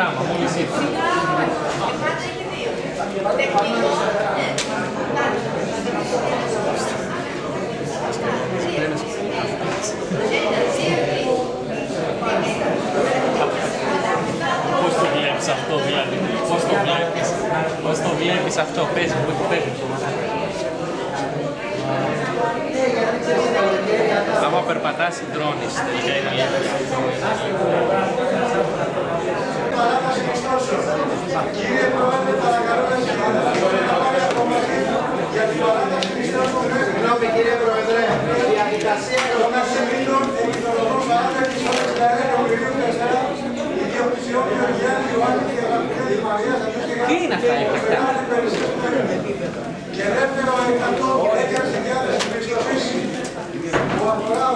πράγμα, μόλις ήρθε. Πώς το βλέπεις αυτό δηλαδή, πώς το βλέπεις, πώς το βλέπεις αυτό, πες μου, πού πες μου. Άμα περπατάς συντρώνεις, τελικά είναι αλήθεια. Κύριε Πρόεδρε, παρακαλώ να για την παράταση της Συγγνώμη κύριε Πρόεδρε, η διαδικασία των ασυμβήτων επί των οδών παράταξης των 61 Οκτωβρίου 4 ιδιοκτησιών Γεωργιάννη Ιωάννη και Γραφική Μαρίας Τι είναι αυτά οι εφικτά; Και δεύτερο εκατό έγκαιρες χιλιάδες πιστοποίηση που αφορά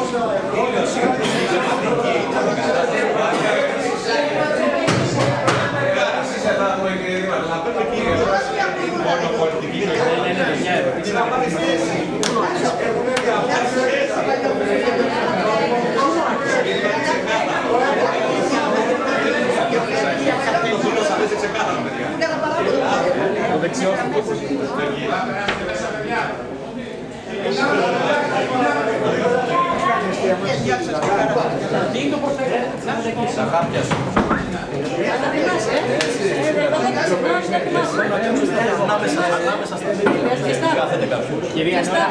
800 ευρώ Το δεξιό σου πώς Τι είναι το πορταγάλι, τα χάπια σου. Κυρία Νόρα,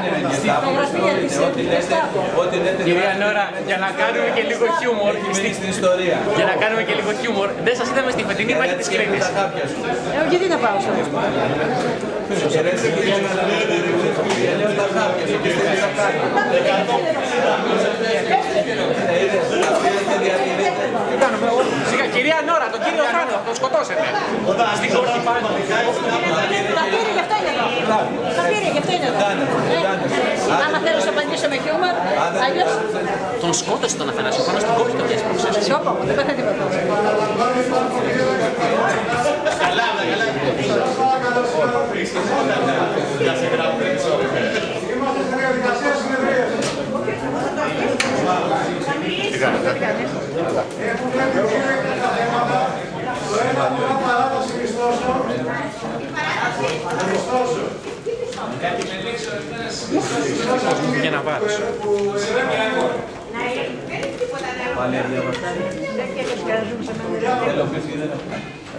Κυρία Νόρα, για να κάνουμε και λίγο χιούμορ στην ιστορία. Για να κάνουμε και λίγο χιούμορ, δεν σας είδαμε στη φετινή μάχη της Κρήτης. Ε, γιατί να πάω σε αυτό. Τι κάνουμε, Σιγά, κυρία Νόρα, τον κύριο Θάνο, τον σκοτώσετε. Στην κόρη πάνω. Τα πήρε γι' αυτό είναι εδώ. Τα πήρε γι' αυτό είναι εδώ. Ε, Άμα θέλω να σου απαντήσω με χιούμορ, αλλιώς Τον σκότωσε τον Αθανάσιο πάνω στην κόρη του και έσπρωξε. σώπα μου, δεν πέθανε τίποτα. Είμαστε στη διαδικασία συνεδρίας. Έχουν έρθει δύο έκτακτα θέματα. Το ένα αφορά παράταση μισθώσεων. Μισθώσεων. Για να πάρεις. Που συμβαίνουν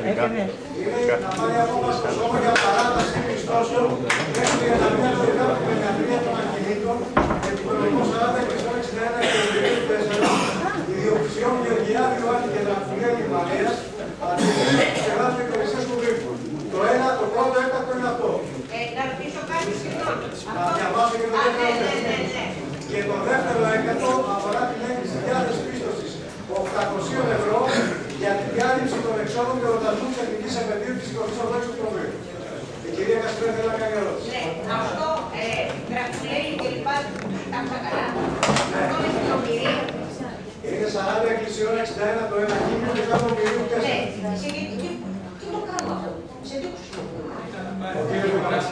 είναι να πάρει απόφαση στο σώμα για παράταση μισθώσεων μέχρι για τα μία δουλειά του μεγαλύτερα των ακινήτων επί των 40 και 61 και 4 ιδιοκτησιών Γεωργιάδη Ιωάννη και Δραχτυλία Γερμανίας αντιθέτως σε γράφει υπηρεσίες του Βρήκου. Το ένα, το πρώτο έκτακτο είναι αυτό. Να ρωτήσω κάτι, συγγνώμη. Να διαβάσω και το Α, ναι, δεύτερο. ναι, ναι, ναι. Και το δεύτερο έκτακτο αφορά την έγκριση διάθεση πίστοσης 800 ευρώ για την κάλυψη των εξόδων και ρωτασμού της εθνικής επενδύου της 28 Οκτωβρίου. Η κυρία Καστρέ θέλει να κάνει ερώτηση. Ναι, αυτό ε, γραφουλέει και λοιπά, τα αυτά καλά. Αυτό είναι φιλομοιρία. Είναι 40 εκκλησιών 61 το ένα κείμενο και κάτω μυρίου 4. Ναι, σε τι τι- τι το κάνω αυτό, σε τι τους Ο κύριος Μητράς.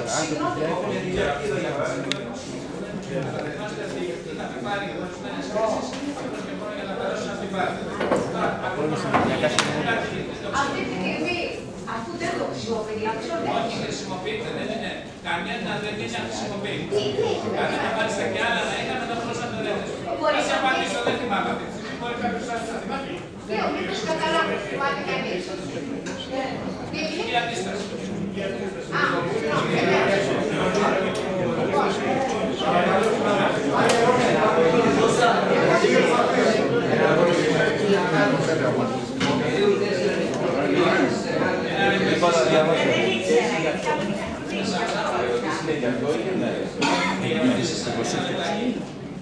Αυτή τη στιγμή, αφού δεν το χρησιμοποιεί, αυτό δεν Όχι, χρησιμοποιείται, δεν είναι. Κανένα δεν είναι να χρησιμοποιεί. είναι. Κανένα μάλιστα και άλλα να είχαμε να μπορούσα να το λέτε. Μπορεί Θα σε να απαντήσω, δεν θυμάμαι αυτή τη στιγμή. Μπορεί κάποιος άλλος να θυμάται. Ναι, ο μήπως καταλάβει, θυμάται κανείς. Τι Η έγινε; αντίσταση. Α,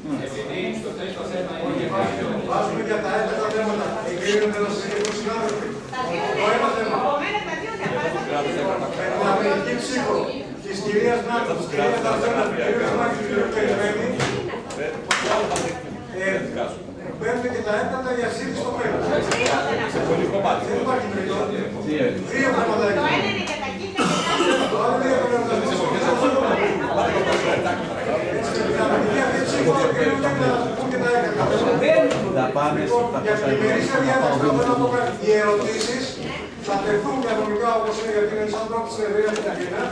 συγγνώμη, ναι. Βάζουμε για τα έντεκα θέματα. Εγκρίνονται τα συνεχώς συνάδελφοι. Τα δύο Το ένα θέμα. Εμένα τα δύο ναι, παρακαλώ. Με την αμερική ψήφο της κυρίας Νάτο, της κυρίας Δαρδένα, του κυρίου Μάκη, του κυρίου Περιμένη, ε, παίρνουμε και τα έντατα για σύντηση στο μέλλον. Δεν υπάρχει τρίτο. Δύο θέματα Το έκανα. ένα είναι για τα κίνητα και το άλλο Το άλλο είναι για τον ερωτασμό. Έτσι, με την αμερική αυτή ψήφο εγκρίνονται και τα πούμε και τα έκανα. Δαπάνες, Λοιπόν, για την ημερήσια διάταξη θα θέλω να πω κάτι. Οι ερωτήσεις θα τεθούν κανονικά όπω είναι γιατί είναι σαν πρώτη συνεδρία στην Αθήνα.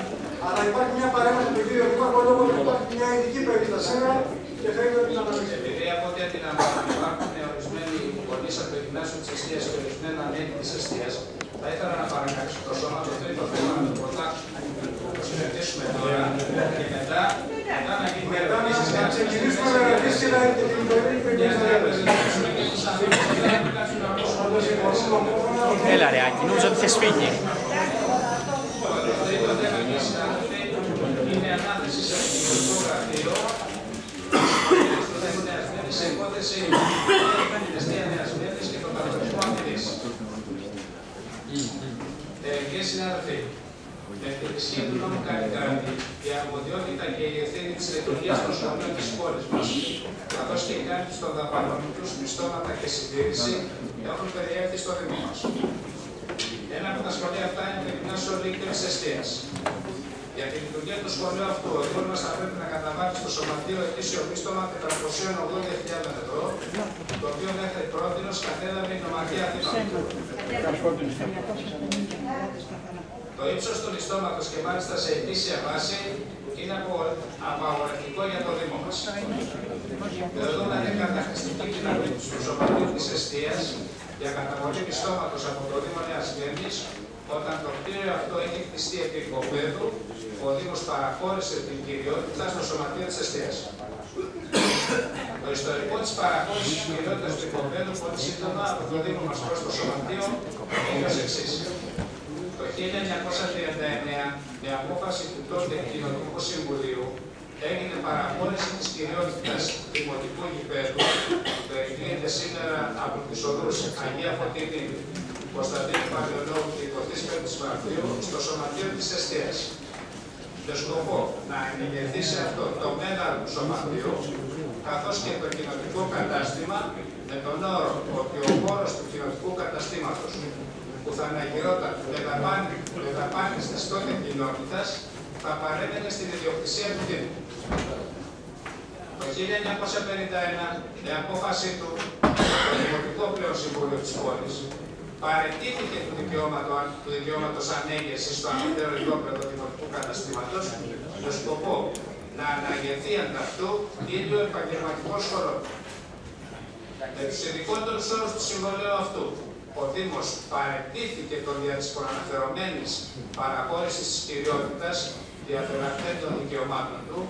Αλλά υπάρχει μια παρέμβαση του κύριου Δήμαρχου λόγω ότι υπάρχει μια ειδική περίσταση σήμερα και θέλει να την αναλύσει. Επειδή από ό,τι αντιλαμβάνομαι υπάρχουν ορισμένοι γονείς από το γυμνάσιο της Αστεία και ορισμένα μέλη της Αστεία, θα ήθελα να παρακαλέσω το σώμα το τρίτο θέμα να το προτάξουμε. Να το συζητήσουμε τώρα και μετά, μετά να γίνει Μετά να ξεκινήσουμε με ερωτήσει και να και την πρωινή μια συζήτηση και τους ανθρώπους που δεν έχουν κάτσουν να ακούσουν. Όντως συμφωνούμε ομόφωνα. Έλα ρε Άκη, νόμιζα ότι θες φύγει. Το τρίτο θέμα, κύριε συνάδελφοι, είναι ανάθεση σε κοινωνικό γραφείο σε υπόθεση αστεία νεασμένης και τον καθορισμό απειλής. Ε, Κύριε συνάδελφοι, με την ισχύ του νόμου Καλλικράτη, η αρμοδιότητα και η ευθύνη της λειτουργίας των σχολείων της πόλη μας, καθώς και η κάλυψη των δαπανών τους, μισθώματα και συντήρηση, έχουν περιέλθει στο Δήμο μας. Ένα από τα σχολεία αυτά είναι το Γυμνάσιο Λύκειο τη Εστίας. Για τη λειτουργία του σχολείου αυτού, ο Δήμος μας θα πρέπει να καταβάλει στο Σωματείο ετήσιο μίσθωμα 480.000 ευρώ, το οποίο μέχρι πρώτη κατέλαβε η Νομαρχία Αθηνών. Το ύψος του μισθώματο και μάλιστα σε ετήσια βάση είναι απο- απαγορευτικό για το Δήμο μας. Δεδομένου είναι καταχρηστική δύναμη του Σωματείου της Εστία για καταβολή μισθώματο από το Δήμο Νέας Βέρνη, όταν το κτίριο αυτό έχει χτιστεί επί οικοπαίδου, ο Δήμος παραχώρησε την κυριότητα στο Σωματείο της Εστία. Το ιστορικό της παραχώρησης της κυριότητας του οικοπαίδου, πολύ σύντομα από το Δήμο μας προς το Σωματείο, είναι ως εξής. Το 1939, με απόφαση του τότε Κοινοτικού Συμβουλίου, έγινε παραχώρηση της κυριότητας δημοτικού γηπέδου, που εκκλίνεται σήμερα από τις οδούς Αγία Φωτίνη, Κωνσταντίνου Παλαιολόγου και 25 Μαρτίου, στο Σωματείο της Εστίας. Με σκοπό να ενηγερθεί σε αυτό το μέγαρο του Σωματείου, καθώς και το κοινοτικό κατάστημα, με τον όρο ότι ο χώρος του κοινοτικού καταστήματος που θα αναγυρώταν με δαπάνη, με δαπάνης της τότε κοινότητας, θα παρέμενε στην ιδιοκτησία του Δήμου. Το 1951, με απόφαση του, το Δημοτικό Πλέον Συμβούλιο της πόλης παρετήθηκε του, δικαιώματο, του δικαιώματος ανέγερσης στο ανώτερο οικόπεδο δημοτικού καταστήματος με σκοπό να αναγερθεί ανταυτού ίδιο επαγγελματικό χώρο. Με τους ειδικότερους όρους του συμβολέου αυτού, ο Δήμος παρετήθηκε τον δια της προαναφερομένης παραχώρησης της κυριότητας διαφεραθέντων δικαιωμάτων του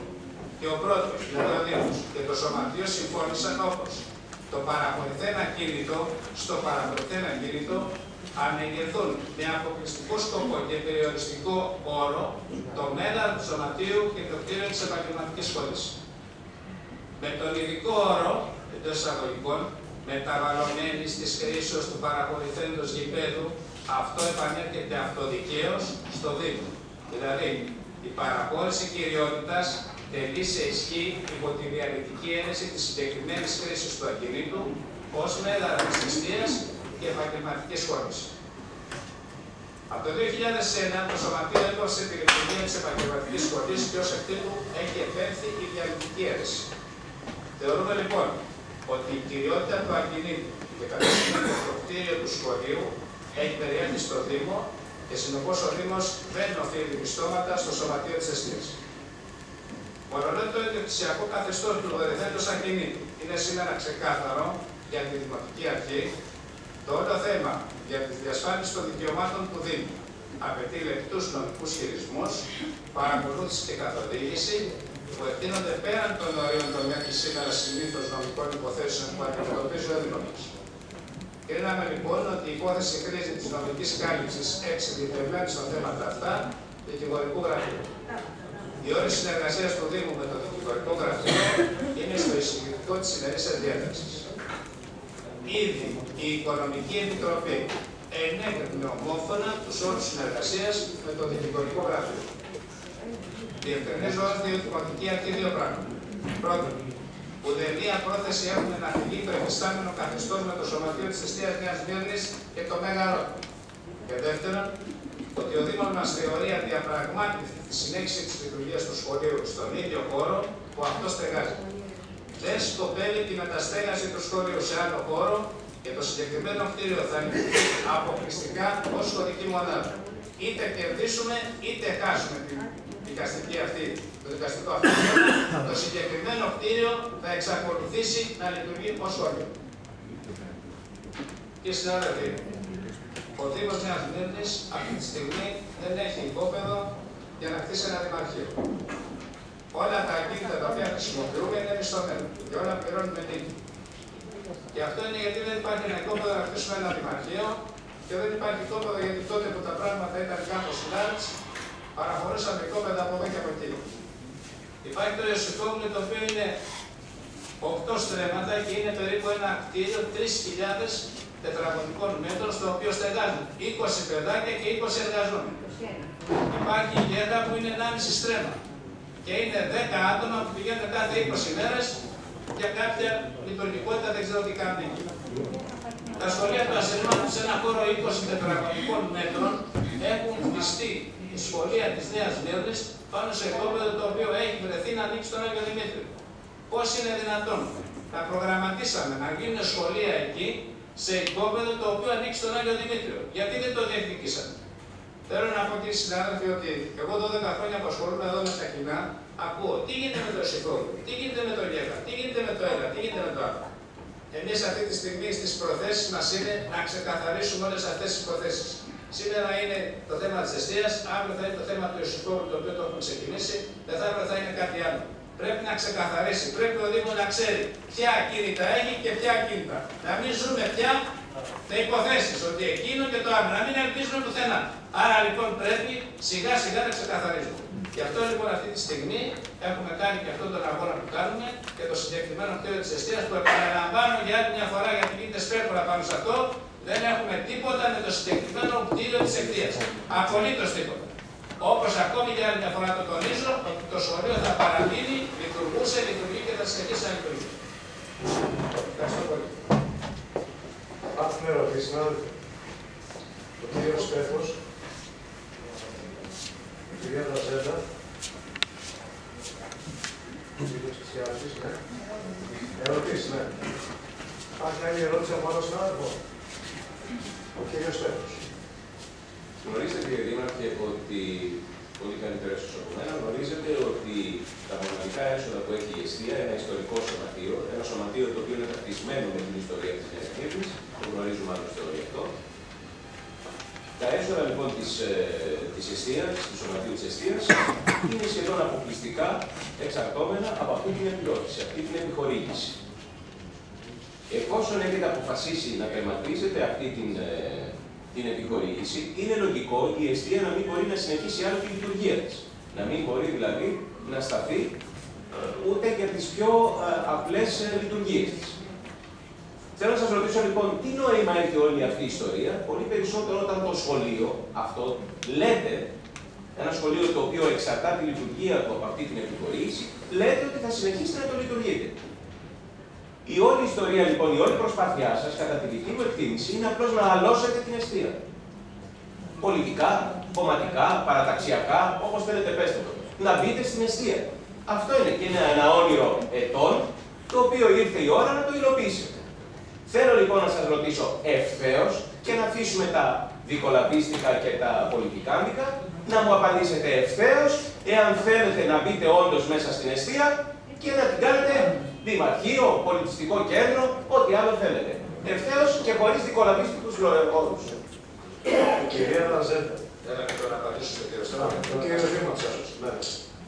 και ο πρώτος, δηλαδή ο Δήμος και το Σωματείο συμφώνησαν όπως το παραχωρηθέν ακίνητο στο παραχωρηθέν ακίνητο ανεγεθούν με αποκλειστικό σκοπό και περιοριστικό όρο το μέλλον του Σωματείου και το κτίριο της επαγγελματικής σχολής. Με τον ειδικό όρο εντός εισαγωγικών μεταβαλλομένης της χρήσεω του παραχωρηθέντος γηπέδου, αυτό επανέρχεται αυτοδικαίως στο Δήμο. Δηλαδή, η παραχώρηση κυριότητας τελεί σε ισχύ υπό τη διαλυτική ένεση της συγκεκριμένης χρήσης του ακινήτου ως μέλλον της αιστείας και επαγγελματικής σχόλης. Από το 2001 το Σωματείο έδωσε τη λειτουργία της επαγγελματικής σχολής και ως εκ τούτου έχει επέμφθει η διαλυτική αίρεση. Θεωρούμε λοιπόν ότι η κυριότητα του ακινήτου και κατά συνέπεια το κτίριο του σχολείου έχει περιέλθει στο Δήμο και συνεπώς ο Δήμος δεν οφείλει μισθώματα στο Σωματείο της Εστίας. Μολονότι το ιδιοκτησιακό καθεστώς του δωρηθέντος ακινήτου είναι σήμερα ξεκάθαρο για τη Δημοτική Αρχή, το όλο θέμα για τη διασφάλιση των δικαιωμάτων του Δήμου απαιτεί λεπτούς νομικούς χειρισμούς, παρακολούθηση και καθοδήγηση που εκτείνονται πέραν των ορίων των μέχρι σήμερα συνήθως νομικών υποθέσεων που αντιμετωπίζει ο Δήμο μα. Κρίναμε λοιπόν ότι η υπόθεση χρήση της νομικής κάλυψης εξειδικευμένης στα θέματα αυτά δικηγορικού γραφείου. Η όρη συνεργασίας του Δήμου με το δικηγορικό γραφείο είναι στο εισηγητικό της σημερινή διάταξης. Ήδη η Οικονομική Επιτροπή ενέκρινε ομόφωνα τους όρους συνεργασίας με το δικηγορικό γραφείο. Διευκρινίζω ως δημοτική αρχή δύο πράγματα. Πρώτον, ουδέμια πρόθεση έχουμε να φυγεί το εφιστάμενο καθεστώς με το Σωματείο της Εστίας Νέας Μύρνης και το Μέγαρο. Και δεύτερον, ότι ο Δήμος μας θεωρεί αδιαπραγμάτευτη τη συνέχιση της λειτουργίας του σχολείου στον ίδιο χώρο που αυτό στεγάζει. Δεν σκοπεύει τη μεταστέγαση του σχολείου σε άλλο χώρο Και το συγκεκριμένο κτίριο θα λειτουργεί αποκλειστικά ως χωρική μονάδα. Είτε κερδίσουμε είτε χάσουμε την δικαστική αυτή, το δικαστικό αυτό το συγκεκριμένο κτίριο θα εξακολουθήσει να λειτουργεί ως χωριό. Και συνάδελφοι, ο Δήμος Νέας Μύρνης αυτή τη στιγμή δεν έχει υπόπεδο για να χτίσει ένα δημαρχείο. Όλα τα ακίνητα τα οποία χρησιμοποιούμε είναι μισθωμένα και όλα πληρώνουμε νίκη. Και αυτό είναι γιατί δεν υπάρχει ένα οικόπεδο να χτίσουμε ένα δημαρχείο και δεν υπάρχει οικόπεδο γιατί τότε που τα πράγματα ήταν κάπως large, παραχωρούσαμε οικόπεδα από εδώ και από εκεί. Υπάρχει το Ιωσήφογλου το οποίο είναι 8 στρέμματα και είναι περίπου ένα κτίριο 3.000 τετραγωνικών μέτρων στο οποίο στεγάζουν 20 παιδάκια και 20 εργαζόμενοι. Υπάρχει η Γέδα που είναι 1,5 στρέμμα και είναι 10 άτομα που πηγαίνουν κάθε 20 μέρες για κάποια λειτουργικότητα, δεν ξέρω τι κάνει. Τα σχολεία του Ασυρμάτου σε ένα χώρο 20 τετραγωνικών μέτρων έχουν χτιστεί η σχολεία της Νέας Μύρνης πάνω σε οικόπεδο το οποίο έχει βρεθεί να ανοίξει τον Άγιο Δημήτριο. Πώς είναι δυνατόν; Να προγραμματίσαμε να γίνουν σχολεία εκεί σε οικόπεδο το οποίο ανοίξει τον Άγιο Δημήτριο. Γιατί δεν το διεκδικήσαμε. Θέλω να πω κύριοι συνάδελφοι ότι εγώ 12 χρόνια που ασχολούμαι εδώ με τα κοινά, ακούω τι γίνεται με το Σιφόγλου, τι γίνεται με το Γέγα, τι γίνεται με το ΕΛΑ, τι γίνεται με το άλλο. Εμείς αυτή τη στιγμή στις προθέσεις μας είναι να ξεκαθαρίσουμε όλες αυτές τις προθέσεις. Σήμερα είναι το θέμα της αιστεία, αύριο θα είναι το θέμα του Ιωσήφογλου το οποίο το έχουμε ξεκινήσει, μεθαύριο θα είναι κάτι άλλο. Πρέπει να ξεκαθαρίσει, πρέπει ο Δήμο να ξέρει ποια ακίνητα έχει και ποια ακίνητα. Να μην ζούμε πια με υποθέσεις ότι εκείνο και το άλλο, να μην ελπίζουμε πουθενά. Άρα λοιπόν πρέπει σιγά σιγά να ξεκαθαρίζουμε. Γι' αυτό λοιπόν αυτή τη στιγμή έχουμε κάνει και αυτόν τον αγώνα που κάνουμε και το συγκεκριμένο κτίριο της αιστεία που επαναλαμβάνω για άλλη μια φορά γιατί γίνεται σπέρκολα πάνω σε αυτό. Δεν έχουμε τίποτα με το συγκεκριμένο κτίριο της αιστεία. Απολύτως τίποτα. Όπως ακόμη για άλλη μια φορά το τονίζω, το σχολείο θα παραμείνει, λειτουργούσε, λειτουργεί και θα συνεχίσει να λειτουργεί. Ευχαριστώ πολύ. Υπάρχουν ερωτήσει, συνάδελφοι. Ο κύριος Στέφος. Η κυρία Δαζέντα. Ο κύριος Τσιάζη, ναι. Ερωτήσει, ναι. Υπάρχει άλλη ερώτηση από άλλο συνάδελφο; Ο κύριος Στέφο. Γνωρίζετε, κύριε Δήμαρχε, ότι πολύ καλύτερα ίσω από μένα, γνωρίζετε ότι τα μοναδικά έσοδα που έχει η αιστεία, ένα ιστορικό σωματείο, ένα σωματείο το οποίο είναι ταυτισμένο με την ιστορία της Νέας Κύπρη, το γνωρίζουμε άλλωστε όλοι αυτό. Τα έσοδα λοιπόν της της αιστείας, του σωματείου της αιστείας, είναι σχεδόν αποκλειστικά εξαρτώμενα από αυτή την επιλότηση, αυτή την επιχορήγηση. Εφόσον έχετε αποφασίσει να τερματίσετε αυτή την, ε, την επιχορήγηση, είναι λογικό η αιστεία να μην μπορεί να συνεχίσει άλλο τη λειτουργία της. Να μην μπορεί δηλαδή να σταθεί ε, ούτε για τις πιο ε, απλές λειτουργίες της. Θέλω να σας ρωτήσω λοιπόν, τι νόημα έχει όλη αυτή η ιστορία, πολύ περισσότερο όταν το σχολείο, αυτό λέτε, ένα σχολείο το οποίο εξαρτά τη λειτουργία του από αυτή την επιχορήγηση, λέτε ότι θα συνεχίσει να το λειτουργείτε. Η όλη ιστορία λοιπόν, η όλη προσπάθειά σας, κατά τη δική μου εκτίμηση, είναι απλώς να αλώσετε την αιστεία. Πολιτικά, κομματικά, παραταξιακά, όπως θέλετε πέστε το. Να μπείτε στην αιστεία. Αυτό είναι και είναι ένα όνειρο ετών, το οποίο ήρθε η ώρα να το υλοποιήσετε. Θέλω λοιπόν να σας ρωτήσω ευθέως και να αφήσουμε τα δικολαπίστικα και τα πολιτικάνικα, να μου απαντήσετε ευθέως εάν θέλετε να μπείτε όντως μέσα στην αιστεία και να την κάνετε δημαρχείο, πολιτιστικό κέντρο, ό,τι άλλο θέλετε. Ευθέως και χωρίς δικολαπίστικου όρου. Κυρία Δαζέντα. Θέλω και τώρα να απαντήσω στον κύριο Στέφανο. Ο κύριος Δήμο. Ναι.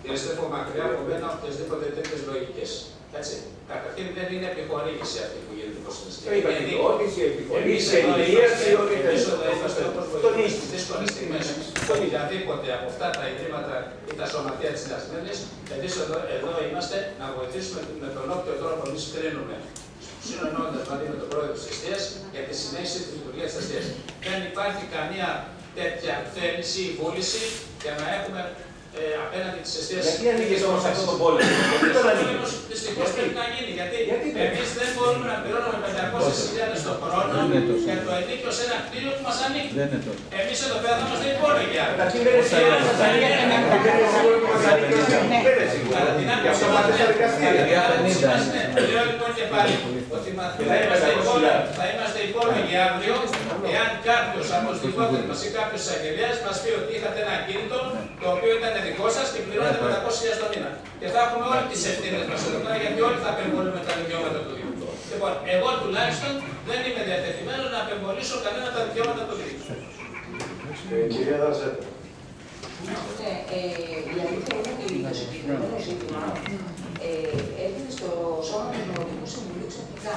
Κύριε Στέφο, μακριά από μένα οποιασδήποτε τέτοιες λογικές. Έτσι. Καταρχήν δεν είναι επιχορήγηση αυτή που γίνεται προ την Η επικοινωνία, η επιχορήγηση, η ενηλίαση, ό,τι Εμείς εδώ θέλετε. είμαστε όπως βοηθούμε στι δύσκολε στιγμέ. Οποιαδήποτε από αυτά τα ιδρύματα ή τα σωματεία της Νασμένη, εμείς εδώ, εδώ είμαστε να βοηθήσουμε με τον όποιο τρόπο εμείς κρίνουμε συνενώνοντα μαζί με τον πρόεδρο της Αστεία για τη συνέχιση της λειτουργίας της Αστεία. Δεν υπάρχει καμία τέτοια θέληση ή βούληση για να έχουμε ε, απέναντι της αιστεία. Γιατί ανοίγεις όμως αυτό το πόλεμο, γιατί τον ανοίγεις; Δυστυχώς πρέπει να γίνει. Γιατί, Γιατί δεν- εμείς δεν μπορούμε να πληρώνουμε 500.000 το χρόνο για το ενίκιο σε ένα κτίριο που μας ανήκει. Εμείς εδώ πέρα θα είμαστε υπόλοιποι. άλλοι. Καταρχήν δεν είναι σίγουρο που μας ανήκει, δεν είναι σίγουρο που μας ανήκει. Δεν είναι σίγουρο. Κατά την Γι' αυτό άποψή πάτε στα μας, δικαστήρια. κατά την άποψή μας, ναι. Λέω λοιπόν και πάλι ότι μα- Και θα θα είναι είμαστε 500.000. υπόλοιποι- θα είμαστε υπόλογη αύριο, εάν κάποιος από του λιγότερου μα ή κάποιο εισαγγελέα μας πει ότι είχατε ένα ακίνητο το οποίο ήταν δικό σας και πληρώνετε 500.000 το μήνα. Και θα έχουμε όλες τις ευθύνες μας εδώ πέρα γιατί όλοι θα απεμβολούμε τα δικαιώματα του Δήμου. Λοιπόν, εγώ τουλάχιστον δεν είμαι διατεθειμένος να απεμβολήσω κανένα τα δικαιώματα του Δήμου. Κυρία Δαρζέτα. Ναι, ε, η αλήθεια είναι ότι το συγκεκριμένο ζήτημα ε, έρχεται στο σώμα του Δημοτικού Συμβουλίου ξαφνικά.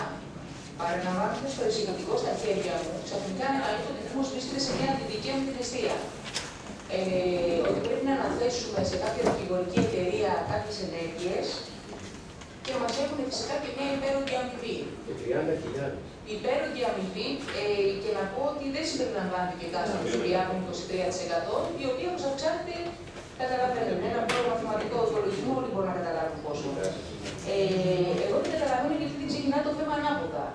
Παραλαμβάνοντα το εξηγητικό στα χέρια μου, ξαφνικά ανακαλύπτω ότι ο Δήμο βρίσκεται σε μια αντιδικία με την αιστεία. Ε, ότι πρέπει να αναθέσουμε σε κάποια δικηγορική εταιρεία κάποιες ενέργειες και μας έχουν φυσικά και μια υπέροχη αμοιβή. Υπέροχη αμοιβή ε, και να πω ότι δεν συμπεριλαμβάνεται και κάτι στο διάμενο 23%, η οποία όμω αυξάνεται Καταλαβαίνετε, ένα πρώτο μαθηματικό υπολογισμό όλοι μπορούν να καταλάβουν πόσο. Ε, εγώ δεν καταλαβαίνω γιατί δεν ξεκινά το θέμα ανάποδα.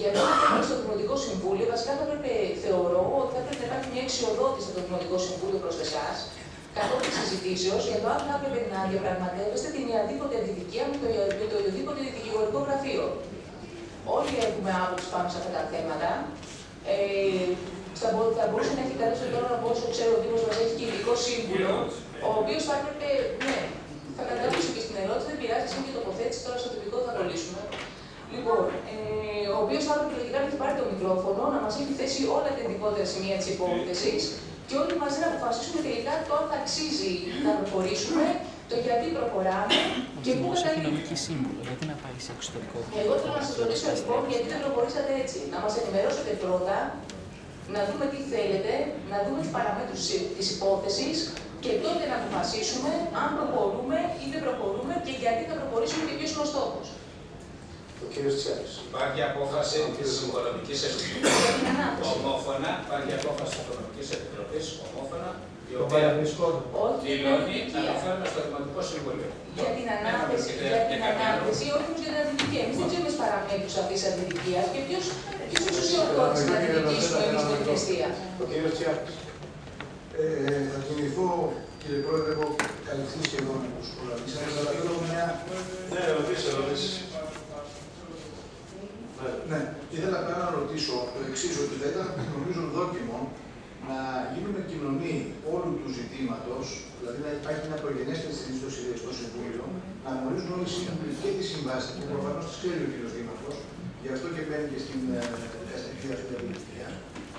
Γιατί να πρέπει στο Δημοτικό Συμβούλιο, βασικά θα έπρεπε, θεωρώ ότι θα έπρεπε να υπάρχει μια εξοδότηση από το Δημοτικό Συμβούλιο προς εσάς, κατόπιν συζητήσεως για το αν θα έπρεπε να διαπραγματεύεστε την ιαδήποτε αντιδικία με το, με το οποιοδήποτε δικηγορικό γραφείο. Όλοι έχουμε άποψη πάνω σε αυτά τα θέματα. Ε, θα, μπο, θα μπορούσε να έχει καλέσει τώρα από όσο ξέρω ο Δήμο μας έχει και ειδικό σύμβουλο, ο οποίος θα έπρεπε, ναι, θα καταλήξω και στην ερώτηση, δεν πειράζει, είναι και τοποθέτηση, τώρα στο τυπικό θα κολλήσουμε. Λοιπόν, ε, ο οποίος θα έπρεπε λογικά να έχει πάρει το μικρόφωνο, να μας έχει θέσει όλα τα ειδικότερα σημεία της υπόθεσης και όλοι μαζί να αποφασίσουμε τελικά το αν θα αξίζει να προχωρήσουμε, το γιατί προχωράμε και πού καταλήγουμε. σύμβουλο, γιατί να πάει σε εξωτερικό. Εγώ θέλω να σας ρωτήσω λοιπόν γιατί δεν προχωρήσατε έτσι. Να μας ενημερώσετε πρώτα, να δούμε τι θέλετε, να δούμε τι παραμέτρους της υπόθεσης και τότε να αποφασίσουμε αν προχωρούμε ή δεν προχωρούμε και γιατί θα προχωρήσουμε και ποιος είναι ο στόχος. Ο κύριος Τσιάκης. Υπάρχει απόφαση της Οικονομικής Επιτροπής. Ομόφωνα, υπάρχει απόφαση της Οικονομικής Επιτροπής, ομόφωνα, η οποία Όχι δηλώνει για να αναφέρουμε στο Δημοτικό Συμβούλιο. για την ανάθεση, για την ανάθεση, όχι όμως για την αντιδικία. Εμείς δεν ξέρουμε τις παραμέτρους αυτής της αντιδικίας και ποιος, ποιος είναι ουσιοδότης να αντιδικήσουμε εμείς με την αιστεία. Ο κύριος Τσιάκης. Ε, θα κινηθώ, κύριε Πρόεδρε, έχω καλυφθεί σχεδόν από τους προλαβήσατε, αλλά θέλω μια... Ναι, ερωτήσεις, ερωτήσεις. Ναι, ήθελα απλά να ρωτήσω το εξής, ότι θα ήταν νομίζω δόκιμο να γίνουμε κοινωνοί όλου του ζητήματος, δηλαδή να υπάρχει μια προγενέστερη συνίστοση στο Συμβούλιο, να γνωρίζουν όλοι οι σύμβουλοι και τη συμβάση, που προφανώς τις ξέρει ο κ. Δήμαρχος, γι' αυτό και μπαίνει και στην ε, δικαστική αυτή διαδικασία.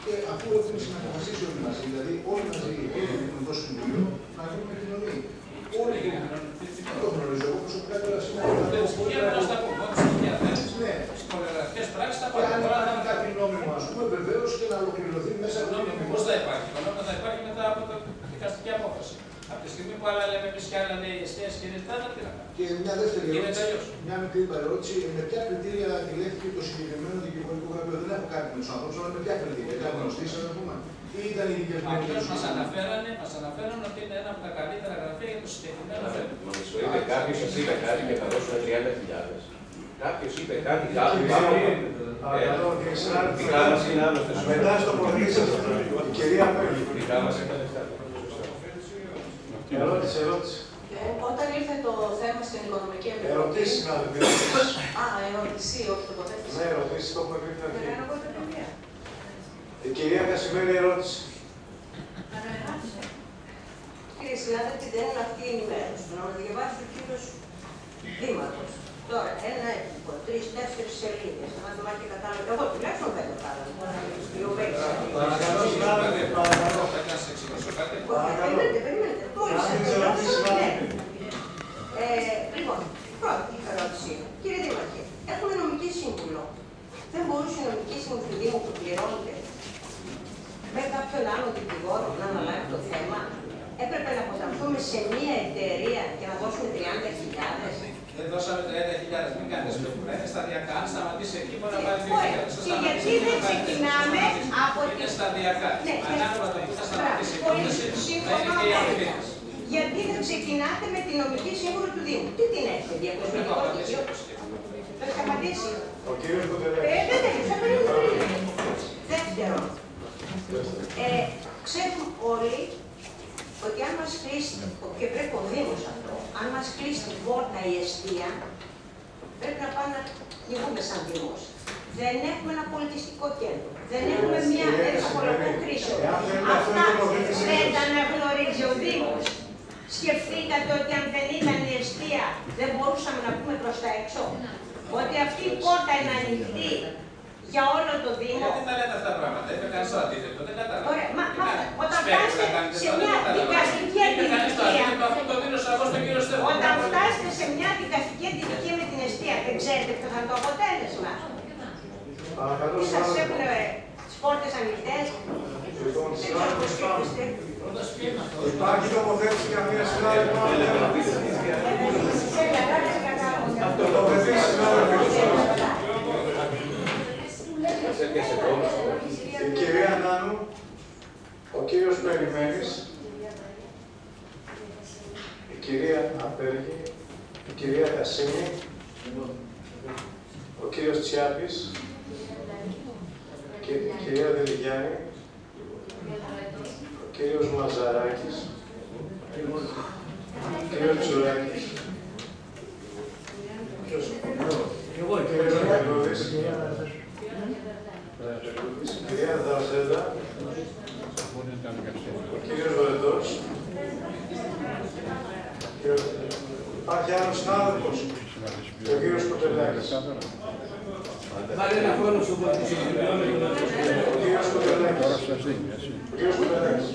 Και αφού έχουμε συναποφασίσει όλοι μαζί, δηλαδή όλοι μαζί, όλο το Κοινωνικό Συμβούλιο, να γίνουμε κοινωνοί. Όλοι δεν το γνωρίζω εγώ προσωπικά τώρα σήμερα. Ναι, Σκοπιογραφικέ πράξει θα και αν πάρουν υπάρχει κάτι νόμιμο, ας πούμε, βεβαίως και να ολοκληρωθεί μέσα από το Νόμιμο νομικό. πώς θα υπάρχει; Το νόμιμο θα υπάρχει μετά από την δικαστική απόφαση. Από τη στιγμή που άλλα λέμε εμείς και άλλα λέει η εστία και είναι τάτα, τι να κάνουμε. Και μια δεύτερη Είναι ερώτηση, τέλειος. μια μικρή παρερώτηση, με ποια κριτήρια επιλέχθηκε το συγκεκριμένο δικηγορικό γραφείο; Δεν έχω κάτι με τους άνθρωπους, αλλά με ποια κριτήρια; Ήταν γνωστής, ας πούμε, ή ήταν η δικαιοσύνη. Απλώς μας αναφέρανε, μας αναφέρανε ότι είναι ένα από τα καλύτερα γραφεία για το συγκεκριμένο θέμα. Μας το είπε κάποιος, σας είπε κάτι και θα δώσουμε 30.000. Κάποιος είπε κάτι, κάποιος Παρακαλώ, κύριε συνάδελφε. Δικά μας είναι άλλωστε. Μετά στο πολύ σας. Η κυρία Μέγη. Δικά μας είναι λεφτά. Ερώτηση, ερώτηση. Ε, όταν ήρθε το θέμα στην Οικονομική Επιτροπή. Ερωτήσεις, συνάδελφοι. ερωτήσεις. Α, ερώτηση, όχι τοποθέτηση. Ναι, ερωτήσεις, το έχουμε πει πριν Δεν αρχή. κάνω εγώ την Η κυρία Κασιμένη, ερώτηση. Κύριε συνάδελφε, δεν είναι αυτή η ενημέρωση. Να μα διαβάσει ο κύριος Δήμαρχος. Τώρα, ένα έντυπο, τρει-τέσσερι σελίδες. Αν δεν μάθει κατάλαβε. Εγώ τουλάχιστον δεν κατάλαβα. Παρακαλώ, συνάδελφοι, παρακαλώ. Θα ήθελα να σα εξηγήσω κάτι. Περιμένετε, περιμένετε. Τώρα, Αν σας τις ερωτήσεις, τελειώσω, ναι. συνάδελφοι. Ε, λοιπόν, πρώτη ερώτηση. Κύριε Δήμαρχε, έχουμε νομική σύμβουλο. Δεν μπορούσε η νομική σύμβουλο του Δήμου που πληρώνεται με κάποιον άλλο δικηγόρο να αναλάβει το θέμα; Έπρεπε να αποτανθούμε σε μία εταιρεία και να δώσουμε 30.000. Δεν δώσαμε 30.000, μην κάνετε σπekuλά. Είναι σταδιακά. Αν σταματήσει εκεί, μπορεί να πάρει 2.000. Ωραία. Και γιατί δεν ξεκινάμε από Είναι την... σταδιακά. Ναι, Ανάλογα το που θα σταματήσει η Πολύ υπόθεση, θα σύμφωνα είναι και οι απόλυτα. αμοιβές. Γιατί δεν ξεκινάτε με την νομική σύμβουλο του Δήμου. Τι την έχετε, Δεν έχω διακοσμητικό απαντήσει στοιχείο. το συγκεκριμένο. Θα σταματήσει. Ο κύριος Ε, Κουτεράκης. δεν τέλειωσα, περίμενε. Δεύτερον, ε, ξέρουμε όλοι ότι αν μας κλείσει, και πρέπει ο Δήμος αυτό, αν μας κλείσει την πόρτα η αιστεία, πρέπει να πάμε να λυγούμε σαν Δήμος. Δεν έχουμε ένα πολιτιστικό κέντρο. Δεν έχουμε μια αίθουσα πολλαπλών κρίσεων. Εάν θέλουμε αυτό Αυτά είναι τοποθέτηση. δεν τα αναγνωρίζει ο Δήμος. Σκεφτήκατε ότι αν δεν ήταν η αιστεία δεν μπορούσαμε να πούμε προς τα έξω; Ότι αυτή η πόρτα είναι ανοιχτή για όλο το Δήμο. Γιατί τα λέτε αυτά τα πράγματα, είπε κανείς το αντίθετο, δεν κατάλαβα. Ωραία, μα- Τι μα- κάνετε, όταν σπέκουλα φτάσετε κάνετε, σε δεν μια κατάλαβα. δικαστική Είπε κανείς το αντιδικία. αντίθετο, αυτό το δίνω εγώ στον κύριο Στέφανο. Όταν φτάσετε σε μια δικαστική αντιδικία με την αιστεία, δεν ξέρετε ποιο θα είναι το αποτέλεσμα. Παρακαλώ, Τι σας συνάδελφε. έχουν ε, τις πόρτες ανοιχτές. Λοιπόν, Δεν ξέρω πώς συνάδελφε, σκέφτεστε. Υπάρχει τοποθέτηση για μία συνάδελφο. Τοποθετήσει συνάδελφοι. Η κυρία Νάνου, ο κύριος Περιμένης, η κυρία Απέργη, η κυρία Κασίνη, ο κύριος Τσιάπης, και η κυρία Δελιγιάννη, ο κύριος Μαζαράκης, ο κύριος Τσουράκης, ποιος, ο κύριος Αγγελούδης, η κυρία Δαρζέλα, ο κύριος Βερετός, κύριος- υπάρχει άλλος συνάδελφος, ο κύριος Κοτελάκης. Βάλε ένα χρόνο στο πόδι σου. Ο κύριος Κοτελάκης. Ο κύριος Κοτελάκης.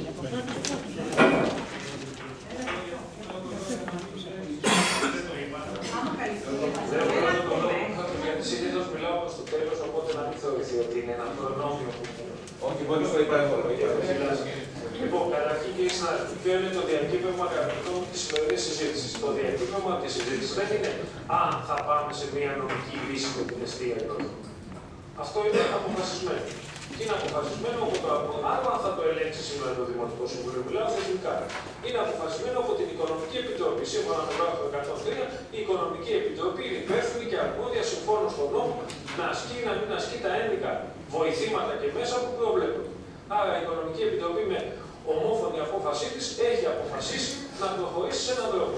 Γιατί συνήθως μιλάω προς το τέλος, οπότε να μην θεωρηθεί ότι είναι ένα προνόμιο που Όχι, μόλις το είπα εγώ. Λοιπόν, καταρχήν κύριε συνάδελφοι, ποιο είναι το διακύβευμα αγαπητών της σημερινής συζήτησης; Το διακύβευμα της συζήτησης δεν είναι αν θα πάμε σε μια νομική λύση με την αιστεία ή όχι. Αυτό είναι αποφασισμένο. Και είναι αποφασισμένο από το άλλο αν θα το ελέγξει σήμερα το Δημοτικό Συμβούλιο. Μιλάω θετικά. Είναι αποφασισμένο από την Οικονομική Επιτροπή. Σύμφωνα με το άρθρο 103, η Οικονομική Επιτροπή είναι υπεύθυνη και αρμόδια συμφώνω στον νόμο να ασκεί ή να μην ασκεί τα ένδικα βοηθήματα και μέσα που προβλέπονται. Άρα η Οικονομική Επιτροπή με ομόφωνη απόφασή της έχει αποφασίσει να προχωρήσει σε έναν δρόμο.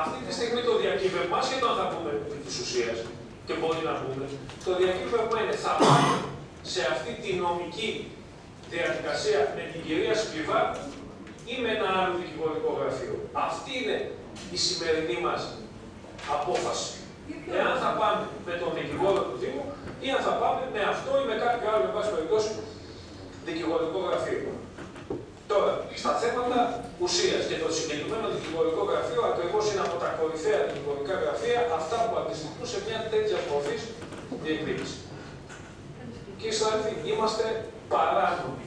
Αυτή τη στιγμή το διακύβευμα, άσχετο αν θα πούμε επί της ουσίας, και μπορεί να πούμε, το διακύβευμα είναι θα πάμε σε αυτή τη νομική διαδικασία με την κυρία Σκλιβά ή με ένα άλλο δικηγορικό γραφείο. Αυτή είναι η σημερινή μας απόφαση. Εάν θα πάμε με τον δικηγόρο του Δήμου ή αν θα πάμε με αυτό ή με κάποιο άλλο, εν πάση περιπτώσει, δικηγορικό γραφείο. Τώρα, στα θέματα ουσίας και το συγκεκριμένο δικηγορικό γραφείο ακριβώς είναι από τα κορυφαία δικηγορικά γραφεία αυτά που αντιστοιχούν σε μια τέτοια μορφή διεκδίκησης. Κύριε συνάδελφοι, είμαστε παράνομοι.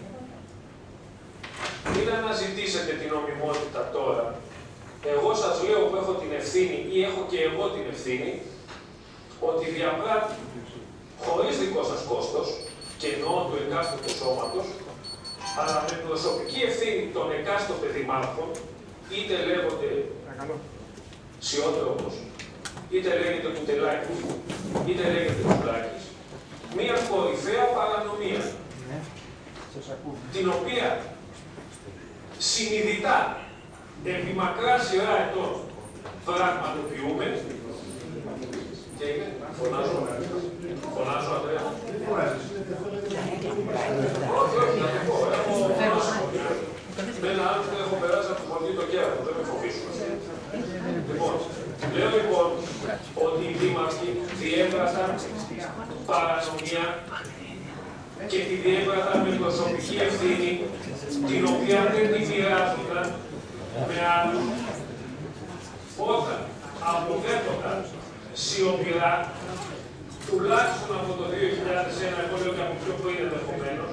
Μην αναζητήσετε την νομιμότητα τώρα. Εγώ σας λέω που έχω την ευθύνη ή έχω και εγώ την ευθύνη ότι διαπράττει χωρίς δικό σας κόστος και εννοώ του εκάστοτε σώματος αλλά με προσωπική ευθύνη των εκάστοτε δημάρχων είτε λέγονται Σιότροπος, είτε λέγεται Κουτελάκης, είτε λέγεται Κουλάκης, μία κορυφαία παρανομία, την οποία συνειδητά επί μακρά σειρά ετών πραγματοποιούμε και είναι, φωνάζω, φωνάζω Αντρέα. Όχι, όχι, να το πω, έχω με ένα άλλο που έχω περάσει από το χωριό το κέρατο, δεν με φοβήσουν. Λοιπόν, λέω λοιπόν ότι οι δήμαρχοι διέβρασαν παρανομία και τη διέβρασαν με προσωπική ευθύνη, την οποία δεν τη μοιράζονταν με άλλους. Όταν αποδέχονταν σιωπηρά, τουλάχιστον από το 2001, εγώ λέω και από πιο πριν ενδεχομένω,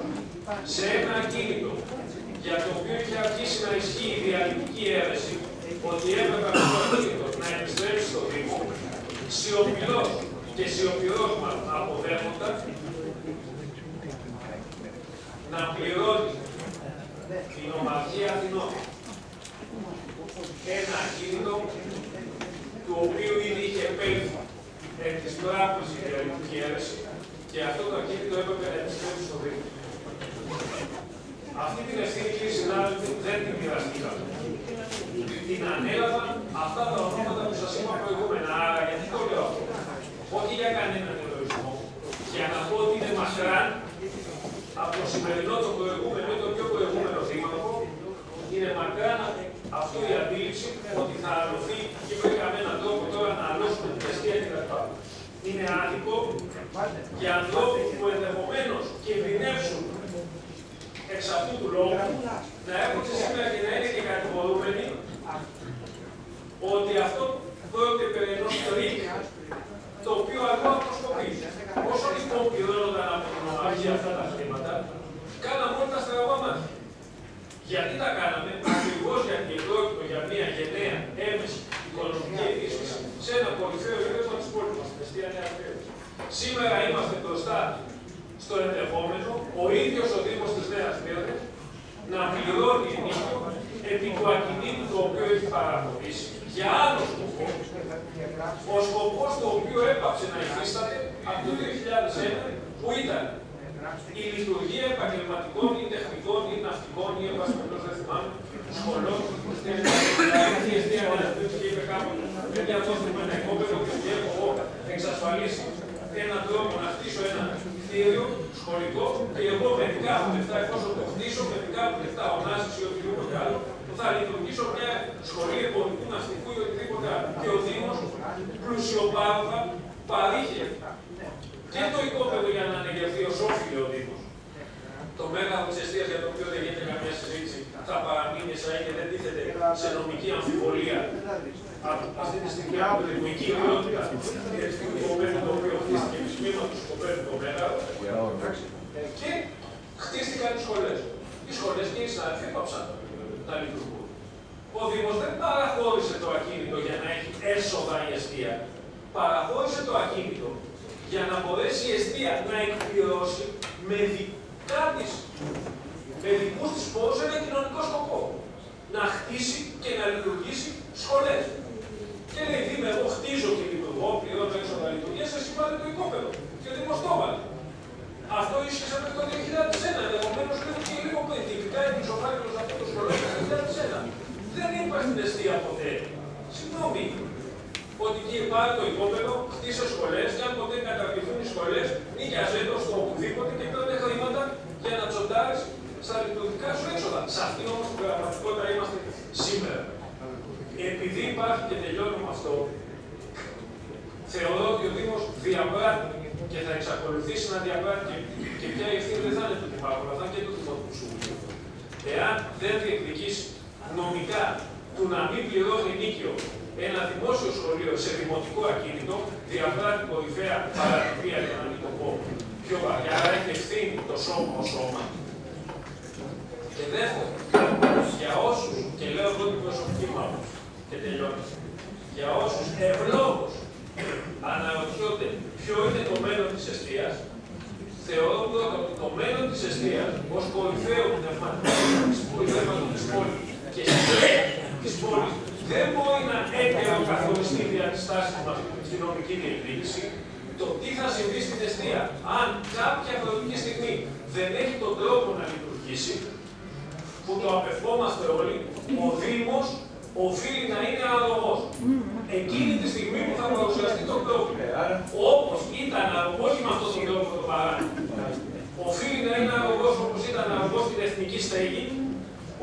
σε ένα ακίνητο για το οποίο είχε αρχίσει να ισχύει η διαλυτική αίρεση, ότι έπρεπε αυτό το ακίνητο να επιστρέψει στο Δήμο, σιωπηρός και σιωπηρός μας αποδέχονταν να πληρώνει την Ομαρχία Αθηνών ένα ακίνητο του οποίου ήδη είχε επέλθει εκ της πράγματος η διαλυτική αίρεση και αυτό το ακίνητο έπρεπε να επιστρέψει στο Δήμο. Αυτή την ευθύνη, κύριοι συνάδελφοι, δεν την μοιραστήκαμε. Την ανέλαβαν αυτά τα ονόματα που σας είπα προηγούμενα. Άρα, γιατί το λέω αυτό; Όχι για κανέναν ερωισμό, για να πω ότι είναι μακράν από το σημερινό το προηγούμενο ή το πιο προηγούμενο δήμαρχο, είναι μακράν αυτή η αντίληψη ότι θα αρρωθεί και πρέπει με έναν τρόπο τώρα να αρρώσουμε την αιστεία κτλ. Είναι άδικο για ανθρώπου που ενδεχομένως κινδυνεύσουν εξ αυτού του λόγου να έρχονται σήμερα και να είναι και κατηγορούμενοι ότι αυτό πρόκειται περί ενός το οποίο αργό αποσκοπεί. Όσο λοιπόν πληρώνονταν από την ομαρχία αυτά τα χρήματα, κάναμε όλα τα στραβά μάτια. Γιατί τα κάναμε, ακριβώ γιατί πρόκειται για μια γενναία έμεση οικονομική ενίσχυση σε ένα κορυφαίο ίδρυμα τη πόλη μα, την Εστία Νέα Σήμερα είμαστε μπροστά στο ενδεχόμενο ο ίδιο ο Δήμο τη Νέα Μύρνη να πληρώνει ενίκιο επί του ακινήτου το οποίο έχει παραχωρήσει για άλλο σκοπό, ο σκοπό το οποίο έπαψε να υφίσταται από το 2001 που ήταν η λειτουργία επαγγελματικών ή τεχνικών ή ναυτικών ή επασπελώς δεν θυμάμαι σχολών στην ελληνική αιστεία και είπε κάποτε παιδιά δώστε με ένα οικόπεδο και έχω εγώ εξασφαλίσει έναν τρόπο να χτίσω ένα κτίριο σχολικό και εγώ με δικά μου λεφτά, εφόσον το χτίσω, με δικά μου λεφτά, ο Νάσης ή οτιδήποτε άλλο, θα λειτουργήσω μια σχολή εμπορικού ναυτικού ή οτιδήποτε άλλο. Και ο Δήμος πλουσιοπάροχα παρήχε και το οικόπεδο για να ανεγερθεί ως όφιλε ο Δήμος. Το μέγαθο τη αιστεία για το οποίο δεν γίνεται καμία συζήτηση θα παραμείνει σαν και δεν τίθεται σε νομική αμφιβολία αυτή τη στιγμή από την νομική ιδιότητα του οικοπαίδου το οποίο χτίστηκε επισήμω του οικοπαίδου το μέγαθο και χτίστηκαν οι σχολές. Οι σχολές και οι συνάδελφοι έπαψαν να λειτουργούν. Ο Δήμος δεν παραχώρησε το ακίνητο για να έχει έσοδα η αιστεία. Παραχώρησε το ακίνητο για να μπορέσει η αιστεία να εκπληρώσει με δικά της, με δικούς της πόρους ένα κοινωνικό σκοπό. Να χτίσει και να λειτουργήσει σχολές. Και λέει Δήμε, εγώ χτίζω και λειτουργώ, πληρώνω έξοδα λειτουργία, εσύ βάλε το οικόπεδο. Και ο Δήμο το έβαλε. Αυτό ίσχυσε μέχρι το 2001. Ενδεχομένω λίγο και λίγο πριν. Τυπικά έπεισε ο φάκελο αυτό το σχολείο το 2001. Δεν είπα στην αιστεία ποτέ. Συγγνώμη, ότι κύριε πάρε το οικόπεδο, χτίσε σχολές και αν ποτέ καταργηθούν οι σχολές, νίκιαζε το στο οπουδήποτε και παίρνει χρήματα για να τσοντάρεις στα λειτουργικά σου έξοδα. Σε αυτή όμως την πραγματικότητα είμαστε σήμερα. Επειδή υπάρχει και τελειώνω με αυτό, θεωρώ ότι ο Δήμος διαπράττει και θα εξακολουθήσει να διαπράττει και πια η ευθύνη δεν θα είναι του Δημάρχου, αλλά θα είναι και του Δημοτικού Συμβουλίου. Εάν δεν διεκδικήσει νομικά του να μην πληρώνει νίκιο ένα δημόσιο σχολείο σε δημοτικό ακίνητο, διαπράττει κορυφαία παρατυπία, για να μην το πω πιο βαριά, άρα έχει ευθύνη το σώμα ως σώμα. Και δεύτερον, για όσους, και λέω εδώ την προσωπική μου και τελειώνω, για όσους ευλόγως αναρωτιόνται ποιο είναι το μέλλον της αιστείας, θεωρώ ότι το μέλλον της αιστείας ως κορυφαίο πνευματικό της πόλης και της πόλης δεν μπορεί να έτερο καθοριστεί δια της στάσης μας στην νομική διεκδίκηση το τι θα συμβεί στην αιστεία. Αν κάποια χρονική στιγμή δεν έχει τον τρόπο να λειτουργήσει, που το απευκόμαστε όλοι, ο Δήμος οφείλει να είναι αναλογό. Εκείνη τη στιγμή που θα παρουσιαστεί το πρόβλημα, όπως ήταν αναλογό, όχι με αυτόν τον τρόπο που το παράδειγμα, οφείλει να είναι αναλογό όπως ήταν αναλογό στην εθνική στέγη,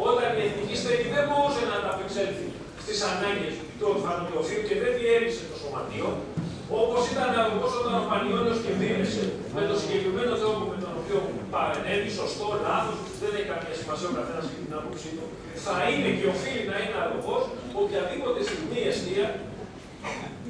όταν η εθνική στέγη δεν μπορούσε να ανταπεξέλθει στις ανάγκες του ορφανοτροφείου και δεν διέλυσε το σωματείο, όπως ήταν αναλογό όταν ο Πανιόνιος κινδύνευσε με τον συγκεκριμένο τρόπο με τον οποίο παρενέβη, σωστό, λάθος, δεν έχει καμία σημασία ο καθένας έχει την άποψή του, θα είναι και οφείλει να είναι αλογό οποιαδήποτε στιγμή η αιστεία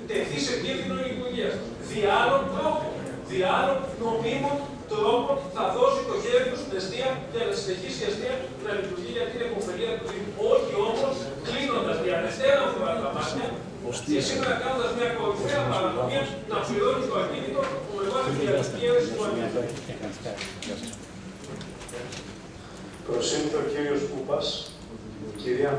τεθεί σε κίνδυνο λειτουργία. Δι' άλλων τρόπων, δι' άλλων νομίμων τρόπων θα δώσει το χέρι του στην αιστεία για να συνεχίσει η αιστεία να λειτουργεί για την επωφελία του Δήμου. Όχι όμως κλείνοντας για δευτέρα φορά τα μάτια και σήμερα κάνοντας μια κορυφαία παρανομία να πληρώνει το ακίνητο που με βάση τη διαδικασία αίρεση του ακίνητο. Προσύνθω ο κύριος Πούπας, κυρία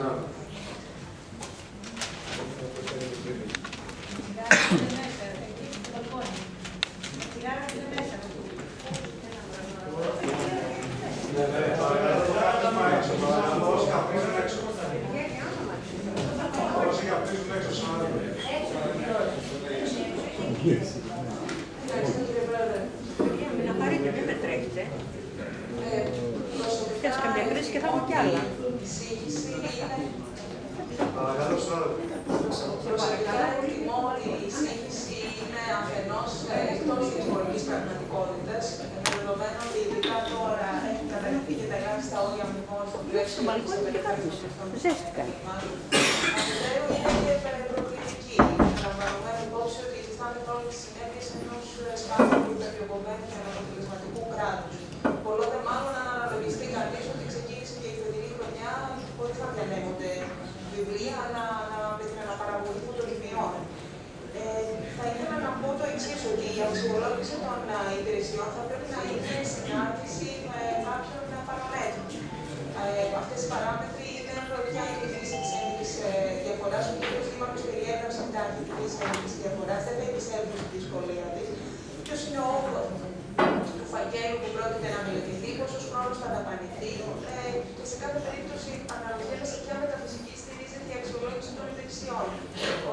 Να πάρετε, μην με τρέχετε. Φτιάχνω κρίση και θα έχω κι άλλα. Παρακαλώ, Παρακαλώ, είναι ότι ειδικά τώρα έχει καταληφθεί και τα ελάχιστα όρια αμοιβών στο πλαίσιο της απελευθέρωσης των Αφετέρου είναι και προκλητική, λαμβανωμένη υπόψη ότι αισθάνεται όλε τι συνέπειε ενός σπάνιου, υπερδιοπομένου και αναποτελεσματικού κράτου. Πολλό δε μάλλον αν αναλογιστεί κανεί ότι ξεκίνησε και η φετινή χρονιά χωρί να διανέμονται βιβλία, αλλά με την αναπαραγωγή των βιβλίων. Ε, θα ήθελα να πω το εξή, ότι η αξιολόγηση των υπηρεσιών θα πρέπει να είναι συνάντηση με κάποιων παραμέτρων. Ε, Αυτέ οι παράμετροι δεν ποια είναι η φύση τη ένδειξη διαφορά. Ο κ. Δήμαρχο περιέγραψε την αρχή τη ένδειξη διαφορά, δεν θα επισέλθω στη δυσκολία τη. Ποιο είναι ο όγκο του φακέλου που πρόκειται να μελετηθεί, πόσο χρόνο θα δαπανηθεί ε, και σε κάθε περίπτωση αναρωτιέμαι σε ποια μεταφυσική στηρίζεται η αξιολόγηση των υπηρεσιών.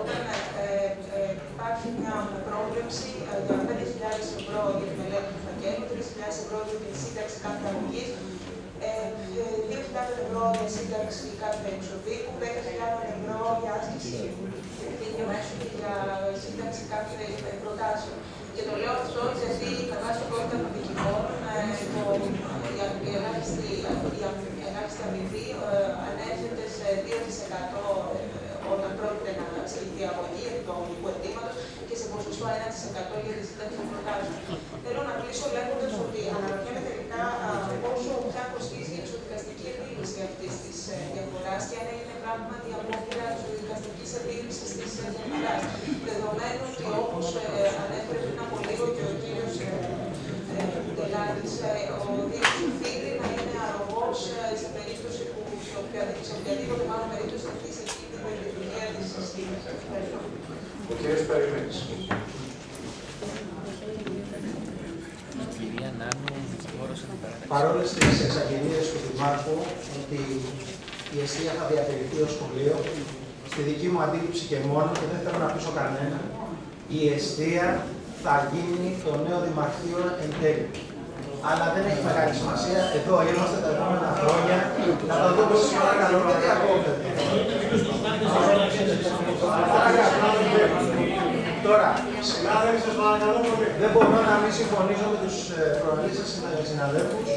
Όταν ε, ε, υπάρχει μια πρόβλεψη ε, για 5.000 ευρώ για τη μελέτη του φακέλου, 3.000 ευρώ για την σύνταξη κάθε αγωγή, 2.000 ευρώ για σύνταξη κάθε εξοδίκου, 10.000 ευρώ για άσκηση και μέσου και για σύνταξη κάθε προτάσεων. Και το λέω αυτό γιατί με βάση το κώδικα των δικηγόρων η ελάχιστη αμοιβή ανέρχεται σε 2% όταν πρόκειται να ασκηθεί αγωγή επί του αγωγικού αιτήματος και σε ποσοστό 1% για τη σύνταξη των προτάσεων. Θέλω να κλείσω λέγοντας ότι αναρωτιέμαι τελικά πόσο πια κοστίζει η εξοδικαστική επίλυση αυτής της διαφοράς και αν έγινε πράγματι απόπειρα εξοδικαστικής επίλυσης της διαφοράς. Δεδομένου ότι όπως ανέφερε πριν από λίγο και ο κύριος Ντελάκη, ο Δήμο οφείλει να είναι αρρωγό σε περίπτωση που σε οποιαδήποτε μάλλον περίπτωση θα σε εκεί την λειτουργία της συστήματος. Ευχαριστώ. Ο κύριος Περιμένης. Παρόλες τις εξαγγελίες του Δημάρχου ότι η αιστεία θα διατηρηθεί ως σχολείο, στη δική μου αντίληψη και μόνο, και δεν θέλω να πείσω κανένα, η αιστεία θα γίνει το νέο Δημαρχείο εν τέλει. Αλλά δεν έχει μεγάλη σημασία. Εδώ είμαστε τα επόμενα χρόνια να το δούμε σα παρακαλώ και διακόπτεται. Τώρα, δεν μπορώ να μην συμφωνήσω με τους προαλήσει συναδέλφους,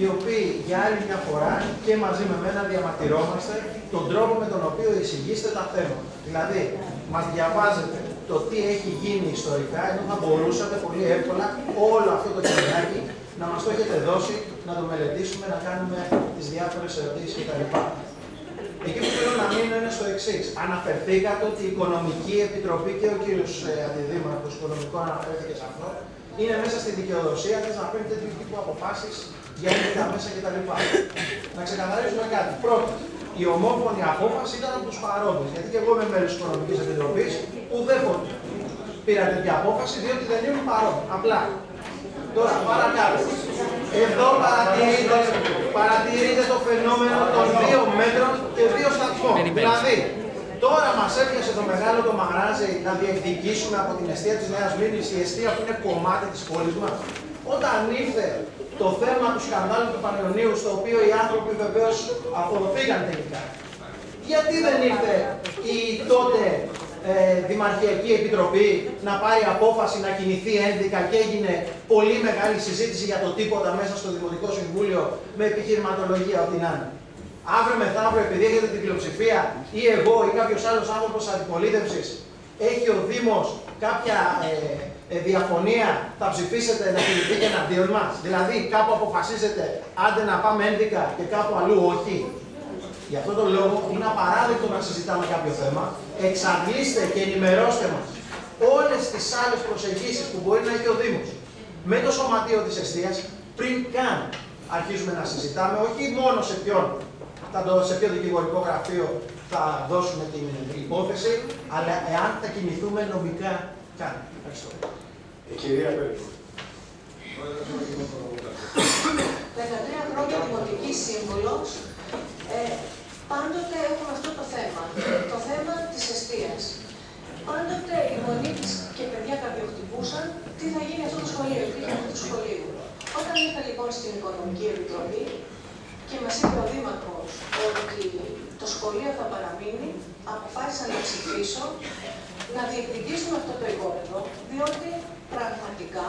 οι οποίοι για άλλη μια φορά και μαζί με μένα διαμαρτυρόμαστε τον τρόπο με τον οποίο εισηγείστε τα θέματα. Δηλαδή, μας διαβάζετε το τι έχει γίνει ιστορικά, ενώ θα μπορούσατε πολύ εύκολα όλο αυτό το κειμενάκι να μας το έχετε δώσει, να το μελετήσουμε, να κάνουμε τις διάφορες ερωτήσεις κτλ. Εκεί που θέλω να μείνω είναι στο εξής. Αναφερθήκατε ότι η Οικονομική Επιτροπή και ο κύριος Αντιδήμαρχος Οικονομικό αναφέρθηκε σε αυτό, είναι μέσα στη δικαιοδοσία της να παίρνει τέτοιου τύπου αποφάσεις για τα μέσα κτλ. Να ξεκαθαρίσουμε κάτι. Πρώτον, η ομόφωνη απόφαση ήταν από τους παρόντες. Γιατί και εγώ είμαι μέλος της Οικονομικής Επιτροπής, ουδέποτε πήρα τέτοια απόφαση, διότι δεν ήμουν παρόν. Απλά. Τώρα, παρακάτω. Εδώ παρατηρείτε, παρατηρείτε το φαινόμενο των δύο μέτρων και δύο σταθμών. Δηλαδή, τώρα μας έπιασε το μεγάλο το μαγράζι να διεκδικήσουμε από την αιστεία της Νέας Μήνης, η αιστεία που είναι κομμάτι της πόλης μας. Όταν ήρθε το θέμα του σκανδάλου του Πανελλονίου, στο οποίο οι άνθρωποι βεβαίως απορροφήκαν τελικά. Γιατί δεν ήρθε η τότε ε, Δημαρχιακή Επιτροπή να πάρει απόφαση να κινηθεί ένδικα και έγινε πολύ μεγάλη συζήτηση για το τίποτα μέσα στο Δημοτικό Συμβούλιο με επιχειρηματολογία ό,τι να είναι. Αύριο μεθαύριο, επειδή έχετε την πλειοψηφία ή εγώ ή κάποιος άλλος άνθρωπος αντιπολίτευσης, έχει ο Δήμος κάποια ε, ε, διαφωνία, θα ψηφίσετε να κινηθείτε εναντίον μας. Δηλαδή, κάπου αποφασίζετε άντε να πάμε ένδικα και κάπου αλλού όχι. Γι' αυτόν τον λόγο είναι απαράδεκτο να συζητάμε κάποιο θέμα. Εξαντλήστε και ενημερώστε μας όλες τις άλλες προσεγγίσεις που μπορεί να έχει ο Δήμος με το σωματείο της αιστεία πριν καν αρχίσουμε να συζητάμε, όχι μόνο σε ποιον, θα το, σε ποιο δικηγορικό γραφείο θα δώσουμε την υπόθεση, αλλά εάν θα κινηθούμε νομικά καν. Ευχαριστώ. Η κυρία Πέτρο. 13 χρόνια δημοτική σύμβουλο, ε, πάντοτε έχουμε αυτό το θέμα. Το θέμα της αιστείας. Πάντοτε οι γονείς και παιδιά καρδιοχτυπούσαν τι θα γίνει αυτό το σχολείο, τι γίνει αυτό το σχολείο. Όταν ήρθα λοιπόν στην Οικονομική Επιτροπή και μας είπε ο Δήμαρχος ότι το σχολείο θα παραμείνει, αποφάσισα να ψηφίσω να διεκδικήσουμε αυτό το υπόλοιπο, διότι πραγματικά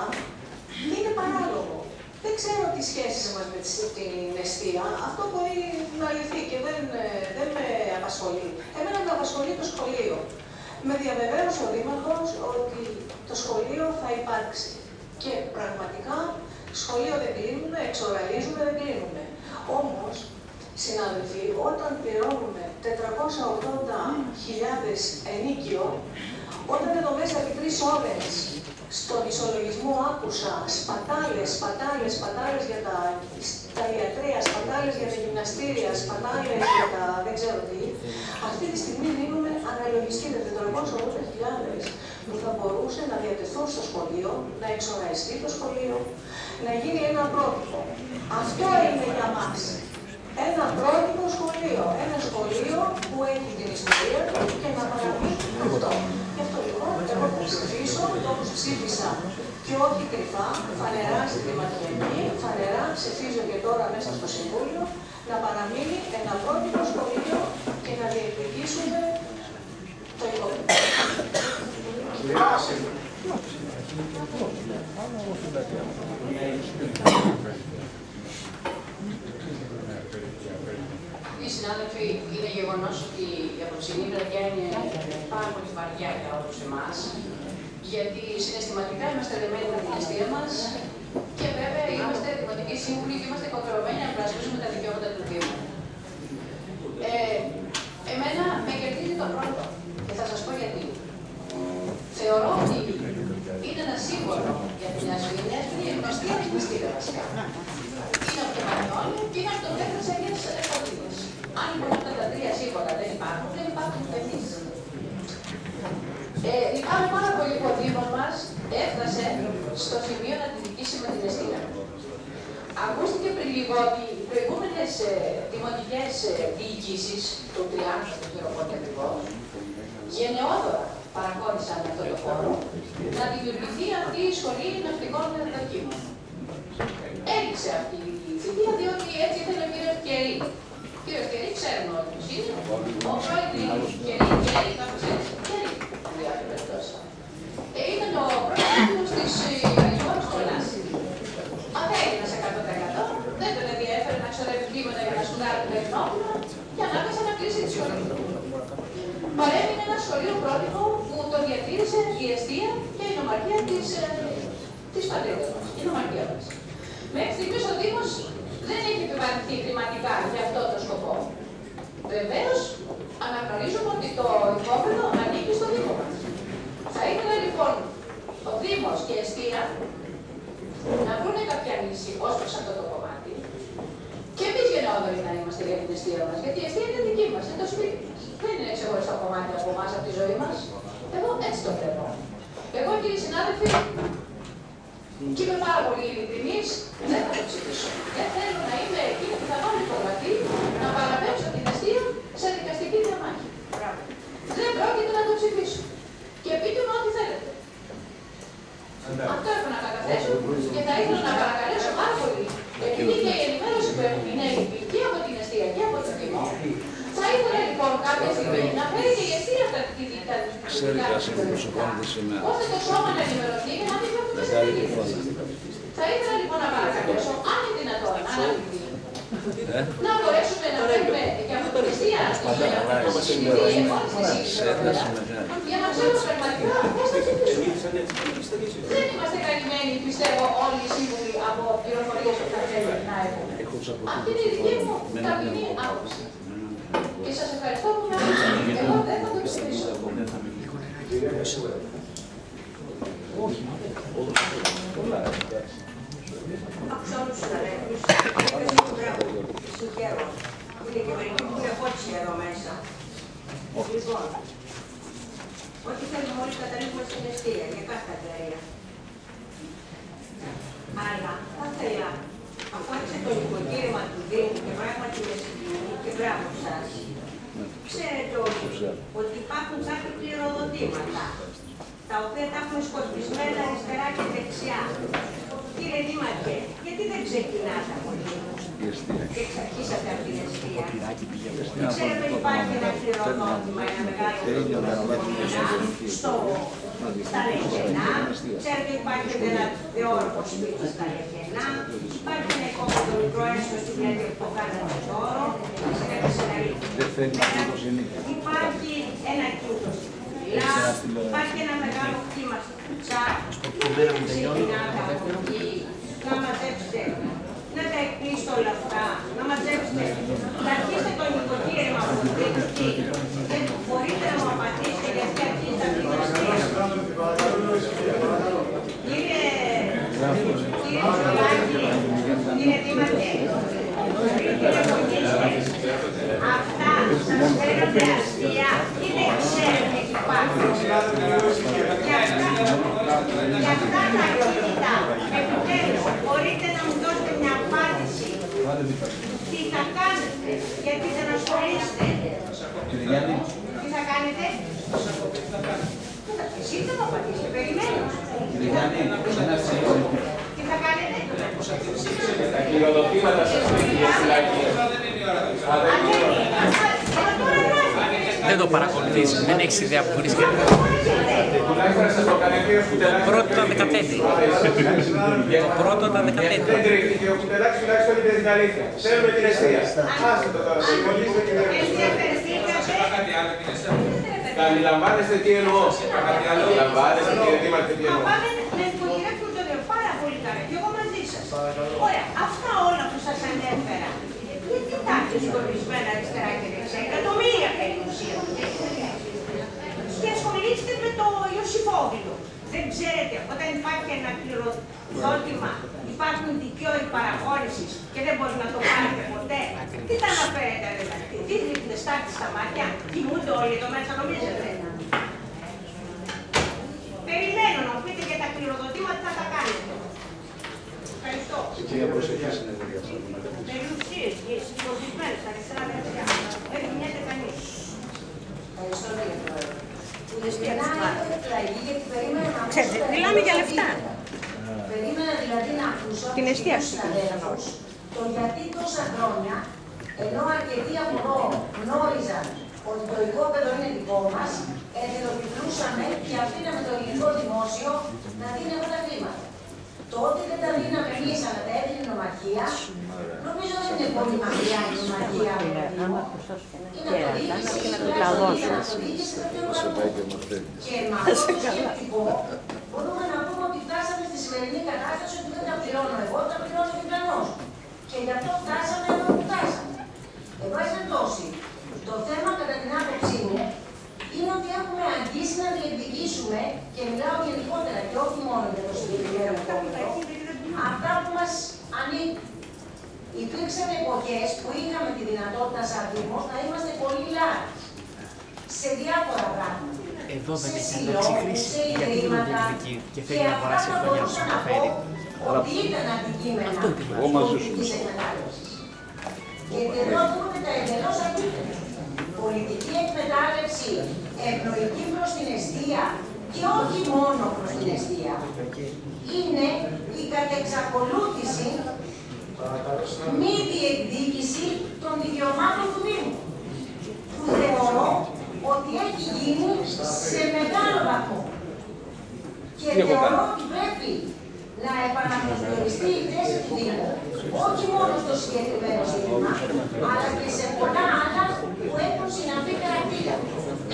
είναι παράλογο. Δεν ξέρω τι σχέσεις μας με την αιστεία. Αυτό μπορεί να λυθεί και δεν, ε, δεν με απασχολεί. Εμένα με απασχολεί το σχολείο. Με διαβεβαίωσε ο Δήμαρχος ότι το σχολείο θα υπάρξει. Και πραγματικά σχολείο δεν κλείνουμε, εξοραλίζουμε, δεν κλείνουμε. Όμως, συνάδελφοι, όταν πληρώνουμε 480.000 ενίκιο, όταν εδώ μέσα επί τρεις ώρες στον ισολογισμό άκουσα σπατάλες, σπατάλες, σπατάλες για τα, τα ιατρία, σπατάλες για τα γυμναστήρια, σπατάλες για τα δεν ξέρω τι. Αυτή τη στιγμή δίνουμε αναλογιστείτε 480.000 που θα μπορούσε να διατεθούν στο σχολείο, να εξοραϊστεί το σχολείο, να γίνει ένα πρότυπο. Αυτό είναι για μας. Ένα πρότυπο σχολείο. Ένα σχολείο που έχει την ιστορία του και να παραμείνει αυτό. Γι' αυτό λοιπόν εγώ θα ψηφίσω, όπως ψήφισα και όχι κρυφά, φανερά στη Δημαρχιακή, φανερά ψηφίζω και τώρα μέσα στο Συμβούλιο, να παραμείνει ένα πρότυπο σχολείο και να διεκδικήσουμε το υπόλοιπο. Οι συνάδελφοι, είναι γεγονός ότι η απόψινή βραδιά είναι πάρα πολύ βαριά για όλους εμάς. Γιατί συναισθηματικά είμαστε δεμένοι με την αιστεία μας και βέβαια είμαστε δημοτικοί σύμβουλοι και είμαστε υποχρεωμένοι να προασπίσουμε τα δικαιώματα του Δήμου. Ε, εμένα με κερδίζει το πρώτο και θα σας πω γιατί. Θεωρώ ότι είναι ένα σύμβολο για την Ασβήνια, είναι γνωστή αριθμιστήρα βασικά. Είναι από το Μανιόνιο και είναι από το Δέκρο τη Αγίας Εφαντίδα. Αν λοιπόν αυτά τα τρία σύμβολα δεν υπάρχουν, δεν υπάρχουν ούτε εμείς. Ε, λυπάμαι πάρα πολύ που ο Δήμος μας έφτασε στο σημείο να τη δικήσει με την αιστεία. Ακούστηκε πριν λίγο ότι οι προηγούμενες ε, δημοτικές ε, διοικήσεις του 30, δεν ξέρω πότε ακριβώς, γενναιόδωρα παραχώρησαν αυτό το χώρο να δημιουργηθεί αυτή η σχολή ναυτικών δοκίμων. Έληξε αυτή η θητεία διότι έτσι ήθελε ο κύριος Κερί. Ο κύριο Κερί ξέρουμε όλοι ποιος είναι. Ο πρώην Κερί, Κερί, κάπως έτσι. Κερί, εν διάφορα περιπτώσει. Ε, ήταν ο πρόεδρος της Αγιώρας Σχολάς. Απέγινε σε 100%. Δεν τον ενδιαφέρει να ξοδεύει χρήματα για να σπουδάρει το Ελληνόπουλο και ανάγκασε να κλείσει τη σχολή του. Παρέμεινε ένα σχολείο πρότυπο που το διατήρησε η αιστεία και η νομαρχία της, ε, της πατρίδας μας, η νομαρχία μας. Μέχρι στιγμής ο Δήμος δεν έχει επιβαρυνθεί χρηματικά για αυτό το σκοπό. Βεβαίως, αναγνωρίζουμε ότι το υπόβαθρο ανήκει στο Δήμο μας. Θα ήθελα λοιπόν ο Δήμος και η αιστεία να βρουν κάποια λύση ως προς αυτό το κομμάτι. Και εμείς γενναιόδοροι να είμαστε για την αιστεία μας. Γιατί η αιστεία είναι δική μας, είναι το σπίτι μας. Δεν είναι ξεχωριστό κομμάτι από εμάς, από τη ζωή μας. Εγώ έτσι το βλέπω. Εγώ κύριοι συνάδελφοι, και είμαι πάρα πολύ ειλικρινής, δεν θα το ψηφίσω. Δεν θέλω να είμαι εκείνη που θα βάλει υπογραφή να παραπέμψω την αιστεία σε δικαστική διαμάχη. Δεν πρόκειται να το ψηφίσω. Και πείτε μου ό,τι θέλετε. Αυτό έχω να καταθέσω και θα ήθελα να παρακαλέσω πάρα πολύ. Επειδή και η ενημέρωση που έχουν είναι και από την αιστεία και από το κοινό, θα ήθελα λοιπόν κάποια στιγμή να φέρει και η αιστεία τα δικά Ώστε το σώμα να ενημερωθεί και να μην φεύγουν σε Θα ήθελα λοιπόν να παρακαλέσω, αν είναι δυνατόν, αν αναλυθεί, να μπορέσουμε να φέρουμε και από την αιστεία για να ξέρουμε πραγματικά πώς θα ψηφίσουμε. Δεν είμαστε καλυμμένοι, πιστεύω, όλοι οι σύμβουλοι από πληροφορίες που θα θέλουν να έχουμε. Αυτή είναι η δική μου ταπεινή άποψη. Και σας ευχαριστώ που με άκουσατε. Εγώ δεν θα το ψηφίσω. Άκουσα όλους τους συναδέλφους. Συγχαίρω. Είναι και μερικοί που είναι φώτιση εδώ μέσα. Λοιπόν, ό,τι θέλουμε όλοι καταλήγουμε στην αιστεία για κάθε εταιρεία. Αλλά θα ήθελα, αφού άρχισε το νοικοκύρημα του Δήμου και πράγματι με συγκινεί και μπράβο σας, ξέρετε όλοι ότι υπάρχουν κάποια κληροδοτήματα τα οποία τα έχουμε σκορπισμένα αριστερά και δεξιά. Κύριε Δήμαρχε, γιατί δεν ξεκινάτε από εκεί; Εξ αρχής από την αιστεία. Ξέρετε υπάρχει ένα κληροδότημα, ένα μεγάλο κληροδότημα στο στα Λεχενά. Ξέρετε υπάρχει ένα διόρροπο σπίτι στα Λεχενά. Υπάρχει ένα οικόπεδο μικρό έστω στην πλέον που κάνατε τώρα. Υπάρχει ένα κύκλο στην Υπάρχει ένα μεγάλο κύμα στο Κουτσά. Ξεκινάτε από εκεί να μαζέψετε να τα εκπλήσετε όλα αυτά, να μαζέψετε, να αρχίσετε το νοικοκύρεμα από την εκεί και μπορείτε να μου απαντήσετε γιατί αρχίζετε αυτή την αστεία. Κύριε, κύριε Σολάκη, κύριε Δήμαρχε, μπορείτε να βοηθήσετε. Αυτά σας φαίνονται αστεία ή δεν ξέρετε τι υπάρχουν. Για αυτά, για αυτά τα ακίνητα, επιτέλους, μπορείτε να μου δώσετε μια απάντηση. Τι θα κάνετε, γιατί δεν ασχολείστε. Τι θα κάνετε; Εσύ θα μου απαντήσετε, περιμένω. Τι θα κάνετε; Τα κληροδοτήματα σας κύριε Σιλάκη. Δεν το παρακολουθείς, δεν έχεις ιδέα που βρίσκεται. Τουλάχιστον σας το κάνει ο Το πρώτο ήταν 15. Το πρώτο ήταν 15. Δεν τρίχει και ο Κουτελάκης τουλάχιστον είπες την αλήθεια. Ξέρουμε την αιστεία. Άστε το τώρα, υπολογίστε την αιστεία. Αντιλαμβάνεστε τι εννοώ. Αντιλαμβάνεστε κύριε Δήμαρχε τι εννοώ. Πάμε με νοικοκυρεύουν το λέω πάρα πολύ καλά και εγώ μαζί σας. Ωραία, αυτά όλα που σας ανέφερα. Γιατί τα έχετε σκορπισμένα αριστερά και δεξιά, εκατομμύρια περιουσία. Και ασχολείστε με το Ιωσήφόγλου. Δεν ξέρετε, όταν υπάρχει ένα κληροδότημα, υπάρχουν δικαιώοι παραχώρησης και δεν μπορεί να το πάρετε ποτέ. Τι τα αναφέρετε, δηλαδή. Τι ρίχνετε στάχτη στα μάτια, κοιμούνται όλοι εδώ μέσα, νομίζετε. Περιμένω να μου πείτε για τα κληροδοτήματα τι θα τα κάνετε. Ευχαριστώ. Κυρία Προσεχή Συνεδρία. Περιουσίες, σκορπισμένες, αριστερά δεξιά. Δεν κουνιέται κανείς. Ευχαριστώ κύριε Πρόεδρε. Ξέρετε, τα μιλάμε για επόμενα λεφτά. βήματα. Περίμενα δηλαδή να ακούσω Την από εστίαση. τους συναδέλφους το γιατί τόσα χρόνια, ενώ αρκετοί από εδώ γνώριζαν ότι το οικόπεδο είναι δικό μας, ενδυνοποιούσαμε και αφήναμε το ελληνικό δημόσιο να δίνει αυτά τα χρήματα. Το ότι δεν τα δίναμε εμείς, αλλά τα έδινε η νομαρχία, νομίζω δεν είναι πολύ μακριά η νομαρχία από το Δήμο. Είναι αυτοδιοίκηση, τουλάχιστον είναι αυτοδιοίκηση των οργανών. Και με αυτό το σκεπτικό μπορούμε να πούμε ότι φτάσαμε στη σημερινή κατάσταση ότι δεν τα πληρώνω εγώ, τα πληρώνω ο διπλανός. Και γι' αυτό φτάσαμε εδώ που φτάσαμε. Εν πάση περιπτώσει, το θέμα κατά την άποψή μου είναι ότι έχουμε αγγίσει να διεκδικήσουμε και μιλάω γενικότερα και όχι μόνο για το συγκεκριμένο κόμμα, αυτά που μας ανήκουν. Υπήρξαν εποχές που είχαμε τη δυνατότητα σαν Δήμος να είμαστε πολύ large σε διάφορα πράγματα. Εδώ δεν σε έχει αλλάξει συλλόγους, χρήση. σε Γιατί δεν το ιδρύματα. διεκδικεί και Και θέλει να αυτά αγοράσει θα αυτό για να μπορούσα σου να πω αναφέρει. ότι ήταν αντικείμενα Αυτό είναι. Εγώ μαζί σου. πολιτικής εκμετάλλευσης. Γιατί εδώ ακούμε τα εντελώς αντίθετα. Πολιτική εκμετάλλευση ευνοϊκή προς την αιστεία και όχι μόνο προς την αιστεία. Είναι η κατεξακολούθηση μη διεκδίκηση των δικαιωμάτων του Δήμου. Που θεωρώ ότι έχει γίνει σε μεγάλο βαθμό. Και θεωρώ ότι πρέπει να επαναπροσδιοριστεί η θέση του Δήμου, όχι μόνο στο συγκεκριμένο ζήτημα, αλλά και σε πολλά άλλα που έχουν συναντή χαρακτήρα.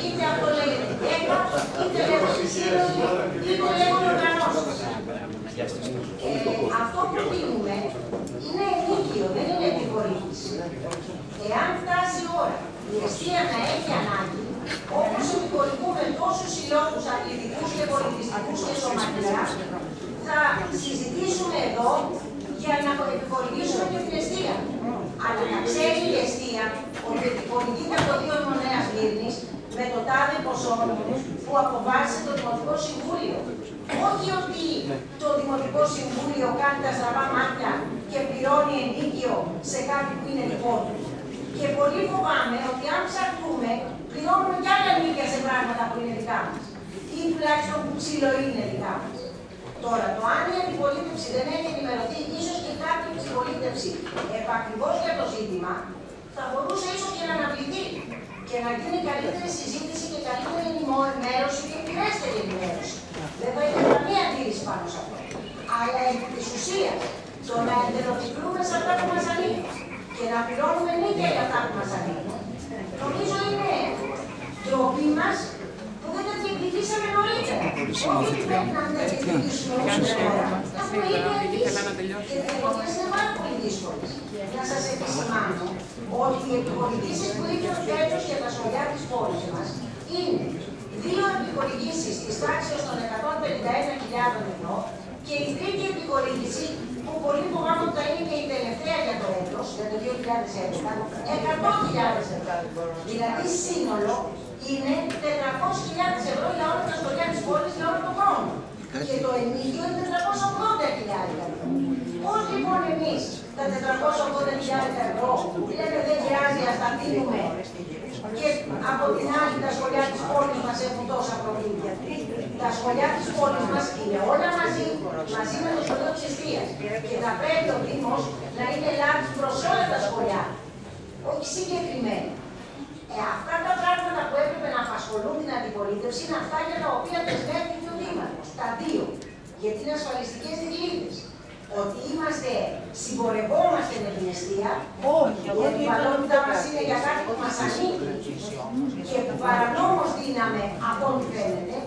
Είτε αυτό λέγεται ΚΕΚΑ, είτε λέγεται σύλλογοι, είτε λέγεται οργανώσεις. Ε, αυτό που δίνουμε είναι ενίκιο, δεν είναι επιχορήγηση. Εάν φτάσει η ώρα η αιστεία να έχει ανάγκη, όπως επιχορηγούμε τόσους συλλόγους αθλητικούς και πολιτιστικούς και σωματικά, θα συζητήσουμε εδώ για να επιχορηγήσουμε και την αιστεία. Αλλά να ξέρει η αιστεία ότι επιχορηγείται από δύο μονέα Μύρνης με το τάδε ποσό που αποφάσισε το Δημοτικό Συμβούλιο. Όχι ότι το Δημοτικό Συμβούλιο κάνει τα στραβά μάτια και πληρώνει ενίκιο σε κάτι που είναι δικό του. Και πολύ φοβάμαι ότι αν ψαχτούμε, πληρώνουμε κι άλλα νίκια σε πράγματα που είναι δικά μας. Ή τουλάχιστον που ψηλό είναι δικά μας. Τώρα, το αν η αντιπολίτευση δεν έχει ενημερωθεί, ίσως και κάποια συμπολίτευση επακριβώς για το ζήτημα, θα μπορούσε ίσως και να αναπληθεί και να γίνει καλύτερη συζήτηση και καλύτερη ενημέρωση και πληρέστερη ενημέρωση. Δεν θα είχα καμία αντίρρηση πάνω σε αυτό. Αλλά επί τη ουσία, το να εντεροτυπλούμε σε αυτά που μα ανήκουν και να πληρώνουμε νίκια για αυτά που μα ανήκουν, νομίζω είναι ντροπή μας που δεν τα διεκδικήσαμε νωρίτερα. Όχι πρέπει να τα διεκδικήσουμε νωρίτερα. Έχουμε ήδη αρχίσει. Και οι διαδικασίε είναι πάρα πολύ δύσκολε. Να σας επισημάνω ότι οι επιχορηγήσεις που είχε ο Τέλο για τα σχολιά της πόλης μας είναι δύο επιχορηγήσεις της τάξης των 151.000 ευρώ και η τρίτη επιχορήγηση που πολύ φοβάμαι ότι θα είναι και η τελευταία για το έτος, για το 2011, 100.000 ευρώ. Δηλαδή σύνολο είναι 400.000 ευρώ για όλα τα σχολεία της πόλης για όλο τον χρόνο. Και το ενίκιο είναι 480.000 ευρώ. Πώς λοιπόν εμείς τα 480.000 ευρώ λέμε δεν πειράζει, ας τα δίνουμε και από την άλλη τα σχολιά της πόλης μας έχουν τόσα προβλήματα. Τα σχολιά της πόλης μας είναι όλα μαζί, μαζί με το σχολείο της Εστίας. Και θα πρέπει ο Δήμος να είναι λάθος προς όλα τα σχολιά, όχι συγκεκριμένα. Ε, αυτά τα πράγματα που έπρεπε να απασχολούν την αντιπολίτευση είναι αυτά για τα οποία δεσμεύτηκε ο Δήμαρχος. Τα δύο. Γιατί είναι ασφαλιστικές δικλείδες ότι είμαστε, συμπορευόμαστε με την αιστεία, όχι, γιατί η παλαιότητά μας είναι για κάτι που μας ανήκει και που παρανόμως δίναμε από ό,τι φαίνεται.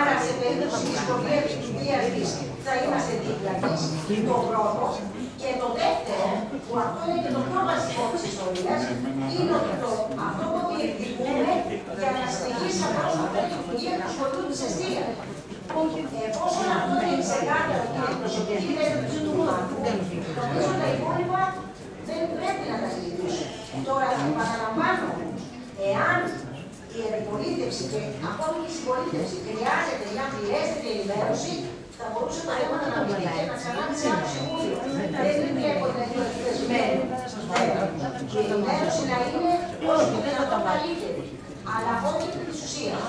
Άρα, σε περίπτωση δυσκολία του βίας θα είμαστε δίπλα της, το πρώτο. Και το δεύτερο, που αυτό είναι και το πιο βασικό της ιστορίας, είναι ότι το, αυτό που διεκδικούμε για να συνεχίσει απλώ αυτή η λειτουργία του σχολείου της αιστείας. Εφόσον αυτό είναι ξεκάθαρο και η προσωπική δέσμευση του νομίζω τα υπόλοιπα δεν πρέπει να τα συζητήσουμε. Τώρα, επαναλαμβάνω, εάν η αντιπολίτευση και ακόμη και η συμπολίτευση χρειάζεται μια πληρέστερη ενημέρωση, θα μπορούσε τα θέματα να βγει και να ξανάρθει σε άλλο συμβούλιο. Δεν βλέπω να είναι εκπαιδευμένο. Και η ενημέρωση να είναι όσο το δυνατόν καλύτερη. Αλλά όχι επί της ουσίας.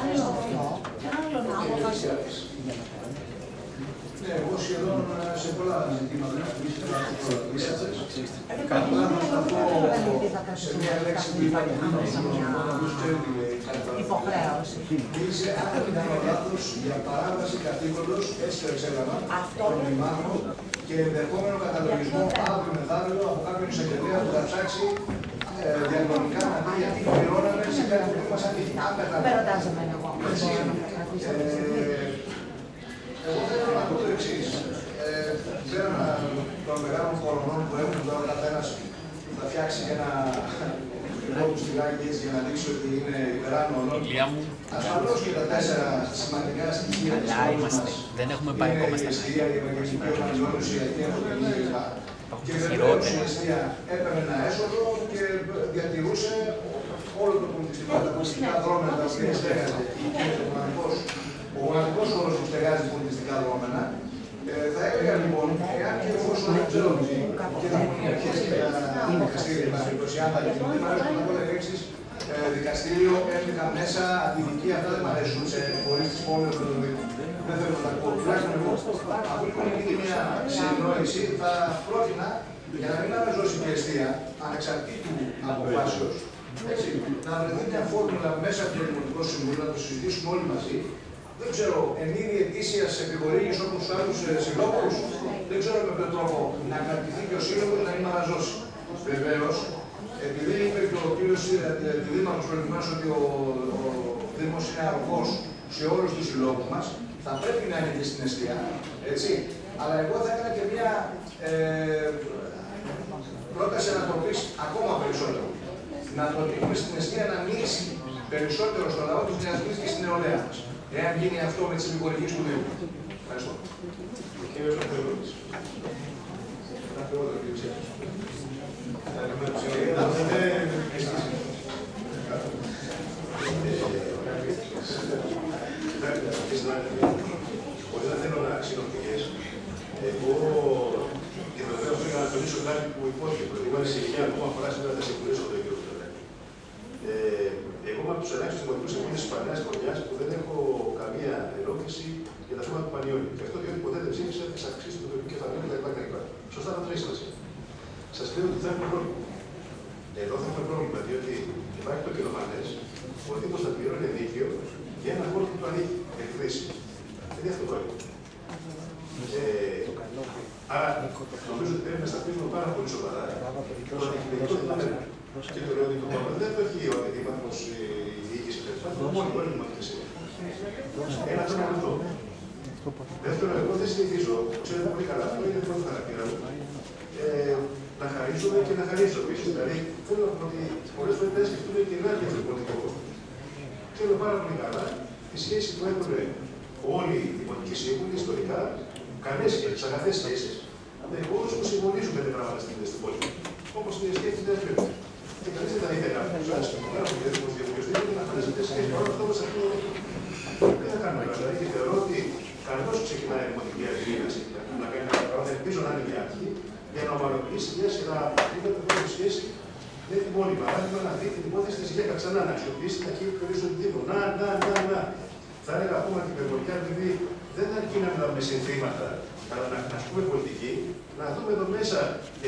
Ναι, εγώ σχεδόν σε πολλά ζητήματα που ήσασταν Απλά να σταθώ σε μια λέξη που είπατε πριν Υποχρέωση. Μίλησε, αν δεν κάνω λάθος, για παράβαση κατοίκοντος, έτσι το εξέλαβα, τον Δημάρχο και ενδεχόμενο καταλογισμό αύριο μεθαύριο από κάποιον εισαγγελέα που θα ψάξει διαχρονικά να δει γιατί πληρώναμε σε κάτι που μας ανήκει. Δεν ρωτάζω εμένα εγώ. Εγώ θέλω να πω το εξή. Ε, πέραν των μεγάλων κορονών που έχουν τώρα καθένα θα φτιάξει ένα λόγο στη Γάγη έτσι για να δείξει ότι είναι υπεράνω όλων. Ασφαλώ και τα τέσσερα σημαντικά στοιχεία τη πόλη μα. Δεν έχουμε πάει ακόμα στα νέα. Η Ευαγγελική Οργανωμένη, η Αγία Ευρωπαϊκή κλπ. Και βεβαίω η Εστία έπαιρνε ένα έσοδο και διατηρούσε όλο το πολιτιστικό, τα πολιτιστικά δρόμενα τα οποία στέγαζε ο μοναδικό χώρο που στεγάζει πολιτιστικά δρόμενα. Ε, θα έλεγα λοιπόν, εάν και εφόσον δεν ξέρω τι και θα πούμε αρχέ και τα δικαστήρια, εν πάση αν θα γίνει, μου αρέσουν να πω λέξεις δικαστήριο, έμπαινα μέσα, αντιδικία, αυτά δεν μου αρέσουν σε φορεί τη πόλη του Δήμου. Δεν θέλω να τα πω. Τουλάχιστον εγώ, αφού λοιπόν γίνει μια συνεννόηση, θα πρότεινα για να μην αναζώσει μια αιστεία ανεξαρτήτου αποφάσεως, να βρεθεί μια φόρμουλα μέσα από το Δημοτικό Συμβούλιο, να το συζητήσουμε όλοι μαζί, δεν ξέρω, εν είδη ετήσιας επιχορήγησης όπως τους άλλους ε, συλλόγους, δεν ξέρω με ποιο τρόπο να κρατηθεί και ο σύλλογος να μην αναζώσει. Βεβαίως, επειδή είπε και ο κύριος ε, Δήμαρχος προηγουμένως ότι ο, ο Δήμος είναι αργός σε όλους τους συλλόγους μας, θα πρέπει να είναι και στην αιστεία. Έτσι. Αλλά εγώ θα έκανα και μια ε, πρόταση ανατροπή ακόμα περισσότερο. Να προτείνουμε στην αιστεία να μιλήσει περισσότερο στο λαό της Νέας και στην νεολαία μας εάν γίνει αυτό με τις επικορικές του Δήμου. Ευχαριστώ. Κύριε Ζωφελούδης. Χωρίς να θέλω να συνοπτικές, εγώ και βεβαίω πήγα να τονίσω κάτι που υπόθηκε προηγουμένως σε 9 ακόμα φορά σήμερα θα σε πουλήσω τον κύριο Ε, εγώ είμαι από τους ελάχιστους δημοτικούς συμβούλου της Παλαιάς Χρονιάς που δεν έχω καμία ερώτηση για τα θέματα του Πανιόνιου. Και αυτό διότι ποτέ δεν ψήφισα τις αυξήσει του τοπικού κεφαλαίου κτλ. Σωστά θα τρέχει σημασία. Σας λέω ότι θα έχουμε πρόβλημα. Εδώ θα έχουμε πρόβλημα, διότι υπάρχει το καινοφανέ, ο Δήμο θα πληρώνει δίκαιο για ένα χώρο που του ανήκει, για τη χρήση. Είναι αυτό το πρόβλημα. Ε, άρα, νομίζω ότι πρέπει να σταθμίσουμε πάρα πολύ σοβαρά το αντικειμενικό δεδομένο. Και το ερωτικό πρόβλημα δεν το έχει ο αντιδήμαρχο η διοίκηση τέλο πάντων, το μόνο πρόβλημα τη Ένα θέμα είναι αυτό. Δεύτερο, εγώ δεν συνηθίζω, ξέρετε πολύ καλά, αυτό είναι το πρώτο χαρακτήρα μου, ε, να χαρίζουμε και να χαρίζω πίσω. Δηλαδή, θέλω να πω ότι πολλές φορές δεν σκεφτούμε και να για το πολιτικό κόσμο. Ξέρω πάρα πολύ καλά τη σχέση που έχουν όλοι οι δημοτικοί σύμβουλοι ιστορικά, καλές σχέσει, αγαθέ σχέσεις, με χώρου που συμβολίζουν με πράγματα στην, στην πόλη. Όπως η σχέση της Νέα Και κανεί δεν θα ήθελε να πει ότι πάρα πολύ έντονο διαβουλευτή να χωρίσει αυτέ τι σχέσει. Παρόλο αυτό, αυτό δεν θα κάνουμε καλά. Γιατί θεωρώ ότι καλώ ξεκινάει η δημοτική αντίληψη να κάνει αυτά τα πράγματα. Ελπίζω να είναι μια αρχή για να ομαλοποιήσει μια σειρά προβλήματα που έχουν σχέση με την πόλη. Παράδειγμα, να δει την υπόθεση της ΓΕΚΑ ξανά, να αξιοποιήσει τα κύριο του ορίζοντα τύπου. Να, να, να, να. Θα έλεγα ακόμα και υπερβολικά, επειδή δεν αρκεί να μιλάμε συνθήματα, αλλά να, να πούμε πολιτική, να δούμε εδώ μέσα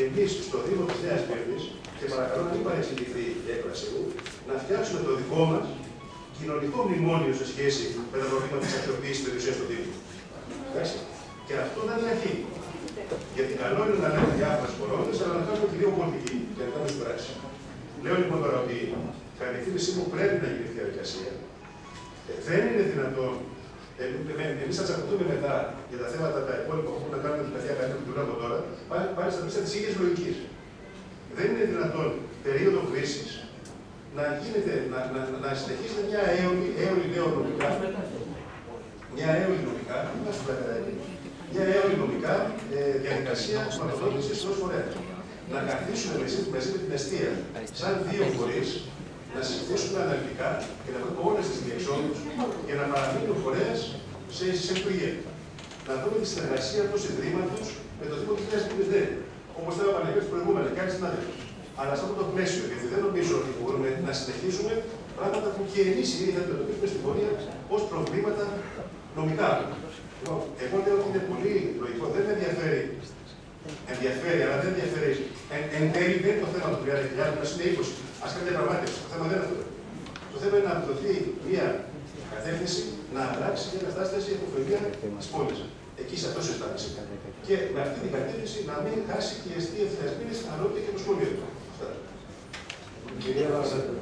εμείς στο Δήμο της Νέας Πέμπτη, και παρακαλώ να μην παρεξηγηθεί η έκφρασή μου, να φτιάξουμε το δικό μας κοινωνικό μνημόνιο σε σχέση με τα προβλήματα της αξιοποίησης περιουσίας του Δήμου. Και αυτό δεν είναι αρχή. Γιατί καλό είναι να λέμε διάφορες φορώντε, αλλά να κάνουμε και δύο πολιτική για να κάνουμε στην πράξη. Λέω λοιπόν τώρα ότι κατά τη φίλησή μου πρέπει να γίνει διαδικασία. Ε, δεν είναι δυνατόν ε, Εμείς θα τσακωθούμε μετά για τα θέματα τα υπόλοιπα που έχουν να κάνουν με την καθιά κανένα που από τώρα, πάλι, πάλι στα πλαίσια της ίδιας λογικής. Δεν είναι δυνατόν περίοδο κρίσης να, γίνεται, να, να, να συνεχίζεται μια έολη, έολη νομικά, μια έολη νομικά, μια έολη νομικά ε, διαδικασία χρηματοδότησης ενό φορέας. Να καθίσουμε μαζί, μαζί μες την αιστεία, σαν δύο φορείς, να συζητήσουμε αναλυτικά και να βρούμε όλες τις διεξόδους και να παραμείνει ο φορέας σε, σε Να δούμε τη συνεργασία ενός ιδρύματος με το Δήμο τη Νέα Πιλεσδέ. Όπως θα είπα και προηγούμενα, και άλλοι συνάδελφοι. Αλλά σε αυτό το πλαίσιο, γιατί δεν νομίζω ότι μπορούμε να συνεχίσουμε πράγματα που και εμείς οι ίδιοι θα αντιμετωπίσουμε στην πορεία ως προβλήματα νομικά. Λοιπόν, εγώ λέω ότι είναι πολύ λογικό, δεν με ενδιαφέρει. Ενδιαφέρει, αλλά δεν ενδιαφέρει. Εν, εν τέλει δεν είναι το θέμα του 30.000, να είναι 20. Α κάνει διαπραγμάτευση. Το θέμα δεν είναι αυτό. Το θέμα είναι να δοθεί μια κατεύθυνση να αλλάξει μια κατάσταση υποφελία της πόλης. Εκεί σε αυτός συζητάμε Και με αυτή την κατεύθυνση να μην χάσει και η αιστεία ευθυνασμένη ανώτητα και το σχολείο του. Κυρία Βαρσέτα.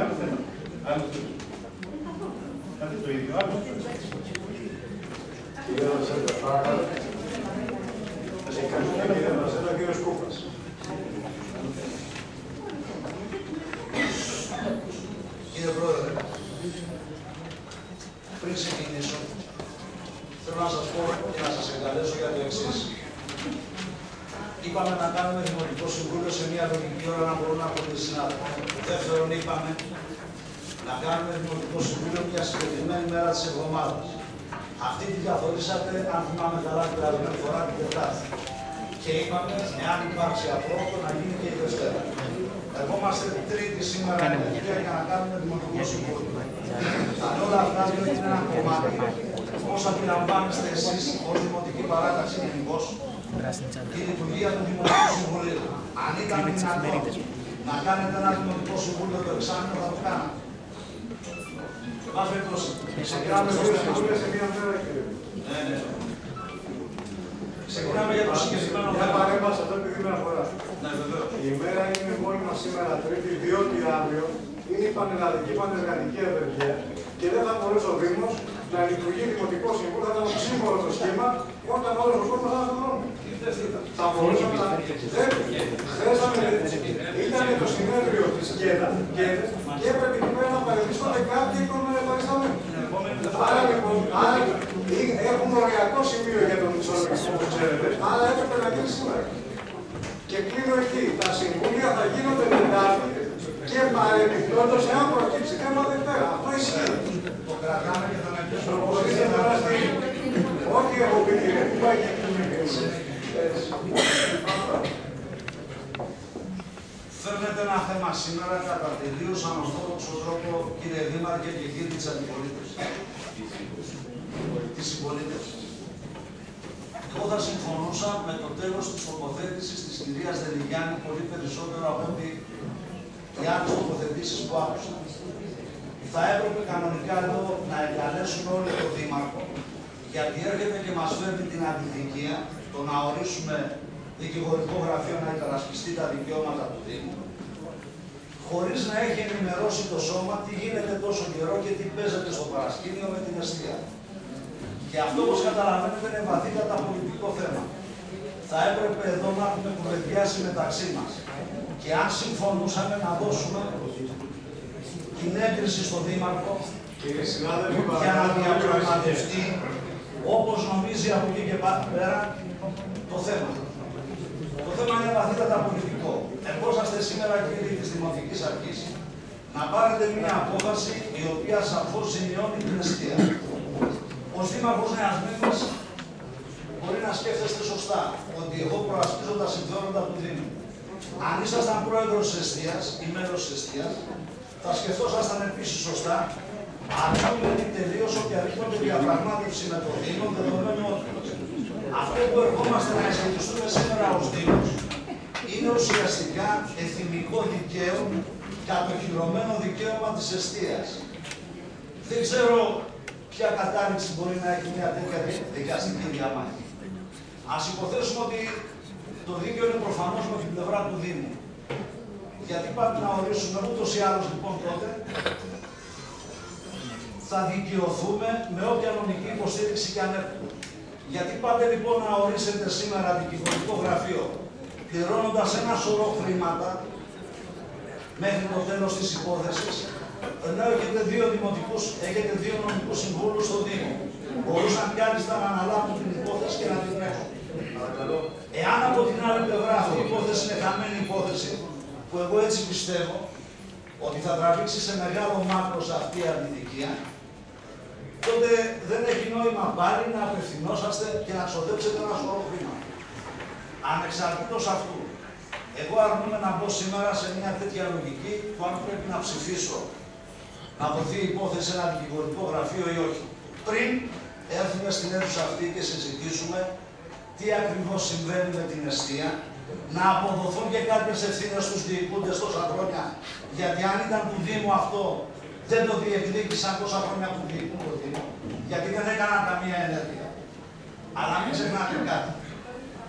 Άλλος θέμα. Άλλος θέμα. Κάτι το ίδιο. Άλλος θέμα. Κυρία Βαρσέτα, παρακαλώ. Κύριε Βαρσέτα, κύριος Κούφας. Κύριε Πρόεδρε, πριν ξεκινήσω, θέλω να σας πω και να σας εγκαλέσω για το εξής. Είπαμε να κάνουμε δημοτικό συμβούλιο σε μια λογική ώρα να μπορούν να ακούνε οι συνάδελφοι. Δεύτερον, είπαμε να κάνουμε δημοτικό συμβούλιο μια συγκεκριμένη μέρα της εβδομάδας. Αυτή την καθορίσατε, αν θυμάμαι καλά, την άλλη φορά την Τετάρτη. Και είπαμε, εάν υπάρξει απρόοδο, να γίνει και η Δευτέρα. Ερχόμαστε τρίτη σήμερα για να κάνουμε δημοτικό συμβούλιο. Αν όλα αυτά είναι ένα κομμάτι, πώς αντιλαμβάνεστε εσείς ως δημοτική παράταξη γενικώ τη λειτουργία του Δημοτικού Συμβουλίου. Αν ήταν δυνατόν να κάνετε ένα Δημοτικό Συμβούλιο το εξάμεινο, θα το κάναμε. Μας περιπτώσει. Ξεκινάμε σε μία μέρα, κύριε. Ναι, ναι. Ξεκινάμε για το συγκεκριμένο θέμα. Μια παρέμβαση αυτό επειδή με αφορά. Ναι, βεβαίως. Η ημέρα είναι μόνιμα σήμερα Τρίτη, διότι αύριο είναι η πανελλαδική πανεργατική απεργία και δεν θα μπορέσει ο Δήμο να λειτουργεί δημοτικό συμβούλιο, θα ήταν σύμβολο το σχήμα όταν όλο ο κόσμο θα ήταν δρόμο. Θα μπορούσαμε να. Χθέσαμε. Ήταν το συνέδριο τη ΚΕΔΑ και έπρεπε εκεί πέρα να παρεμβήσουν κάποιοι των παρισταμένων. Άρα λοιπόν, έχουμε οριακό σημείο για τον ισολογισμό που ξέρετε, αλλά έπρεπε να γίνει σήμερα. Και κλείνω εκεί. Τα συμβούλια θα γίνονται Τετάρτη και παρεμπιπτόντω εάν προκύψει θέμα Δευτέρα. Αυτό ισχύει. Το κρατάμε και θα Προχωρήστε τώρα στη. Ό,τι έχω πει κύριε, πού πάει και φέρνετε ένα θέμα σήμερα κατά τελείω ανορθόδοξο τρόπο, κύριε Δήμαρχε και κύριοι της αντιπολίτευσης. Της συμπολίτευσης. Εγώ θα συμφωνούσα με το τέλος της τοποθέτησης της κυρίας Δελιγιάννη πολύ περισσότερο από ότι οι άλλες τοποθετήσεις που άκουσα. Θα έπρεπε κανονικά εδώ να εγκαλέσουμε όλοι τον Δήμαρχο, γιατί έρχεται και μας φέρνει την αντιδικία το να ορίσουμε δικηγορικό γραφείο να υπερασπιστεί τα δικαιώματα του Δήμου, χωρίς να έχει ενημερώσει το σώμα τι γίνεται τόσο καιρό και τι παίζεται στο παρασκήνιο με την αιστεία. Και αυτό, όπως καταλαβαίνετε, είναι βαθύτατα πολιτικό θέμα. Θα έπρεπε εδώ να έχουμε κουβεντιάσει μεταξύ μας. Και αν συμφωνούσαμε να δώσουμε την έγκριση στον Δήμαρχο για να διαπραγματευτεί όπως νομίζει από εκεί και πέρα το θέμα. Το θέμα είναι βαθύτατα πολιτικό. Ερχόσαστε σήμερα, κύριοι της Δημοτικής Αρχής, να πάρετε μια απόφαση η οποία σαφώς σημειώνει την αιστεία. Ω Δήμαρχος Νέας Μήνη, μπορεί να σκέφτεστε σωστά ότι εγώ προασπίζω τα συμφέροντα του Δήμου. Αν ήσασταν πρόεδρος της αιστείας ή μέλος της αιστείας, θα σκεφτόσασταν επίσης σωστά αρνούμενη τελείω οποιαδήποτε διαπραγμάτευσης με το Δήμο, δεδομένου ότι αυτό που ερχόμαστε να εισηγηθούμε σήμερα ως Δήμος είναι ουσιαστικά εθνικό δικαίο, κατοχυρωμένο δικαίωμα της αιστείας. Δεν ξέρω ποια κατάληξη μπορεί να έχει μια τέτοια δικαστική διαμάχη. Ας υποθέσουμε ότι το δίκαιο είναι προφανώς με την πλευρά του Δήμου. Γιατί πάμε να ορίσουμε ούτως ή άλλως λοιπόν τότε θα δικαιωθούμε με όποια νομική υποστήριξη και αν έχουμε. Γιατί πάτε λοιπόν να ορίσετε σήμερα δικηγορικό γραφείο, πληρώνοντας ένα σωρό χρήματα μέχρι το τέλος της υπόθεσης, ενώ έχετε δύο δημοτικούς, έχετε δύο νομικούς συμβούλους στο Δήμο. Μπορούσαν κάλλιστα να αναλάβουν την υπόθεση και να την τρέξουν. Εάν από την άλλη πλευρά αυτή η υπόθεση είναι χαμένη υπόθεση, που εγώ έτσι πιστεύω ότι θα τραβήξει σε μεγάλο μάκρος αυτή η αντιδικία, τότε δεν έχει νόημα πάλι να απευθυνόσαστε και να ξοδέψετε ένα σωρό χρήμα. Ανεξαρτήτως αυτού, εγώ αρνούμαι να μπω σήμερα σε μια τέτοια λογική που αν πρέπει να ψηφίσω να δοθεί υπόθεση σε ένα δικηγορικό γραφείο ή όχι. Πριν έρθουμε στην αίθουσα αυτή και συζητήσουμε τι ακριβώς συμβαίνει με την αιστεία, να αποδοθούν και κάποιες ευθύνες στους διοικούντες τόσα χρόνια. Γιατί αν ήταν του Δήμου αυτό δεν το διεκδίκησαν τόσα χρόνια που διοικούν το Δήμο, γιατί δεν έκαναν καμία ενέργεια. Αλλά μην ξεχνάτε κάτι.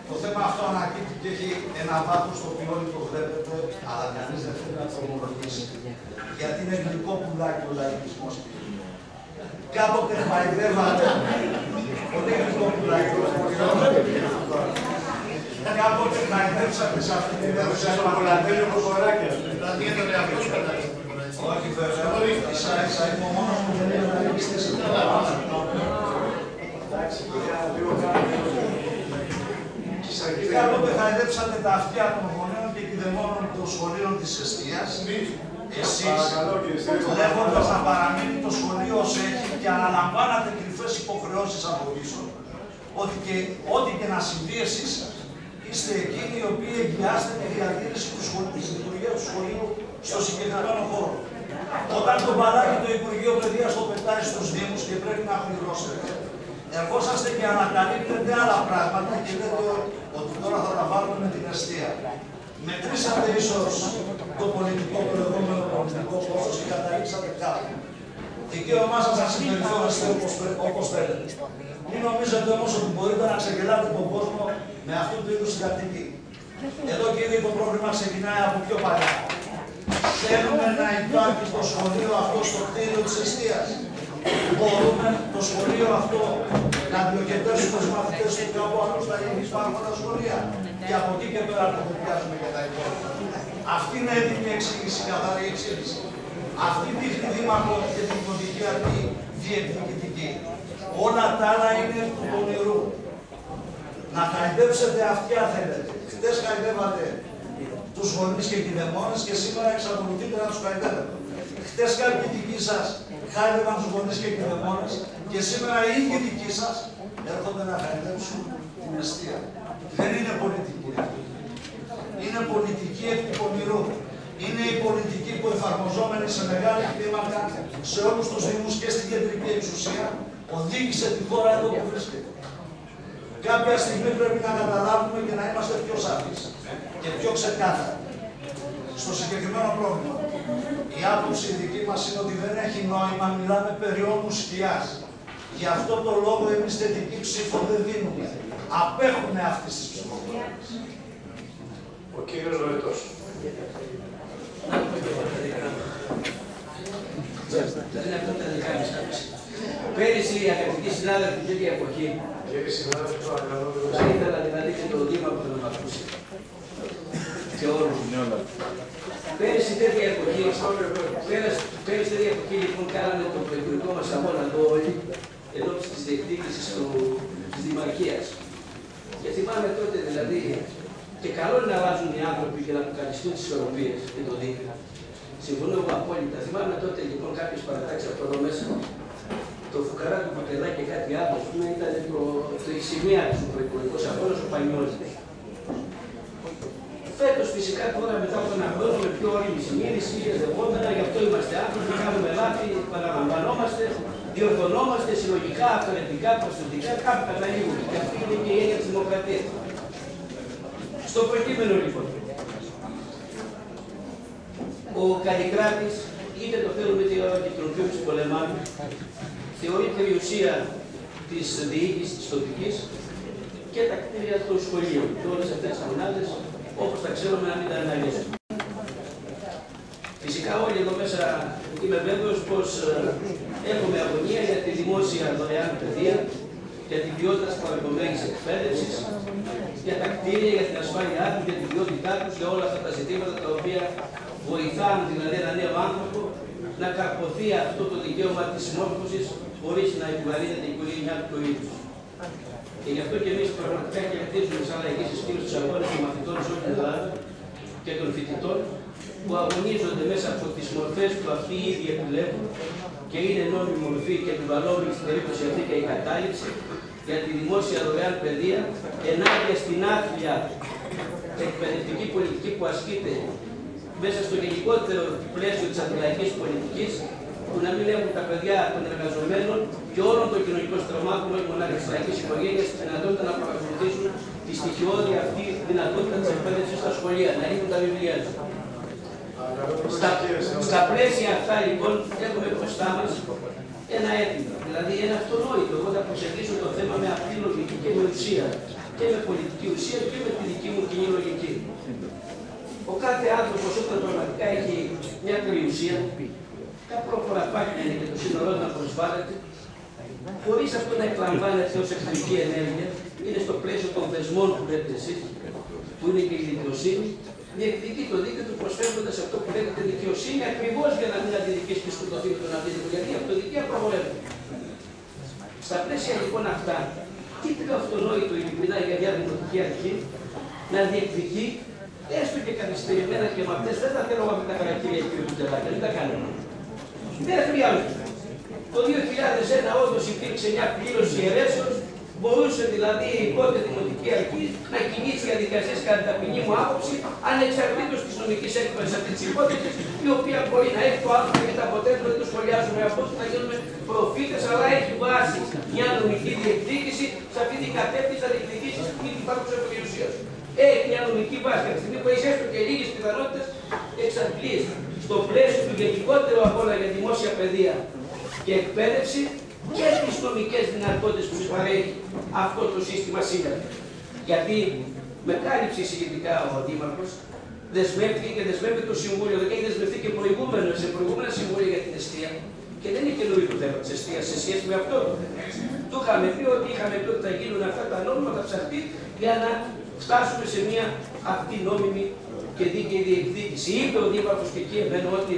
Το θέμα αυτό ανακύπτει και έχει ένα βάθος το οποίο όλοι το βλέπετε, αλλά κανείς δεν θέλει να το ομολογήσει. Γιατί είναι γλυκό πουλάκι ο λαϊκισμός. Κάποτε χαϊδεύατε. Πολύ γλυκό πουλάκι. Κάποτε χαϊδεύσατε σε αυτή την αίθουσα το κολατέλιο κοκοράκια. Δηλαδή είναι το εαυτό όχι βέβαια, ίσα ίσα είμαι ο μόνος που δεν είναι να ρίξετε σε Κάποτε χαϊδέψατε τα αυτιά των γονέων και κυδεμόνων των σχολείων της αιστείας, εσείς, λέγοντας να παραμείνει το σχολείο ως έχει και αναλαμβάνατε κρυφές υποχρεώσεις από πίσω, ότι και ό,τι και να συμβεί εσείς είστε εκείνοι οι οποίοι εγγυάστε τη διατήρηση του σχολείου, της λειτουργία του σχολείου στο συγκεκριμένο χώρο. Όταν το μπαλάκι το Υπουργείο Παιδείας το πετάει στους Δήμους και πρέπει να πληρώσετε, ερχόσαστε και ανακαλύπτετε άλλα πράγματα και λέτε ότι τώρα θα τα βάλουμε με την αιστεία. Μετρήσατε ίσως το πολιτικό προηγούμενο πολιτικό κόστος και καταλήξατε κάπου. Δικαίωμά σας να συμπεριφέρεστε όπως θέλετε. Μην νομίζετε όμως ότι μπορείτε να ξεγελάτε τον κόσμο με αυτού του είδους κατοική. Εδώ κύριε το πρόβλημα ξεκινάει από πιο παλιά. Θέλουμε να υπάρχει το σχολείο αυτό στο κτίριο της αιστεία. Μπορούμε το σχολείο αυτό να διοχετεύσουμε του μαθητές του κάπου αλλού στα υπάρχουν τα σχολεία. Και από εκεί και πέρα το πιάσουμε και τα υπόλοιπα. Αυτή είναι έτοιμη εξήγηση, καθαρή εξήγηση. Αυτή δείχνει δήμαρχο και την κοντική αρχή διεκδικητική. Όλα τα άλλα είναι του πονηρού. Να χαϊδέψετε αυτιά θέλετε. Χτες χαϊδεύατε τους γονείς και κηδεμόνε και σήμερα εξακολουθείτε να τους χαϊδεύετε. Χτες κάποιοι δικοί σας χάιδευαν τους γονείς και κηδεμόνε και σήμερα οι ίδιοι δικοί σας έρχονται να χαϊδέψουν την αιστεία. Δεν είναι πολιτική αυτή. Είναι πολιτική εκ του πονηρού. πολιτική που εφαρμοζόμενη σε μεγάλη κλίμακα σε όλους τους Δήμους και στην κεντρική εξουσία οδήγησε τη χώρα εδώ που βρίσκεται. Κάποια στιγμή πρέπει να καταλάβουμε και να είμαστε πιο σαφείς και πιο ξεκάθαροι στο συγκεκριμένο πρόβλημα. Η άποψη δική μας είναι ότι δεν έχει νόημα, μιλάμε περί ώμου σκιάς. Γι' αυτό το λόγο εμείς θετική ψήφο δεν δίνουμε. Απέχουμε αυτής της ψηφοφορίας. Ο κύριος Νοητός. Δεν είναι αυτό τα δικά μας άποψη. Πέρυσι η αγαπητή συνάδελφη την ίδια εποχή. Κύριε συνάδελφε, παρακαλώ. Θα ήθελα δηλαδή και το Δήμαρχο να με ακούσει. Και όλους. Πέρυσι τέτοια εποχή, πέρυσι, πέρυσι τέτοια εποχή λοιπόν κάναμε το προεκλογικό μας αγώνα εδώ όλοι, ενώ της διεκδίκησης της Δημαρχίας. Και θυμάμαι τότε δηλαδή, και καλό είναι να αλλάζουν οι άνθρωποι και να αποκαλυστούν τις ισορροπίες και το δίκαιο. Συμφωνώ εγώ απόλυτα. Θυμάμαι τότε λοιπόν κάποιες παρατάξεις από εδώ μέσα, το φουκαρά του Πακεδά και κάτι άλλο, ας πούμε, ήταν το, το σημεία του προεκλογικού αγώνα ο Πανιώτης. Φέτος φυσικά τώρα μετά από ένα χρόνο με πιο όρημη συνείδηση, δεχόμενα, γι' αυτό είμαστε άνθρωποι, κάνουμε λάθη, παραλαμβανόμαστε, διορθωνόμαστε συλλογικά, αυθορετικά, προσωπικά, κάπου καταλήγουμε. Και αυτή είναι και η έννοια της δημοκρατίας. Στο προκείμενο λοιπόν, ο Καλλικράτης, είτε το θέλουμε είτε όχι τον οποίο του πολεμάμε, θεωρεί περιουσία της διοίκησης της τοπικής και τα κτίρια των σχολείων και όλες αυτές τις μονάδες όπως τα ξέρουμε να μην τα αναλύσουμε. Φυσικά όλοι εδώ μέσα είμαι βέβαιος πως ε, έχουμε αγωνία για τη δημόσια δωρεάν παιδεία, για την ποιότητα της παρακομμένης εκπαίδευσης, για τα κτίρια, για την ασφάλειά τους, για την ποιότητά τους, για όλα αυτά τα ζητήματα τα οποία βοηθάνε δηλαδή ένα νέο άνθρωπο να καρποθεί αυτό το δικαίωμα της συμμόρφωσης χωρίς να επιβαρύνεται η οικογένειά του το ίδιο. Και γι' αυτό και εμείς πραγματικά κερδίζουμε σαν λαϊκής συσχήμωση τους αγώνες των μαθητών σε όλη την Ελλάδα και των φοιτητών που αγωνίζονται μέσα από τις μορφές που αυτοί οι ίδιοι επιλέγουν και είναι νόμιμη μορφή και επιβαλλόμενη στην περίπτωση αυτή και η κατάληψη για τη δημόσια δωρεάν παιδεία ενάντια στην άθλια εκπαιδευτική πολιτική που ασκείται μέσα στο γενικότερο πλαίσιο της αντιλαϊκής πολιτικής που να μην έχουν τα παιδιά των εργαζομένων και όλων των κοινωνικών στρωμάτων, όχι μόνο τη λαϊκή οικογένειας, τη δυνατότητα να παρακολουθήσουν τη στοιχειώδη αυτή δυνατότητα της εκπαίδευσης στα σχολεία, να ρίχνουν τα βιβλία τους. Στα, στα πλαίσια αυτά λοιπόν έχουμε μπροστά μας ένα αίτημα. Δηλαδή ένα αυτονόητο. Εγώ θα προσεγγίσω το θέμα με αυτή λογική και με ουσία. Και με πολιτική ουσία και με τη δική μου κοινή λογική. Ο κάθε άνθρωπος όταν πραγματικά έχει μια περιουσία, κάποια παραπάνω είναι και το σύνολό να προσβάλλεται, χωρίς αυτό να εκλαμβάνεται ως εχθρική ενέργεια, είναι στο πλαίσιο των θεσμών που λέτε εσείς, που είναι και η δικαιοσύνη, διεκδικεί το δίκαιο του προσφέροντας αυτό που λέγεται δικαιοσύνη ακριβώς για να μην αντιδικήσει και σκοτωθεί με τον αντίδικο. Γιατί η αυτοδικία απαγορεύεται. Στα πλαίσια λοιπόν αυτά, τι πιο αυτονόητο ειλικρινά για μια δημοτική αρχή να διεκδικεί έστω και καθυστερημένα και με αυτέ δεν θα θέλω με τα χαρακτήρια του κ. Τζελάκη, δεν τα κάνουμε. Δεν χρειάζεται. Το 2001 όντως υπήρξε μια πλήρωση ερέσεω, μπορούσε δηλαδή η πρώτη δημοτική αρχή να κινήσει διαδικασίες κατά ταπεινή μου άποψη, ανεξαρτήτως της νομικής έκβαση αυτής της υπόθεσης, η οποία μπορεί να έχει το άνθρωπο και τα αποτέλεσμα, δεν το σχολιάζουμε αυτό, θα γίνουμε προφήτες, αλλά έχει βάση μια νομική διεκδίκηση σε αυτή την κατεύθυνση θα διεκδικήσεις την υπάρχουσα περιουσία σου. Έχει μια νομική βάση. Από τη στιγμή που έχεις έστω και λίγες πιθανότητες εξαντλήσει στο πλαίσιο του γενικότερου αγώνα για δημόσια παιδεία και εκπαίδευση και τις νομικές δυνατότητες που σου παρέχει αυτό το σύστημα σήμερα. Γιατί με κάλυψε εισηγητικά ο Δήμαρχο, δεσμεύτηκε και δεσμεύεται το Συμβούλιο, δεν έχει δεσμευτεί και προηγούμενο, σε προηγούμενα συμβούλια για την αιστεία. Και δεν είναι καινούριο το θέμα της αιστείας σε σχέση με αυτό. Του είχαμε πει ότι είχαμε πει ότι θα γίνουν αυτά τα νόμιμα, θα ψαχτεί για να φτάσουμε σε μια αυτή νόμιμη και δίκαιη διεκδίκηση. Είπε ο Δήμαρχος και εκεί εμένα ότι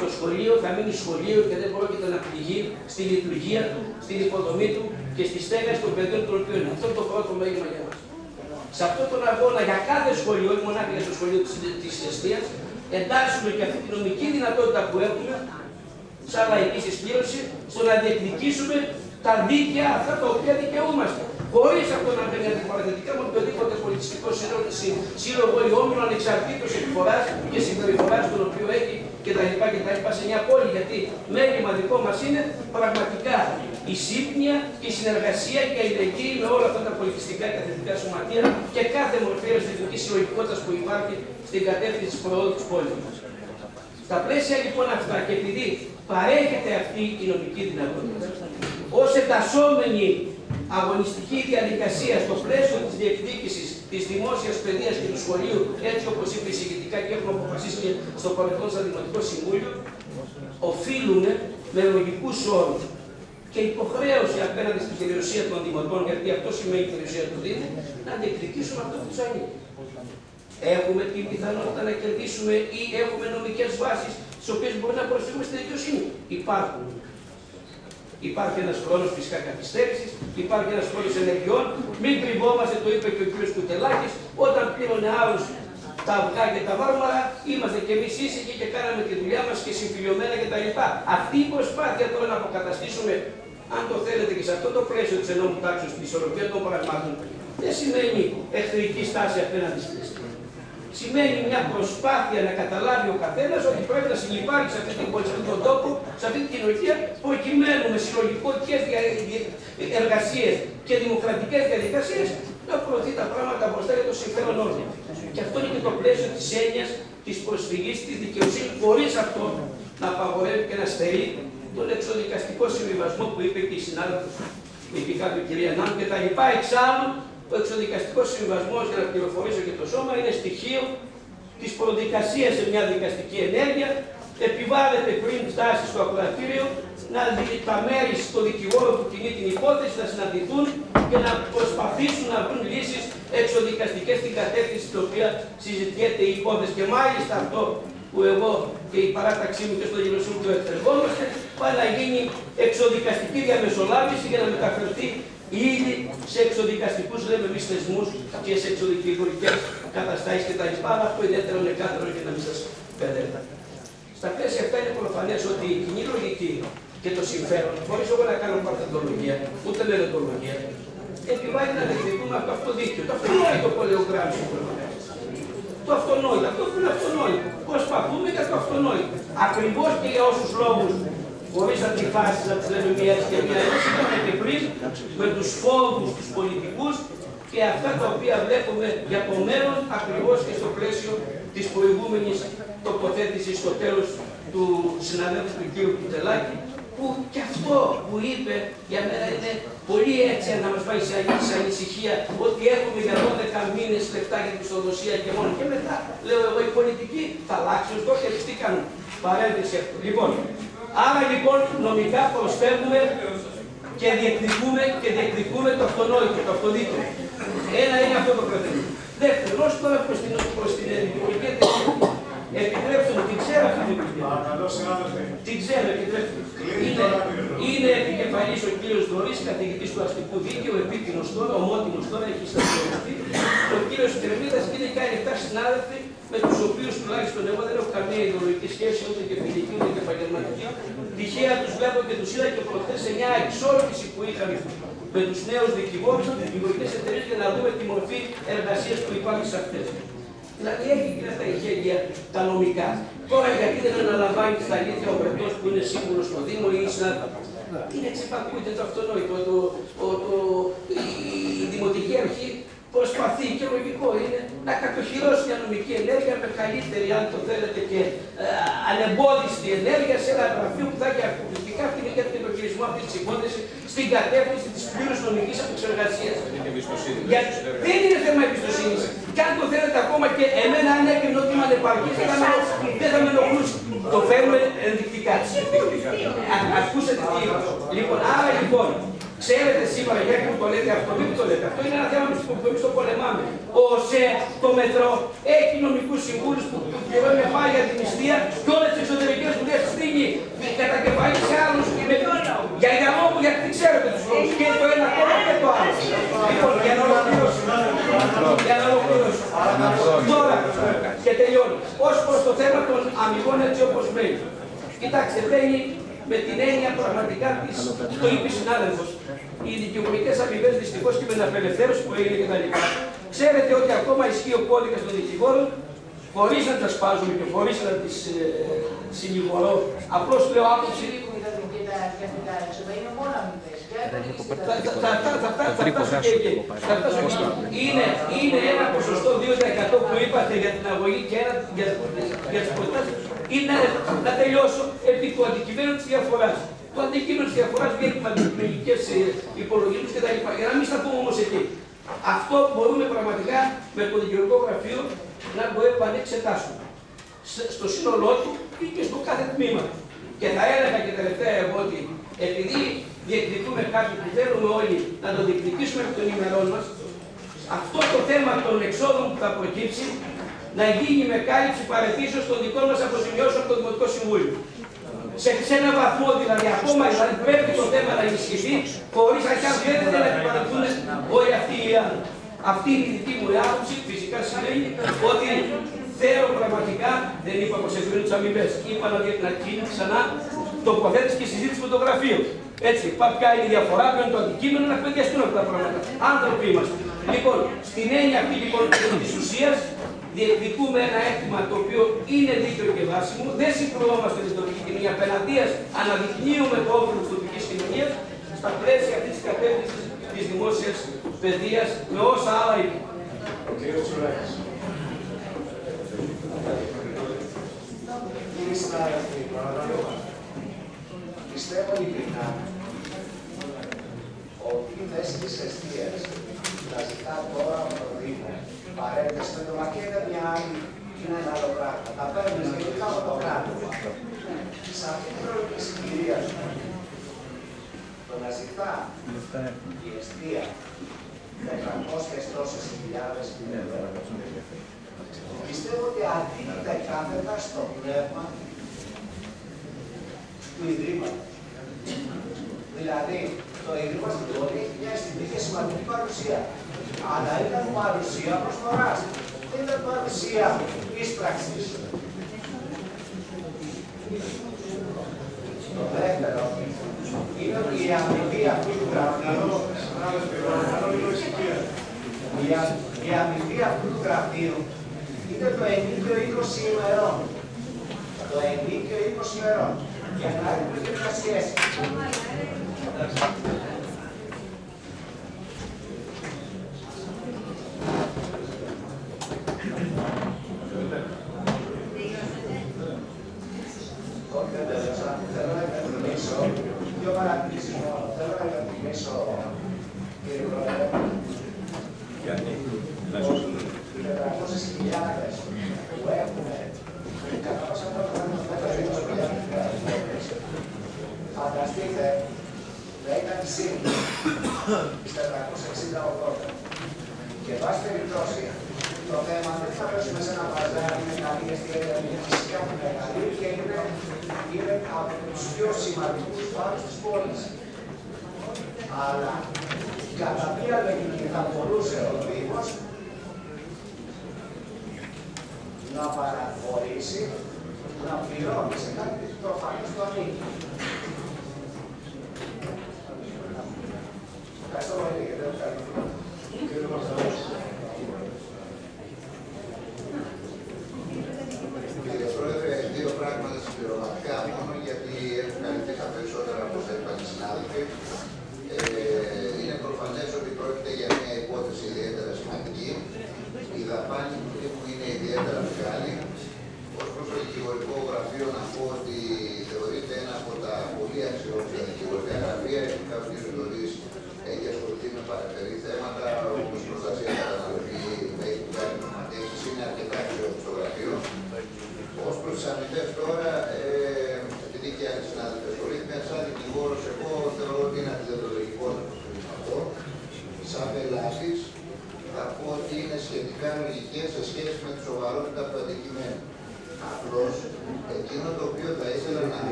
το σχολείο θα μείνει σχολείο και δεν πρόκειται να πληγεί στη λειτουργία του, στην υποδομή του και στη στέγαση των παιδιών των οποίων είναι. Αυτό είναι το πρώτο μέλημα για μας. Σε αυτόν τον αγώνα για κάθε σχολείο, όχι μονάχα για το σχολείο της αιστεία, εντάσσουμε και αυτή τη νομική δυνατότητα που έχουμε, σαν λαϊκή συσπήρωση, στο να διεκδικήσουμε τα δίκαια αυτά τα οποία δικαιούμαστε. Χωρί αυτό να μπαίνει αντιπαραθετικά με οποιοδήποτε πολιτιστικό σύλλογο ή όμιλο ανεξαρτήτως εκφορά και συμπεριφοράς τον οποίο έχει κτλ. κτλ. σε μια πόλη. Γιατί μέλημα δικό μας είναι πραγματικά η σύμπνοια, η συνεργασία και η αλληλεγγύη με όλα αυτά τα πολιτιστικά και αθλητικά σωματεία και κάθε μορφή αισθητική συλλογικότητας που υπάρχει στην κατεύθυνση της προόδου της πόλης μας. Στα πλαίσια λοιπόν αυτά και επειδή παρέχεται αυτή η νομική δυνατότητα, ως εντασσόμενη αγωνιστική διαδικασία στο πλαίσιο της διεκδίκησης της δημόσιας παιδείας και του σχολείου, έτσι όπως είπε εισηγητικά και έχουμε αποφασίσει και στο παρελθόν στο Δημοτικό Συμβούλιο, οφείλουμε με λογικούς όρους και υποχρέωση απέναντι στην περιουσία των δημοτών, γιατί αυτό σημαίνει η περιουσία του Δήμου, να διεκδικήσουμε αυτό που τους ανήκει. Έχουμε την πιθανότητα να κερδίσουμε ή έχουμε νομικές βάσεις τι οποίες μπορούμε να προσφύγουμε στη δικαιοσύνη. Υπάρχουν. Υπάρχει ένας χρόνος φυσικά καθυστέρησης, υπάρχει ένας χρόνος ενεργειών. Μην κρυβόμαστε, το είπε και ο κ. Κουτελάκης, όταν πλήρωνε άλλου τα αυγά και τα βάρμαρα, είμαστε κι εμείς ήσυχοι και κάναμε τη δουλειά μας και συμφιλειωμένα κτλ. Αυτή η προσπάθεια τώρα να αποκαταστήσουμε, αν το θέλετε και σε αυτό το πλαίσιο της ενόμου τάξης, της ισορροπία των πραγμάτων, δεν σημαίνει εχθρική στάση απέναντι στη σημαίνει μια προσπάθεια να καταλάβει ο καθένας ότι πρέπει να συνεπάρχει σε αυτή την πόλη, σε αυτόν τον τόπο, σε αυτή την κοινωνία, προκειμένου με συλλογικότητε εργασίες και δημοκρατικές διαδικασίες να προωθεί τα πράγματα μπροστά για το συμφέρον όλων. Και αυτό είναι και το πλαίσιο της έννοιας της προσφυγής στη δικαιοσύνης, χωρίς αυτό να απαγορεύει και να στερεί τον εξοδικαστικό συμβιβασμό που είπε και η συνάδελφος, είπε η κυρία Νάν και τα λοιπά. Εξάλλου, ο εξοδικαστικός συμβασμός, για να πληροφορήσω και το σώμα, είναι στοιχείο της προδικασίας σε μια δικαστική ενέργεια. Επιβάλλεται πριν φτάσει στο ακροατήριο να δει τα μέρη στο δικηγόρο που κινεί την υπόθεση να συναντηθούν και να προσπαθήσουν να βρουν λύσεις εξοδικαστικές στην κατεύθυνση στην οποία συζητιέται η υπόθεση. Και μάλιστα αυτό που εγώ και η παράταξή μου και στο Γεροσύμβουλο εκθερβόμαστε, πάει να γίνει εξοδικαστική διαμεσολάβηση για να μεταφερθεί ήδη σε εξοδικαστικούς λέμε εμεί θεσμούς και σε εξοδικαστικέ καταστάσεις κτλ. Αλλά αυτό ιδιαίτερο είναι κάτω για να μην σας μπερδεύω. Στα πλαίσια αυτά είναι προφανές ότι η κοινή λογική και το συμφέρον, χωρίς εγώ να κάνω παθεντολογία, ούτε μελετολογία, επιβάλλει να διεκδικούμε από αυτό δίκαιο. Το αυτονόητο που λέει ο Γκράμψη Το αυτονόητο, αυτό που είναι αυτονόητο. Προσπαθούμε για το αυτονόητο. Ακριβώς και για όσους λόγους χωρίς αντιφάσεις να τις λέμε μία έτσι και μία έτσι, είχαμε και πριν με τους φόβους τους πολιτικούς και αυτά τα οποία βλέπουμε για το μέλλον ακριβώς και στο πλαίσιο της προηγούμενης τοποθέτησης στο τέλος του συναδέλφου του κ. Κουτελάκη που και αυτό που είπε για μένα είναι πολύ έτσι να μας πάει σε ανησυχία ότι έχουμε για 12 μήνες λεφτά για την πιστοδοσία και μόνο και μετά λέω εγώ οι πολιτικοί θα αλλάξει ο στόχο τι κάνουν. Παρένθεση αυτό. Λοιπόν, Άρα λοιπόν νομικά προσφέρουμε και διεκδικούμε και διεκδικούμε το αυτονόητο, το αυτοδίκαιο. Ένα είναι αυτό το κρατήριο. Δεύτερον, όσο τώρα προς την, προς την ελληνική επιτρέψτε μου, την ξέρω αυτή την Την ξέρω, επιτρέψτε μου. Είναι, είναι επικεφαλής ο κύριος Δωρής, καθηγητής του αστικού δίκαιου, επίκοινος τώρα, ομότιμος τώρα, έχει σταθεροποιηθεί. Ο κύριος Κερμίδας είναι και άλλοι 7 συνάδελφοι με τους οποίους τουλάχιστον εγώ δεν έχω καμία ιδεολογική σχέση ούτε και φιλική ούτε και επαγγελματική. Τυχαία τους βλέπω και τους είδα και προχθές σε μια εξόρφηση που είχαμε με τους νέους δικηγόρους από τις δικηγορικέ εταιρείες για να δούμε τη μορφή εργασίας που υπάρχει σε αυτές. Δηλαδή έχει και αυτά η χέρια τα νομικά. Τώρα γιατί δεν αναλαμβάνει στα αλήθεια ο Βρετό που είναι σύμβουλος στο Δήμο ή συνάδελφο. Είναι εξυπακούεται το αυτονόητο. Το, το, το, η δημοτική αρχή προσπαθεί και λογικό είναι να κατοχυρώσει μια νομική ενέργεια με καλύτερη, αν το θέλετε, και ε, ανεμπόδιστη ενέργεια σε ένα γραφείο που θα έχει αποκλειστικά αυτή για τον χειρισμό αυτής της υπόθεσης στην κατεύθυνση της πλήρους νομικής επεξεργασίας. Δεν είναι θέμα εμπιστοσύνης. Και αν το θέλετε ακόμα και εμένα, αν έκρινε ότι είμαι ανεπαρκής, δεν θα με ενοχλούσε. Το φέρουμε ενδεικτικά. Ακούσατε τι είπα. Λοιπόν, άρα λοιπόν, Ξέρετε σήμερα γιατί που το λέτε αυτό, μην το λέτε. Αυτό είναι ένα θέμα που εμεί το πολεμάμε. Ο ΣΕ, το μετρό, έχει νομικούς συμβούλους που πληρώνουν πάλι για την νηστεία και όλες τις εξωτερικές δουλειές στείλει κατά κεφάλι σε άλλους. Για για λόγου, γιατί ξέρετε τους λόγους. Και το ένα κόμμα και το άλλο. Λοιπόν, για να ολοκληρώσω. Για να ολοκληρώσω. Τώρα, και τελειώνω. Ω προς το θέμα των αμυγών έτσι όπως μένει. Κοιτάξτε, μπαίνει με την έννοια πραγματικά της, το είπε συνάδελφος, οι δικαιολογικέ αμοιβές δυστυχώς και με την απελευθέρωση που έγινε κτλ. Ξέρετε ότι ακόμα ισχύει ο κώδικας των δικηγόρων, χωρίς να τα σπάζουμε και χωρίς να τις ε, συνηγορώ. Απλώς λέω άποψη. Είναι, είναι ένα ποσοστό 2% που είπατε για την αγωγή και ένα για, για τις προτάσεις. Είναι να τελειώσω επί του αντικειμένου της διαφοράς. Το αντικείμενο της διαφοράς βγαίνει με αντικειμενικές υπολογισμούς κτλ. Για να μην σταθούμε όμως εκεί. Αυτό μπορούμε πραγματικά με το δικαιωτικό γραφείο να μπορούμε να επανεξετάσουμε. Στο σύνολό του ή και στο κάθε τμήμα. Και θα έλεγα και τελευταία εγώ ότι επειδή διεκδικούμε κάτι που θέλουμε όλοι να το διεκδικήσουμε από τον ημερών μας, αυτό το θέμα των εξόδων που θα προκύψει να γίνει με κάλυψη παρετήσεως των δικών μας αποζημιώσεων από το Δημοτικό Συμβούλιο. Σε, σε ένα βαθμό δηλαδή, ακόμα δηλαδή πρέπει το θέμα να ενισχυθεί, χωρίς αν θέλετε να επιπαραθούν όλοι αυτοί οι άνθρωποι. Αυτή είναι η δική μου άποψη, φυσικά σημαίνει ότι θέλω πραγματικά, δεν είπα πως ευκαιρία τους αμοιβές, είπα να, να γίνει ξανά τοποθέτηση και συζήτηση με το γραφείο. Έτσι, ποια είναι η διαφορά, ποιο είναι το αντικείμενο, να παιδιαστούν αυτά τα πράγματα. Άνθρωποι είμαστε. Λοιπόν, στην έννοια αυτή λοιπόν της ουσίας, διεκδικούμε ένα αίτημα το οποίο είναι δίκαιο και βάσιμο, δεν συγκρουόμαστε με την τοπική κοινωνία, απέναντίας αναδεικνύουμε το όφελο τη τοπική κοινωνία στα πλαίσια αυτής της κατεύθυνσης της δημόσιας παιδείας με όσα άλλα είπαμε. Κύριε συνάδελφοι, παρακαλώ. Πιστεύω ειλικρινά ότι η θέση της αιστείας να ζητά τώρα από το Δήμος παρέμβαση με το μακέτα μια άλλη είναι ένα άλλο πράγμα. Τα παίρνεις και μετά από το κράτος. Σε αυτή την χρονική συγκυρίας σου, το να ζητά η αιστεία 400 τόσες χιλιάδες πιστεύω ότι αντίκειται κάθετα στο πνεύμα του Ιδρύματος. Δηλαδή, το Ίδρυμα στην πόλη μια στιγμή είχε σημαντική παρουσία. Αλλά ήταν παρουσία προσφοράς. Δεν ήταν παρουσία ίσπραξης. Το δεύτερο είναι ότι η αμοιβή αυτού του γραφείου η αμοιβή αυτού του γραφείου είναι το ενίκιο 20 ημερών. Το ενίκιο 20 ημερών. Για να έχουμε και μια σχέση.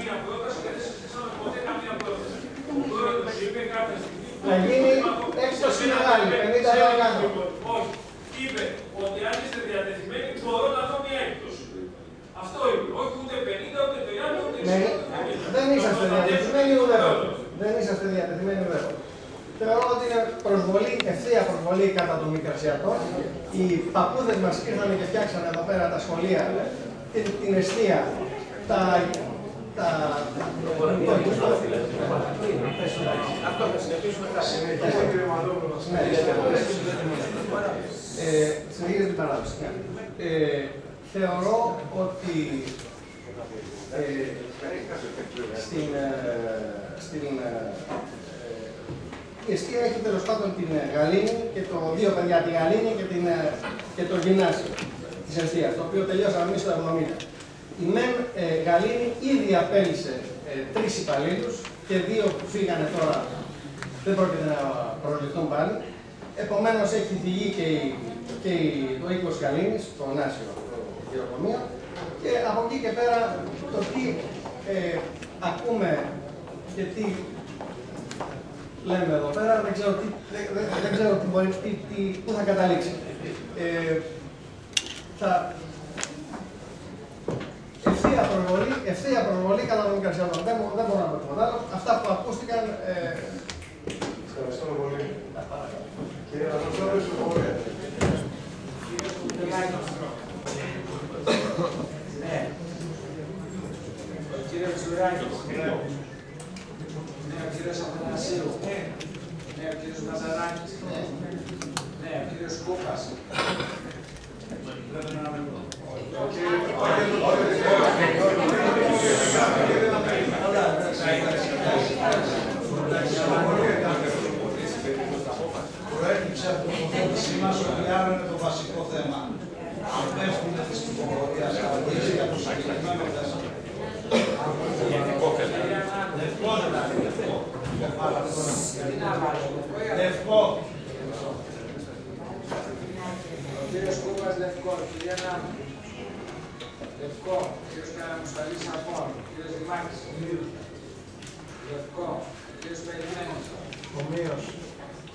Καμία πρόταση και δεν συζητήσαμε ποτέ καμία πρόταση. Ο πρόεδρος είπε κάποια στιγμή. Θα γίνει έκπτωση μεγάλη, 50 κάτω. Όχι. Είπε ότι αν είστε διατεθειμένοι μπορώ να δω μια έκπτωση. Αυτό είπε. Όχι ούτε 50, ούτε 30, ούτε 60. Ναι, ούτε 50. δεν είσαστε διατεθειμένοι ούτε εγώ. Δεν είσαστε διατεθειμένοι ούτε εγώ. Θεωρώ ότι είναι προσβολή, ευθεία προσβολή κατά των μικρασιατών. Οι παππούδες μας ήρθαν και φτιάξαν εδώ πέρα τα σχολεία, την, την αιστεία, τα... τα... Αυτό θα συνεχίσουμε τα Συνεχίζετε, κύριε Μανδόπουλο. Ναι, ε, συνεχίζετε την παράδοση. ναι. Ε, θεωρώ ότι ε, στην, ε, στην ε, η αιστεία έχει τέλος πάντων την ε, Γαλήνη και το δύο παιδιά, τη Γαλήνη και, την, ε, και το γυμνάσιο της αιστεία, το οποίο τελειώσαμε εμεί το 70. Η ΜΕΝ ε, Γαλήνη ήδη απέλησε ε, τρεις υπαλλήλους και δύο που φύγανε τώρα δεν πρόκειται να προσληφθούν πάλι. Επομένως έχει θυγεί και, η, και η, το οίκος Γαλήνης, το Νάσιο, το γεωργομείο. Και από εκεί και πέρα το τι ε, ακούμε και τι λέμε εδώ πέρα, δεν ξέρω, τι, δεν, δεν, δεν ξέρω τι μπορεί, τι, τι, πού θα καταλήξει. Ε, θα, ευθεία προβολή, ευθεία προβολή κατά των μικρασιατών. Δεν, μπορώ- δεν μπορώ να πω τίποτα άλλο. Αυτά που ακούστηκαν, ε, Ευχαριστώ πολύ. Κύριε Αναστόπουλο, συγχωρείτε. Ναι. Ο κύριος Ζουράκης. Ναι, ο κύριος Αθανασίου. Ναι, ο κύριος Μαζαράκης. Ναι, ο κύριος Κούκας. Πρέπει να Προέκυψε από την τοποθέτησή μα ότι άλλο είναι το βασικό θέμα. Αν πέφτουν τη ψηφοφορία, απαντήσει για το συγκεκριμένο θέμα. Λευκό δηλαδή, λευκό. Λευκό. Ο κύριος Κούκας Λευκό, η κυρία Νάμου. Λευκό, ο κύριος Καραμουσταλής Απόν, ο κύριος Δημάκης. Λευκό, ο κύριος Περιμένης. Ομοίως.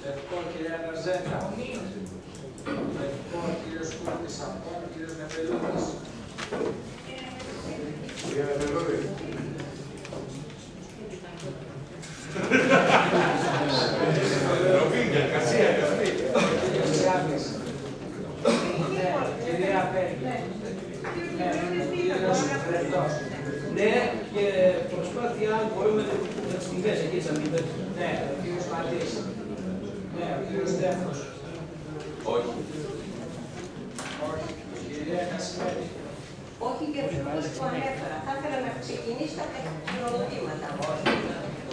Λευκό, κυρία Ναζέτα. Λευκό, ο κύριος Κούρτης Απόν, ο κύριος Νεπελούδης. Κύριε Νεπελούδη. Κύριος Γιάννης. Ναι, κυρία Πέρη. Ναι, ο κύριος Κρετός. Ναι, και προσπάθεια αν μπορούμε να τις τιμές εκεί τις αμοιβές. Ναι, ο κύριος Ματής. Ναι, ο κύριος Στέφος. Όχι. Όχι. Κυρία Κασιμένη. Όχι για τους λόγους που ανέφερα. Θα ήθελα να ξεκινήσει τα χειροδοτήματα.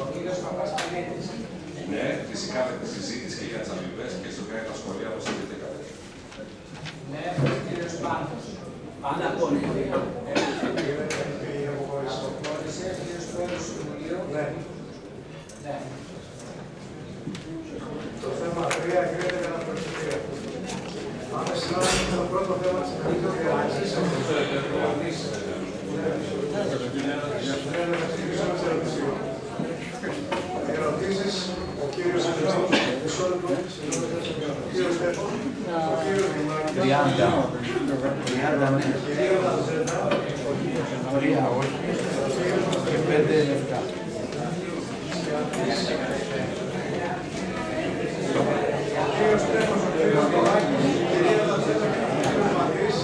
Ο κύριος Παπασπανέτης. Ναι, φυσικά με τη συζήτηση και για τις αμοιβές και στο κάνει τα σχολεία όπως έχετε κατέβει. Ναι, ο κύριος Πάνος. Ανακόνη. Ε, Αποχώρησε και στο τέλος του Συμβουλίου. Ναι. Ναι. Το θέμα 3 εγκρίνεται κατά πλειοψηφία. Πάμε σήμερα στο πρώτο θέμα της Επιτροπής Διάταξης. Ερωτήσεις, ο κύριος Αντρέου, μισό λεπτό, ο κύριος Στέφο, ο κύριος Δημάκης, Τριάντα. η κυρία Λαζέτα, Τρία όχι και πέντε λεφτά. ο κύριος Στέφος, ο κύριος Δημάκης, η κυρία Λαζέτα και ο κύριος Μακρύς.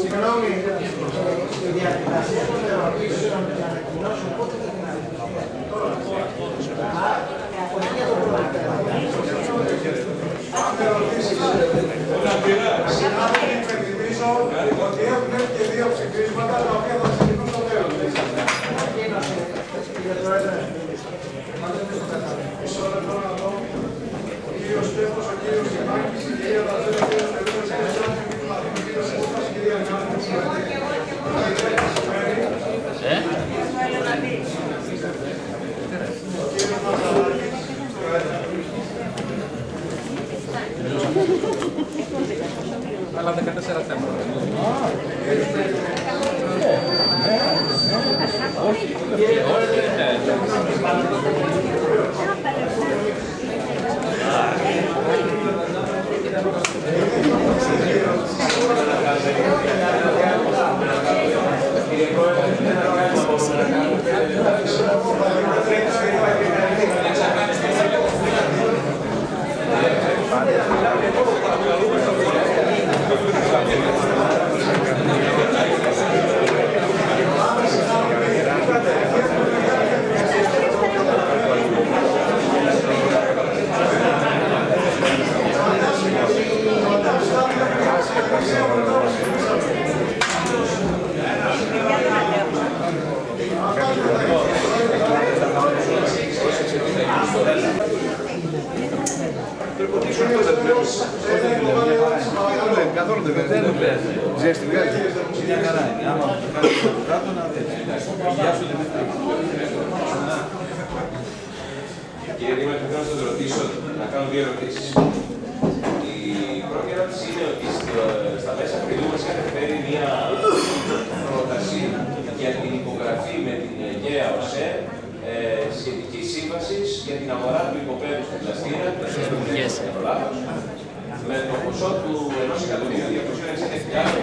Συγγνώμη, στη διαδικασία των ερωτήσεων και ανακοινώσεων πότε θα την ανακοινώσουμε. Α, από εκεί για το πρώτο. Πάμε ερωτήσεις. Συνάδελφοι, υπενθυμίζω ότι έχουν έρθει και δύο ψηφίσματα τα οποία θα συζητηθούν στο τέλος. Κύριε Πρόεδρε, Μισό λεπτό να δω. Ο κύριος Στέφος, ο κύριος Σιμάκης, η κυρία Βαζέλα, ο κύριος Τελούμας, ο κύριος Σιάννη, ο κύριος Κούκας, η κυρία Γκάνη. Ε? Ο κύριος Μαζαράκης. Αλλά 14 θέματα. Καθόλου δεν πειράζει. Ζεστικά μια χαρά είναι. Άμα κάνεις το κάτω να δεις. Γεια σου Δημήτρη. Κύριε Δήμαρχε, θέλω να σας ρωτήσω, να κάνω δύο ερωτήσεις. Η πρώτη ερώτηση είναι ότι στο- στα μέσα Απριλίου μας είχατε φέρει μια πρόταση για την υπογραφή με την ΓΕΑ ΟΣΕ ε, σχετικής σύμβασης για την αγορά του υποπέδου στην πλαστήρα, Yes. Με το ποσό του 1.260.000 ευρώ.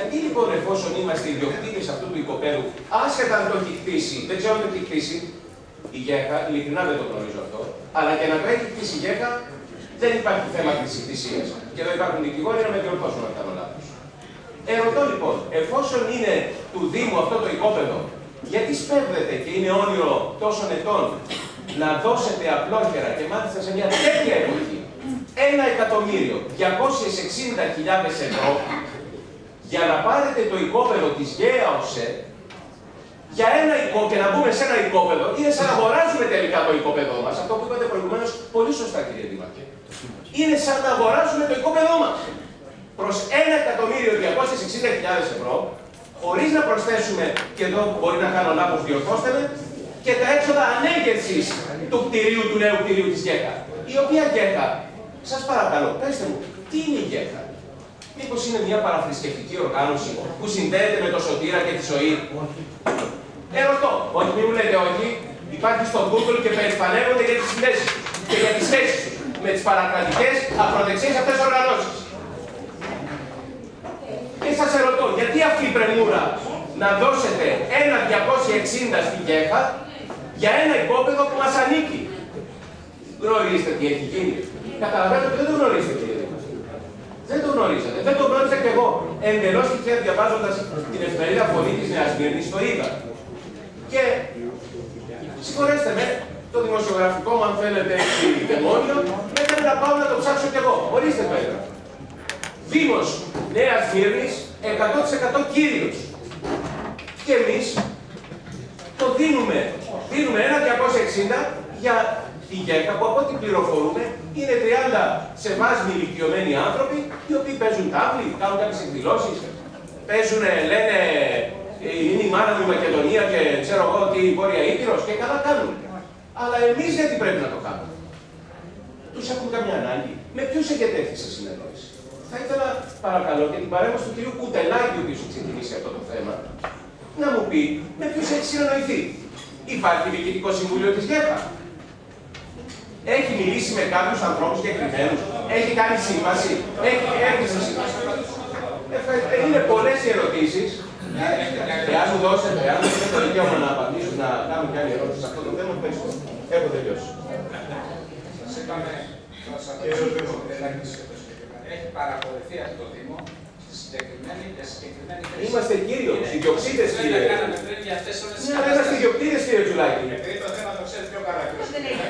Γιατί λοιπόν εφόσον είμαστε ιδιοκτήτες αυτού του οικοπαίδου, άσχετα αν το έχει χτίσει, δεν ξέρω αν το έχει χτίσει η ΓΕΧΑ, ειλικρινά δεν το γνωρίζω αυτό, αλλά και να το έχει χτίσει η ΓΕΧΑ, δεν υπάρχει θέμα της ιδιοκτησία. Και εδώ υπάρχουν δικηγόροι να με διορθώσουν αν κάνω λάθος. Ερωτώ λοιπόν, εφόσον είναι του Δήμου αυτό το οικόπεδο, γιατί σπέβδεται και είναι όνειρο τόσων ετών να δώσετε απλόχερα και μάλιστα σε μια τέτοια εποχή ένα εκατομμύριο 260.000 ευρώ για να πάρετε το οικόπεδο της ΓΕΑ ΟΣΕ για ένα οικόπεδο και να μπούμε σε ένα οικόπεδο είναι σαν να αγοράζουμε τελικά το οικόπεδό μας. Αυτό που είπατε προηγουμένως πολύ σωστά κύριε Δήμαρχε. Είναι σαν να αγοράζουμε το οικόπεδό μας προς 1.260.000 ευρώ χωρίς να προσθέσουμε, και εδώ μπορεί να κάνω λάθος διορθώστε με, και τα έξοδα ανέγερσης του κτηρίου, του νέου κτηρίου της ΓΕΚΑ. Η οποία ΓΕΚΑ, σας παρακαλώ, πέστε μου, τι είναι η ΓΕΚΑ. Μήπως είναι μια παραθρησκευτική οργάνωση που συνδέεται με το σωτήρα και τη ζωή; Ερωτώ, όχι μην μου λέτε όχι, υπάρχει στο Google και περηφανεύονται για τις συνδέσεις τους και για τις θέσεις τους με τις παρακρατικές ακροδεξιές αυτές οργανώσεις. Και σας ερωτώ, γιατί αυτή η πρεμούρα να δώσετε ένα 260 στην ΚΕΧΑ για ένα υπόπεδο που μας ανήκει; Γνωρίζετε τι έχει γίνει. Καταλαβαίνετε ότι δεν το γνωρίζετε κύριε Δεν το γνωρίζετε. Δεν το γνώριζα κι εγώ. Εντελώς τυχαία διαβάζοντας την εφημερίδα Φωνή της Νέας Μύρνης, το είδα. Και συγχωρέστε με, το δημοσιογραφικό μου αν θέλετε δαιμόνιο, έπρεπε να πάω να το ψάξω κι εγώ. Ορίστε το έγραφα. Δήμος Νέας Μύρνης, 100% κύριος. Και εμείς το δίνουμε, δίνουμε ένα 260 για τη ΓΕΚΑ που από ό,τι πληροφορούμε είναι 30 σε βάσμοι ηλικιωμένοι άνθρωποι οι οποίοι παίζουν τάβλη, κάνουν κάποιες εκδηλώσεις, παίζουν, λένε είναι η μάνα μου η Μακεδονία και ξέρω εγώ τι η Βόρεια Ήπειρος και καλά κάνουν. Αλλά εμείς γιατί πρέπει να το κάνουμε; Τους έχουν καμιά ανάγκη. Με ποιους έχετε έρθει σε συνέντευξη. Θα ήθελα παρακαλώ και την παρέμβαση του κ. Κουτελάκη, ο οποίος έχει ξεκινήσει αυτό το θέμα, να μου πει με ποιους έχεις συνεννοηθεί. Υπάρχει διοικητικό συμβούλιο της ΓΕΠΑ. Έχει μιλήσει με κάποιου ανθρώπου συγκεκριμένου. Έχει κάνει σύμβαση. Έχει έρθει σε σύμβαση. Είναι πολλέ οι ερωτήσει. Εάν μου δώσετε, αν μου δώσετε το δικαίωμα να απαντήσω, να κάνω και άλλη ερώτηση σε αυτό το θέμα, πέστε. Έχω τελειώσει. Έχει παραπολεθεί αυτό το Δήμο συγκεκριμένη, συγκεκριμένη θέση. Είμαστε κύριο, ιδιοκτήτες κύριε. Δεν κάναμε πριν για αυτές όλες τις Ναι, αλλά είμαστε ιδιοκτήτες κύριε Τζουλάκη. Επειδή το θέμα το ξέρει πιο καλά.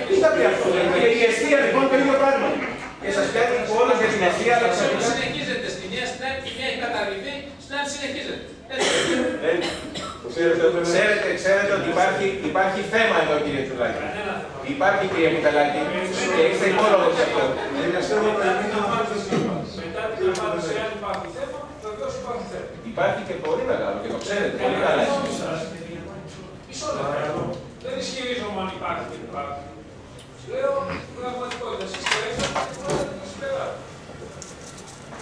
Τι θα πει αυτό, και η αιστεία λοιπόν το ίδιο πράγμα. Και σας πιάνει όλος για την αιστεία, αλλά ξαφνικά. Συνεχίζεται στη μία, στην άλλη, η μία έχει καταργηθεί, στην άλλη συνεχίζεται. Ξέρετε, ξέρετε ότι υπάρχει, υπάρχει θέμα εδώ κύριε Τσουλάκη. Υπάρχει κύριε Κουταλάκη και είστε υπόλογο σε αυτό. Μετά την απάντηση, αν υπάρχει θέμα, βεβαίω υπάρχει θέμα. Υπάρχει και πολύ μεγάλο και το ξέρετε πολύ καλά. Μισό λεπτό. Δεν ισχυρίζομαι αν υπάρχει και υπάρχει. Λέω πραγματικότητα. Εσείς το έχετε, εσείς περάτε.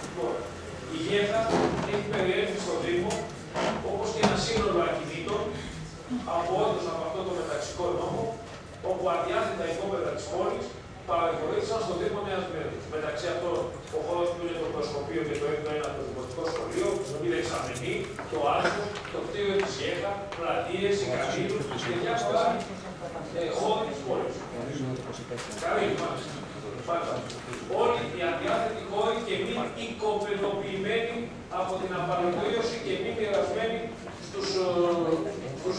Λοιπόν, η ΓΕΘΑ έχει περιέλθει στον Δήμο όπως και ένα σύνολο ακινήτων από όντως από αυτό το μεταξικό νόμο, όπου αδιάθετα οικόπεδα της πόλης παραχωρήθησαν στον Δήμο Νέας Μέρης. Μεταξύ αυτών ο χώρος που είναι το προσκοπείο και το έκτο ένα το δημοτικό σχολείο, η δεξαμενή, το άσο, το κτίριο της ΓΕΧΑ, πλατείες, οι καμίνους και διάφορα ε, χώροι της πόλης. Καλή, μάλιστα. Όλοι οι αδιάθετοι χώροι και μη οικοπεδοποιημένοι από την απαλωτρίωση και μη μοιρασμένοι στους, ε, στους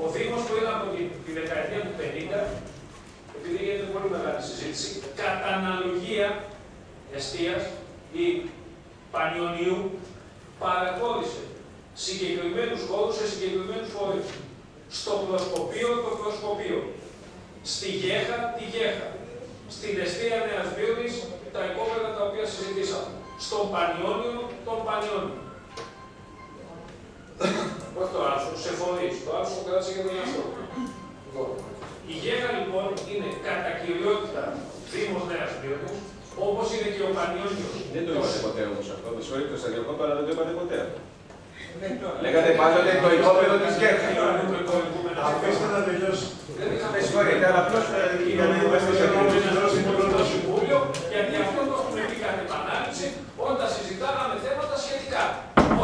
Ο Δήμος που ήταν από τη, τη δεκαετία του 50, επειδή γίνεται πολύ μεγάλη συζήτηση, κατά αναλογία εστίας ή πανιονίου παραχώρησε συγκεκριμένους χώρους σε συγκεκριμένους φορείς. Στο προσκοπείο το προσκοπείο. Στη Γέχα τη Γέχα. Στην Εστία Νέας Βίρνης τα υπόπεδα τα οποία συζητήσαμε. Στον Πανιόνιο τον Πανιόνιο. Όχι το άσο, σε φορείς. Το άσο το κράτησε για τον εαυτό. Λοιπόν, η Γέχα λοιπόν είναι κατά κυριότητα Δήμος Νέας Βίρνης, όπως είναι και ο Πανιόνιος. Δεν το είπατε ποτέ όμως αυτό. Με συγχωρείτε, σας διακόπτω, αλλά δεν το είπατε ποτέ. Λέγατε πάντοτε το οικόπεδο της ΓΕΧΑ. Αφήστε να τελειώσει. Με συγχωρείτε, αλλά απλώς ε, για να είμαστε σε το Συμβούλιο, γιατί αυτό το έχουμε πει κατά επανάληψη όταν συζητάγαμε θέματα σχετικά.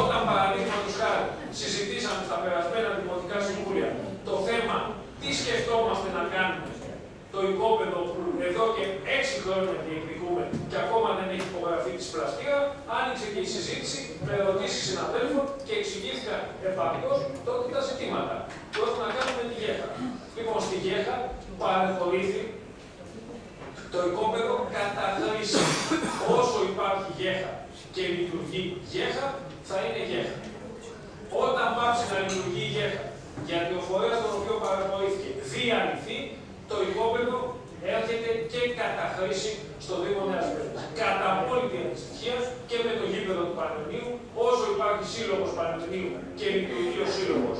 Όταν παραδείγματο χάρη συζητήσαμε στα περασμένα δημοτικά συμβούλια το θέμα τι σκεφτόμαστε να κάνουμε; Το οικόπεδο που εδώ και έξι χρόνια διεκδικούμε και ακόμα δεν έχει υπογραφεί της πλαστήρα, άνοιξε και η συζήτηση με ερωτήσεις συναδέλφων και εξηγήθηκαν επαρκώς τότε τα ζητήματα που έχουν να κάνουν με τη ΓΕΧΑ. Λοιπόν, στη ΓΕΧΑ παρεχωρήθη το οικόπεδο κατά χρήση. Όσο υπάρχει γέχα και λειτουργεί γέχα, θα είναι γέχα. Όταν πάψει να λειτουργεί η γέχα, γιατί ο φορέας τον οποίο παραχωρήθηκε διαλυθεί, το οικόπεδο έρχεται και κατά χρήση στο Δήμο Νέας Πέτρας. Κατά απόλυτη αντιστοιχεία και με το γήπεδο του Πανελληνίου, όσο υπάρχει σύλλογος Πανελληνίου και λειτουργεί ο σύλλογος,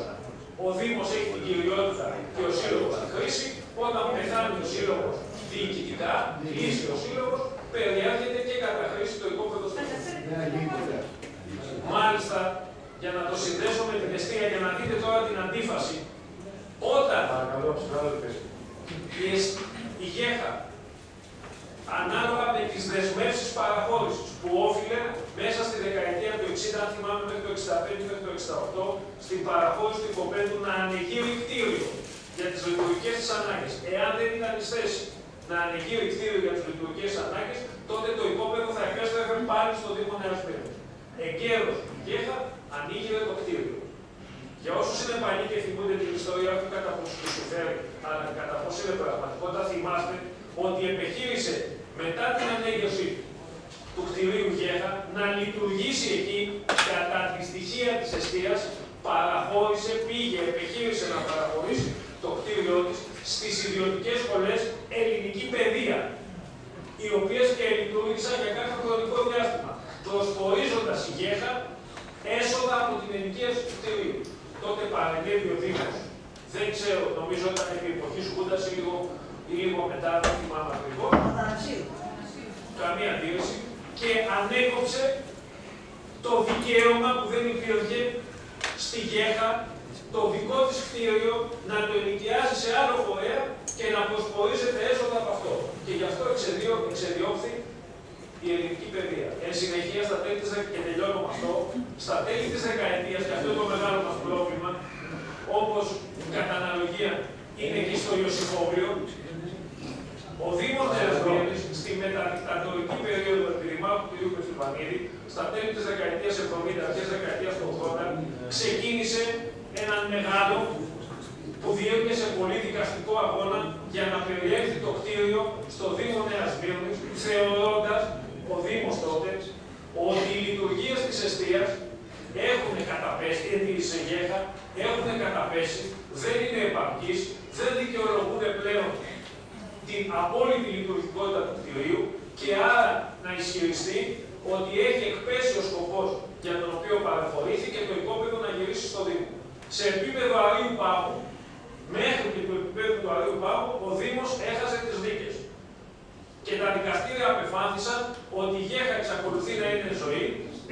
ο Δήμος έχει την κυριότητα και ο σύλλογος τη χρήση, όταν πεθάνει ο σύλλογος διοικητικά, λύσει ο σύλλογος, περιέρχεται και κατά χρήση το οικόπεδο στο Μάλιστα, για να το συνδέσω με την αιστεία, για να δείτε τώρα την αντίφαση, όταν η ΓΕΧΑ ανάλογα με τις δεσμεύσεις παραχώρησης που όφιλε μέσα στη δεκαετία του 60, αν θυμάμαι μέχρι το 65 μέχρι το 68, στην παραχώρηση του υποπέντου να ανοιγεί κτίριο για τις λειτουργικές της ανάγκες. Εάν δεν ήταν η θέση να ανοιγεί κτίριο για τις λειτουργικές ανάγκες, τότε το υπόπεδο θα επέστρεφε πάλι στο Δήμο Νέας Πύρης. Εγκαίρως η ΓΕΧΑ ανοίγει το κτίριο. Για όσους είναι παλιοί και θυμούνται την ιστορία, όχι κατά πόσο του συμφέρει, αλλά κατά πόσο είναι πραγματικότητα, θυμάστε ότι επιχείρησε μετά την ανέγερση του κτηρίου Γέχα να λειτουργήσει εκεί κατά τη στοιχεία της αιστείας, παραχώρησε, πήγε, επιχείρησε να παραχωρήσει το κτίριό της στις ιδιωτικές σχολές ελληνική παιδεία, οι οποίες και λειτουργήσαν για κάποιο χρονικό διάστημα, προσπορίζοντας η Γέχα έσοδα από την ενοικίαση του κτηρίου. Τότε παρενέβη ο Δήμος. Δεν ξέρω, νομίζω ήταν επί εποχής Χούντας ή λίγο ή λίγο μετά, δεν θυμάμαι ακριβώς. Καμία αντίρρηση. Και ανέκοψε το δικαίωμα που δεν υπήρχε στη Γέχα το δικό της κτίριο να το ενοικιάσει σε άλλο φορέα και να προσπορίζεται έσοδα από αυτό. Και γι' αυτό εξεδιώχθη η ελληνική παιδεία. Εν συνεχεία, στα τέλη της, και τελειώνω με αυτό, στα τέλη της δεκαετίας, και αυτό είναι το μεγάλο μας πρόβλημα, όπως κατά αναλογία είναι και στο Ιωσифόβριο, ο Δήμος Νέας στη μεταδικτατορική περίοδο επιδημάτου του κ. Πετσουπανίδη, στα τέλη της δεκαετίας 70, αρχές δεκαετίας του 80, ξεκίνησε έναν μεγάλο που διέκνεσε πολύ δικαστικό αγώνα για να περιέλθει το κτίριο στο Δήμο Νέας Μύρνης, θεωρώντας ο Δήμος τότε ότι οι λειτουργίες της εστίας έχουν καταπέσει, γιατί η ΣΕΓΕΧΑ έχουν καταπέσει, δεν είναι επαρκείς, δεν δικαιολογούν πλέον την απόλυτη λειτουργικότητα του κτηρίου και άρα να ισχυριστεί ότι έχει εκπέσει ο σκοπός για τον οποίο παραχωρήθηκε το υπόπεδο να γυρίσει στο Δήμο. Σε επίπεδο αρίου πάγου, μέχρι και το επίπεδο του αρίου πάγου, ο Δήμος έχασε τις δίκες. Και τα δικαστήρια απεφάνθησαν ότι η ΓΕΧΑ εξακολουθεί να είναι ζωή,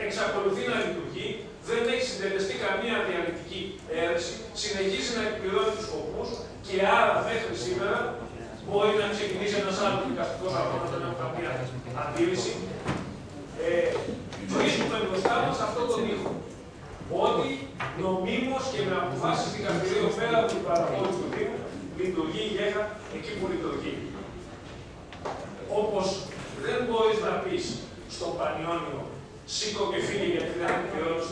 εξακολουθεί να λειτουργεί, δεν έχει συντελεστεί καμία διαλυτική αίρεση, συνεχίζει να εκπληρώνει τους σκοπούς και άρα μέχρι σήμερα μπορεί να ξεκινήσει ένας άλλος δικαστικός αγώνας, δεν έχω καμία αντίρρηση. Ε, βρίσκουμε μπροστά μας αυτό το τείχο. Ότι νομίμως και με αποφάσεις δικαστηρίου πέρα από την παραχώρηση του Δήμου λειτουργεί η ΓΕΧΑ εκεί που λειτουργεί. Όπω δεν μπορεί να πει στον Πανιόνιο σήκω και φύγε γιατί δεν έχει πληρώσει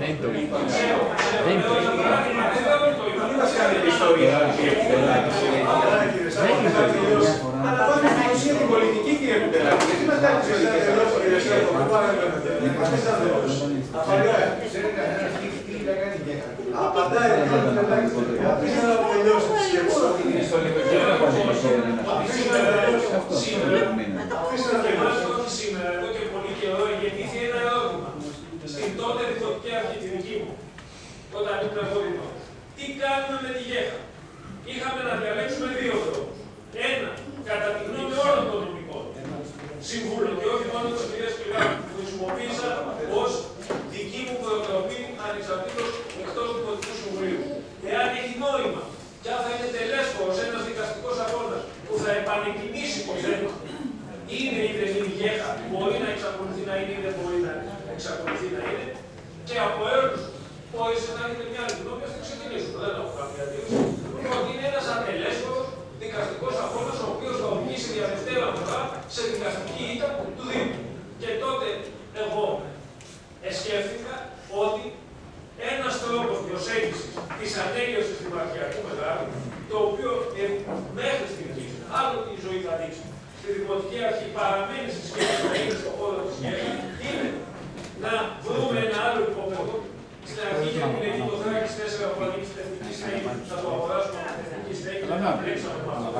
Δεν το είπα. Ξέρω, ξέρω. Δεν το Λέω ένα είπα. παράδειγμα, δεν λέω ότι το είπα. Μην μας κάνετε ιστορία. Αναβάζουμε στην ουσία την πολιτική, κύριε Κουτελάκη. Γιατί μας κάνετε Απαντάει ο κ. Κουτελάκης. Αφήστε να τελειώσει τη σκέψη. Σήμερα, εδώ και πολύ καιρό, ένα ερώτημα στην τότε την δική μου. Τι κάνουμε με τη γέφυρα; Είχαμε να διαλέξουμε δύο τρόπους. Ένα, κατά τη γνώμη όλων των νομικών συμβούλων και όχι μόνο των κυρίας Πιλάκη, χρησιμοποίησα ως δική μου προτροπή ανεξαρτήτως εκτός του Συμβουλίου. Εάν έχει νόημα και αν θα είναι τελέσφορος ένας δικαστικός αγώνας που θα επανεκκινήσει το θέμα, είναι ή δεν είναι γέχα, μπορεί να εξακολουθεί να είναι ή δεν μπορεί να εξακολουθεί να είναι, και από έρωτους να έχετε μια άλλη γνώμη, θα ξεκινήσουμε, δεν έχω κάποια αντίρρηση, ότι είναι ένας ατελέσφορος δικαστικός αγώνας ο οποίος θα οδηγήσει για δευτέρα φορά σε δικαστική ήττα του Δήμου. Και τότε εγώ εσκέφθηκα ότι ένας τρόπος προσέγγισης της ανέγερση του Μαρκιακού Μεγάλου, το οποίο ε, μέχρι στιγμής, άλλο τη ζωή θα δείξει, στη Δημοτική Αρχή παραμένει στη σκέψη να είναι στον χώρο της σκέψη, είναι να βρούμε ένα άλλο υπόπεδο. Στην αρχή για την Αιγύπτο Θράκης 4 που ανοίξει την εθνική στέγη, θα το αγοράσουμε από την εθνική στέγη, να τρέξαμε με αυτό.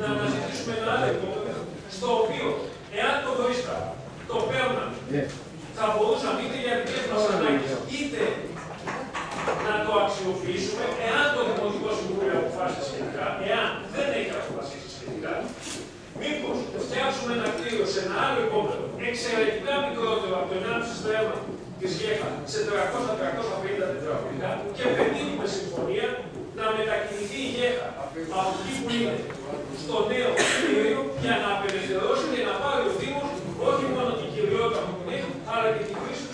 Να αναζητήσουμε ένα άλλο υπόπεδο, στο οποίο, εάν το βρίσκα, το παίρναμε, θα μπορούσαμε είτε για δικές μας ανάγκες, είτε να το αξιοποιήσουμε, εάν το Δημοτικό Συμβούλιο αποφάσισε σχετικά, εάν δεν έχει αποφασίσει σχετικά, μήπως φτιάξουμε ένα κτίριο σε ένα άλλο υπόπεδο, εξαιρετικά μικρότερο από το 1,5 στρέμμα της ΓΕΧΑ σε 300-350 τετραγωνικά και πετύχουμε συμφωνία να μετακινηθεί η ΓΕΧΑ από εκεί που είναι στο νέο κτίριο για να απελευθερώσει και να πάρει ο Δήμος όχι μόνο την κυριότητα που την έχει, αλλά και την χρήση του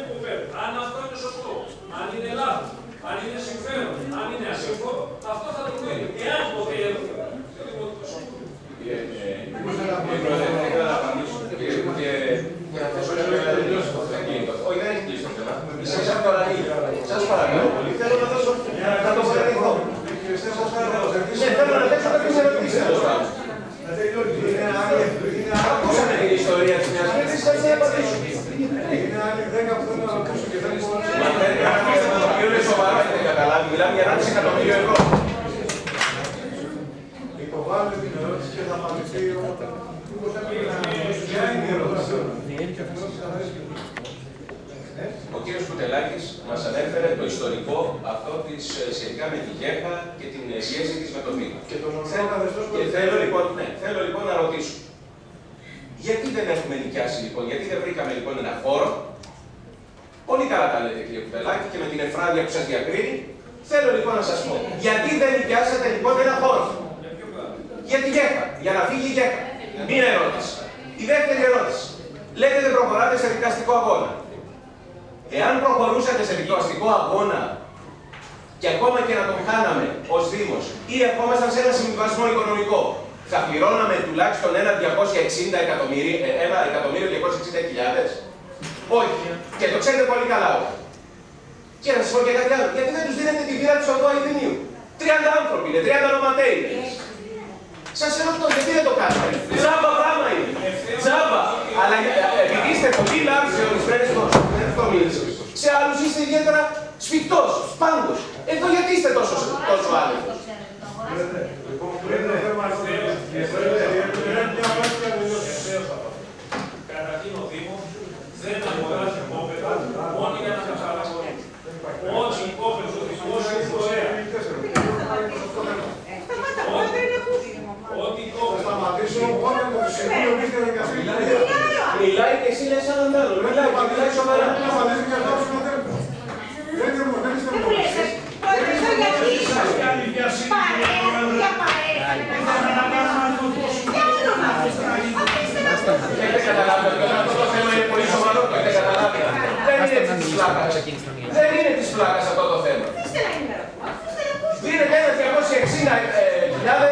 συγκεκριμένου υποπέδου. Αν αυτό είναι σωστό, αν είναι λάθος, αν είναι συμφέρον, αν είναι ασύμφορο, αυτό θα το κρίνει. Εάν ποτέ έρθει το Δημοτικό Συμβούλιο. Όχι, δεν έχει κλείσει το θέμα. Σας παρακαλώ πολύ, θέλω να δώσω να το παραδειχθώ. Ναι, θέλω να θέσω κάποιες ερωτήσεις. Ακούσατε την ιστορία της μιας κρίσης, σας να απαντήσω. Μα θέλετε να αφήσετε το οποίο είναι σοβαρό, έχετε καταλάβει. Μιλάμε για 1,5 εκατομμύριο ευρώ. Υποβάλλετε την ερώτηση και θα απαντηθεί όταν. Ποια είναι η ερώτηση. Ο κύριος Κουτελάκης μας ανέφερε το ιστορικό αυτό της ε, σχετικά με τη ΓΕΧΑ και την ε, σχέση της με το Δήμο. Και τον Και θέλω λοιπόν, ναι, θέλω λοιπόν να ρωτήσω. Γιατί δεν έχουμε νοικιάσει λοιπόν, γιατί δεν βρήκαμε λοιπόν ένα χώρο. Πολύ καλά τα λέτε κύριε Κουτελάκη και με την εφράδια που σας διακρίνει. Θέλω λοιπόν να σας πω, γιατί δεν νοικιάσατε λοιπόν ένα χώρο; Για τη ΓΕΧΑ, για να φύγει η ΓΕΧΑ. Μία ερώτηση. Η δεύτερη ερώτηση. Λέτε δεν προχωράτε σε δικαστικό αγώνα. Εάν προχωρούσατε σε δικαστικό αγώνα και ακόμα και να τον χάναμε ως Δήμος ή ερχόμασταν σε ένα συμβιβασμό οικονομικό, θα πληρώναμε τουλάχιστον ένα 260 εκατομμύριο, ε, ένα εκατομμύριο 260 χιλιάδες; Όχι. Και το ξέρετε πολύ καλά όχι. Και να σας πω και κάτι άλλο. Γιατί δεν τους δίνετε τη βίρα του οδού Αιδινίου. 30 άνθρωποι είναι, 30 νοματέοι είναι. Σας ερωτώ, γιατί δεν το κάνετε; Τζάμπα πράγμα είναι. Τζάμπα. Αλλά ε, επειδή είστε πολύ λάθο σε ορισμένες τομεί, σε άλλους είστε ιδιαίτερα σφιχτός, σπάνγκο. Εδώ γιατί είστε τόσο, τόσο άνετο. Καταρχήν ο Δήμος δεν αγοράζει υπόπεδα μόνο για να τα παραγωγεί. Ό,τι υπόπεδο του δημόσιου φορέα. Ό,τι υπόπεδο. Σταματήσω μόνο με το Συμβούλιο Μη Διαδικασία. Μιλάει και εσύ λες έναν άλλο. Μιλάει και μιλάει σοβαρά. Δεν είναι δεν είστε Δεν μου λες, Πρόεδρε, γιατί για παρέα. Για όνομα Χριστού. Αφήστε να το Έχετε καταλάβει ότι αυτό το θέμα είναι πολύ σοβαρό. Το έχετε καταλάβει. Δεν είναι της πλάκας. Δεν είναι της πλάκας αυτό το θέμα. Δίνετε ένα 260 ε, χιλιάδες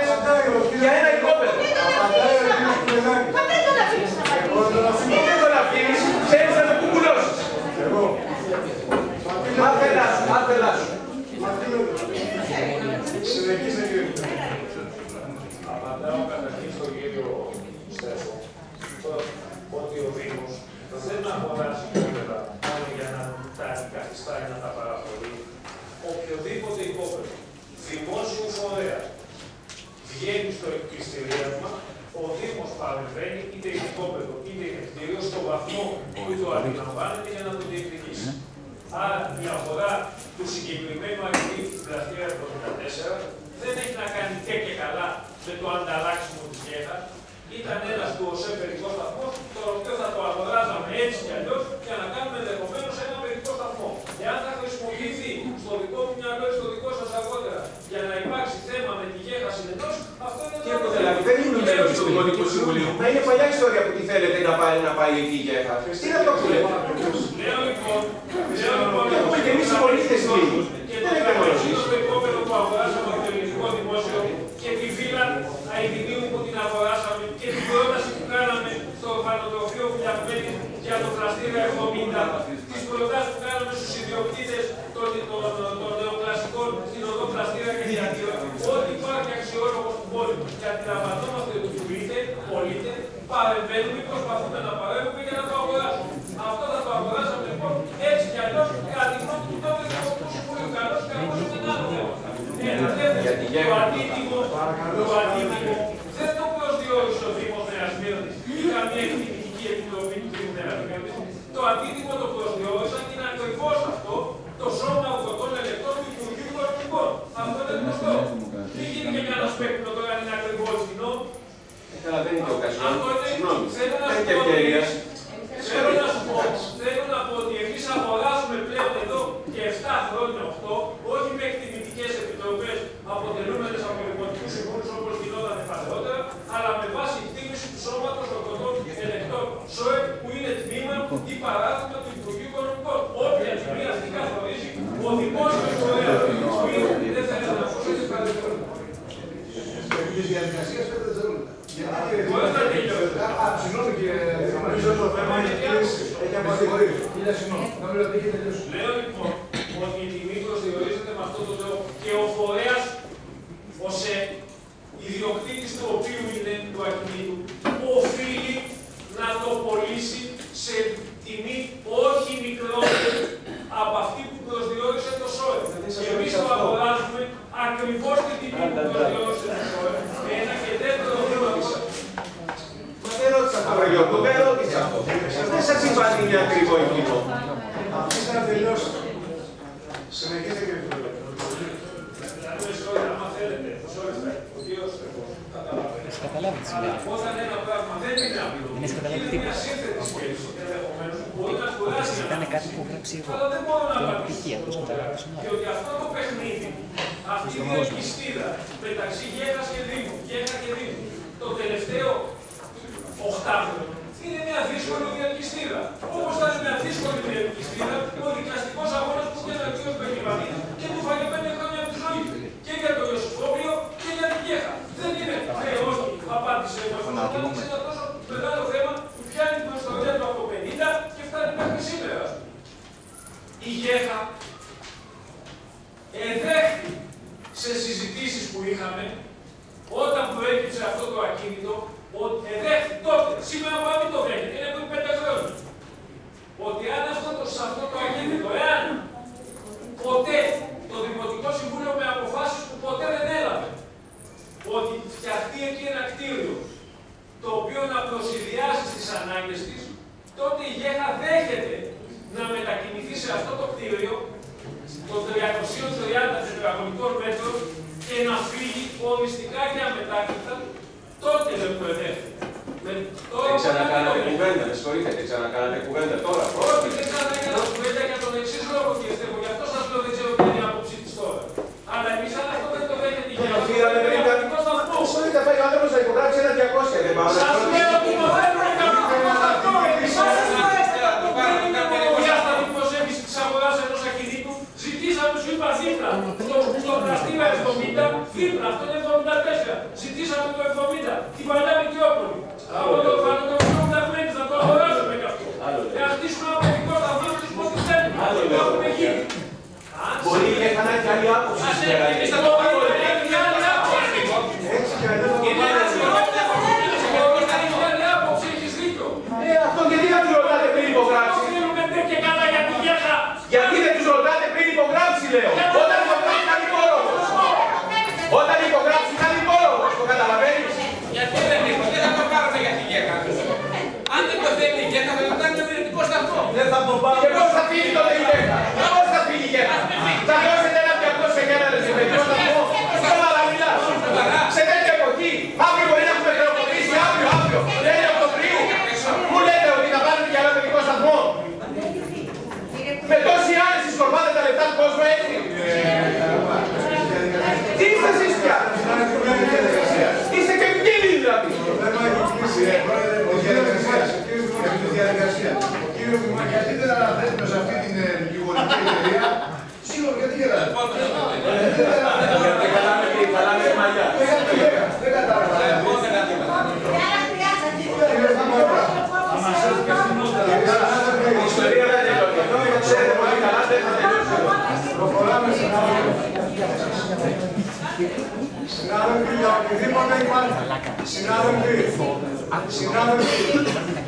για ένα υπόπεδο. Μα δεν τον αφήνεις να απαντήσει. Δεν τον αφήνεις, ξέρεις να το κουκουλώσεις. Μάθελά σου, μάθελά σου. Συνεχίστε κύριε. Απαντάω καταρχήν στον κύριο Στέφο ότι ο Δήμος δεν αγοράζει κείμενα μόνο για να τα αντικαθιστά ή να τα παραχωρεί. Οποιοδήποτε υπόπεδο δημόσιου φορέας βγαίνει στο εκκληστηρίασμα, ο Δήμος παρεμβαίνει είτε είναι υπόπεδο είτε είναι κτίριο στον βαθμό που το αντιλαμβάνεται για να το διεκδικήσει. Άρα η αγορά του συγκεκριμένου αριθμού στην πλατεία 74 δεν έχει να κάνει και και καλά με το ανταλλάξιμο της ΓΕΘΑ. Ήταν ένας του ΟΣΕ παιδικό σταθμός, το οποίο θα το αγοράζαμε έτσι κι αλλιώς για να κάνουμε ενδεχομένως ένα παιδικό σταθμό. Εάν θα χρησιμοποιηθεί Δεν είναι μέρος του Δημοτικού Συμβουλίου. Μα είναι παλιά ιστορία που τι θέλετε να πάει, να πάει εκεί για έφα. Τι είναι αυτό που λέτε. Λέω λοιπόν-, λοιπόν. Έχουμε και εμείς οι πολίτες λίγου. Δεν έκανε όλο Το επόμενο που αγοράσαμε από το ελληνικό δημόσιο και τη φύλλα αειδημίου που την αγοράσαμε και την πρόταση που κάναμε στο φανοτροφείο Βουλιαγμένη για το πλαστήρα 70. Τις προτάσεις που κάναμε στους ιδιοκτήτες των εσείς. μεγαλύτερο υπόπεδο που αντιλαμβανόμαστε ότι πουλείται, πωλείται, παρεμβαίνουμε, προσπαθούμε να παρέμβουμε για να το αγοράσουμε. Αυτό θα το αγοράσαμε λοιπόν έτσι κι αλλιώς κατά τη γνώμη του τότε Δημοτικού Συμβουλίου. Καλός ή κακό είναι ένα άλλο θέμα. Ένα δεύτερο, το αντίτιμο, το αντίτιμο δεν το προσδιορίζει ο Δήμος Νέας Μύρνης ή καμία εκτιμητική επιτροπή του Δήμου Νέας Μύρνης. Το αντίτιμο το προσδιορίζαν και είναι ακριβώς αυτό το σώμα αγροτών ελεκτών του Υπουργείου Οικονομικών. Αυτό είναι γνωστό. Μην γίνει και κανένα σπέκουλο τώρα αν είναι ακριβώς κοινό. Καλά, δεν είναι το Αυτό occasion. είναι, Συγγνώμη. θέλω να σου Τέτοια πω, ευκαιρία. θέλω να σου πω, θέλω να πω ότι εμείς αγοράζουμε πλέον εδώ και 7 χρόνια 8, όχι με εκτιμητικές επιτροπές αποτελούμενες από δημοτικούς συμβούλους όπως γινόταν παλαιότερα, αλλά με βάση εκτίμηση του σώματος ορκωτών ελεκτών ΣΟΕ που είναι τμήμα ή παράδειγμα του Υπουργείου Οικονομικών. Όποια τιμή αυτή καθορίζει ο δημόσιος φορέας. Που είναι, δεν θέλω να πω, είναι καλύτερο. Επί της διαδικασίας πέντε δευτερόλεπτα. Μπορείς να τελειώσεις. Α, συγγνώμη κύριε, νομίζω το θέμα έχει κλείσει. Έχει απαντηθεί. Κύριε, συγγνώμη. Νομίζω ότι έχει τελειώσει. Λέω λοιπόν ότι η τιμή προσδιορίζεται με αυτόν τον τρόπο και ο φορέας ως ε, ιδιοκτήτης του οποίου είναι του ακινήτου οφείλει να το πωλήσει σε τιμή όχι μικρότερη από αυτή που προσδιορίσε το ΣΟΕ. Και εμείς το αγοράζουμε ακριβώς την τιμή που προσδιορίσε το ΣΟΕ. Ένα και δεύτερο βήμα Μα δεν ρώτησα αυτό, Γιώργο, δεν ρώτησα αυτό. Δεν σας είπα ότι είναι ακριβό εκείνο. Αφήστε να τελειώσει. Συνεχίστε κύριε Φίλε. Με συγχωρείτε, άμα θέλετε, sorry, ο κύριος καταλαβαίνει. Αλλά όταν ένα πράγμα δεν είναι απλό, Δεν έχεις καταλάβει είναι μια σύνθετη σχέση ενδεχομένως που μπορεί να κουράσει ένα Ήταν κάτι που έχω γράψει εγώ. αλλά δεν μπορώ να Το απαντήσω π.χ. αυτός στο καταλάβει θέμα. Και ότι αυτό το παιχνίδι, αυτή η διελκυστίδα μεταξύ Γέχας και Δήμου, Γέχα και Δήμου, το τελευταίο οχτάχρονο, είναι μια δύσκολη διελκυστίδα. Όπως ήταν μια δύσκολη διελκυστίδα ο δικαστικός αγώνας που έκανε ο κ. Μπεκυβανή και του φάγε πέντε χρόνια από τη ζωή του. Και για το Ιωσοφόπλιο και για την Γέχα. Δεν είναι χρέος απάντησε ο Ιωσοφόπλιο. Είναι ένα τόσο μεγάλο θέμα που πιάνει την ιστορία του από 50 και φτάνει μέχρι σήμερα. Η Γέχα εδέχθη σε συζητήσεις που είχαμε όταν προέκυψε αυτό το ακίνητο, ότι εδέχθη τότε, σήμερα μπορεί να μην το δέχεται, είναι πριν πέντε χρόνια, ότι αν αυτό το, σε αυτό το ακίνητο, εάν ποτέ το Δημοτικό Συμβούλιο με αποφάσεις που ποτέ δεν έλαβε, ότι φτιαχτεί εκεί ένα κτίριο το οποίο να προσυδειάσει στις ανάγκες της, τότε η ΓΕΧΑ δέχεται να μετακινηθεί σε αυτό το κτίριο των 330 τετραγωνικών μέτρων και να φύγει οριστικά και αμετάκλητα, τότε δεν το εδέχεται. Με Δεν ξανακάνατε κουβέντα, με συγχωρείτε, δεν ξανακάνατε κουβέντα τώρα. Όχι, δεν ξανακάνα κουβέντα για τον εξής λόγο, κύριε Στέφο. Γι' αυτό σας λέω δεν ξέρω ποια είναι η άποψή της τώρα. Αλλά εμείς αν αυτό δεν το δέχεται η Το Γερμανία, πήραμε πριν πραγματικό σταθμό. Συγχωρείτε, θα πάει ο άνθρωπος να υπογράψει ένα 200, δεν πάμε. Σας λέω ότι το θέλουμε κανονικό σταθμό. Εμείς για στα δημοσίευση της αγοράς ενός ακινήτου ζητήσαμε, σου είπα δίπλα, στο- στο πλαστήρα 70, δίπλα, αυτό είναι 74. Ζητήσαμε το 70, την παλιά Μικιόπολη. Από το φανατομικό Δαγμένης, να το αγοράσουμε κι αυτό. Και να στήσουμε ένα παιδικό σταθμό και τους πω τι θέλουμε. Το έχουμε γίνει. Μπορεί η Γέχα να έχει άλλη άποψη Ας σήμερα. έχει, εμείς θα το πάρουμε, έχει μια άλλη άποψη. Έτσι κι αλλιώς θα το Είναι πάρετε. ένα έχει μια άλλη άποψη, έχεις δίκιο. Ε, αυτό γιατί δεν τους ρωτάτε πριν υπογράψει; Θέλουμε τέτοια καλά για τη Γέχα. Γιατί δεν τους ρωτάτε πριν υπογράψει, λέω. Σταθμό. Δεν θα το πάρω. Και πώς θα φύγει τότε η Γέχα. Πώς θα φύγει η Γέχα. Θα δώσετε ένα 200 για ένα ρεσιμετικό σταθμό. Σοβαρά μιλάς. Σε τέτοια εποχή. Αύριο μπορεί να έχουμε χρεοκοπήσει. Αύριο, αύριο. Τέλη Οκτωβρίου. Μου λέτε ότι θα πάρετε για ένα παιδικό σταθμό; Με τόση άνεση σκορπάτε τα λεφτά του κόσμου έτσι. Τι είστε εσείς πια; Είστε και επικίνδυνοι δηλαδή. Το θέμα έχει κλείσει. ε, Πρόεδρε, ο κύριος Δημάκης, ο κύριος Δημάκης, επί της διαδικασίας. Ο κύριος Δημάκης, γιατί δεν αναθέτουμε σε αυτή την ε, δικηγορική εταιρεία. Σίγουρα, γιατί γελάτε. Γιατί καλά με τη καλά με τη μαλλιά. Δεν κατάλαβα. Κύριε Θαμαρά, Η ιστορία δεν τελειώνει. Ξέρετε πολύ καλά δεν θα τελειώσει. προχωράμε σε ένα άλλο. Συνάδελφοι, για οτιδήποτε υπάρχει. Συνάδελφοι, συνάδελφοι,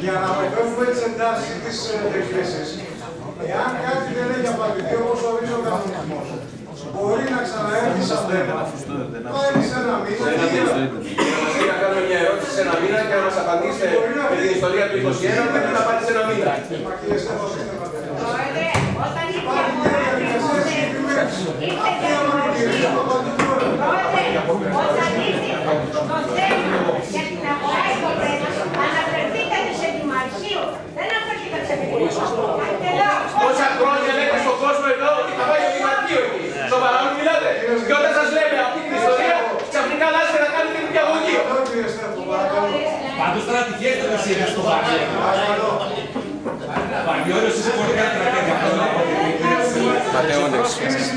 για να αποφεύγουμε τις εντάσεις της εκκλήσης, εάν κάτι δεν έχει απαντηθεί όπως ορίζει ο κανονισμός, μπορεί να ξαναέρθει σαν θέμα. Πάει σε ένα μήνα. να κάνουμε μια ερώτηση σε ένα μήνα και να μας απαντήσετε με την ιστορία του 21 και να πάτε σε ένα μήνα. Πρόεδρε, όταν ήρθε η αγορά όταν ήρθε το θέμα για την αγορά οικοπαίδων, αναφερθήκατε σε δημαρχείο. Δεν αναφερθήκατε σε δημαρχείο. Πόσα χρόνια λέτε στον κόσμο εδώ ότι θα πάει στο δημαρχείο εκεί. Σοβαρά μου μιλάτε. Και όταν σας λέμε αυτή την ιστορία, ξαφνικά αλλάζετε να κάνετε την διαγωγείο. Πάντως τώρα τη βγαίνετε να σύρια στο Βαγγέλιο. Βαγγέλιος είσαι πολύ καλύτερα και για αυτό. Ματεώνες.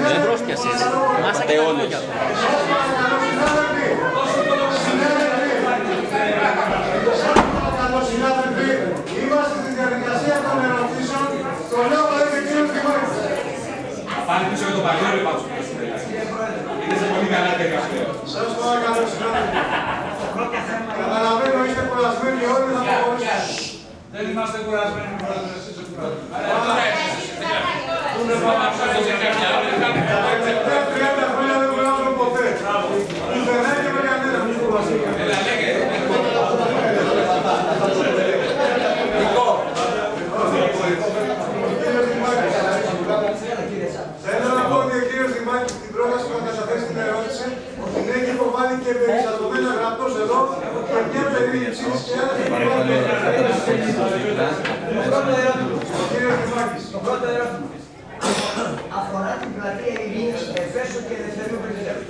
Δεν πρόσπιασες. Ματεώνες. Παρακαλώ, συνάδελφοι, είμαστε στη διαδικασία των ερωτήσεων. Το λόγο έχει ο κύριος Δημάρχης. Πάλι πίσω για τον Βαγγέλιο πάντως. Είναι σε πολύ καλά τέτοια πλέον. Σας παρακαλώ, συνάδελφοι. Καταλαβαίνω, είστε κουρασμένοι όλοι να προχωρήσουμε. Δεν είμαστε κουρασμένοι, πρόεδρε, εσείς είστε κουρασμένοι. Τα τελευταία 30 χρόνια δεν κουράζω ποτέ. Πουθενά και με κανένα. Θέλω να πω ότι ο κύριος Δημάκης την πρόταση που θα καταθέσει την ερώτηση την έχει υποβάλει και περιστατωμένα γραπτός εδώ και μια περίληψη και άλλα έχει υποβάλει. Ο κύριος Δημάκης. Το πρώτο ερώτημα αφορά την πλατεία Ειρήνης, Εφέσου και Ελευθερίου Βενιζέλου.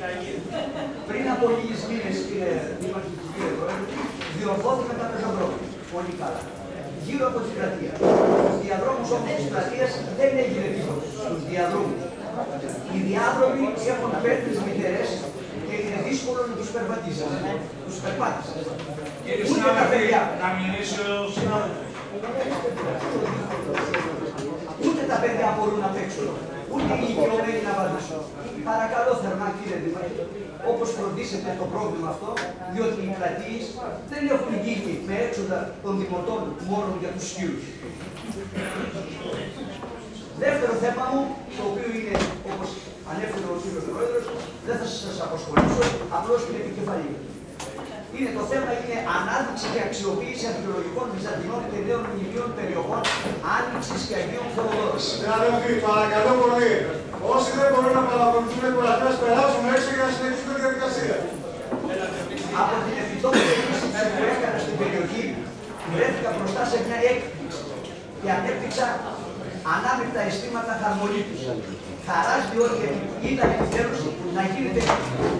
Πριν από λίγες μήνες, κύριε Δήμαρχε και κύριε Πρόεδρε, διορθώθηκαν τα πεζοδρόμια. Πολύ καλά. Γύρω από την πλατεία. Στους διαδρόμους όμως της πλατείας δεν έγινε τίποτα. Στους διαδρόμους. Οι διάδρομοι έχουν πέτρες μητερές και είναι δύσκολο να τους περπατήσεις. Τους περπάτησες. Κύριε Ούτε τα συνάδελφε, παιδιά. να μιλήσει ο συνάδελφος. Ούτε τα παιδιά μπορούν να παίξουν. Ούτε οι ηλικιωμένοι να απαντήσουν. Παρακαλώ θερμά κύριε Δήμαρχε, όπως φροντίσετε το πρόβλημα αυτό, διότι οι πλατείες δεν έχουν γίνει με έξοδα των δημοτών μόνο για τους σκύλους. Δεύτερο θέμα μου, το οποίο είναι, όπως ανέφερε ο κύριος Πρόεδρος, δεν θα σας αποσχολήσω, απλώς είναι επικεφαλή. Είναι το θέμα είναι ανάδειξη και αξιοποίηση αρχαιολογικών βυζαντινών και νέων μνημείων περιοχών Άνοιξης και Αγίων Θεοδόρων. Συνάδελφοι, παρακαλώ πολύ. Όσοι δεν μπορούν να παρακολουθούν την κουραστέ, περάσουν έξω για να συνεχίσουν τη διαδικασία. Από την επιτόπου επίσκεψη που έκανα στην περιοχή, βρέθηκα μπροστά σε μια έκπληξη και ανέπτυξα ανάμεικτα αισθήματα χαρμονίτης. Χαράς διότι ήταν επιτέλους να γίνεται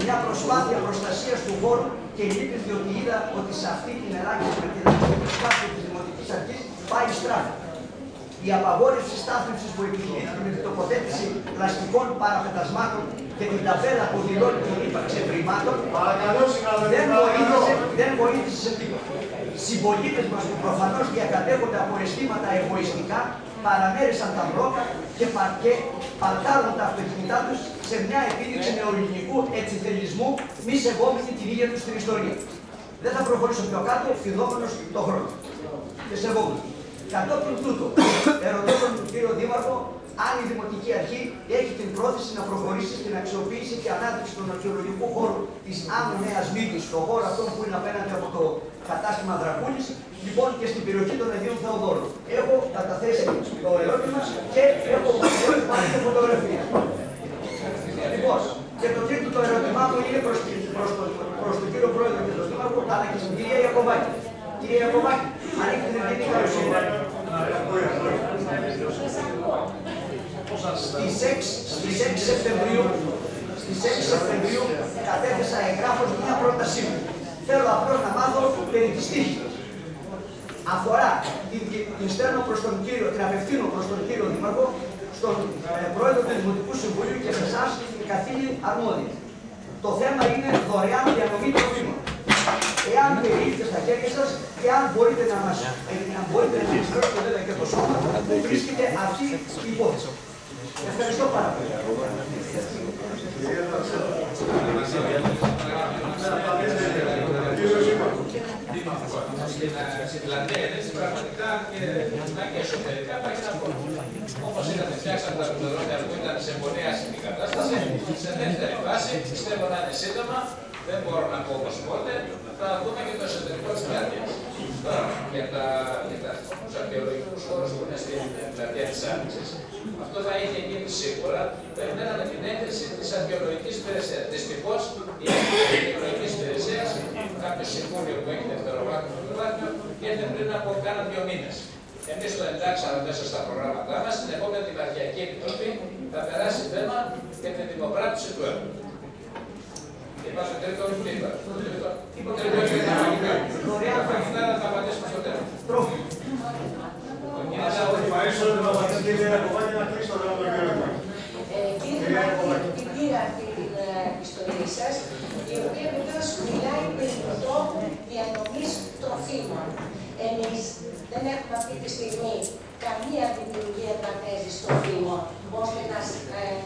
μια προσπάθεια προστασίας του χώρου και λύπη διότι είδα ότι σε αυτή την ελάχιστη με την προσπάθεια της Δημοτικής Αρχής πάει στράφη. Η απαγόρευση στάθμευσης που επιχειρήθηκε με την τοποθέτηση πλαστικών παραπετασμάτων και την ταπέλα που δηλώνει την ύπαρξη ευρημάτων Παρακαλώ, συνάδελφοι, δεν παρακαλώ. βοήθησε, δεν βοήθησε σε τίποτα. Συμπολίτες μας που προφανώς διακατέχονται από αισθήματα εγωιστικά παραμέρισαν τα μπλόκα και, πα, και παρκάρουν τα αυτοκίνητά τους σε μια επίδειξη νεοελληνικού ετσιθελισμού μη σεβόμενη την ίδια τους την ιστορία. Δεν θα προχωρήσω πιο κάτω, φιδόμενος το χρόνο. Και σεβόμενος. Κατόπιν τούτο, ερωτώ τον κύριο Δήμαρχο αν η Δημοτική Αρχή έχει την πρόθεση να προχωρήσει στην αξιοποίηση και ανάπτυξη των αρχαιολογικού χώρου της Άμμου Νέας Μύτη, στο χώρο αυτό που είναι απέναντι από το κατάστημα Δρακούλης, λοιπόν και στην περιοχή των Αγίων Θεοδόρων. Έχω καταθέσει το ερώτημα και έχω πάρει και φωτογραφία. Λοιπόν, και το τρίτο το ερώτημά μου είναι προς, προς, τον, προς τον κύριο Πρόεδρο και τον Δήμαρχο, αλλά και στην κυρία Ιακωβάκη. Κυρία Ιακωβάκη, αν έχετε την ευγενή καλοσύνη. Στις 6, στις 6 Σεπτεμβρίου, στις 6 Σεπτεμβρίου κατέθεσα εγγράφως μια πρότασή μου. Θέλω απλώς να μάθω περί της τύχης. Αφορά την, την στέλνω προς τον κύριο, την απευθύνω προς τον κύριο Δήμαρχο, στον ε, πρόεδρο του Δημοτικού Συμβουλίου και σε εσάς καθήλυν αρμόδια. Το θέμα είναι δωρεάν διανομή τροφίμων. Εάν περιείχτε στα χέρια σας και αν μπορείτε να μας, ε, αν μπορείτε να ενημερώσετε βέβαια και το σώμα, που βρίσκεται αυτή η υπόθεση. Ευχαριστώ πάρα πολύ. Δηλαδή, έτσι πραγματικά και, και εσωτερικά υπάρχει να πω. Όπως είδατε, φτιάξαμε τα πουλερόνια που ήταν σε πολύ άσχημη κατάσταση. Σε δεύτερη φάση, πιστεύω να είναι σύντομα, δεν μπορώ να πω όπω πότε, θα δούμε και το εσωτερικό της πλατείας. Τώρα, για, τα, για τα, τους αρχαιολογικούς χώρους που είναι στην πλατεία της Άνοιξης, αυτό θα είχε γίνει σίγουρα, περιμέναμε την έγκριση της αρχαιολογικής υπηρεσίας. Δυστυχώς, η αρχαιολογική υπηρεσία, κάποιο συμβούλιο που έχει δευτεροβάθμιο βιβλιοβάθμιο, ήρθε πριν από κάνα δύο μήνες. Εμείς το εντάξαμε μέσα στα προγράμματά μας. Στην επόμενη Δημαρχιακή Επιτροπή θα περάσει θέμα για την δημοπράτηση του έργου. Είπα στο τρίτο, τι είπα. Είπα το τρίτο, Αυτά θα απαντήσουμε στο τέλο. Κύριε Μάρκη, την πήρα αυτή την ιστορία σα, η οποία βεβαίω μιλάει περί προτόπου διανομή τροφίμων. Εμεί δεν έχουμε αυτή τη στιγμή καμία δημιουργία τραπέζη τροφίμων, ώστε να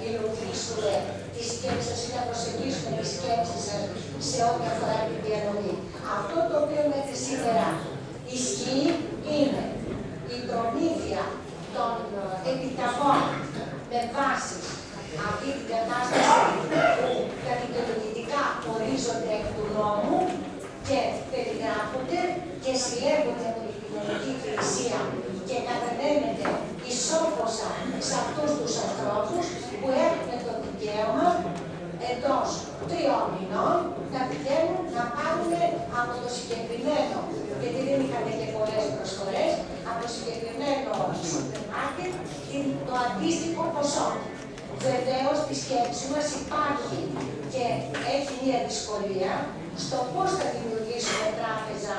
υλοποιήσουμε τι σκέψει ή να προσεγγίσουμε τις σκέψεις σα σε ό,τι αφορά τη διανομή. Αυτό το οποίο μέχρι σήμερα ισχύει είναι η προμήθεια των επιταγών με βάση αυτή την κατάσταση που τα δικαιολογητικά ορίζονται εκ του νόμου και περιγράφονται και συλλέγονται από την κοινωνική υπηρεσία και κατανέμεται ισόποσα σε αυτούς τους ανθρώπους που έχουν το δικαίωμα εντός τριών μηνών να πηγαίνουν να πάρουν από το συγκεκριμένο, γιατί δεν είχαν και πολλές προσφορές, από το συγκεκριμένο σούπερ μάρκετ το αντίστοιχο ποσό. Βεβαίως στη σκέψη μας υπάρχει και έχει μια δυσκολία στο πώς θα δημιουργήσουμε τράπεζα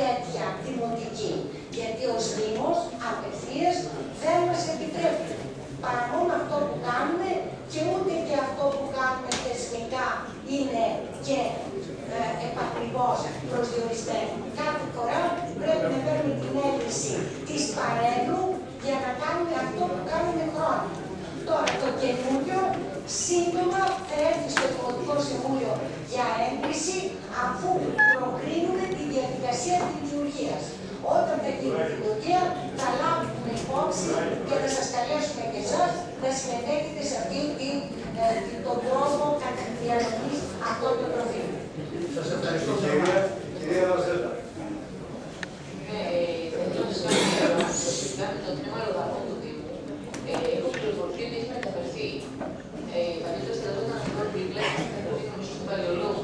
τέτοια δημοτική. Γιατί ο Δήμος απευθείας δεν μας επιτρέπει. Παρά μόνο αυτό που κάνουμε και ούτε και αυτό που κάνουμε θεσμικά είναι και ε, επακριβώς προσδιορισμένο. Κάθε φορά πρέπει να παίρνουμε την έγκριση της παρέλου για να κάνουμε αυτό που κάνουμε χρόνια. Τώρα το καινούριο σύντομα θα έρθει στο Δημοτικό Συμβούλιο για έγκριση αφού προκρίνουμε τη διαδικασία της δημιουργίας. Όταν θα γίνει η δημιουργία θα λάβουμε υπόψη και θα σας καλέσουμε και εσάς να συμμετέχετε σε αυτή την, ε, τον τρόπο διανομής αυτών των προφίλων. Σας ευχαριστώ κυρία. Κυρία Ραζέλα. σχετικά με το τμήμα λογαριασμών του Δήμου, έχω πληροφορηθεί ότι έχει μεταφερθεί. Φανείται ότι εδώ να πω ότι βλέπουμε την κατοχή νομίζω του παλαιολόγου,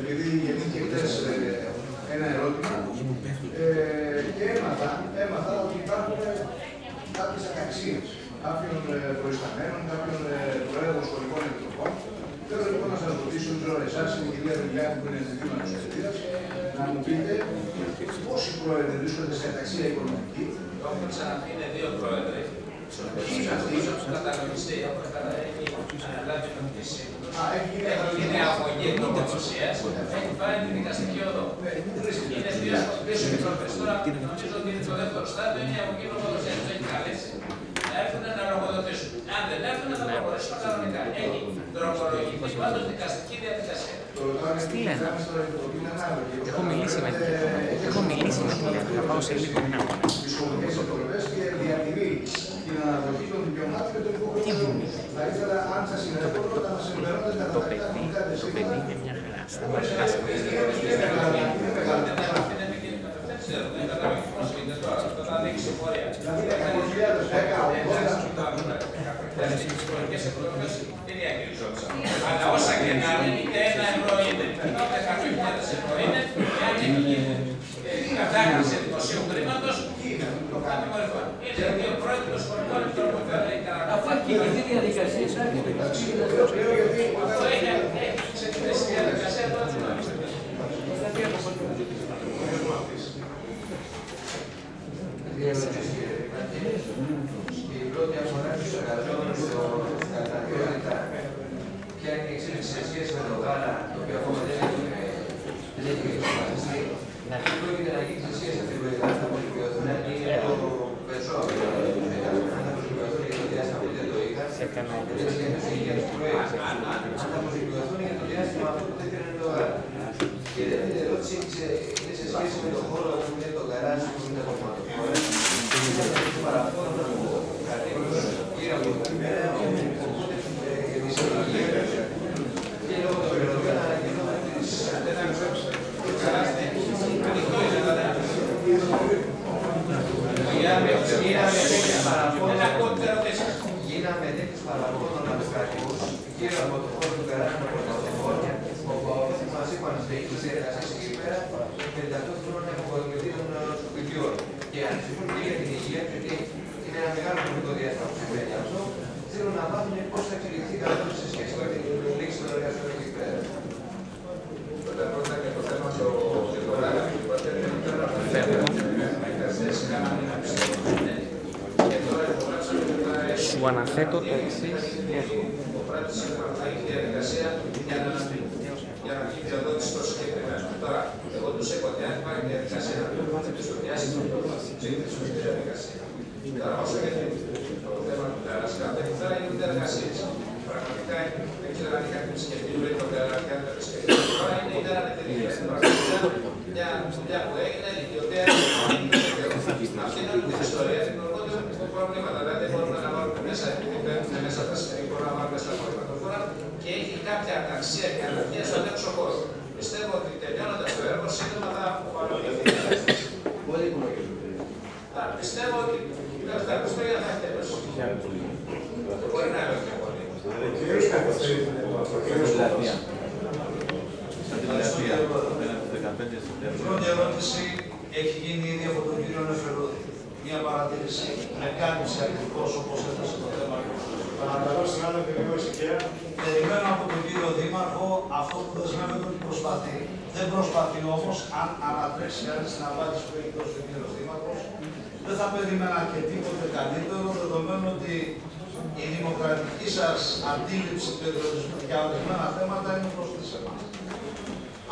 Επειδή γεννήθηκε χθε ένα ερώτημα ε, και έμαθα, έμαθα ότι υπάρχουν κάποιες αταξίε κάποιων ε, προϊσταμένων, κάποιων ε, προέδρων σχολικών επιτροπών. Θέλω λοιπόν να σας ρωτήσω, ξέρω εσάς, την κυρία Δουλειάκου που είναι δική της παιδεία, να μου πείτε πόσοι πρόεδροι βρίσκονται σε αταξία οικονομική. Το ξαναπεί είναι δύο πρόεδροι. Είναι αγωγή νομοσία, έχει φάει την δικαστική πίσω οι Τώρα ότι είναι το δεύτερο στάδιο, είναι η αγωγή καλέσει να να λογοδοτήσουν. Αν δεν έρθουν, θα προχωρήσουν κανονικά. Έχει δρομολογηθεί πάντω δικαστική διαδικασία. Τι λένε. Έχω μιλήσει με την Έχω μιλήσει με την Θα πάω σε λίγο να ήθελα, αν σα συνεργαστώ, να μα τα κράτη που κάνετε. Το παιδί είναι μια χαρά. Στα βασικά αλλά όσα και να είναι, είτε ένα ευρώ είναι, είτε εκατό ευρώ είναι, είναι το διαδικασία, εντάξει. Αυτό είναι, έχει ξεκινήσει η διαδικασία τώρα τουλάχιστον. Η πρώτη αφορά τους εργαζόμενους στο κατατιότητα. Ποια είναι η εξέλιξη σε σχέση με το γάλα, το οποίο ακόμα δεν έχει δεν έχει εξασφαλιστεί. Τι πρόκειται να γίνει σε σχέση με την προϊόντα θα αποσυμπληρωθούν είναι το περισσότερο. Αν θα αποσυμπληρωθούν για το διάστημα που δεν το είχαν, έτσι για τους υγιεινούς προϊόντες. Αν θα αποσυμπληρωθούν για το διάστημα αυτό που δεν ήταν το γάλα. Και η δεύτερη ερώτηση είναι σε σχέση με τον χώρο που είναι το γκαράζ που είναι τα κοσματοφόρα. Είναι παραπάνω από κατοίκους γύρω από την ημέρα, οπότε και τις ηλικίες. Και λόγω των περιοδικών αναγκαίνουμε τις Γίναμε τέτοιους παραπώνων αντιστατικούς γύρω από το χώρο του Καράνου προς τα Τεφόρια, όπου από ό,τι μας είπαν σε οίκες εργασίες εκεί πέρα, 58 χρόνια αποκομιδή των σκουπιδιών. Και ανησυχούν και για την υγεία, γιατί είναι ένα μεγάλο χρονικό διάστημα που συμβαίνει αυτό. Θέλω να μάθουν πώς θα εξελιχθεί η κατάσταση σε σχέση με την λήξη των εργασιών εκεί πέρα. Πρώτα πρώτα για το θέμα το γάλα που είπατε, δεν πέρα από το θέμα. Σου αναθέτω το εξής Ο πράτης θα έχει διαδικασία για να για να βγει διαδότηση στο συγκεκριμένο. Τώρα, εγώ τους έχω ότι αν υπάρχει διαδικασία να το μάθετε στο διάστημα, είναι σωστή διαδικασία. Τώρα, όσο για το θέμα του Τέρας, κάθε φορά είναι διαδικασίες. Πραγματικά δεν ξέρω αν είχατε σκεφτεί πριν το Τέρας και αν το σκεφτεί. Τώρα είναι η Τέρα Μετερίδια. Πραγματικά μια δουλειά που έγινε, η οποία αυτή είναι όλη την ιστορία, δημιουργούνται προβλήματα. Δηλαδή, μπορούμε να βάλουμε μέσα, επειδή μπαίνουν μέσα τα σημεία, μπορούμε να βάλουμε στα κολυματοφόρα και έχει κάποια αταξία και αναγκαία στον έξω χώρο. Πιστεύω ότι τελειώνοντα το έργο, σύντομα θα απομακρυνθεί. Πολύ Πιστεύω ότι τα Χριστούγεννα θα έχει τελειώσει. Μπορεί να είναι πιο πολύ. Η πρώτη ερώτηση έχει γίνει ήδη από τον κύριο Νεφερούδη. Μια παρατήρηση με κάλυψη ακριβώ όπω έθεσε το θέμα. Παρακαλώ, συνάδελφε, λίγο ησυχία. Περιμένω από τον κύριο Δήμαρχο αυτό που δεσμεύεται ότι προσπαθεί. Δεν προσπαθεί όμω, αν ανατρέξει κανεί την απάντηση που έχει δώσει ο κύριο Δήμαρχο, δεν θα περίμενα και τίποτε καλύτερο, δεδομένου ότι η δημοκρατική σας αντίληψη του ιδεολογισμού για ορισμένα θέματα είναι γνωστή σε εμάς.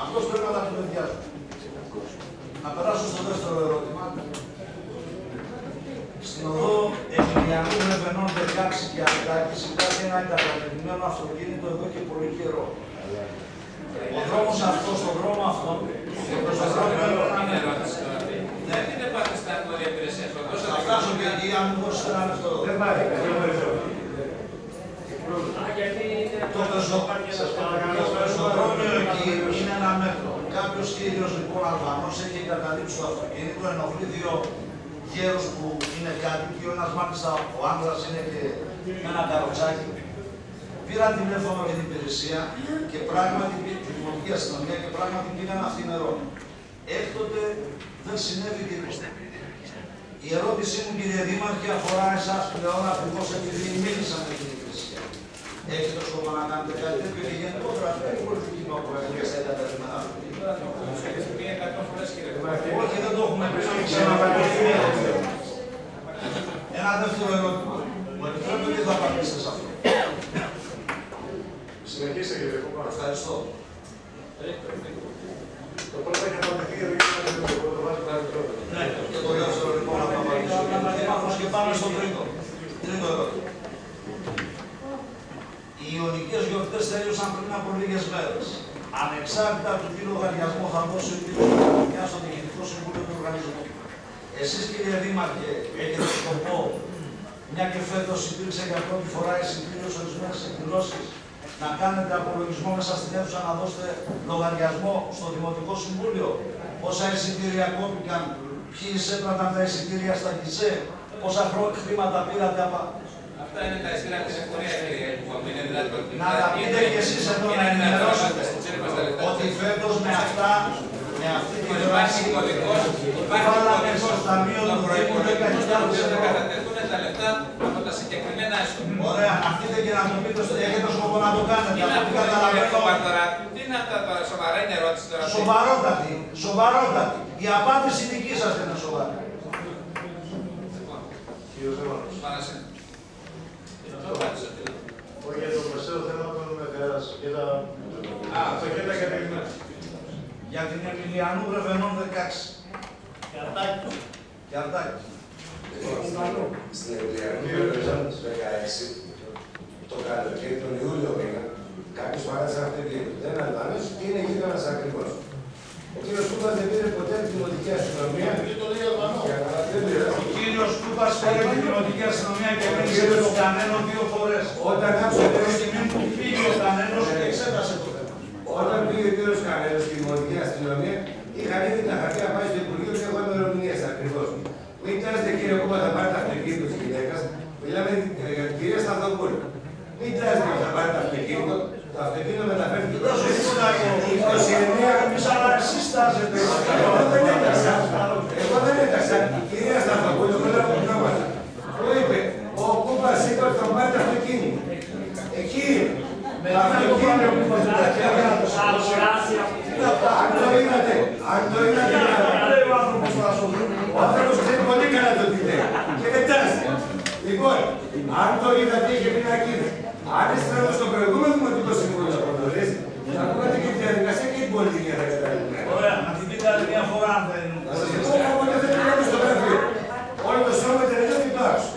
Αυτός πρέπει να τα κουβεντιάζουμε. Να περάσω στο δεύτερο ερώτημα. Στην οδό Εμιλιανού Ρεβενών 16 και Αρτάκης υπάρχει ένα εγκαταλειμμένο αυτοκίνητο εδώ και πολύ καιρό. Ο δρόμος αυτός, στον δρόμος αυτόν, Είναι ερώτηση τώρα. Δεν είναι πάντα στα αρμόδια υπηρεσία. θα φτάσω και εκεί αν μου δώσεις ένα λεπτό. Δεν πάει. Το πεζοδρόμιο εκεί είναι ένα μέτρο. Κάποιο κύριο λοιπόν Αλβανό έχει εγκαταλείψει το αυτοκίνητο, ενοχλεί δύο γέρου που είναι κάτοικοι. Ο ένα μάλιστα ο άντρα είναι και με ένα καροτσάκι. Πήραν τηλέφωνο για την υπηρεσία και πράγματι τη δημοτική αστυνομία και πράγματι πήγαν αυτοί νερό. Έκτοτε δεν συνέβη τίποτα. Η ερώτησή μου κύριε Δήμαρχε αφορά εσάς πλέον ακριβώς επειδή μίλησα με την υπηρεσία. Έχετε σκοπό να κάνετε κάτι τέτοιο και γενικότερα δεν είναι πολιτική νοκροεδία στα εγκαταλειμμένα αυτοκίνητα. Όχι, δεν το έχουμε πει. Ένα δεύτερο ερώτημα. Μου επιτρέπετε τι θα απαντήσετε σε αυτό. Συνεχίστε κύριε Κόπα. Ευχαριστώ. Το πρώτο έχει απαντηθεί γιατί δεν είναι το βάζει παρελθόν. Ναι, και το δεύτερο λοιπόν να το απαντήσω. Δήμαρχος και πάμε στο τρίτο. Τρίτο ερώτημα. Οι ιονικές γιορτές τέλειωσαν πριν από λίγες μέρες. Ανεξάρτητα από τι λογαριασμό θα δώσει ο κ. Παπαδιά στο Διοικητικό Συμβούλιο του Οργανισμού. Εσείς κύριε Δήμαρχε, έχετε σκοπό, μια και φέτος υπήρξε για πρώτη φορά η συγκλήρωση ορισμένες εκδηλώσεις, να κάνετε απολογισμό μέσα στην αίθουσα να δώσετε λογαριασμό στο Δημοτικό Συμβούλιο. Πόσα εισιτήρια κόπηκαν, ποιοι εισέπραταν τα εισιτήρια στα ΚΙΣΕ, πόσα χρήματα πήρατε από... Αυτά είναι τα εισιτήρια της εφορίας, κύριε Κουβαμπή. Είναι δηλαδή το Να τα πείτε κι εσείς εδώ να ενημερώσετε ότι φέτος με αυτά, με Υπάρχει κωδικός, υπάρχει κωδικός το προϋπολογισμό που θα κατατεθούν τα λεφτά από τα συγκεκριμένα έσοδα. Ωραία, αφήστε και να μου πείτε στο έχετε το σκοπό να το κάνετε. Τι είναι Από ό,τι αυτό καταλαβαίνω. το τώρα, τι είναι αυτά τα σοβαρά είναι ερώτηση τώρα. Σοβαρότατη, σοβαρότατη. Η απάντηση δική σας δεν είναι σοβαρή. Κύριος Εύανος. Παρασύ- Όχι για το μεσαίο θέμα των ΜΕΚΑΡΑΣ. Για τα... Α, το κέντρο καταγγελμένο. Για την Εμιλιανού Βρεβενών 16. Γιαρτάκι. Γιαρτάκι. Στην Εμιλιανού Βρεβενών 16, το καλοκαίρι, τον Ιούλιο μήνα, κάποιος μάθασε αυτή την δεν αντάμεσε τι είναι γείτονας ακριβώς. Ο κύριος Κούπας δεν πήρε ποτέ την δημοτική αστυνομία. Για να δεν πήρε. Ο κύριος Κούπας πήρε την δημοτική αστυνομία και μίλησε με τον Κανένο δύο φορές. Όταν άκουσε Προς τιμή που πήγε ο Κανένος και εξέτασε το θέμα. Όταν πήγε ο κύριος Κανέλος στη δημοτική αστυνομία, είχαν ήδη τα χαρτιά πάει στο Υπουργείο και εγώ ημερομηνίες ακριβώς. Μην τράζετε κύριε Κούπα θα πάρει τα αυτοκίνητο της γυναίκας, μιλάμε ε, για την κυρία Σταυροπούλου. Μην τράζετε ότι θα πάρεις το αυτοκίνητο, το αυτοκίνητο μεταφέρθηκε Δεν σου ήμουν εγώ. 29 Εμείς αλλά εσείς στάζετε. Εγώ δεν έταξα. Εγώ δεν έταξα. Η κυρία Σταυροπούλου μου λέει από πράγματα. Μου είπε, ο Κούπας είπε ότι θα πάρει το αυτοκίνητο. Εκεί το αυτοκίνητο που μας αν το είδατε, αν το είδατε, ο άνθρωπος ξέρει πολύ καλά το τι λέει και δεν τάζει. Λοιπόν, αν το είδατε είχε πει να γίνει. Αν είστε όμως στο προηγούμενο Δημοτικό Συμβούλιο από νωρίς, θα ακούγατε και τη διαδικασία και την πολιτική θα καταλήγουμε. Ωραία, να την πείτε άλλη μια φορά αν δεν Να σας πω όποτε δεν είναι στο γραφείο. Όλο το σώμα τελειώνει το άξιο.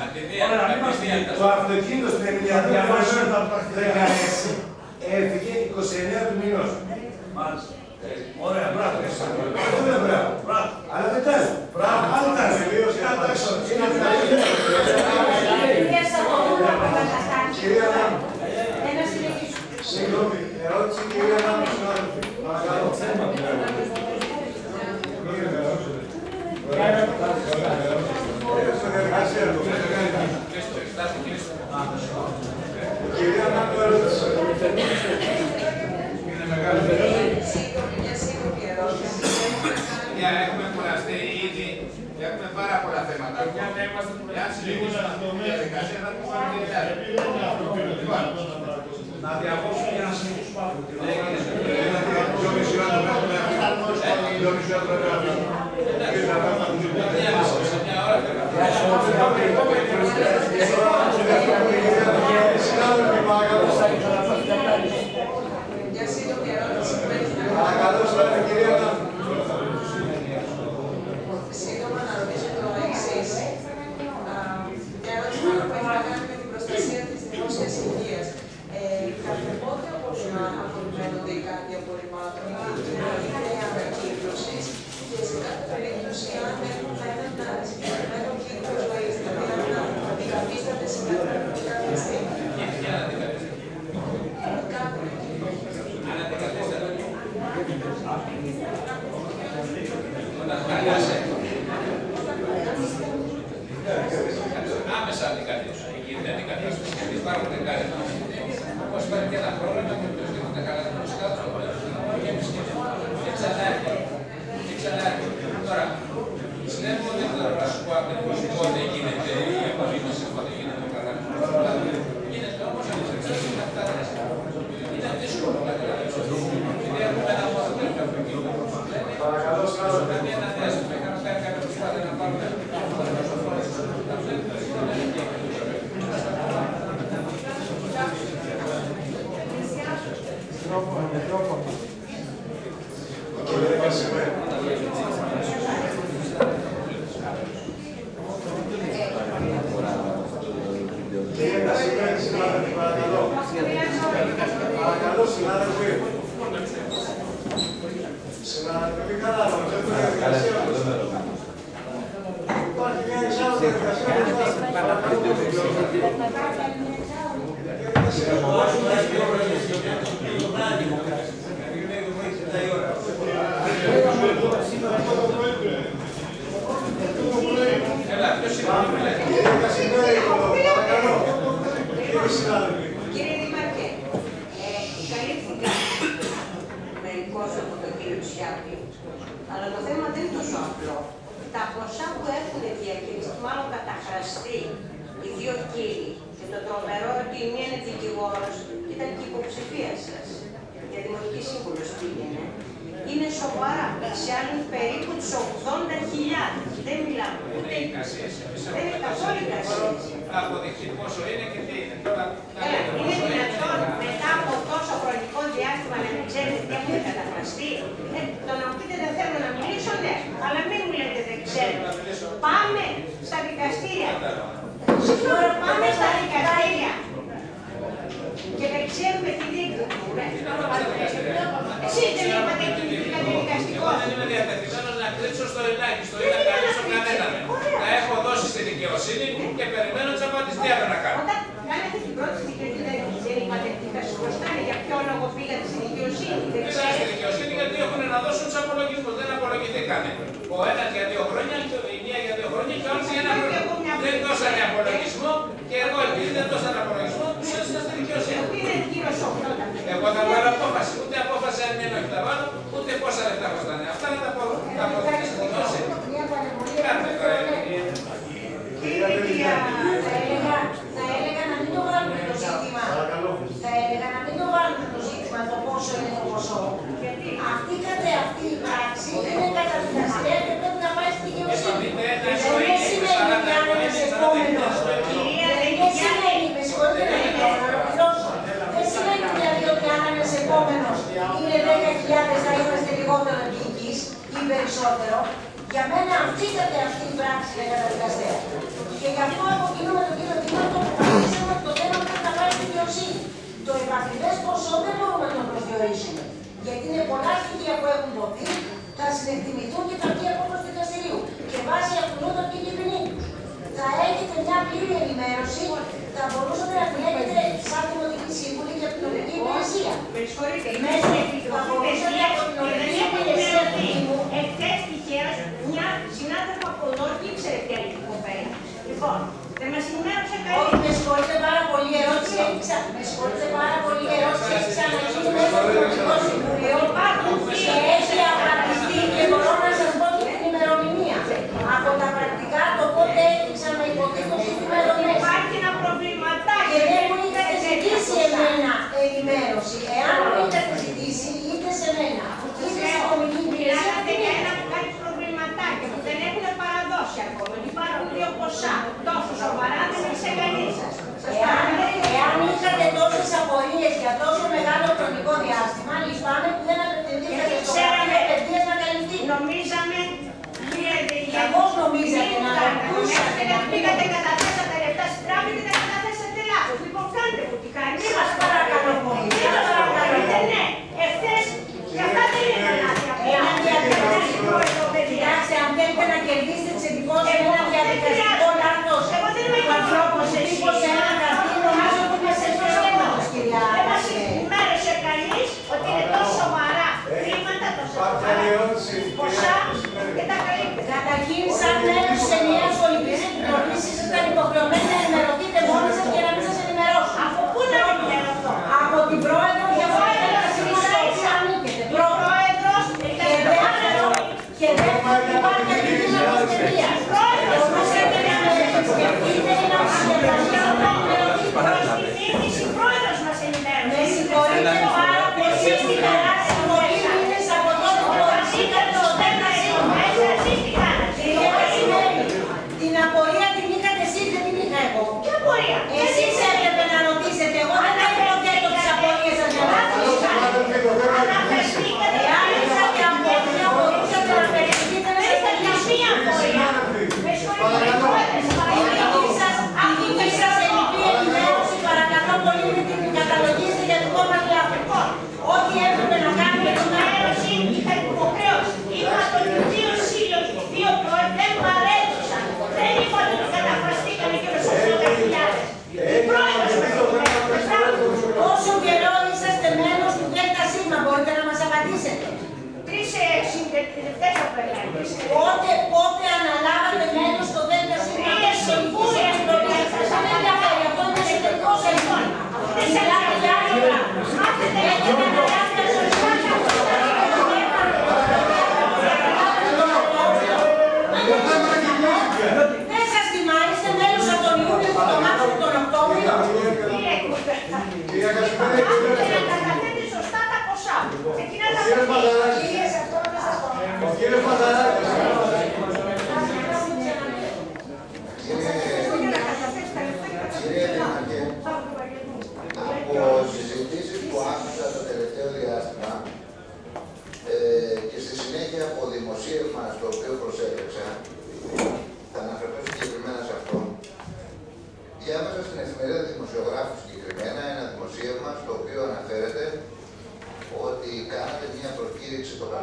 Ωραία, μην μας πείτε. Το αυτοκίνητο στην Εμιλιανή Διαβάσαμε τα 16 έφυγε 29 του μηνός. Μάλιστα. Ωραία, μπράβο. Αυτό είναι μπράβο. Αλλά δεν τάζει. Μπράβο. Αν τάζει. Κυρία Σαββόπουλο από τα Καστάνια. Κυρία Νάμου. Ένα συνεχίσουμε. Συγγνώμη, ερώτηση κυρία Νάμου, συνάδελφοι. Παρακαλώ. Στο διαδικασία του. Κυρία Νάμου, ερώτηση. Μια σύντομη ερώτηση. Για έχουμε κουραστεί ήδη και έχουμε πάρα πολλά θέματα. Εάν συνεχίσουμε αυτή τη διαδικασία θα πούμε πάρει και άλλη. Λοιπόν, Να διαβάσω για να συνεχίσουμε αύριο. Δυο μισή ώρα το πρέπει να φύγει. Δυο μισή ώρα το πρέπει να φύγει. Κύριε Ναμάτα, μου ζητώ. Συνάδελφοι, παρακαλώ. Μια σύντομη ερώτηση που έχει να κάνει. Παρακαλώ, συνάδελφοι, κυρία Νάμου. Σύντομα να ρωτήσω το εξή. Μια ερώτηση μάλλον που έχει να κάνει με την προστασία τη δημόσια υγεία. Ε, Κάθε πότε μπορούν να απορριμμένονται οι κάρτοι απορριμμάτων, δηλαδή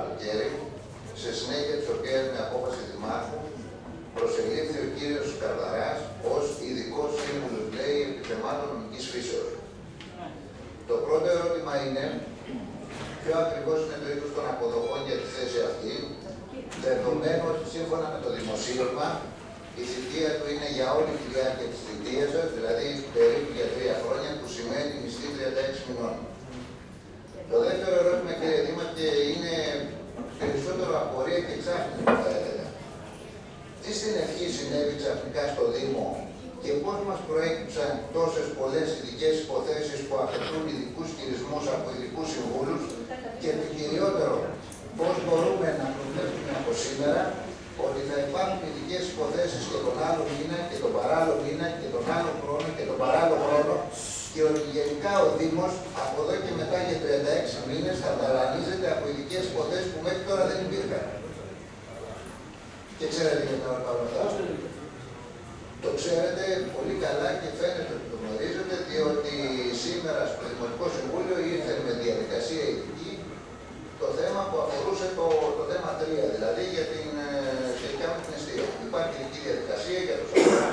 καλοκαίρι σε συνέχεια της οποίας με απόφαση δημάρχου προσελήφθη ο κύριος Καρδαράς ως ειδικό σύμβουλος, λέει, επιθεμάτων νομικής φύσεως. Το πρώτο ερώτημα είναι ποιο ακριβώς είναι το είδος των αποδοχών για τη θέση αυτή, δεδομένου ότι σύμφωνα με το δημοσίευμα η θητεία του είναι για όλη τη διάρκεια της θητείας σας, δηλαδή περίπου για τρία χρόνια, που σημαίνει μισθή 36 μηνών. Το δεύτερο ερώτημα, κύριε Δήμαρχε, είναι περισσότερο απορία και ξάφνη, θα έλεγα. Τι στην ευχή συνέβη ξαφνικά στο Δήμο και πώς μας προέκυψαν τόσες πολλές ειδικές υποθέσεις που απαιτούν ειδικούς χειρισμούς από ειδικούς συμβούλους και το κυριότερο, πώς μπορούμε να προβλέψουμε από σήμερα ότι θα υπάρχουν ειδικές υποθέσεις και τον άλλο μήνα και τον παράλληλο μήνα και τον άλλο χρόνο και τον παράλληλο χρόνο και ότι γενικά ο Δήμος από εδώ και μετά για 36 μήνες θα ταλανίζεται από ειδικές υποθέσεις που μέχρι τώρα δεν υπήρχαν. Και ξέρετε γιατί να ρωτάω αυτά. Το ξέρετε πολύ καλά και φαίνεται ότι το γνωρίζετε, διότι σήμερα στο Δημοτικό Συμβούλιο ήρθε με διαδικασία ειδική το θέμα που αφορούσε το, το θέμα 3, δηλαδή για την ε, σχετικά με την αιστεία. Υπάρχει ειδική διαδικασία για τους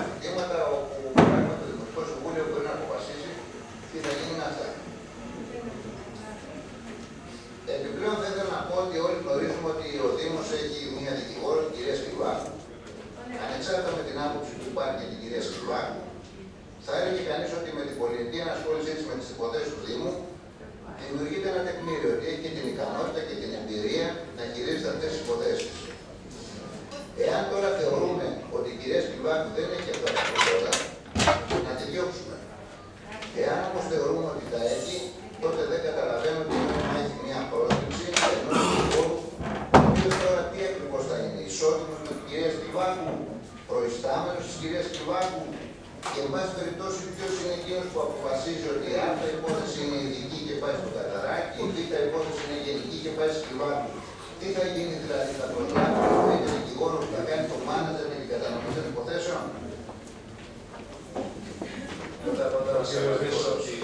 ζητήματα όπου πράγματι το Δημοτικό Συμβούλιο μπορεί να αποφασίσει τι θα γίνει με αυτά. Επιπλέον θα ήθελα να πω ότι όλοι γνωρίζουμε ότι ο Δήμος έχει μια δικηγόρο, την κυρία Σκριβάκου. Ανεξάρτητα με την άποψη που υπάρχει για την κυρία Σκριβάκου, θα έλεγε κανείς ότι με την πολιτική ανασχόλησή τη με τις υποθέσεις του Δήμου δημιουργείται ένα τεκμήριο ότι έχει και την ικανότητα και την εμπειρία να χειρίζεται αυτές τις υποθέσεις. Εάν τώρα θεωρούμε ότι η κυρία Σκριβάκου δεν έχει αυτά τα προσόντα, να τη διώξουμε. Εάν όμως θεωρούμε ότι τα έχει, τότε δεν καταλαβαίνω τι είναι να έχει μια πρόσληψη ενός δικηγόρου, ο οποίος τώρα τι ακριβώς θα είναι, ισότιμος με την κυρία Σκριβάκου, προϊστάμενος της κυρίας Σκριβάκου, και εν πάση περιπτώσει ποιος είναι εκείνος που αποφασίζει ότι η Α υπόθεση είναι ειδική και πάει στο καταράκι, η Β υπόθεση είναι γενική και πάει στη Σκριβάκου. Τι θα γίνει δηλαδή, θα προσλάβει το ίδιο δικηγόρος που θα κάνει το μάνατζερ με την κατανομή των υποθέσεων; Πρώτα απ' όλα να σε ρωτήσω ότι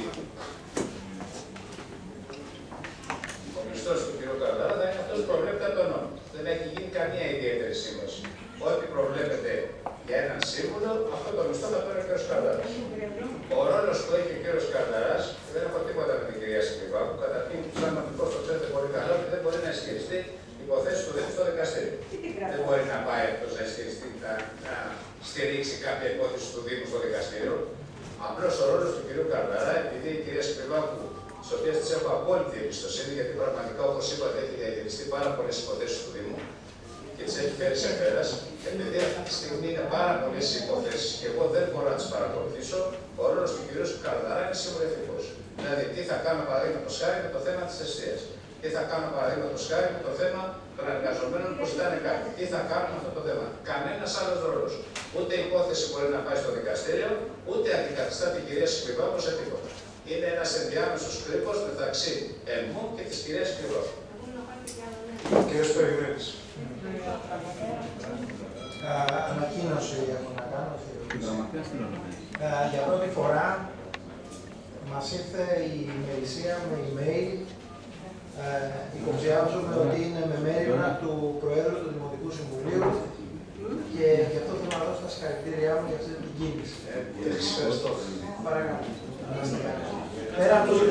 ο μισθό του κ. Καρδάρα θα είναι αυτό που προβλέπεται από τον νόμο. Δεν έχει γίνει καμία ιδιαίτερη σύμβαση. Ό,τι προβλέπεται για έναν σύμβουλο, αυτό το μισθό θα παίρνει ο κ. Καρδάρα. Ο ρόλο που έχει ο κ. Καρδάρα, δεν έχω τίποτα με την κυρία Σκριβάκου, καταρχήν σαν νομικό το ξέρετε πολύ καλά ότι δεν μπορεί να ισχυριστεί υποθέσει του Δήμου στο δικαστήριο. Δεν μπορεί να πάει αυτός να ισχυριστεί, να, να στηρίξει κάποια υπόθεση του Δήμου στο δικαστήριο. Απλώς ο ρόλος του κ. Καρδαρά, επειδή η κυρία Σκριβάκου, στις οποίες της έχω απόλυτη εμπιστοσύνη, γιατί πραγματικά όπως είπατε έχει διαχειριστεί πάρα πολλές υποθέσεις του Δήμου και τις έχει φέρει σε πέρα, επειδή αυτή τη στιγμή είναι πάρα πολλές υποθέσεις και εγώ δεν μπορώ να τις παρακολουθήσω, ο ρόλος του κ. Καρδαρά είναι συμβουλευτικό. Δηλαδή, τι θα κάνω παραδείγματος χάρη με το θέμα της αιστείας. Τι θα κάνω παραδείγματο χάρη με το θέμα των εργαζομένων που ζητάνε κάτι. Τι θα κάνω με αυτό το θέμα. Κανένας άλλος ρόλος. Ούτε η υπόθεση μπορεί να πάει στο δικαστήριο, ούτε αντικαθιστά την κυρία Σκριβάκου σε τίποτα. Είναι ένας ενδιάμεσος κρίκος μεταξύ εμού και της κυρίας Σκριβάκου. Κύριε Περιμένης. Ανακοίνωση έχω να κάνω. Ε, Για πρώτη φορά μας ήρθε η ημερησία με email ε, υποψιάζομαι ότι είναι με μέρημνα του Προέδρου του Δημοτικού Συμβουλίου και γι' αυτό θέλω να δώσω τα συγχαρητήριά μου για αυτή την κίνηση. Ευχαριστώ. Παρακαλώ. Πέραν τούτου,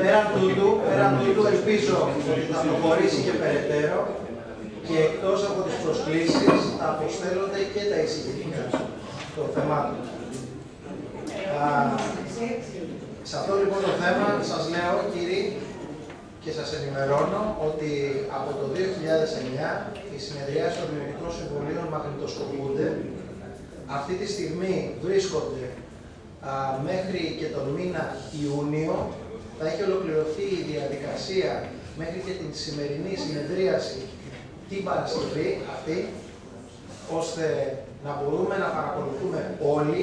πέραν τούτου, πέραν τούτου ελπίζω ότι θα προχωρήσει και περαιτέρω και εκτός από τις προσκλήσεις θα αποστέλλονται και τα εισηγητικά των θεμάτων. Α, σε αυτό λοιπόν το θέμα σας λέω κύριοι και σας ενημερώνω ότι από το 2009 οι συνεδριάσεις των Δημοτικών Συμβουλίων μαγνητοσκοπούνται. Αυτή τη στιγμή βρίσκονται α, μέχρι και τον μήνα Ιούνιο. Θα έχει ολοκληρωθεί η διαδικασία μέχρι και την σημερινή συνεδρίαση την Παρασκευή αυτή, ώστε να μπορούμε να παρακολουθούμε όλοι,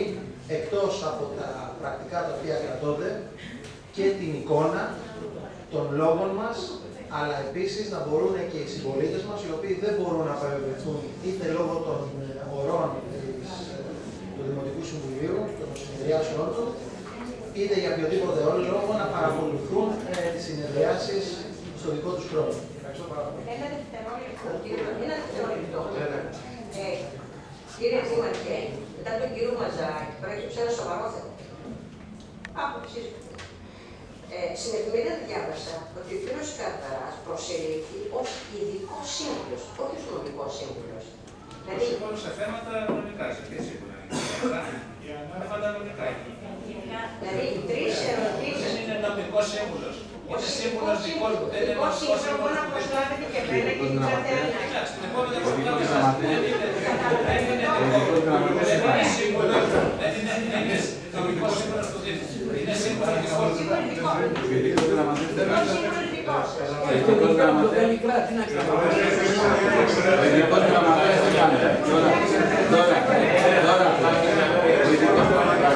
εκτός από τα πρακτικά τα οποία κρατώνται, και την εικόνα των λόγων μας, αλλά επίσης να μπορούν και οι συμπολίτες μας, οι οποίοι δεν μπορούν να παρευρεθούν είτε λόγω των ορών της, του Δημοτικού Συμβουλίου, είτε για οποιοδήποτε άλλο λόγο να παρακολουθούν ε, τις συνεδριάσεις στο δικό τους χρόνο. Ευχαριστώ πάρα πολύ. Ένα δευτερόλεπτο, κύριε, ένα δευτερόλεπτο. Ε, κύριε Δήμαρχε, μετά τον κύριο Μαζάκη, προέκυψε ένα σοβαρό θέμα. Άποψη. Ε, στην εφημερίδα διάβασα ότι ο κύριος Καρταρά προσελήφθη ως ειδικός σύμβουλος, όχι ως νομικός σύμβουλος. Δηλαδή, Λοιπόν, σε θέματα νομικά, σε ποια σύμβουλα είναι. Θέματα νομικά. δηλαδή τρεις ερωτήσει. Δεν είναι νομικός σύμβουλος. Είναι σύμβουλος δικό του. Δεν είναι Ειδικός νομικός σύμβουλος σύμβουλος. μπορεί να προσλάβετε και εμένα και την Ξαντέλια. Εντάξει, την επόμενη φορά δεν είναι δεν είναι δεν είναι σύμβουλος. Δεν είναι δεν είναι νομικός σύμβουλος του Δήμου. Είναι σύμβουλο δικό του. Ειδικός γραμματέας δεν είναι. Ειδικός γραμματέας. Ειδικός γραμματέας τι κάνετε. Τώρα, τώρα, τώρα. Ο ειδικός γραμματέας. Ο ειδικός γραμματέας.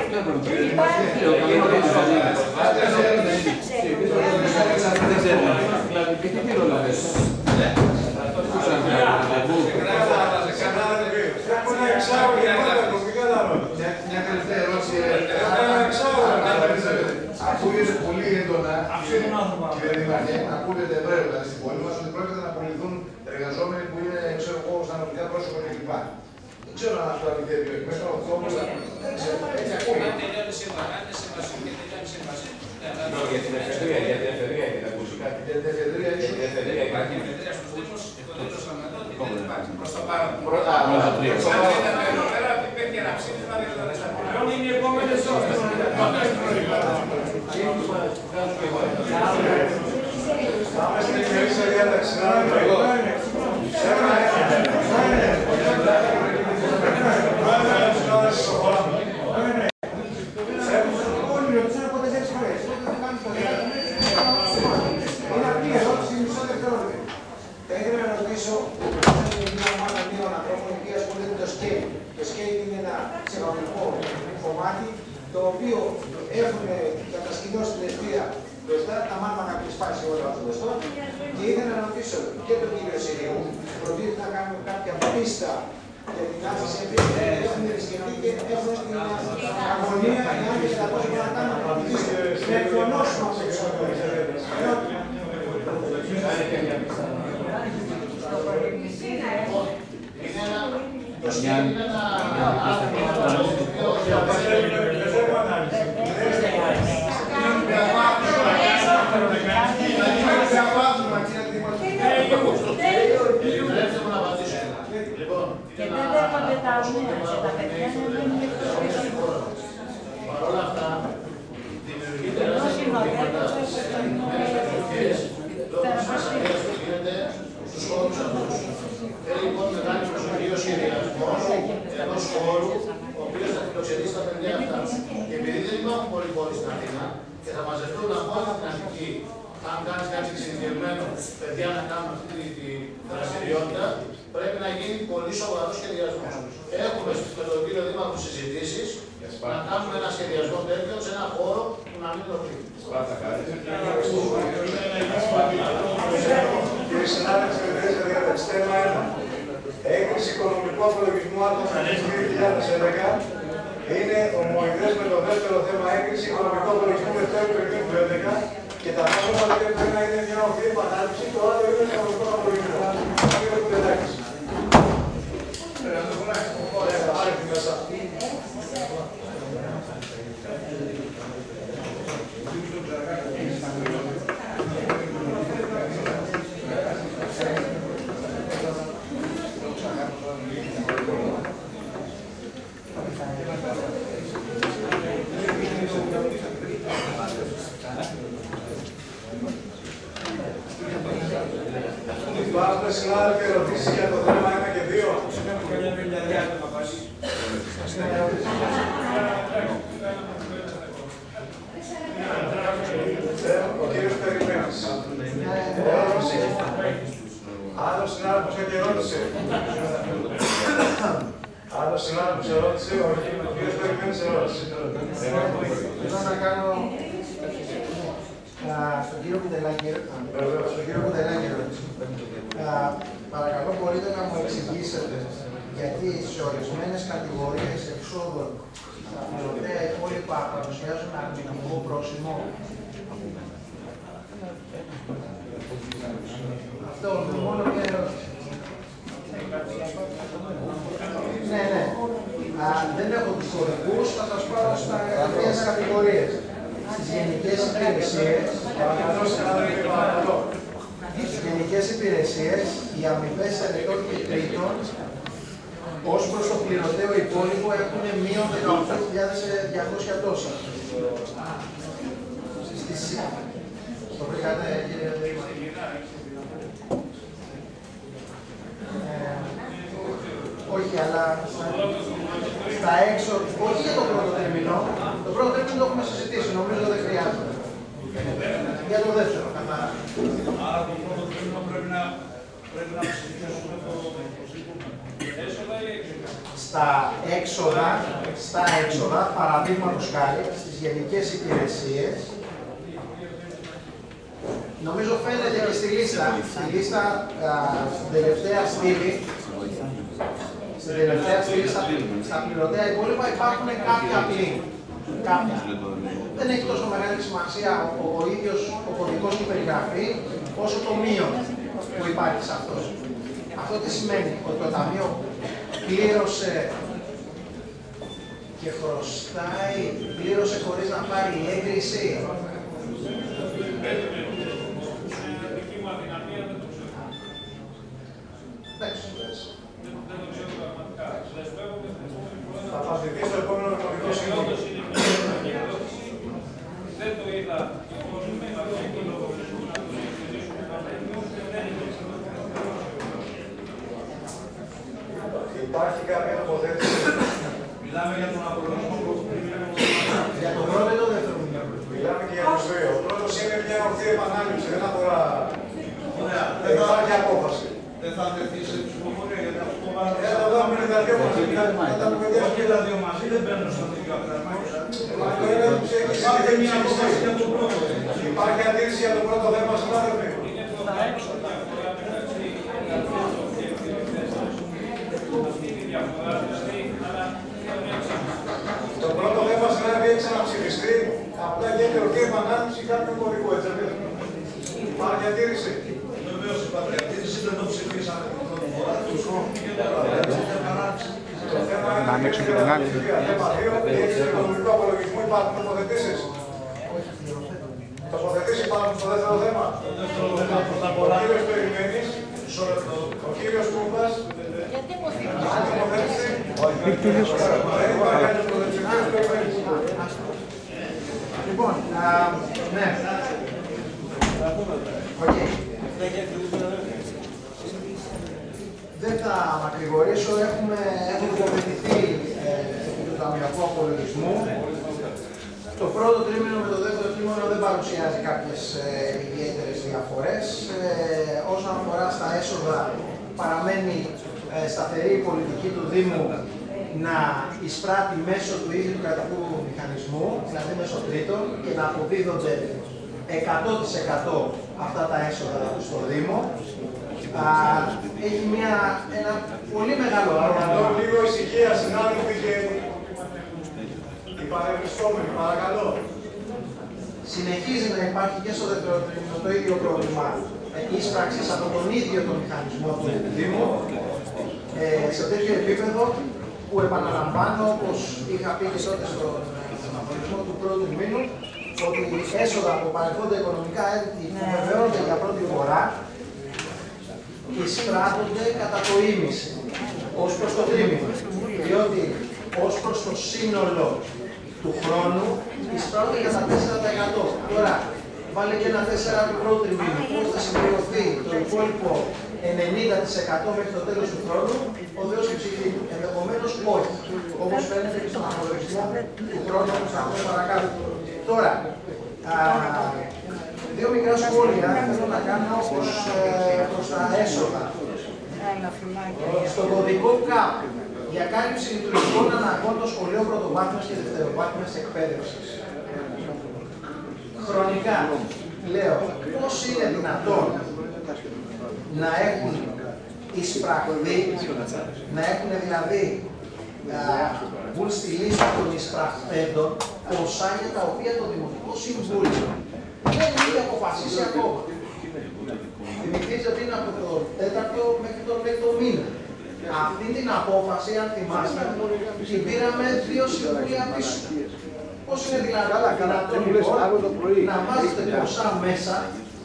Αυτό έπρεπε. Το καλύτερο είναι το Δεν ξέρω. Και τι τι ρόλο παίζει. Πού σας Έχω ένα εξάγω για πάντα, το μην καταλαβαίνω. Μια τελευταία ερώτηση. Αφού είναι πολύ έντονα, κύριε Δήμαρχε, ακούγεται ευρέωτα στην πόλη μας ότι πρόκειται να απολυθούν εργαζόμενοι που είναι, ξέρω εγώ, στα νομικά πρόσωπα κλπ. Δεν ξέρω αν αυτό αληθεύει ή όχι. Μέσα από αυτό όμω δεν ξέρω. Έτσι Αν ακούγεται. τελειώνει η σύμβαση, αν είναι σύμβαση και τελειώνει η σύμβαση. No, για την εφεδρεία, για την εφεδρεία έχετε ακούσει κάτι. Για την εφεδρεία Για την εφεδρεία Υπάρχει υπάρχει. εφεδρεία στους Δήμους, το δήλωσαν εδώ ότι δεν υπάρχει. Προς το παρόν. Πρώτα, πρώτα τρία. Είναι οι επόμενες ώρες. Πάμε στην ημερήσια διάταξη. Θα ήθελα να ρωτήσω, είναι μια ομάδα νέων ανθρώπων οι οποίοι ασχολούνται με το σκέι. Το σκέι είναι ένα ξεχωριστό κομμάτι το οποίο έχουν κατασκηνώσει την αιστεία μπροστά, τα μάλλον να έχουν σπάσει όλο αυτό το στόμα. Και ήθελα να ρωτήσω και τον κύριο Σιριού, προτείνει να κάνουμε κάποια πίστα για την άσκηση επειδή έχουν σκεφτεί και έχουν στην αγωνία οι άλλοι κατά πόσο μπορούν να κάνουν πίστα. Να εκφωνώσουμε αυτό το Το σκέφτεται είναι ένα Και δεν δέχονται τα αγνία και τα παιδιά δεν είναι Παρ' όλα αυτά, δημιουργείται Ενώ ένας συνοδεύονται γίνεται στους χώρους αυτούς. Θέλει λοιπόν μεγάλη προσοχή ο σχεδιασμός ενός χώρου ο οποίος θα φιλοξενήσει τα παιδιά αυτά. Και επειδή δεν υπάρχουν πολλοί χώροι στην Αθήνα και θα μαζευτούν από όλη την Αττική, αν κάνεις κάτι εξειδικευμένο, παιδιά να κάνουν αυτή τη δραστηριότητα, πρέπει να γίνει πολύ σοβαρός σχεδιασμός. Έχουμε με τον κύριο Δήμαρχο συζητήσεις να κάνουμε ένα σχεδιασμό τέτοιο σε ένα χώρο που να μην το κλείνει. Κύριε συνάδελφε, στην Έγκριση οικονομικού απολογισμού άτομα 2011 είναι ομοειδές με το δεύτερο θέμα έγκριση οικονομικού απολογισμού Δευτέρου Περιδίου του 2011 και τα πρόσωπα λέει το ένα είναι μια ορθή επανάληψη, το άλλο είναι οικονομικό απολογισμό. Κύριε Κουτελάκης. Ωραία, θα πάρει τη μέσα. Υπάρχουν συνάδελφοι ερωτήσεις για το θέμα 1 και 2. Ο κύριος Περιμένης. Ερώτηση. Άλλος συνάδελφος έχει ερώτηση. Άλλος συνάδελφος ερώτηση. Όχι. Ο κύριος Περιμένης ερώτηση. Θέλω να κάνω α, στον κύριο Κουτελάκη, στον κύριο Κουτελάκη ερώτηση. Α, Παρακαλώ, μπορείτε να μου εξηγήσετε γιατί σε ορισμένες κατηγορίες εξόδων τα πληρωτέα υπόλοιπα παρουσιάζουν αρνητικό πρόσημο. Αυτό μόνο μια ερώτηση. Ναι, ναι. Α, δεν έχω τους κωδικούς, θα σας πάρω στα κάποιες κατηγορίες. Στις γενικές υπηρεσίες, στις γενικές υπηρεσίες, οι αμοιβές ερετών και τρίτων, ως προς το πληρωτέο υπόλοιπο έχουν μείον 18.200 τόσα. Στις... Το βρήκατε, κύριε Δήμαρχε. Ε, όχι, αλλά στα έξω, όχι για το πρώτο τρίμηνο. Το πρώτο τρίμηνο το έχουμε συζητήσει, νομίζω δεν χρειάζεται. Για το δεύτερο, καθαρά. Άρα το πρώτο τρίμηνο πρέπει να, πρέπει να συζητήσουμε το έσοδα ή έξοδα. Στα έξοδα, στα έξοδα, παραδείγματος χάρη, στις γενικές υπηρεσίες, νομίζω φαίνεται και στη λίστα, στη λίστα, α, στην τελευταία στήλη, στην τελευταία στήλη, στα, στα πληρωτέα υπόλοιπα υπάρχουν κάποια πλήν. Κάποια. Δεν έχει τόσο μεγάλη σημασία ο, ο ίδιος ο κωδικός και η περιγραφή, όσο το μείον που υπάρχει σε αυτός. Αυτό τι σημαίνει, ότι το Ταμείο πλήρωσε και χρωστάει, πλήρωσε χωρίς να πάρει έγκριση. Δική μου αδυναμία δεν το ξέρω. Εντάξει. Δεν το ξέρω πραγματικά. Δεσμεύω και την επόμενη φορά. Θα απαντηθεί στο επόμενο νομικό σύμβουλο. Όντως είναι μια σημαντική ερώτηση. Δεν το είδα. Λοιπόν, με αυτό το λόγο να το συζητήσουμε. Δεν είναι Υπάρχει κάποια τοποθέτηση. Μιλάμε για τον απολογισμό του Για το πρώτο ή το δεύτερο μήνα. Μιλάμε και για τους δύο. Ο πρώτος είναι μια ορθή επανάληψη, δεν αφορά. Δεν υπάρχει απόφαση. Δεν θα τεθεί σε ψηφοφορία γιατί αυτό το βάζω. Ε, θα δούμε τα δύο μαζί. Θα τα παιδιά Όχι τα δύο μαζί, δεν μπαίνουν στο ίδιο πράγμα. Υπάρχει μια απόφαση για το πρώτο. Υπάρχει αντίρρηση για το πρώτο θέμα, συνάδελφοι. Το πρώτο θέμα συνάδελφοι έχει ξαναψηφιστεί. Απλά γίνεται ορθή επανάληψη κάποιου κωδικού, έτσι δεν είναι. Υπάρχει αντίρρηση. Βεβαίως υπάρχει αντίρρηση, δεν το ψηφίσαμε την πρώτη φορά. Του χρόνου και τώρα. Να ανοίξω και την άλλη. Θέμα 2, διεύθυνση του οικονομικού απολογισμού υπάρχουν τοποθετήσεις. Τοποθετήσεις υπάρχουν στο δεύτερο θέμα. Ο κύριος Περιμένης, ο κύριος Κούμπας, άλλη τοποθέτηση. Δεν υπάρχει άλλη τοποθέτηση. Ο κύριος Περιμένης. Λοιπόν, α, ναι. Οκ. Δεν θα μακρηγορήσω, έχουμε, έχουμε τοποθετηθεί ε, επί του ταμιακού απολογισμού. Το πρώτο τρίμηνο με το δεύτερο τρίμηνο δεν παρουσιάζει κάποιες ε, ιδιαίτερες διαφορές. Ε, όσον αφορά στα έσοδα, παραμένει ε, σταθερή η πολιτική του Δήμου να εισπράττει μέσω του ίδιου του κρατικού μηχανισμού, δηλαδή μέσω τρίτων, και να αποδίδονται 100% αυτά τα έσοδα στο Δήμο. Α, έχει μια, ένα πολύ μεγάλο Παρακαλώ πρόβλημα. λίγο ησυχία, συνάδελφοι και οι παρευρισκόμενοι, παρακαλώ. Συνεχίζει να υπάρχει και στο δεύτερο τρίμηνο το ίδιο πρόβλημα ίσπραξης από τον ίδιο τον μηχανισμό του Δήμου ε, σε τέτοιο επίπεδο που επαναλαμβάνω, όπως είχα πει και τότε στον στον απολογισμό του πρώτου μήνου, ότι έσοδα από παρελθόντα οικονομικά έτη που βεβαιώνται για πρώτη φορά εισπράττονται κατά το ίμιση ως προς το τρίμηνο. Διότι ως προς το σύνολο του χρόνου εισπράττονται κατά 4%. Τώρα, βάλε και ένα 4 του πρώτου τριμήνου, πώς θα συμπληρωθεί το υπόλοιπο 90% μέχρι το τέλος του χρόνου, ο Θεός και η ψυχή του. Ενδεχομένως όχι, όπως φαίνεται και στον απολογισμό του χρόνου που θα πούμε παρακάτω. Τώρα, α, δύο μικρά σχόλια θέλω να κάνω προς, ε, προς τα έσοδα. Στο κωδικό ΚΑΠ για κάλυψη λειτουργικών αναγκών των σχολείων πρωτοβάθμιας και δευτεροβάθμιας εκπαίδευσης. Χρονικά, λέω, πώς είναι δυνατόν να έχουν εισπραχθεί, να έχουν δηλαδή ε, βγουν στη λίστα των εισπραχθέντων ποσά για τα οποία το Δημοτικό Συμβούλιο δεν έχει αποφασίσει ακόμα. Θυμηθείτε ότι είναι από το τέταρτο μέχρι τον έκτο μήνα. Αυτή την απόφαση, αν θυμάστε, την πήραμε δύο συμβούλια πίσω. Πώς είναι δυνατόν, δυνατόν λοιπόν, να βάζετε ποσά μέσα,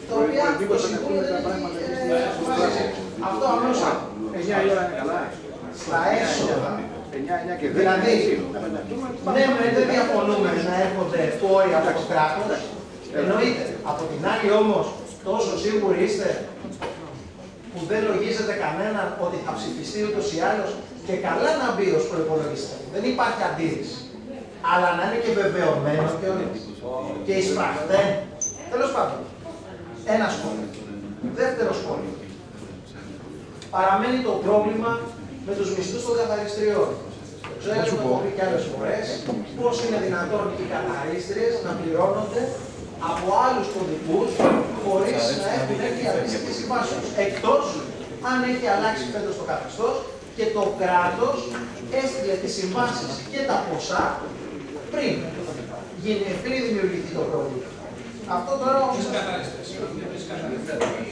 τα οποία το Συμβούλιο δεν έχει ε, αποφασίσει. Αυτό αμέσως. Στα έσοδα. Δηλαδή, ναι, μεν δεν διαφωνούμε να έρχονται πόροι από το κράτος, εννοείται. Από την άλλη όμως, τόσο σίγουροι είστε που δεν λογίζετε κανέναν ότι θα ψηφιστεί ούτως ή άλλως και καλά να μπει ως προπολογιστή. Δεν υπάρχει αντίρρηση. Αλλά να είναι και βεβαιωμένος και όλοι. Και εισπραχτέ. Τέλος πάντων. Ένα σχόλιο. Δεύτερο σχόλιο. Παραμένει το πρόβλημα με τους μισθούς των καθαριστριών. Το έχουμε πει και άλλες φορές πώς είναι δυνατόν οι καθαρίστριε να πληρώνονται από άλλους κωδικούς χωρί να έχουν έρθει αντίστοιχε συμβάσεις. Εκτός αν έχει αλλάξει φέτος το καθεστώς και το κράτος έστειλε τις συμβάσεις και τα ποσά πριν, γίνει, πριν δημιουργηθεί το πρόβλημα. Αυτό τώρα όμω.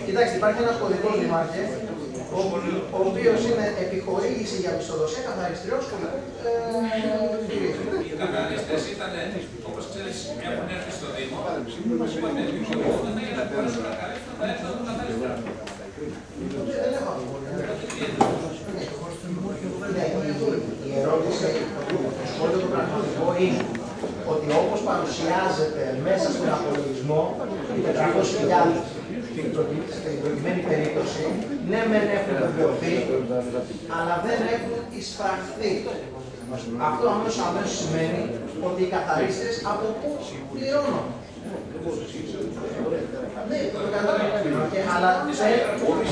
Κοιτάξτε, υπάρχει ένας κωδικός δημάρχες, ο, ο οποίο είναι επιχορήγηση για μισθοδοσία καθαριστριών σχολικού Οι καθαριστέ ήταν, όπω ξέρει, έχουν έρθει στο Δήμο, μα είπαν ότι για να μπορέσουν να καλύψουν θα έρθουν να καθαριστούν. Η ερώτηση, το σχόλιο του πραγματικού είναι ότι όπως παρουσιάζεται μέσα στον απολογισμό, οι 400.000 στην προκειμένη περίπτωση, ναι μεν έχουν βεβαιωθεί, αλλά δεν έχουν εισπραχθεί. Αυτό αμέσως αμέσως σημαίνει ότι οι καθαρίστες από πού πληρώνουν. Ναι, το καταλαβαίνω. Αλλά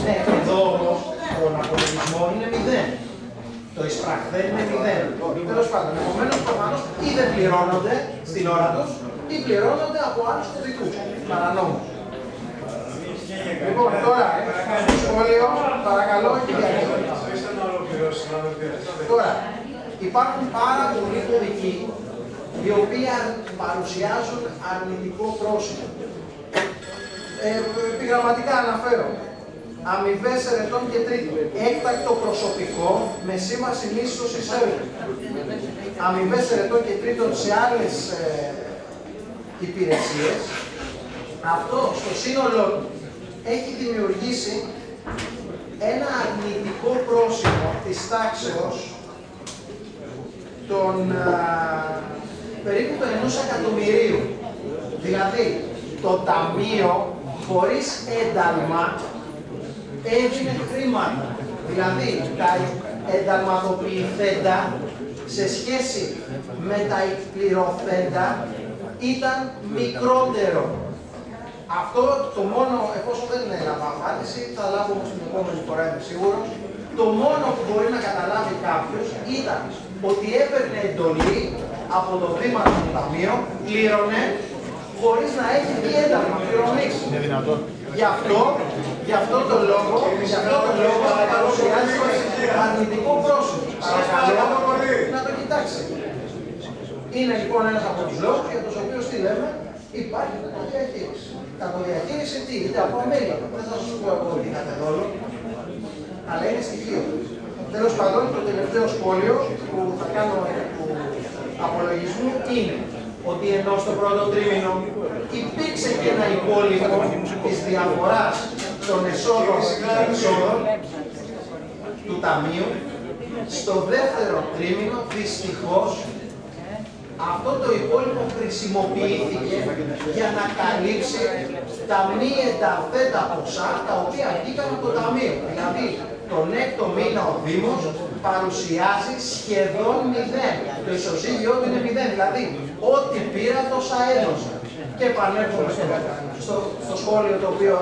ναι, εδώ όμως τον απολογισμό είναι μηδέν. Το εισπραχθέν είναι μηδέν. Τέλος πάντων, επομένως προφανώς ή δεν πληρώνονται στην ώρα τους ή πληρώνονται από άλλους κωδικού παρανόμου. Λοιπόν, τώρα, σχόλιο, παρακαλώ, κυρία Τώρα, υπάρχουν πάρα πολλοί κωδικοί οι οποίοι παρουσιάζουν αρνητικό πρόσωπο. Ε, επιγραμματικά αναφέρω. Αμοιβές ερετών και τρίτων. Έκτακτο προσωπικό με σύμβαση μίσθωσης έργου. Αμοιβές ερετών και τρίτων σε άλλες ε, υπηρεσίες. Αυτό στο σύνολο του έχει δημιουργήσει ένα αρνητικό πρόσημο της τάξεως των περίπου του ενός εκατομμυρίου. Δηλαδή, το Ταμείο χωρίς ένταλμα έδινε χρήματα. Δηλαδή, τα ενταλματοποιηθέντα σε σχέση με τα εκπληρωθέντα ήταν μικρότερο. Αυτό το μόνο, εφόσον δεν έλαβα απάντηση, θα λάβω όμως την επόμενη φορά, είμαι σίγουρος. Το μόνο που μπορεί να καταλάβει κάποιος ήταν ότι έπαιρνε εντολή από το βήμα του Ταμείου, πλήρωνε, χωρίς να έχει τι ένταλμα πληρωμής. Είναι δυνατόν. Γι' αυτό, γι' αυτό το λόγο, γι' αυτό το λόγο παρουσιάζει αρνητικό πρόσωπο. Παρακαλώ να το κοιτάξει. Είναι λοιπόν ένας από τους λόγους για τους οποίους τι λέμε, υπάρχει κακοδιαχείριση. Κακοδιαχείριση τι, είτε από αμέλεια. Δεν θα σας πω εγώ τι καθόλου, αλλά είναι στοιχείο. Τέλος πάντων, το τελευταίο σχόλιο που θα κάνω του απολογισμού είναι ότι ενώ στο πρώτο τρίμηνο υπήρξε και ένα υπόλοιπο της διαφοράς των εσόδων και εξόδων του Ταμείου, στο δεύτερο τρίμηνο δυστυχώς αυτό το υπόλοιπο χρησιμοποιήθηκε για να καλύψει τα μη ενταφέτα ποσά τα οποία βγήκαν από το Ταμείο. Δηλαδή, τον έκτο μήνα ο Δήμος παρουσιάζει σχεδόν μηδέν. Το ισοζύγιο του είναι μηδέν. Δηλαδή, ό,τι πήρα τόσα έδωσα. Και επανέρχομαι στο, στο, στο σχόλιο το οποίο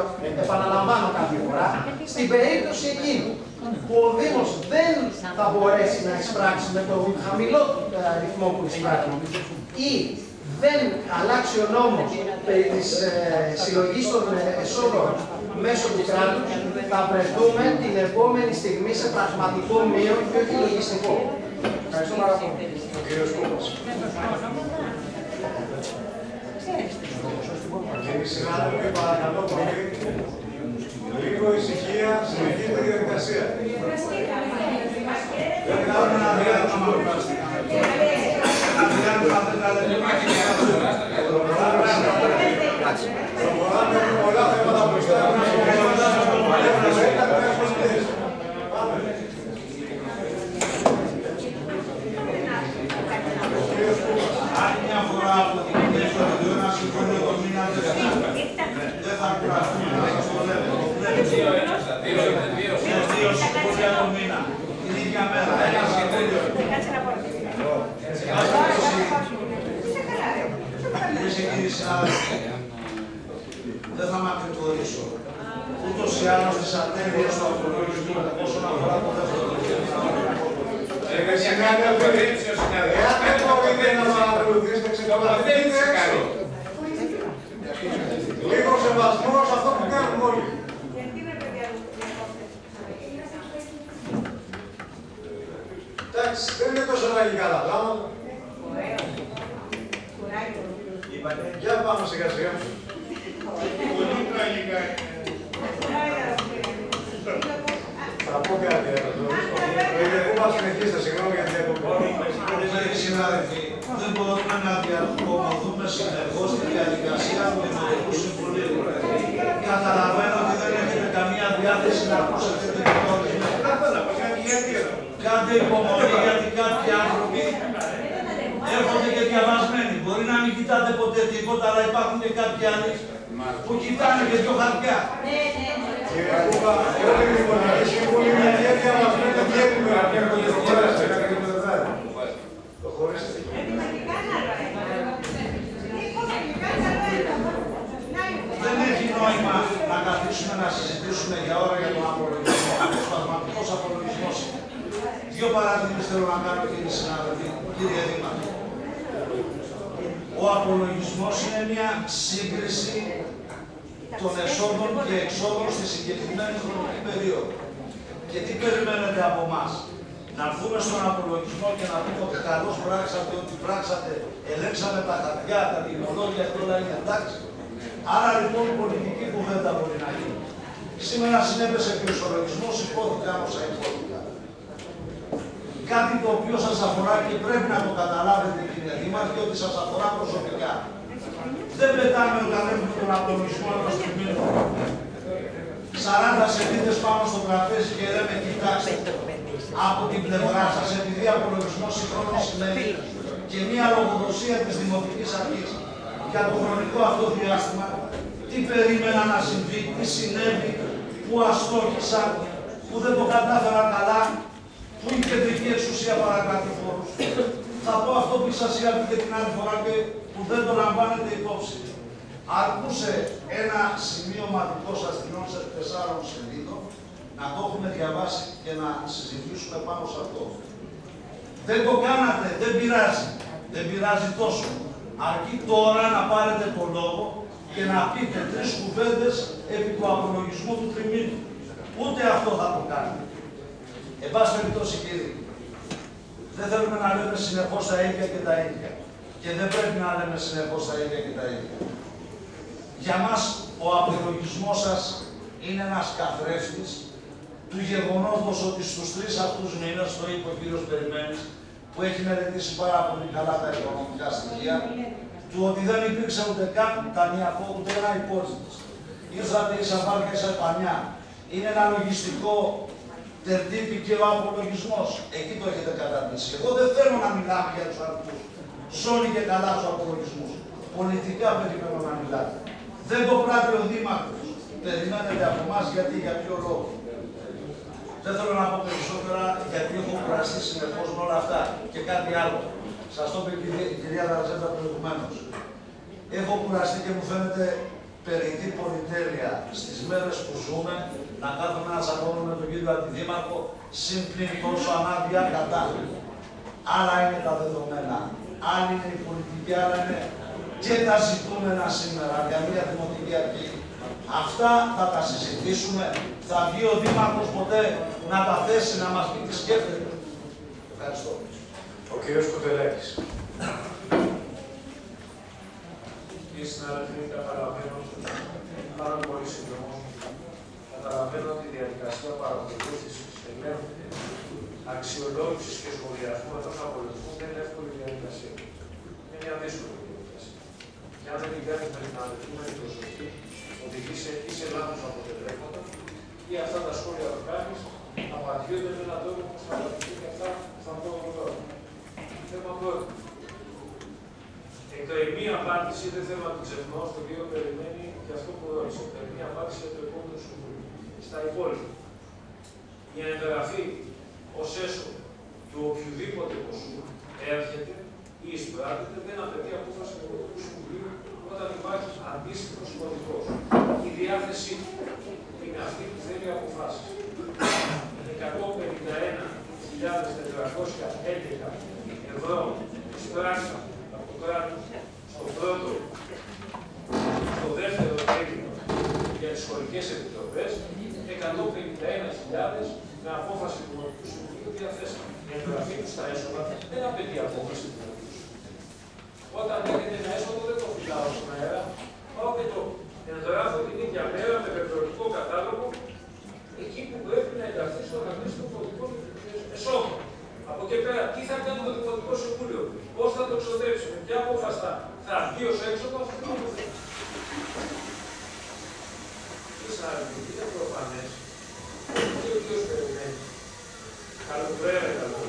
επαναλαμβάνω κάθε φορά. Στην περίπτωση εκείνη που ο Δήμος δεν θα μπορέσει να εισπράξει με το χαμηλό ε, ρυθμό που εισπράξει ή δεν αλλάξει ο νόμος περί της ε, συλλογής των ε, εσόδων μέσω του κράτους, θα βρεθούμε την επόμενη στιγμή σε πραγματικό μείον και όχι λογιστικό. Ευχαριστώ πάρα πολύ. Ο κύριος Κούπας. Κύριοι συνάδελφοι, παρακαλώ πολύ, λίγο ησυχία, συνεχίζεται η διαδικασία. Δεν κάνουμε ένα διάλειμμα με πλαστικά. Ένα διάλειμμα δεν τα λέμε. Προχωράμε με πολλά θέματα που πιστεύω να Άλλη μια φορά από την κοινωνία του ένα συμφωνεί το μήνα δεν θα κουραστούμε. Δύο συμφωνία το μήνα. Την ίδια μέρα. Ένα συμφωνίο. Κυρίες και κύριοι συνάδελφοι, δεν θα μακρηγορήσω. Ούτως ή άλλως τις αρτέρειες του αυτολογισμού όσον αφορά το δεύτερο Εάν δεν μπορείτε να παρακολουθήσετε, ξεκολουθείτε έξω. Λίγο σεβασμό σε αυτό που κάνουμε όλοι. Εντάξει, δεν είναι τόσο τραγικά τα πράγματα. Για πάμε σιγά σιγά. Πολύ τραγικά. Θα πω κάτι άλλο. Πού μας συνεχίστε, συγγνώμη για την διακοπή. Κύριοι συνάδελφοι, δεν μπορούμε να διακομωθούμε συνεχώς στη διαδικασία του Δημοτικού Συμβουλίου. Καταλαβαίνω ότι δεν έχετε καμία διάθεση να ακούσετε την ερώτηση. Κάντε υπομονή γιατί κάποιοι άνθρωποι έρχονται και διαβασμένοι. Μπορεί να μην κοιτάτε ποτέ τίποτα, αλλά υπάρχουν και κάποιοι άλλοι που κοιτάνε και δυο χαρτιά. Κύριε Κούβα, όλοι οι δημοτικοί σύμβουλοι είναι και διαβασμένοι και έτοιμοι να έρχονται στο χώρο. Το χωρίστε. Δεν έχει νόημα να καθίσουμε να συζητήσουμε για ώρα για τον απολογισμό. Ο σπασματικό απολογισμός είναι. Δύο παράδειγμα θέλω να κάνω, κύριε συνάδελφοι, κύριε Δήμαρχε. Ο απολογισμός είναι μια σύγκριση των εσόδων και εξόδων στη συγκεκριμένη χρονική περίοδο. Και τι περιμένετε από εμά, να έρθουμε στον απολογισμό και να πούμε ότι καλώς πράξατε, ότι πράξατε, ελέγξαμε τα χαρτιά, τα τιμολόγια και όλα είναι εντάξει. Άρα λοιπόν πολιτική κουβέντα μπορεί να γίνει. Σήμερα συνέπεσε και ο ισολογισμός, υπόθηκαν όσα υπόθηκαν. Κάτι το οποίο σας αφορά και πρέπει να το καταλάβετε, κύριε Δήμαρχε, ότι σας αφορά προσωπικά. Δεν πετάμε όταν έχουμε τον απολογισμό ενό τμήματο. 40 σελίδες πάνω στο τραπέζι και λέμε, κοιτάξτε, από την πλευρά σας, επειδή απολογισμός συγχρόνως σημαίνει και μία λογοδοσία της Δημοτικής Αρχής για το χρονικό αυτό διάστημα, τι περίμενα να συμβεί, τι συνέβη, που αστόχησα, που δεν το κατάφερα καλά, που η κεντρική εξουσία παρακρατεί φόρους. Θα πω αυτό που σας είχα πει και την άλλη φορά και που δεν το λαμβάνετε υπόψη. Αρκούσε ένα σημείωμα δικό σας τριών σε τεσσάρων σελίδων να το έχουμε διαβάσει και να συζητήσουμε πάνω σε αυτό. Δεν το κάνατε, δεν πειράζει. Δεν πειράζει τόσο. Αρκεί τώρα να πάρετε το λόγο και να πείτε τρεις κουβέντες επί του απολογισμού του τριμήνου. Ούτε αυτό θα το κάνετε. Εν πάση περιπτώσει, κύριε, δεν θέλουμε να λέμε συνεχώς τα ίδια και τα ίδια. Και δεν πρέπει να λέμε συνεχώς τα ίδια και τα ίδια. Για μας, ο απολογισμός σας είναι ένας καθρέφτης του γεγονότος ότι στους τρεις αυτούς μήνες, το είπε ο κύριος Περιμένης, που έχει μελετήσει πάρα πολύ καλά τα οικονομικά στοιχεία, του ότι δεν υπήρξε ούτε καν ταμιακό, ούτε ένα υπόζητο. Ήρθατε ίσα βάρκα, ίσα πανιά. Είναι ένα λογιστικό τερτύπη και ο απολογισμός. Εκεί το έχετε καταρτήσει. Εγώ δεν θέλω να μιλάμε για τους αριθμού. Ζώνει και καλά τους απολογισμούς. Πολιτικά περιμένω να μιλάτε. Δεν το πράττει ο Δήμαρχος. Περιμένετε από εμάς γιατί, για ποιο λόγο. Δεν θέλω να πω περισσότερα γιατί έχω κουραστεί συνεχώς με όλα αυτά. Και κάτι άλλο. Σας το είπε η κυρία Δαρζέτα προηγουμένως. Έχω κουραστεί και μου φαίνεται περιττή πολυτέλεια στις μέρες που ζούμε να κάθομαι να τσακώνουμε με τον κύριο Αντιδήμαρχο συν πλην τόσο ανάδεια κατά. Άλλα είναι τα δεδομένα, άλλη είναι η πολιτική, άλλα είναι και τα ζητούμενα σήμερα για μια δημοτική αρχή. Αυτά θα τα συζητήσουμε. Θα βγει ο Δήμαρχος ποτέ να τα θέσει, να μας πει τι σκέφτεται. Ευχαριστώ. Ο κύριος Κουτελέκης. Κύριε συνάδελφοι, καταλαβαίνω πάρα πολύ σύντομο. Καταλαβαίνω ότι η διαδικασία παρακολούθησης ελέγχου, αξιολόγησης και σχολιασμού ενός απολογισμού δεν είναι εύκολη διαδικασία. Είναι μια δύσκολη διαδικασία. Και αν δεν την κάνει με την αδελφή προσοχή, οδηγεί σε ή σε λάθος αποτελέσματα ή αυτά τα σχόλια που κάνεις απαντιούνται με έναν τρόπο που θα απαντηθεί και αυτά που θα πω εγώ τώρα. Θέμα πρώτο. Εκκρεμή απάντηση, δεν θέλω να την ξεχνώ, στο οποίο περιμένει και αυτό που ρώτησε. Εκκρεμή απάντηση για το επόμενο συμβούλιο. Στα υπόλοιπα. Η εγγραφή ως έσω του οποιοδήποτε ποσού έρχεται ή εισπράττεται δεν απαιτεί απόφαση του Ευρωπαϊκού Συμβουλίου όταν υπάρχει αντίστοιχο κωδικό. Η διάθεσή του είναι αυτή που θέλει αποφάσεις. 151.411 ευρώ εισπράξα από το κράτος στο πρώτο, στο δεύτερο τρίμηνο για τις χωρικές επιτροπές, 151.000 με απόφαση του Ευρωπαϊκού Συμβουλίου διαθέσαμε. Η εγγραφή τους στα έσοδα δεν απαιτεί απόφαση του Ευρωπαϊκού Συμβουλίου. Όταν έρχεται ένα έσοδο, δεν το φυλάω στον αέρα, πάω και το εγγράφω την ίδια μέρα με πετρολικό κατάλογο εκεί που πρέπει να ενταχθεί στο αντίστοιχο κωδικό εσόδων. Από εκεί πέρα, τι θα κάνει το Δημοτικό Συμβούλιο, πώς θα το ξοδέψουμε, ποια απόφαση θα βγει ως έξοδο, αυτό είναι το θέμα. Τι είναι προφανέ και ο κ. περιμένει. Καλοπρέπεια, καλό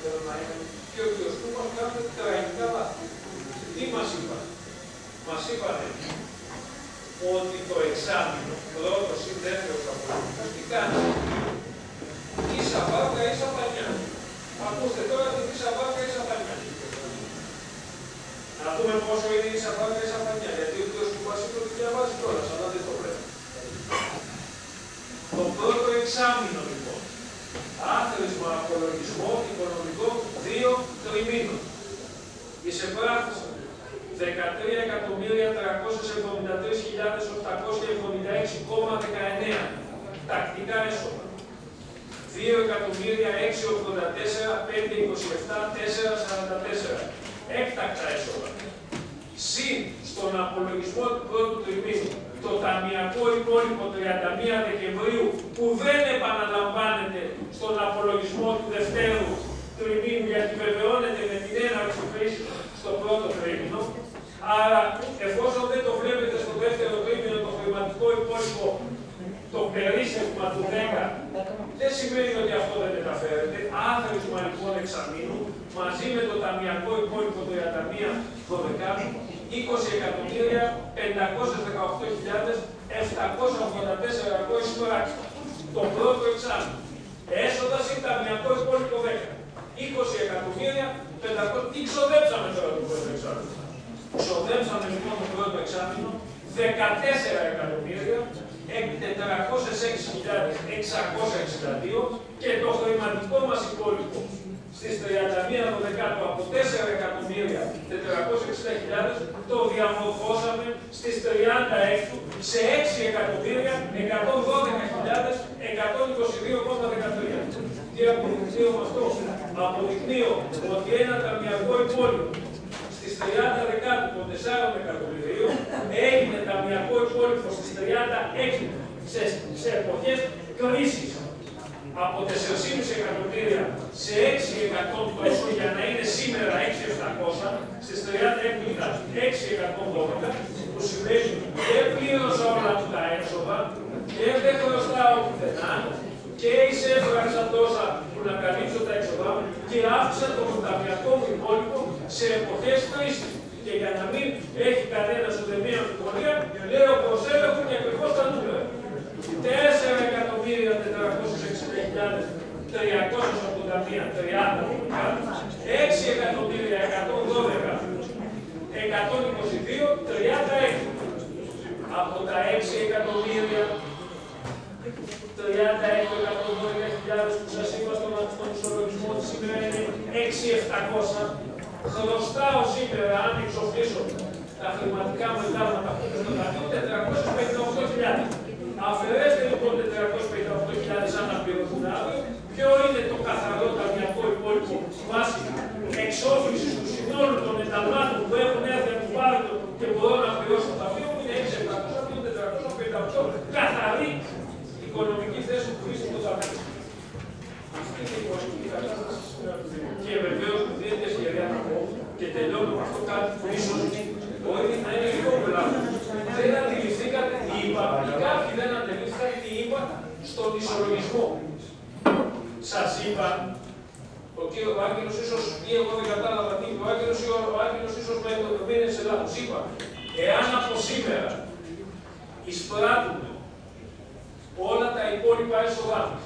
θέλω να είναι και ο κ. που μα κάνουν τραγικά λάθη. Τι μα είπαν, μα είπαν ότι το εξάμεινο, πρώτο ή δεύτερο απολύτω, τι κάνει. Ίσα βάρκα, ίσα πανιά. Ακούστε τώρα τι ίσα βάρκα, ίσα πανιά. Να δούμε πόσο είναι ίσα βάρκα, ίσα πανιά. Γιατί ο κ. που μα είπε ότι διαβάζει τώρα, αλλά δεν το πρέπει. Το πρώτο εξάμεινο λοιπόν. Άθροισμα απολογισμό οικονομικό δύο τριμήνων. Είσαι πράκτης 13.373.876,19 τακτικά έσοδα. 2.684.527.444 έκτακτα έσοδα. Συν στον απολογισμό του πρώτου τριμήνου το ταμιακό υπόλοιπο 31 Δεκεμβρίου που δεν επαναλαμβάνεται στον απολογισμό του δευτέρου τριμήνου γιατί βεβαιώνεται με την έναρξη κρίση στο πρώτο τρίμηνο. Άρα, εφόσον δεν το βλέπετε στο δεύτερο τρίμηνο το χρηματικό υπόλοιπο, το περίσσευμα του 10, δεν σημαίνει ότι αυτό δεν μεταφέρεται. Άθροισμα λοιπόν εξαμήνου, μαζί με το ταμιακό υπόλοιπο 31 12 20.518.784 ευρώ εισπράξεις. Το πρώτο εξάμεινο. Έσοδας συν ταμιακό υπόλοιπο 10. 20 εκατομμύρια 500. Τι ξοδέψαμε τώρα το πρώτο εξάμεινο; Ξοδέψαμε λοιπόν το πρώτο εξάμεινο 14 εκατομμύρια 406.662 και το χρηματικό μας υπόλοιπο στις 31 το δεκάτο από 4 εκατομμύρια 460.000 το διαμορφώσαμε στις 36 σε 6 εκατομμύρια 112.122,13. Τι αποδεικνύω με αυτό. Αποδεικνύω ότι ένα ταμιακό υπόλοιπο στις 30 δεκάτου των 4 εκατομμυρίων έγινε ταμιακό υπόλοιπο στις 36 σε, σε εποχές κρίσης. Από 4,5 εκατομμύρια σε 6 τόσο για να είναι σήμερα 6.700 στις 36 ήταν 6.112 που σημαίνει δεν πλήρωσα όλα μου τα έξοδα και δεν χρωστάω πουθενά και εισέφραξα τόσα που να καλύψω τα έξοδα μου και άφησα το ταμιακό μου υπόλοιπο σε εποχές κρίσης. Και για να μην έχει κανένα ούτε μία αμφιβολία, λέω πως έλεγχο και ακριβώς τα νούμερα. 4 εκατομμύρια 460.000 381, 30, 6 εκατομμύρια 112, 122, 36. Από τα 6 εκατομμύρια 36.112.000 που σας είπα στον, στον ισολογισμό της σήμερα είναι 6.700. Χρωστάω σήμερα, αν εξοφλήσω τα χρηματικά μου εντάγματα που στο ταμείο, 458.000. Αφαιρέστε λοιπόν 458.000 αν πληρωθούν αύριο, ποιο είναι το καθαρό ταμιακό υπόλοιπο βάση μεταλλμάτων που έχουν έρθει από πάρκο και μπορώ να πληρώσω τα δύο μου; Είναι 600, αυτό 458 καθαρή οικονομική θέση που βρίσκει το ταμείο. Αυτή είναι η οικονομική κατάσταση. Και βεβαίως μου δίνεται ευκαιρία να πω και τελειώνω με αυτό κάτι που ίσως μπορεί να είναι λίγο λάθο. Δεν αντιληφθήκατε τι είπα, ή κάποιοι δεν αντιληφθήκαν τι είπα στον ισολογισμό. Σας είπα ότι ο Άγγελος ίσως, ή εγώ δεν κατάλαβα τι είπε ο Άγγελος, ή ο Άγγελος ίσως με το είναι σε λάθος. Είπα, εάν από σήμερα εισπράττουμε όλα τα υπόλοιπα έσοδά μας,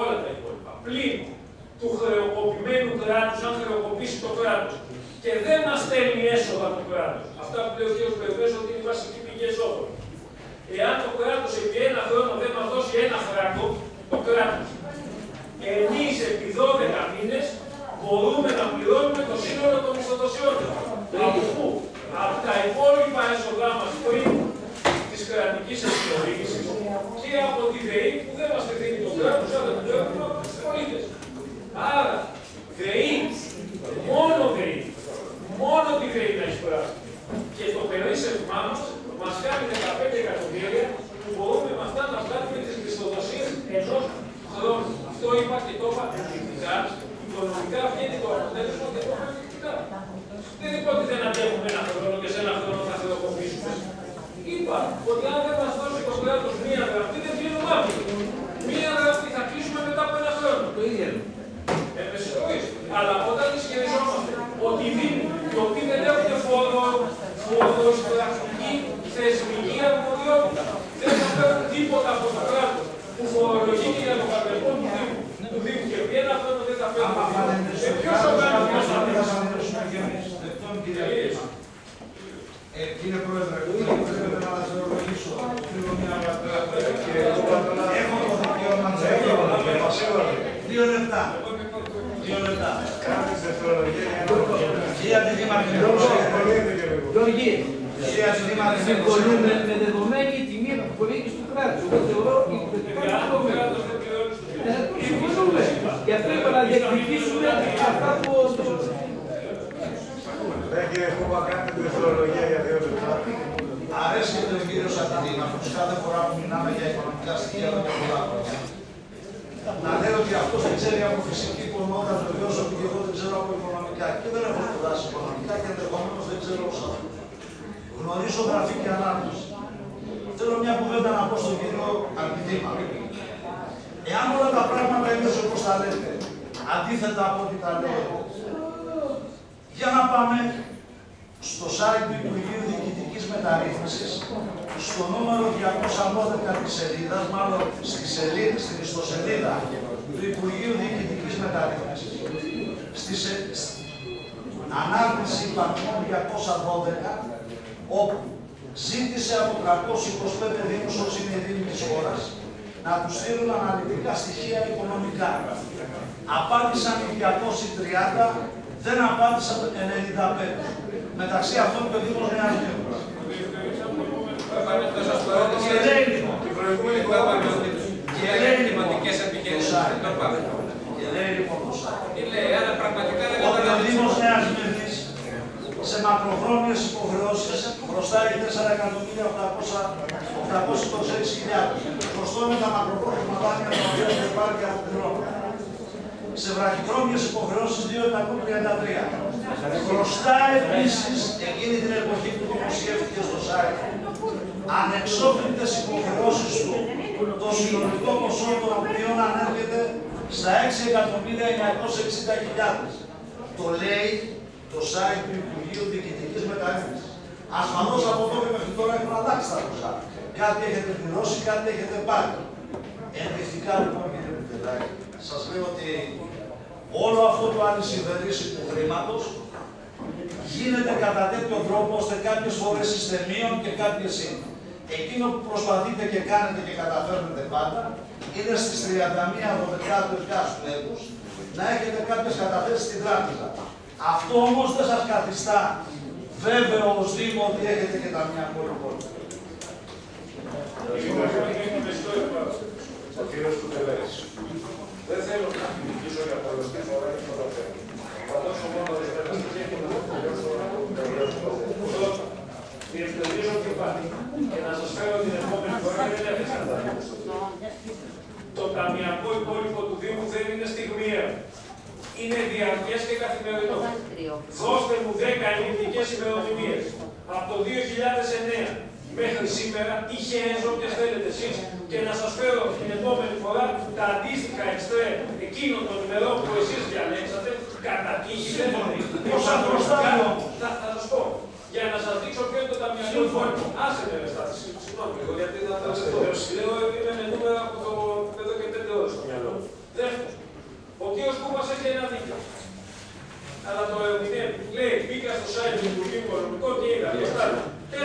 όλα τα υπόλοιπα, πλην του χρεοκοπημένου κράτους, αν χρεοκοπήσει το κράτος, και δεν μας στέλνει έσοδα το κράτος, αυτά που λέει ο κ. Πεπές ότι είναι η βασική πηγή εσόδων. Εάν το κράτος επί ένα χρόνο δεν μας δώσει ένα φράγκο, το κράτος, εμείς επί 12 μήνες μπορούμε να πληρώνουμε το σύνολο των μισθοδοσιών. Από πού; Από τα υπόλοιπα έσοδά μας πριν της κρατικής αστυνομικής και από τη ΔΕΗ που δεν μας τη δίνει το κράτος, αλλά το πληρώνουμε από τους πολίτες. Άρα, ΔΕΗ, μόνο ΔΕΗ, μόνο τη ΔΕΗ να εισπράττει. Και το περίσσευμά μας μας κάνει 15 εκατομμύρια που μπορούμε με αυτά να βγάλουμε τις μισθοδοσίες ενός χρόνου. Αυτό είπα και το είπα ενδεικτικά. Οικονομικά βγαίνει το αποτέλεσμα και το είπα ενδεικτικά. Δεν είπα ότι δεν αντέχουμε ένα χρόνο και σε ένα χρόνο θα χρεοκοπήσουμε. Είπα ότι αν δεν μα δώσει το κράτο μία γραφή, δεν βγαίνουμε αύριο. Μία γραφή θα κλείσουμε μετά από ένα χρόνο. Το ίδιο. Ε, με συγχωρείς. Αλλά όταν ισχυριζόμαστε ότι οι Δήμοι, οι οποίοι δεν έχουν φόρο, φόρο, πρακτική, θεσμική αρμοδιότητα, δεν θα παίρνουν τίποτα από το κράτο που φορολογεί και για το κατεβό του Δήμου. Του Δήμου και πει ένα χρόνο δεν θα παίρνουν. Ε, ποιος οργανισμός θα παίρνει. Ε, κύριε Πρόεδρε, δεν πρέπει να δευτερολογήσω. Θέλω μια και έχω το δικαίωμα να έχω Δύο λεπτά. Δύο λεπτά. Κάνεις δευτερολογία για να Κύριε Αντιδήμαρχε, Γιώργη, Κύριε Αντιδήμαρχε, συμφωνούμε με δεδομένη τιμή αποκολήγηση του κράτους. Εγώ θεωρώ ότι Ε, συμφωνούμε. Και αυτό είπα να διεκδικήσουμε αυτά που δεν κύριε Κούμπα, κάνετε τη δευτερολογία για δύο λεπτά. Αρέσκεται ο κύριο Αντιδήμαρχος κάθε φορά που μιλάμε για οικονομικά στοιχεία εδώ και πολλά χρόνια. Να λέει ότι αυτός δεν ξέρει από φυσική οικονομία, βεβαίω ότι και εγώ δεν ξέρω από οικονομικά. Και δεν έχω σπουδάσει οικονομικά και ενδεχομένως δεν ξέρω όσα. Γνωρίζω γραφή και ανάπτυξη. Θέλω μια κουβέντα να πω στον κύριο Αντιδήμαρχο. Εάν όλα τα πράγματα είναι όπως τα λέτε, αντίθετα από ό,τι τα λέτε, για να πάμε στο site του Υπουργείου Διοικητικής Μεταρρύθμισης, στο νούμερο 212 της σελίδας, μάλλον στη σελίδα, στην ιστοσελίδα του Υπουργείου Διοικητικής Μεταρρύθμισης, στη σε... ανάρτηση υπαρχών 212, όπου ζήτησε από 325 Δήμους, όσοι είναι οι Δήμοι της χώρας, να τους στείλουν αναλυτικά στοιχεία οικονομικά. Απάντησαν οι 230, δεν απάντησαν 95. Μεταξύ αυτών και ο Δήμος Νέας Νέας. Και λέει λοιπόν, και λέει λοιπόν, και λέει λοιπόν το ότι ο Δήμος Νέας Μύρνης σε μακροχρόνιες υποχρεώσεις χρωστάει 4.826.000. Χρωστώ με τα μακροχρόνια δάνεια τα οποία δεν πάρει και αποπληρώνει. Σε βραχυχρόνιες υποχρεώσεις 2.133. Χρωστά επίσης εκείνη την εποχή που δημοσιεύτηκε στο site ανεξόφλητες υποχρεώσεις του το συνολικό ποσό των οποίων ανέρχεται στα 6.960.000. Το λέει το site του Υπουργείου Διοικητικής Μεταρρύθμισης. Ασφαλώς από εδώ και μέχρι τώρα έχουν αλλάξει τα ποσά. Κάτι έχετε πληρώσει, κάτι έχετε πάρει. Ενδεικτικά λοιπόν κύριε Μητελάκη, σας λέω ότι όλο αυτό το αλυσιδερίσι του χρήματο γίνεται κατά τέτοιο τρόπο ώστε κάποιες φορές είστε μείον και κάποιε είναι. Εκείνο που προσπαθείτε και κάνετε και καταφέρνετε πάντα είναι στις 31 12 του έτου να έχετε κάποιες καταθέσεις στην τράπεζα. Αυτό όμως δεν σας καθιστά βέβαιο ως Δήμο ότι έχετε και τα μία πόλη πόλη. Ο κύριος Κουτελές. Δεν θέλω να μιλήσω για πολλωστή φορά και το. Θα δώσω μόνο ορισμένα στοιχεία και να το τελειώσω Πρώτα, διευκρινίζω και πάλι και να σας φέρω την επόμενη φορά γιατί δεν έφτιαξα τα Το ταμιακό υπόλοιπο του Δήμου δεν είναι στιγμιαίο. Είναι διαρκές και καθημερινό. Δώστε μου 10 ελληνικές ημερομηνίες από το 2009 μέχρι σήμερα, τυχαίες όποιες θέλετε εσείς, και να σας φέρω την επόμενη φορά τα αντίστοιχα εξτρέ εκείνων των ημερών που εσείς διαλέξατε, κατά τύχη δεν μπορεί. Πόσα χρωστάω, θα, θα σας πω. Για να σας δείξω ποιο είναι το ταμιακό υπόλοιπο. Άσε με ρε στάση, συγγνώμη λίγο, γιατί θα το Λέω, είμαι με νούμερα από το εδώ και πέντε ώρες στο μυαλό μου. Δεύτερο, ο κ. Κούπας έχει ένα δίκιο. Αλλά το ερμηνεύει. Λέει, μπήκα στο site του Υπουργείου Οικονομικών και είδα, χρωστάω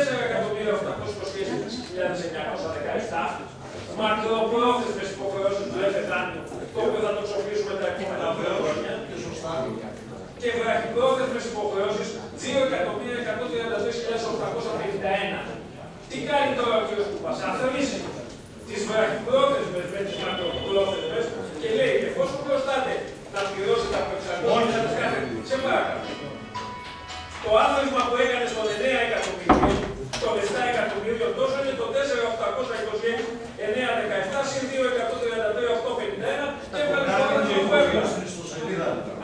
4.820.917 μακροπρόθεσμες υποχρεώσεις του ΕΦΕΤΑΝΙΟ, το οποίο θα το ξοφλήσουμε τα επόμενα δύο χρόνια, και βραχυπρόθεσμες υποχρεώσεις 2.132.851. Τι κάνει τώρα ο κ. Κούπας, αφαιρήσει τις βραχυπρόθεσμες με τις μακροπρόθεσμες και λέει, εφόσον χρωστάτε να πληρώσει τα προεξαγγόνια, θα τις κάθε. Σε παρακαλώ. Το άθροισμα που έκανε στον 9 εκατομμύριο, των 7 εκατομμύριων τόσο είναι το 4.826 917 συν 2.133.851 και έβγαλε το άθροισμα που έβγαλε.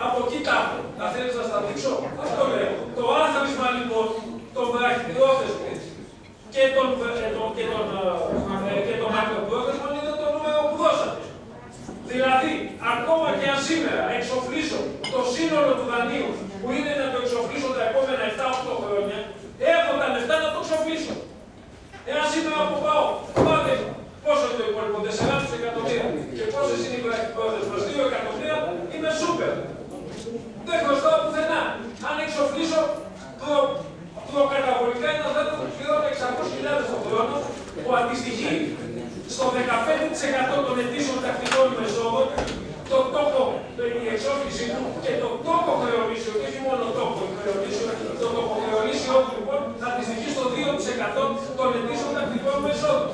Από εκεί κάτω. Θα θέλεις να στα δείξω; Αυτό λέω. Το άθροισμα λοιπόν των βραχυπρόθεσμων και των, και των, και των μακροπρόθεσμων είναι το νούμερο που δώσατε. Δηλαδή, ακόμα και αν σήμερα εξοφλήσω το σύνολο του δανείου που είναι να το εξοφλήσω τα επόμενα 7-8 χρόνια, έχω τα λεφτά να το εξοφλήσω. Εάν σήμερα που πάω, πάτε πόσο είναι το υπόλοιπο, 4,5 εκατομμύρια και πόσε είναι οι βραχυπρόθεσμε, 2 εκατομμύρια, είμαι σούπερ. Δεν χρωστάω πουθενά. Αν εξοφλήσω προ, προκαταβολικά ένα δέντρο που πληρώνω 600.000 το χρόνο, που αντιστοιχεί στο 15% των ετήσιων τακτικών μεσόδων, το τόπο, η εξόφληση του και το τόπο χρεωρήσιο, και όχι μόνο τόπο χρεωρήσιο, το τόπο χρεωρήσιο του λοιπόν θα αντιστοιχεί στο 2% των ετήσιων τακτικών μεσόδων.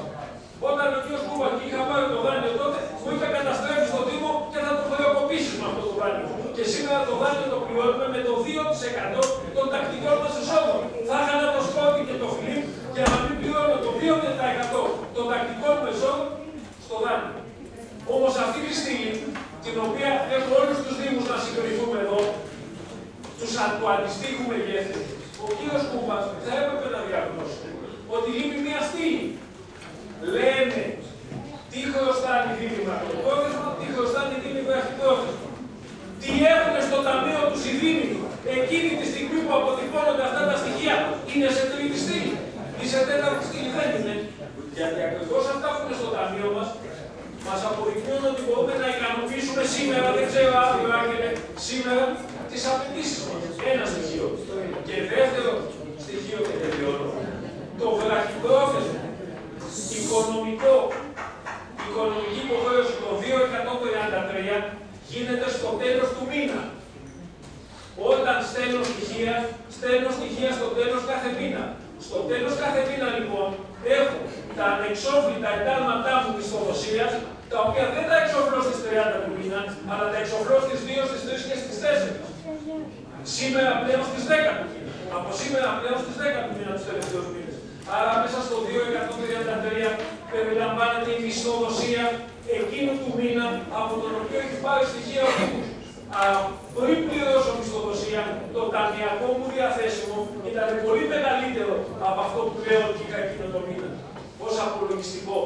Όταν ο κ. Κούμπακη είχα πάρει το δάνειο τότε, μου είχε καταστρέψει το Δήμο και θα το χρεοκοπήσει με αυτό το δάνειο. Και σήμερα το δάνειο το πληρώνουμε με το 2% των τακτικών μας εσόδων. Θα είχα το σκότι και το φλιμ για να μην πληρώνω το 2% των τακτικών μου εσόδων στο δάνειο. Όμως αυτή τη στιγμή, την οποία έχω όλους τους Δήμους να συγκριθούμε εδώ, τους αντιστοίχου μεγέθη, ο κ. Κούμπας θα έπρεπε να διαγνώσει ότι λείπει μια στήλη λένε τι χρωστάνε οι δήμοι μακροπρόθεσμα, τι χρωστάνε οι δήμοι βραχυπρόθεσμα. Τι έχουν στο ταμείο τους οι δήμοι εκείνη τη στιγμή που αποτυπώνονται αυτά τα στοιχεία είναι σε τρίτη στήλη ή σε τέταρτη στήλη δεν είναι. Γιατί ακριβώς αυτά που είναι στο ταμείο μας μας αποδεικνύουν ότι μπορούμε να ικανοποιήσουμε σήμερα, δεν ξέρω αύριο αν είναι σήμερα, τις απαιτήσεις μας. Ένα στοιχείο. Και δεύτερο στοιχείο και τελειώνω. Το βραχυπρόθεσμο οικονομικό, οικονομική υποχρέωση το 2.133 γίνεται στο τέλος του μήνα. Όταν στέλνω στοιχεία, στέλνω στοιχεία στο τέλος κάθε μήνα. Στο τέλος κάθε μήνα λοιπόν έχω τα ανεξόφλητα εντάλματά μου μισθοδοσίας, τα οποία δεν τα εξοφλώ στις 30 του μήνα, αλλά τα εξοφλώ στις 2, στις 3 και στις 4. Σήμερα πλέον στις 10 του μήνα. Από σήμερα πλέον στις 10 του μήνα τους τελευταίους μήνες. Άρα μέσα στο 2.133 περιλαμβάνεται η μισθοδοσία εκείνου του μήνα από τον οποίο έχει πάρει στοιχεία ο Δήμος. Πριν πληρώσω μισθοδοσία, το ταμιακό μου διαθέσιμο ήταν πολύ μεγαλύτερο από αυτό που λέω ότι είχα εκείνο το μήνα. Ως απολογιστικό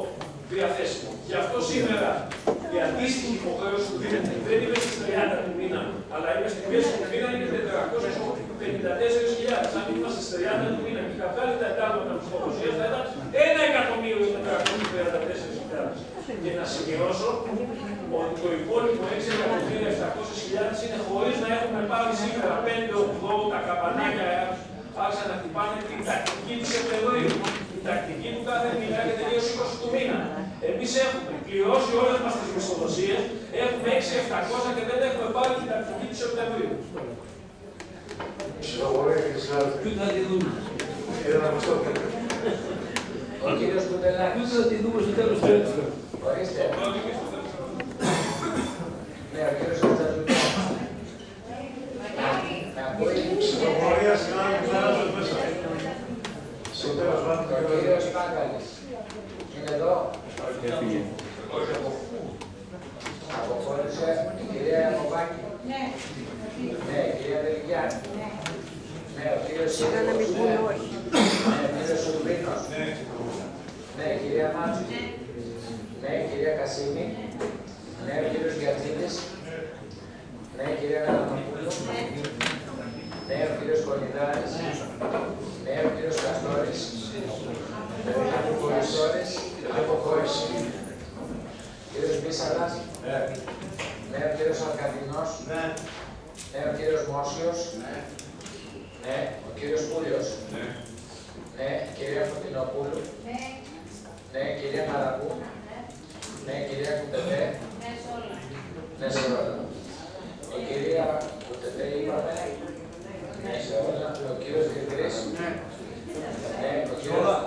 διαθέσιμο. Γι' αυτό σήμερα η αντίστοιχη υποχρέωση του Δήμου δεν είναι στις 30 του μήνα, αλλά είναι στη μέση του μήνα, είναι 454.000. Αν είμαστε στις 30 του μήνα και είχα βγάλει τα εντάγματα της υποδοσίας, θα ήταν 1.434.000. Και να σημειώσω ότι το υπόλοιπο 6.700.000 είναι χωρίς να έχουμε πάρει σήμερα 5-8 τα καπανάκια άρχισαν να χτυπάνε την τακτική τους Σεπτεμβρίου. Η τακτική του κάθε μήνα και τελείωσε 20 του μήνα. Εμείς έχουμε πληρώσει όλες μας τις μισθοδοσίες, έχουμε 6-700 και δεν έχουμε πάρει την τακτική τους Σεπτεμβρίου. Πού θα τη δούμε; Ο κύριος Κουτελάκης. Πού θα τη δούμε στο τέλος του έτους; Ορίστε. Ναι, ο κύριος Κουτελάκης. Να πω η ψηφοφορία συνάδελφοι, μέσα. Ο κύριος Πάγκαλης. Είναι εδώ. Έφυγε. Αποχώρησε η κυρία Κοβάκη. Ναι. Ναι, η κυρία Δελικιάνη. Ναι, ο κύριος Σιγά να μην πούνε όχι. Ναι, ο κύριος Σουρβίνος. Ναι, η κυρία Μάτσου. Ναι, η κυρία Κασίνη. Ναι, ο κύριος Γιατζίδης. Ναι, η κυρία Καλαμαπούλου. Ναι, ο κύριος Κολυδάρης. Ναι, ο κύριος Καστόρης. Ναι, αποχωρησόρες. Αποχώρηση. Κύριος Μπίσαλας. Ναι, ο κύριος Αρκαδινός. Ναι, ο κύριος Μόσιος. Ναι, ο κύριος Πούλιος. Ναι, η κυρία Φωτεινοπούλου. Ναι, η κυρία Μαρακού. Ναι, η κυρία Κουτετέ. Ναι, σε όλα. Η κυρία Κουτετέ είπαμε. Ναι, σε όλα. Ο κύριος Δημητρής. Ναι, ο κύριος...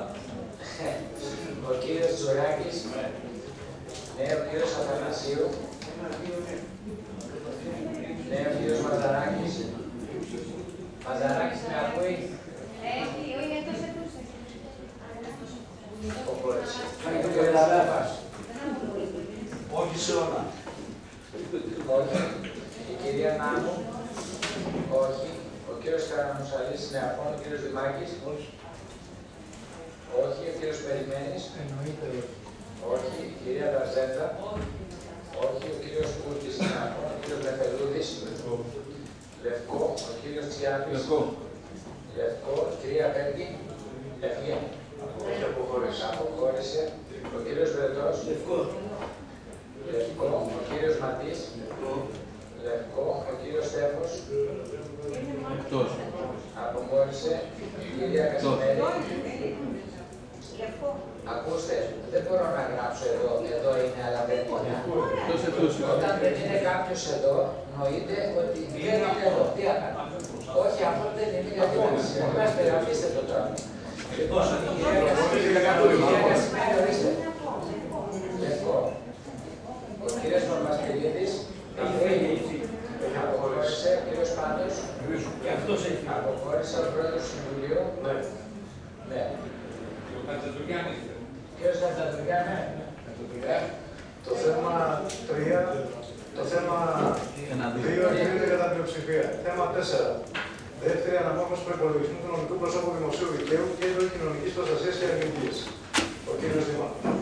Ο κύριος Τζουράκης. Ναι, ο κύριος Αθανασίου. Ναι, ο κύριος Μαζαράκης. Μαζαράκης με ακούει; Έχει, όχι, εκτός εκτός. Αποχώρησε. Ο κύριος Λαβέφας. Όχι σε όλα. Όχι. Η κυρία Νάνου. Όχι. Ο κύριος Καραμουσαλής είναι από. Ο κύριος Δημάκης. Όχι. Όχι. Ο κύριος Περιμένης. Εννοείται Όχι. Η κυρία Δαρζέντα. Όχι. Ο κύριος Κούρτης είναι από. Ο κύριος Νεφελούδης. Λευκό. Ο κύριος Τσιάπης. Λευκό. Λευκό. Η κυρία Πέγκη. Έφυγε. Όχι. Αποχώρησε. Αποχώρησε. Ο κύριος Βρετός. Λευκό. Λευκό. Ο κύριος Ματής. Λευκό. Ο κύριος Στέφος. Εκτός. Αποχώρησε. Η κυρία Κασιμέρη. Ακούστε, δεν μπορώ να γράψω εδώ, εδώ είναι, αλλά δεν είναι. Εκτός εκτός. Όταν δεν είναι κάποιος εδώ, νοείται ότι δεν είναι εδώ. Τι έκανα. Όχι, αυτό δεν είναι για την αξία. Μας περαφίστε το τώρα. Λοιπόν, η κυρία Κασιμέρη, η κυρία Κασιμέρη, ορίστε. Λευκό. Ο κύριος Μαρμασπυρίδης. Αποχώρησε. Ο κύριος Πάντος. Και αυτός έχει. Αποχώρησε ο πρόεδρος του Συμβουλίου. Ναι. Ναι. Κύριος Χατζαντουργιάννη. Ναι. Το θέμα 3, το θέμα 2 εγκρίνεται κατά πλειοψηφία. Θέμα 4. Δεύτερη αναμόρφωση προπολογισμού του νομικού προσώπου δημοσίου δικαίου και κοινωνικής προστασίας και αλληλεγγύη. Ο κύριος Δήμαρχο.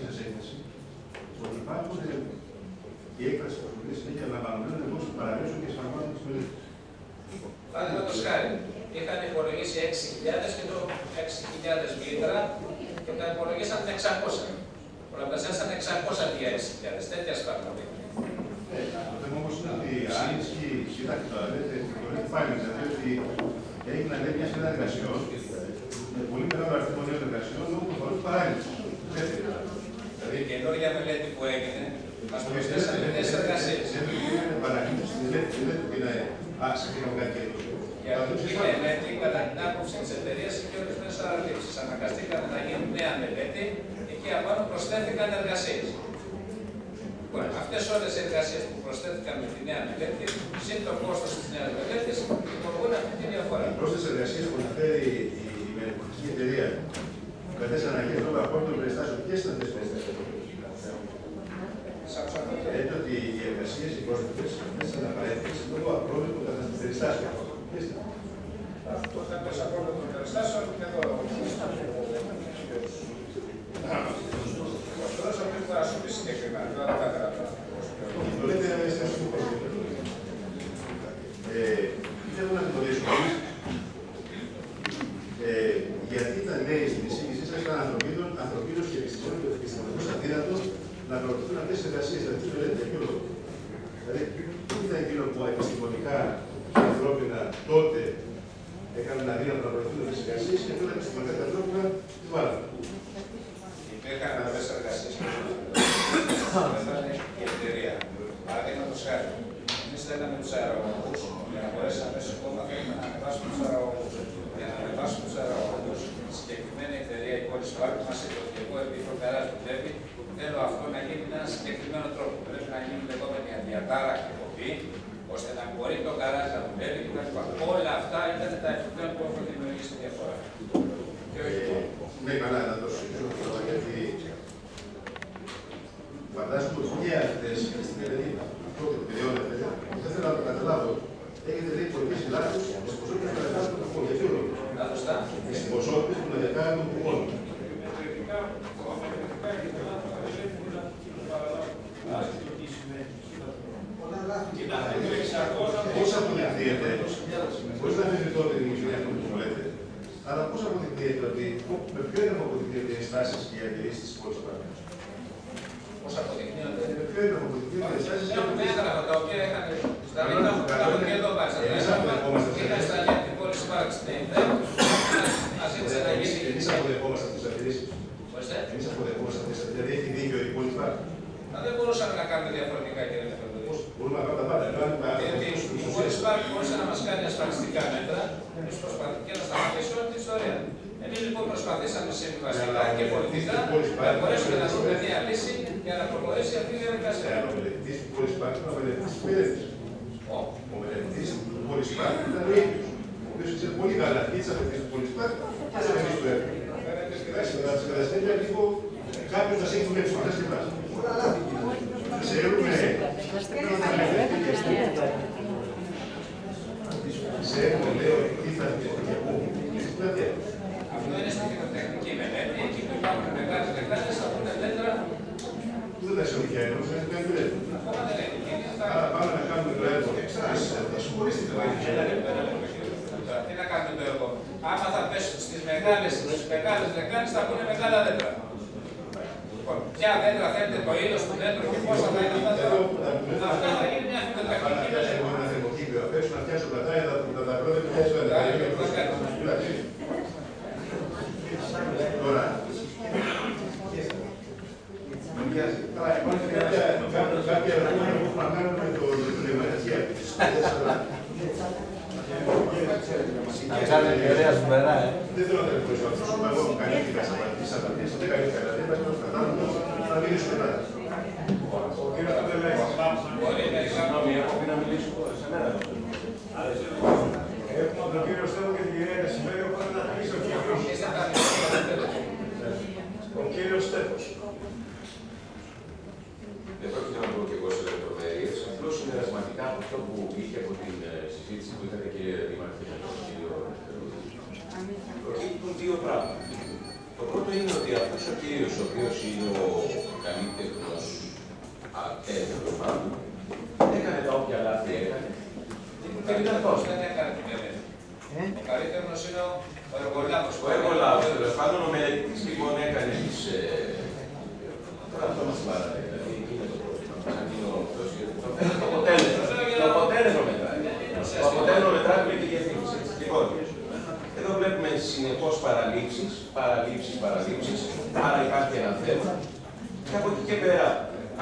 Στη διοσυνεργασία σας έκθεση, ότι υπάρχουν ε, η έκφραση που ασχολείται συνέχεια λαμβανωμένων εγώ παραλύσεων και σφαλμάτων της μελέτης. Παραδείγματο χάρη, είχαν υπολογίσει 6.000 και το 6.000 λίτρα και τα υπολογίσαν με 600. Πολλαπλασιάσαν 600 δια 6.000. Τέτοια σφάλματα. Ε, το θέμα όμως είναι ότι αν ισχύει, κοιτάξτε τώρα, λέτε, το λέτε πάλι, δηλαδή ότι έγινε λέει, μια σειρά εργασιών με πολύ μεγάλο αριθμό νέων εργασιών λόγω του χωρού παράλληλης. Έτσι. Δηλαδή η καινούργια μελέτη που έγινε μα προσθέσαν νέε εργασίε. Δεν είναι παραγωγή στη μελέτη, δεν λέτε ότι είναι άξιο και κάτι καινούργιο. Για αυτή τη μελέτη, κατά την άποψη τη εταιρεία, είχε ορισμένε παραλήψει. Αναγκαστήκαμε να γίνει νέα μελέτη, εκεί απάνω προσθέθηκαν εργασίες. Λοιπόν, αυτές όλες οι εργασίες που προσθέθηκαν με τη νέα μελέτη, συν το κόστος της νέας μελέτης, δημιουργούν αυτή τη διαφορά. Οι πρόσθετε εργασίε που αναφέρει η μελετική εταιρεία που κατέστησαν αναγκαίε λόγω απόλυτων περιστάσεων, ποιε ήταν αυτέ τι περιστάσει. Λέτε ότι οι εργασίες, οι πρόσθετε, ήταν απαραίτητε λόγω απρόβλεπτων περιστάσεων. Ποιε ήταν. Αυτό θα πέσει απόλυτο των περιστάσεων και εδώ. Θέλω να γνωρίσω ε, γιατί ήταν λέει στην εισήγησή σα ήταν ανθρωπίνων, ανθρωπίνων και επιστημονικών αδύνατο να προωθηθούν αυτέ τι εργασίε. Δηλαδή, τι λέτε, για ποιο λόγο. Δηλαδή, τι ήταν εκείνο που επιστημονικά και ανθρώπινα τότε έκαναν αδύνατο να προωθηθούν αυτέ τι εργασίε και τώρα επιστημονικά και ανθρώπινα τι βάλαμε. Υπήρχαν πολλέ εργασίες. Ήταν η εταιρεία. Παραδείγματος χάρη, εμείς θέλαμε τους αερογονικού για να μπορέσουμε να πέσει κόμμα, θέλουμε να ανεβάσουμε τους αερογονικού. Για να ανεβάσουμε τους αερογονικού, η συγκεκριμένη εταιρεία, η πόλη Σπάρκου, μα είπε ότι εγώ επειδή το καράζ που βλέπει, θέλω αυτό να γίνει με ένα συγκεκριμένο τρόπο. Πρέπει να γίνει λεγόμενη αδιατάρακτη κοπή, ώστε να μπορεί το καράζ να δουλεύει κτλ. Όλα αυτά ήταν τα επιπλέον που έχουν δημιουργήσει τη διαφορά. Και όχι μόνο. Ναι, καλά, να το συζητήσω τώρα, γιατί φαντάζομαι ότι και αυτέ στην Ελλάδα, αυτό το περιόδο, δεν θέλω να το καταλάβω. Έχετε δει πολλέ λάθο στι ποσότητε που ανακάλυπτουν τον κουπόν. Για ποιο λόγο. Στι ποσότητε που ανακάλυπτουν τον κουπόν. Πώς αποδεικνύεται, χωρίς να αμφισβητώ την ειλικρινία που μου λέτε, αλλά πώς αποδεικνύεται ότι, με ποιο έργο αποδεικνύεται οι στάσεις και οι αντιρρήσεις της πόλης Παρνιάς. Πώς αποδεικνύονται. Με ποιο έργο αποδεικνύεται οι στάσεις και οι Έχουμε αντιρρήσεις. έγγραφα τα οποία είχαν σταλεί τα έχουν και εδώ πάση. Εμείς αποδεχόμαστε τις Είχαν σταλεί από την πόλη Σπάρξη στην ΕΙΔΕ. Μας ζήτησε να γίνει. Εμείς αποδεχόμαστε τις αντιρρήσεις. Ορίστε. Εμείς αποδεχόμαστε τις αντιρρήσεις. Δηλαδή έχει δίκιο η πόλη Παρνιάς. Μα δεν μπορούσαμε να κάνουμε διαφορετικά κύριε Νεφελδοδή. Μπορούμε να κάνουμε τα πάντα. Γιατί η πόλη Σπάρξη μπορούσε να μας κάνει ασφαλιστικά μέτρα. Εμείς προσπαθήκαμε και να σταματήσει όλη την ιστορία. Εμείς λοιπόν προσπαθήσαμε συμβιβαστικά και πολιτικά να μπορέσουμε να βρούμε μια λύση για να προχωρήσει αυτή η διαδικασία. Ο μελετητής του πόλης Παρνιάς ήταν ο μελετητής της μελέτης. Ο μελετητής του πόλης Παρνιάς ήταν ο ίδιος. Ο οποίος ξέρει πολύ καλά τι της απαιτήσεις του πόλης Παρνιάς και της απαιτήσεις του έργου. Εντάξει, να τις καταστέλνει λίγο κάποιος να σε έχει δουλέψει με αυτές και εμάς. Ξέρουμε Ξέρουμε, λέω, τι θα δημιουργιακό. Αυτό είναι στην τεχνική μελέτη, εκεί που υπάρχουν μεγάλε εκτάσει θα πούνε μέτρα. Δεν τα συγχαίρω, δεν τα εκπαιδεύω. Ακόμα δεν έχει γίνει. Πάμε να κάνουμε το έργο. Εξάρτηση, θα σου Τι να κάνουμε το έργο. Άμα θα πέσουν στι μεγάλε δεκάνε, θα πούνε μεγάλα δέντρα. Ποια δέντρα θέλετε, το ήλιο του δέντρου και πόσα θα είναι αυτά. Αυτά θα γίνει μια μεταγραφική μελέτη. Ένα θερμοκήπιο απ' έξω να φτιάξω τα τάια, τα τα πρώτα και πιάσω τα Εντάξει. Τώρα. Καλά, υπάρχει κάποια κάποια ερωτήματα που παραμένουν με το δημοκρατία. Να κάνετε και ωραία σφαιρά, ε. Δεν θέλω να τα ευχαριστώ. Αυτό που εγώ μου κάνει την κατσαπατήσα, θα πεις, δεν κάνει καλά. Δεν υπάρχει να κατάλαβα να μιλήσουμε μετά. Ο κύριος Αντελέης. Συγγνώμη, έχω πει να μιλήσω σε μένα. Έχουμε τον κύριο Στέλο και την κυρία Κασιμπέρη, οπότε να κλείσει ο κύριος. Ο κύριος Στέφος. Δεν πρόκειται να πω και εγώ σε λεπτομέρειες. Απλώς συνεργασματικά από αυτό που βγήκε από την ε, συζήτηση που είχατε, κύριε Δήμαρχε, με τον κύριο Προκύπτουν δύο πράγματα. Το πρώτο είναι ότι αυτός ο κύριος, ο οποίος είναι ο καλύτερος τέλο πάντων, έκανε τα όποια λάθη έκανε. Δεν ήταν τόσο, δεν έκανε την μελέτη. Ο καλύτερος είναι ο εργολάβος. Ο εργολάβος, τέλος πάντων, ο μελετητής λοιπόν έκανε τις. Τώρα αυτό μας παραδέχεται. Δηλαδή, εκεί είναι το πρόβλημα. Αν είναι ο αυτός και το Το αποτέλεσμα. Το αποτέλεσμα μετράει. Το αποτέλεσμα μετράει που λέει και η διευθύνση. Λοιπόν, εδώ βλέπουμε συνεχώς παραλήψεις, παραλήψεις, παραλήψεις. Άρα υπάρχει ένα θέμα. Και από εκεί και πέρα,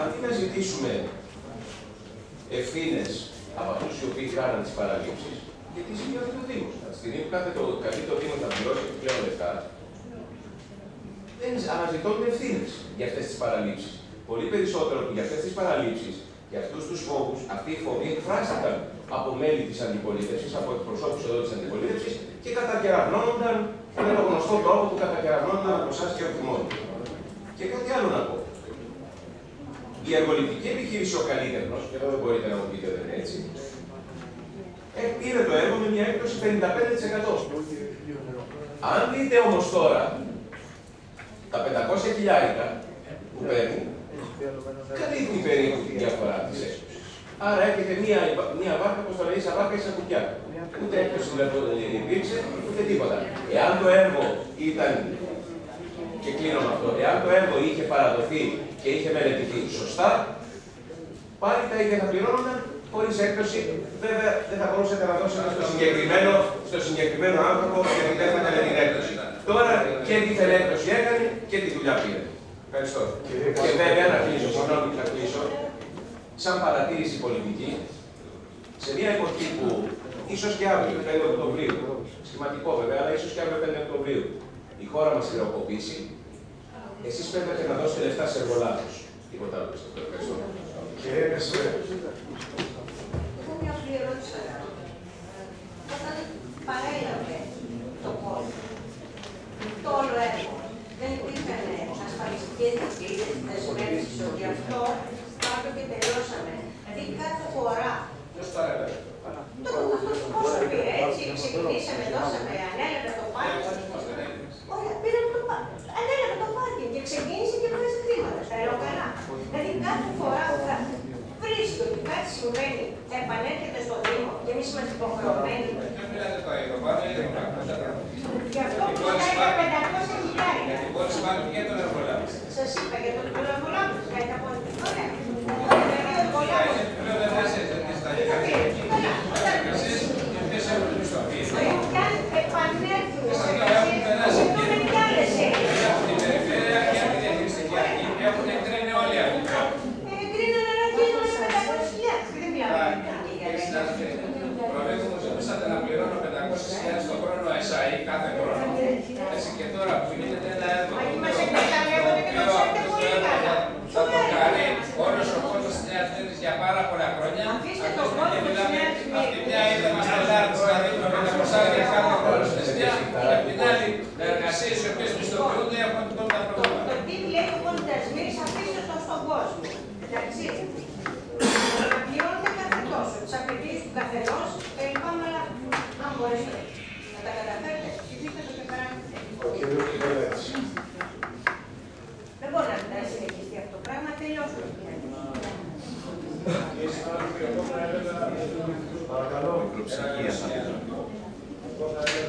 αντί να ζητήσουμε ευθύνες από αυτούς οι οποίοι κάναν τις παραλήψεις, γιατί ζητιώται το Δήμος. Από τη στιγμή που κάθε το καλεί το Δήμο να πληρώσει επιπλέον λεφτά, δεν αναζητώνται ευθύνες για αυτές τις παραλήψεις. Πολύ περισσότερο που για αυτές τις παραλήψεις, για αυτούς τους φόβους, αυτοί οι φόβοι εκφράστηκαν από μέλη της αντιπολίτευσης, από εκπροσώπους εδώ της αντιπολίτευσης και κατακεραυνώνονταν με τον γνωστό τρόπο που κατακεραυνώνονταν από εσάς και όχι μόνο. Και κάτι άλλο να πω. Η εργοληπτική επιχείρηση ο καλύτερο, και εδώ δεν μπορείτε να μου πείτε δεν είναι έτσι, ε, πήρε το έργο με μια έκπτωση 55%. Αν δείτε όμως τώρα τα 500 χιλιάρικα που παίρνει, καλύπτει περίπου τη διαφορά της έκπτωση. Άρα έρχεται μία, μία βάρκα, όπως το λέει, σαν βάρκα ή σαν κουκιά. Ούτε έκπτωση δηλαδή δεν υπήρξε, ούτε τίποτα. Εάν το έργο ήταν, και κλείνω με αυτό, εάν το έργο είχε παραδοθεί και είχε μελετηθεί σωστά, πάλι τα ίδια θα πληρώνονταν χωρίς έκπτωση. Βέβαια δεν θα μπορούσατε να δώσετε στο συγκεκριμένο, στο συγκεκριμένο άνθρωπο γιατί δεν θα έκανε την έκπτωση. Τώρα και τη έκπτωση έκανε και τη δουλειά πήρε. Ευχαριστώ. Και βέβαια να κλείσω, συγγνώμη να κλείσω, σαν παρατήρηση πολιτική, σε μια εποχή που ίσως και αύριο, 5 Οκτωβρίου, σχηματικό βέβαια, αλλά ίσως και αύριο 5 Οκτωβρίου, η χώρα μας χρεοκοπήσει, εσείς πρέπει να δώσετε λεφτά σε εργολάβους. Τίποτα άλλο πιστεύω. Ευχαριστώ. Κύριε Κασιμπέρη. Έχω μια απλή ερώτηση. Όταν παρέλαβε το κόσμο, το όλο έργο, δεν υπήρχαν ασφαλιστικές δικλείδες δεσμεύσεις ότι αυτό πάμε και τελειώσαμε. Δηλαδή κάθε φορά. Ποιος παρέλαβε. Το αυτό το πόσο πήρε, έτσι, ξεκινήσαμε, δώσαμε, ανέλαβε το πάρκινγκ. Ωραία, πήρε το πάρκινγκ. Ανέλαβε το πάρκινγκ και ξεκίνησε και βγάζει χρήματα. Τα λέω καλά. Δηλαδή κάθε φορά που θα βρίσκει ότι κάτι συμβαίνει, θα επανέρχεται στο Δήμο και εμείς είμαστε υποχρεωμένοι. Δεν μιλάτε το ίδιο, πάνε ίδιο πράγματα. Γι' αυτό που θα 500 χιλιάρια. Γιατί μπορείς πάλι και τον εργολάβο. Σας είπα για τον εργολάβο, κάτι από την Ωραία. Δηλαδή ο εργολάβος. Λέω δεν θα είσαι δεν θα Εσείς και ποιος έχουν μισθοποιήσει. Και αν επανέλθουν σε Έχουν περάσει εργασίες, αυτό είναι κι άλλες και από την περιφέρεια και από τη διαχειριστική αρχή. Έχουν εγκρίνει όλοι αυτοί. Εγκρίνανε ένα κείμενο με 500 χιλιάδες. Δεν μιλάμε για Κύριε συνάδελφε, προηγούμενο μου ζητούσατε να πληρώνω 500.000 το χρόνο ΕΣΑΗ κάθε χρόνο. Έτσι και τώρα που γίνεται ένα έργο Μα εκεί μας εκμεταλλεύονται και το ξέρετε πολύ καλά. θα το κάνει όλο ο κόσμο τη Νέα Θέρμη για πάρα πολλά χρόνια. Αφήστε τον κόσμο της Νέας Απ' τη μια είδε μα τελάρει να δίνουμε με τα ποσάρια κάθε χρόνο στη Νέα, και απ' την άλλη εργασίες οι οποίες μισθοποιούνται έχουν τα προβλήματα. Το τι λέει ο πολιτασμής αφήστε το στον κόσμο. Εντάξει. Να πληρώνετε κάθε τόσο. Τις απαιτήσεις του καθενός και λυπάμαι, αλλά αν μπορέσετε να τα καταφέρετε, ψυχία θα πει. Δεν είναι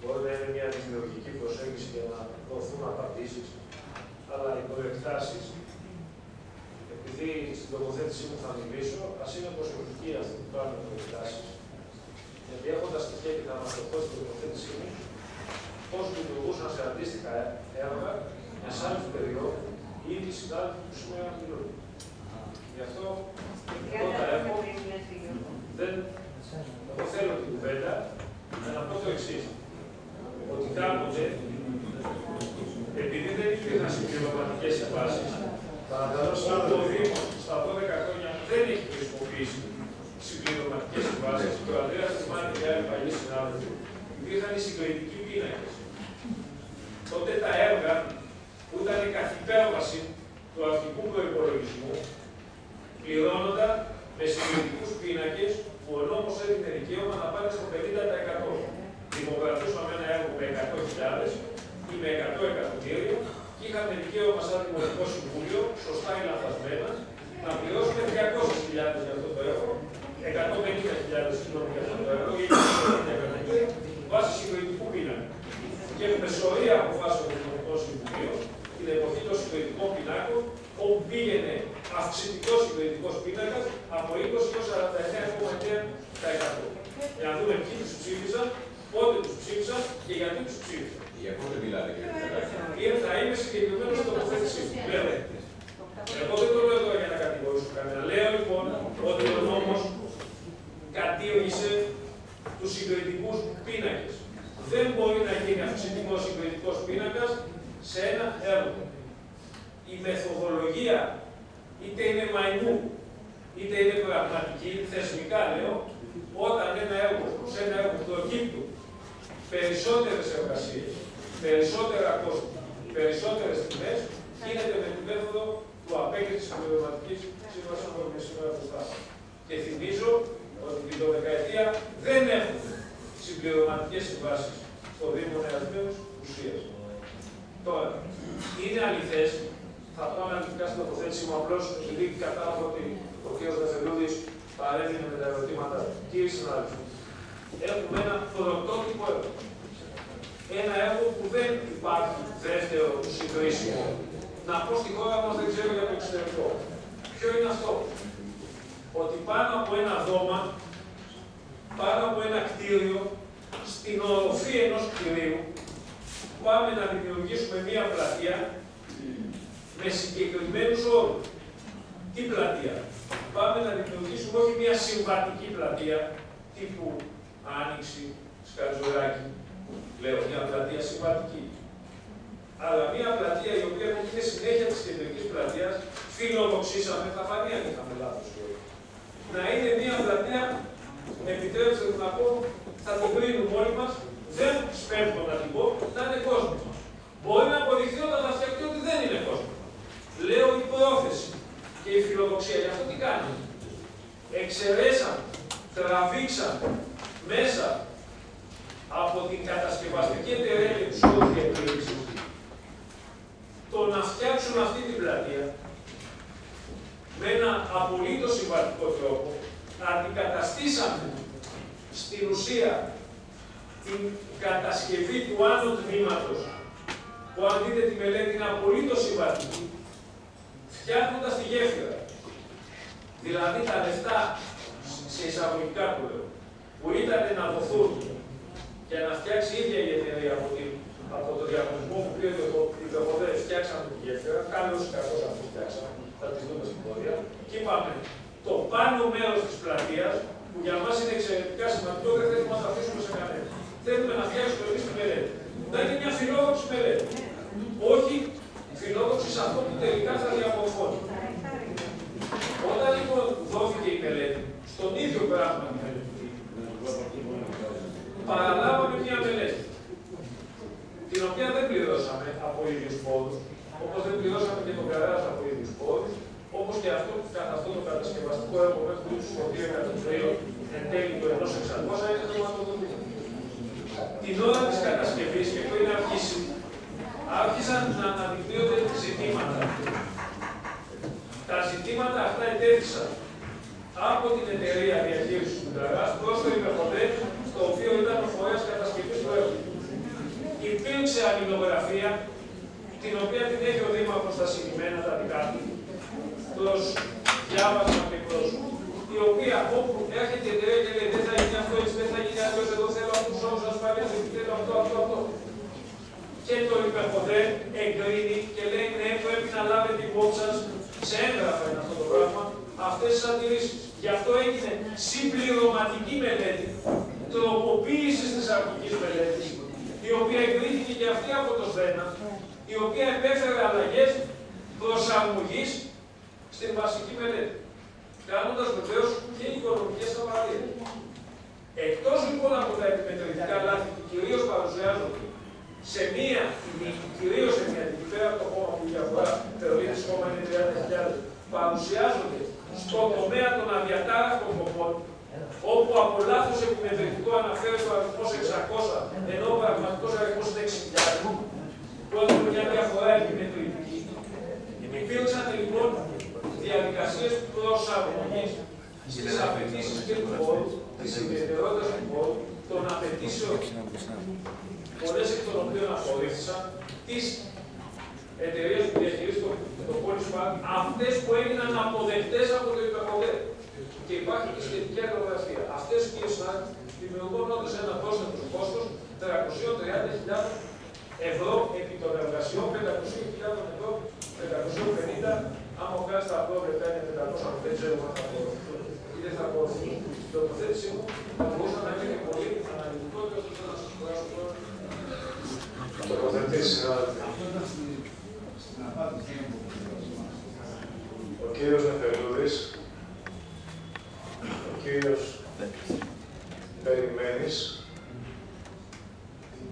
Μπορεί να είναι μια δημιουργική προσέγγιση για να δοθούν απαντήσεις, αλλά οι προεκτάσεις, επειδή στην τοποθέτησή μου θα μιλήσω, ας είναι προσεκτικοί που κάνουν προεκτάσεις, γιατί έχοντας τα στοιχεία και θα αναφερθώ τοποθέτησή μου πώς λειτουργούσαν σε αντίστοιχα έργα μια του περίοδο ή τη που. Γι' αυτό πρώτα έχω, δεν, εγώ θέλω την κουβέντα να να πω το εξής. Ότι κάποτε, επειδή δεν υπήρχαν συμπληρωματικές συμβάσεις, το Δήμο στα 12 χρόνια δεν έχει χρησιμοποιήσει συμπληρωματικές συμβάσεις. Και ο Ανδρέας θυμάται και άλλοι παλιοί συνάδελφοι, υπήρχαν οι συγκριτικοί πίνακες. Τότε τα έργα που ήταν η καθυπέρβαση του αρχικού προπολογισμού πληρώνονταν με συγκριτικού πίνακες που ο νόμος έδινε δικαίωμα να πάνε στο 50%. Δημοκρατούσαμε ένα έργο με 100.000 ή με 100 εκατομμύρια και είχαμε δικαίωμα σαν Δημοτικό Συμβούλιο, σωστά ή λαθασμένα, να πληρώσουμε 200.000 για αυτό το έργο, 150.000 συγγνώμη για αυτό το έργο, ή 150 εκατομμύρια, βάσει συγκριτικού πίνακα. Και με σωρία αποφάσεων του Δημοτικού Συμβουλίου, την εποχή των συγκριτικών πινάκων, όπου πήγαινε αυξητικό συγκριτικό πίνακα από 20 έω 49,9%. Για να δούμε ποιοι του ψήφισαν, πότε του ψήφισαν και γιατί του ψήφισαν. Για πότε μιλάτε, κύριε Κύριε, θα είμαι συγκεκριμένο στο τοποθέτησή μου. Λέω. Εγώ δεν το λέω τώρα για να κατηγορήσω κανένα. Λέω λοιπόν ότι ο νόμο κατήργησε του συγκριτικού πίνακε. Δεν μπορεί να γίνει αυξητικό συγκριτικό πίνακα σε ένα έργο. Η μεθοδολογία είτε είναι μαϊμού, είτε είναι πραγματική, θεσμικά λέω, όταν ένα έργο, σε ένα έργο προκύπτουν περισσότερες εργασίες, περισσότερα κόστη, περισσότερες τιμές, γίνεται με την μέθοδο του απέκτησης συμπληρωματικής σύμβασης όπως είναι σήμερα μπροστά. Και θυμίζω ότι την 12 δεν έχουμε συμπληρωματικές συμβάσεις στο Δήμο Νεασμένους ουσίας. Τώρα, είναι αληθές, θα πάω αναλυτικά στην τοποθέτηση μου απλώς επειδή κατάλαβα ότι ο κ. Δεφελούδης παρέμεινε με τα ερωτήματα. Κύριε συνάδελφοι, έχουμε ένα πρωτότυπο έργο. Ένα έργο που δεν υπάρχει δεύτερο συγκρίσιμο. Να πω στη χώρα μας δεν ξέρω για το εξωτερικό. Ποιο είναι αυτό; Ότι πάνω από ένα δώμα, πάνω από ένα κτίριο, στην οροφή ενός κτηρίου, πάμε να δημιουργήσουμε μία πλατεία με συγκεκριμένους όρους. Τι πλατεία. Πάμε να δημιουργήσουμε όχι μία συμβατική πλατεία τύπου Άνοιξη, Σκατζουράκι, λέω μια πλατεία συμβατική. Αλλά μια πλατεία η οποία είναι συνέχεια της κεντρικής πλατείας, φιλοδοξήσαμε, θα φανεί αν είχαμε λάθος Να είναι μια πλατεία, επιτρέψτε να πω, θα το κρίνουμε όλοι μας, δεν σπέβδω να την πω, να είναι κόσμος. Μπορεί να αποδειχθεί όταν θα φτιαχτεί ότι δεν είναι κόσμος. Λέω η πρόθεση και η φιλοδοξία. Γι' αυτό τι κάνουμε. Εξαιρέσαμε, τραβήξαμε μέσα από την κατασκευαστική εταιρεία και τους όρους διαχείρισης το να φτιάξουν αυτή την πλατεία με ένα απολύτως συμβατικό τρόπο, αντικαταστήσαμε στην ουσία την κατασκευή του άνω τμήματος, που αν δείτε τη μελέτη είναι απολύτως συμβατική, φτιάχνοντας τη γέφυρα. Δηλαδή τα λεφτά, σε εισαγωγικά που λέω, που ήταν να δοθούν για να φτιάξει η ίδια η εταιρεία από, την, από το διαγωνισμό που πήρε το υπερποδέ, φτιάξαμε τη γέφυρα, καλό ή κακός αυτός φτιάξαμε, θα τη δούμε στην πορεία. Και είπαμε, το πάνω μέρος της πλατείας, που για μας είναι εξαιρετικά σημαντικό, δεν θέλουμε να το αφήσουμε σε κανένα. Θέλουμε να φτιάξουμε εμείς τη μελέτη. Να είναι μια φιλόδοξη μελέτη. Όχι φιλόδοξη σε αυτό που τελικά θα διαμορφώνει. Όταν λοιπόν δόθηκε η μελέτη, στον ίδιο πράγμα η μελέτη, παραλάβαμε μια μελέτη, την οποία δεν πληρώσαμε από ίδιους πόρους, όπως δεν πληρώσαμε και τον καράζ από ίδιους πόρους, όπως και αυτό, καθ' αυτό το κατασκευαστικό έργο μέχρι του σχολείου εκατομμυρίων εν τέλει του 1.600 είναι χρηματοδοτικό. Την ώρα της κατασκευής και πριν αρχίσει, άρχισαν να αναδεικνύονται ζητήματα. Τα ζητήματα αυτά εντέθησαν από την εταιρεία διαχείρισης του Νταρά προς το υπερχοντέ, το οποίο ήταν ο φορέας κατασκευής του έργου. Υπήρξε αλληλογραφία, την οποία την έχει ο Δήμαρχος στα συγκεκριμένα τα δικά του, προ διάβασμα και προ η οποία όπου έρχεται η εταιρεία και λέει δεν θα γίνει αυτό, έτσι δεν θα γίνει αυτό, εδώ θέλω αυτού του όρου ασφαλεία, θέλω αυτό, αυτό, αυτό εγκρίνει και λέει ναι, πρέπει να λάβετε υπόψη σας σε έγγραφα είναι αυτό το πράγμα, αυτές τις αντιρρήσεις. Γι' αυτό έγινε συμπληρωματική μελέτη, τροποποίηση της αρχικής μελέτης, η οποία εγκρίθηκε και αυτή από το ΣΔΕΝΑ, η οποία επέφερε αλλαγές προσαρμογής στην βασική μελέτη. Κάνοντας βεβαίως και οικονομικές απαραίτητες. Εκτός λοιπόν από τα επιμετρητικά λάθη που κυρίως παρουσιάζονται σε μία νίκη, κυρίως σε μία νίκη, πέρα από το κόμμα που διαφορά θεωρείται κόμμα είναι 30.000, παρουσιάζονται στον τομέα των αδιατάραχτων κομμών, όπου από λάθος επιμετρητικό αναφέρεται ο αριθμός 600, ενώ ο πραγματικός αριθμός είναι 6.000, που έχουμε μια διαφορά επιμετρητική. Υπήρξαν λοιπόν διαδικασίες προσαρμογής στις απαιτήσεις και του χώρου, της ιδιαιτερότητας του χώρου, των απαιτήσεων, πολλές εκ των οποίων απορρίφθησαν, της εταιρείας που διαχειρίζεται το, το Polish αυτές που έγιναν αποδεκτές από το υπερποδέ. Και υπάρχει και σχετική ακρογραφία. Αυτές, κύριε συνάδελφοι, δημιουργούν όντως ένα πρόσθετο κόστος 330.000 ευρώ επί των εργασιών, 500.000 ευρώ, 550, άμα κάνεις τα πρόβλεπτα είναι 500, δεν ξέρω αν θα πω ή δεν θα πω. Η τοποθέτησή μου θα μπορούσα να είναι πολύ αναλυτικότερη ώστε να σας κουράσω τώρα. Τοποθετήσεις, Ο κύριος Νεφελούδης, ο κύριος Περιμένης,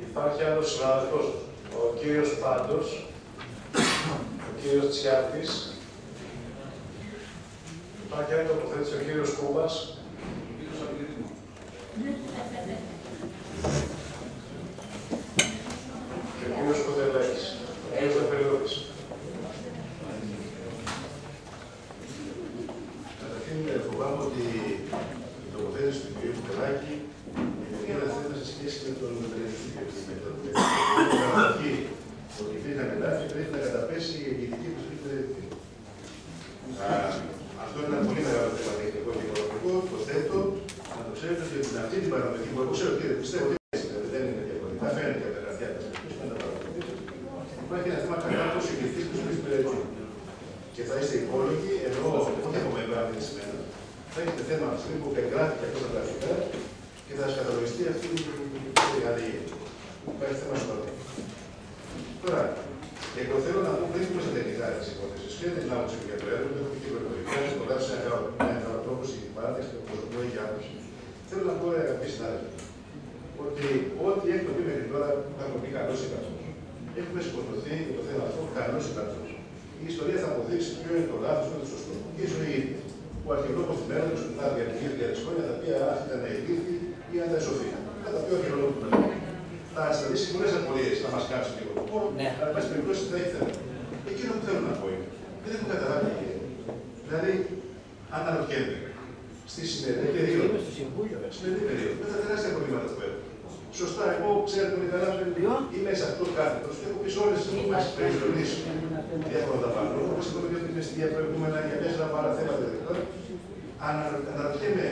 υπάρχει άλλος συνάδελφος, ο κύριος Πάντος, ο κύριος Τσιάπης, υπάρχει άλλη τοποθέτηση, ο κύριος Κούμπας, και ο κύριος Κοντελέκης, ο κύριος Νεφελούδης. Καταρχήν φοβάμαι ότι η τοποθέτηση του κ. Κουκελάκη είναι ένα θέμα σε σχέση με τον με τον καταγωγή ότι υπήρχαν λάθη πρέπει να καταπέσει η ειδική του μελέτη. Αυτό είναι ένα πολύ μεγάλο θέμα τεχνικό και οικονομικό. Το θέτω να το ξέρετε ότι με αυτή την παραμετρική που εγώ ξέρω ότι πιστεύω ότι έτσι, δηλαδή δεν είναι διαφορετικά, φαίνεται κατά χαρτιά τα Υπάρχει ένα θέμα κατά πώ η ειδική του μελέτη. Και θα είστε υπόλογοι, ενώ όχι από μένα, δεν σημαίνει, θα έχετε θέμα από τη στιγμή που περιγράφηκε αυτό τα γραφικά και θα σα καταλογιστεί αυτή η αλληλεγγύη. Υπάρχει θέμα στο Τώρα, εγώ θέλω να πω πριν πούμε στα τεχνικά τη υπόθεση και την άποψη του γιατρού, που έχω και προεδρικά, να σχολιάσω σε ένα καλό τρόπο στην παράδειξη του προσωπικού έχει άποψη. Θέλω να πω, αγαπητοί συνάδελφοι, ότι ό,τι έχουμε πει μέχρι τώρα θα έχουμε πει καλός ή κακό. Έχουμε σκοτωθεί για το θέμα αυτό καλός ή κακό. Η ιστορία θα αποδείξει ποιο είναι το λάθος, ποιο είναι το σωστό. Και η ζωή ίδια. Ο αρχαιολόγος στην Ελλάδα του θα διαρκεί για χρόνια θα πει αν ήταν ηλίθιοι ή αν ήταν σοφοί. Κατά ποιο αρχαιολόγο του μέλλον. Θα σταματήσει πολλές απολύε να μας κάψουν λίγο το χώρο, αλλά εν πάση περιπτώσει θα έχει θέμα. Εκείνο που θέλω να πω είναι, δεν έχω καταλάβει τι γίνεται. Δηλαδή, αναρωτιέμαι, στη σημερινή περίοδο, σημερινή περίοδο, με τα τεράστια προβλήματα που έχουμε. Σωστά, εγώ ξέρετε πολύ καλά, είμαι σε αυτό κάθετος και έχω πει σε όλες τις ομάδε περιοχή διάφορα τα πάνω. Όπως είπαμε και ότι είμαι στη διαπροηγούμενα για τέσσερα πάρα θέματα δηλαδή. Αναρωτιέμαι,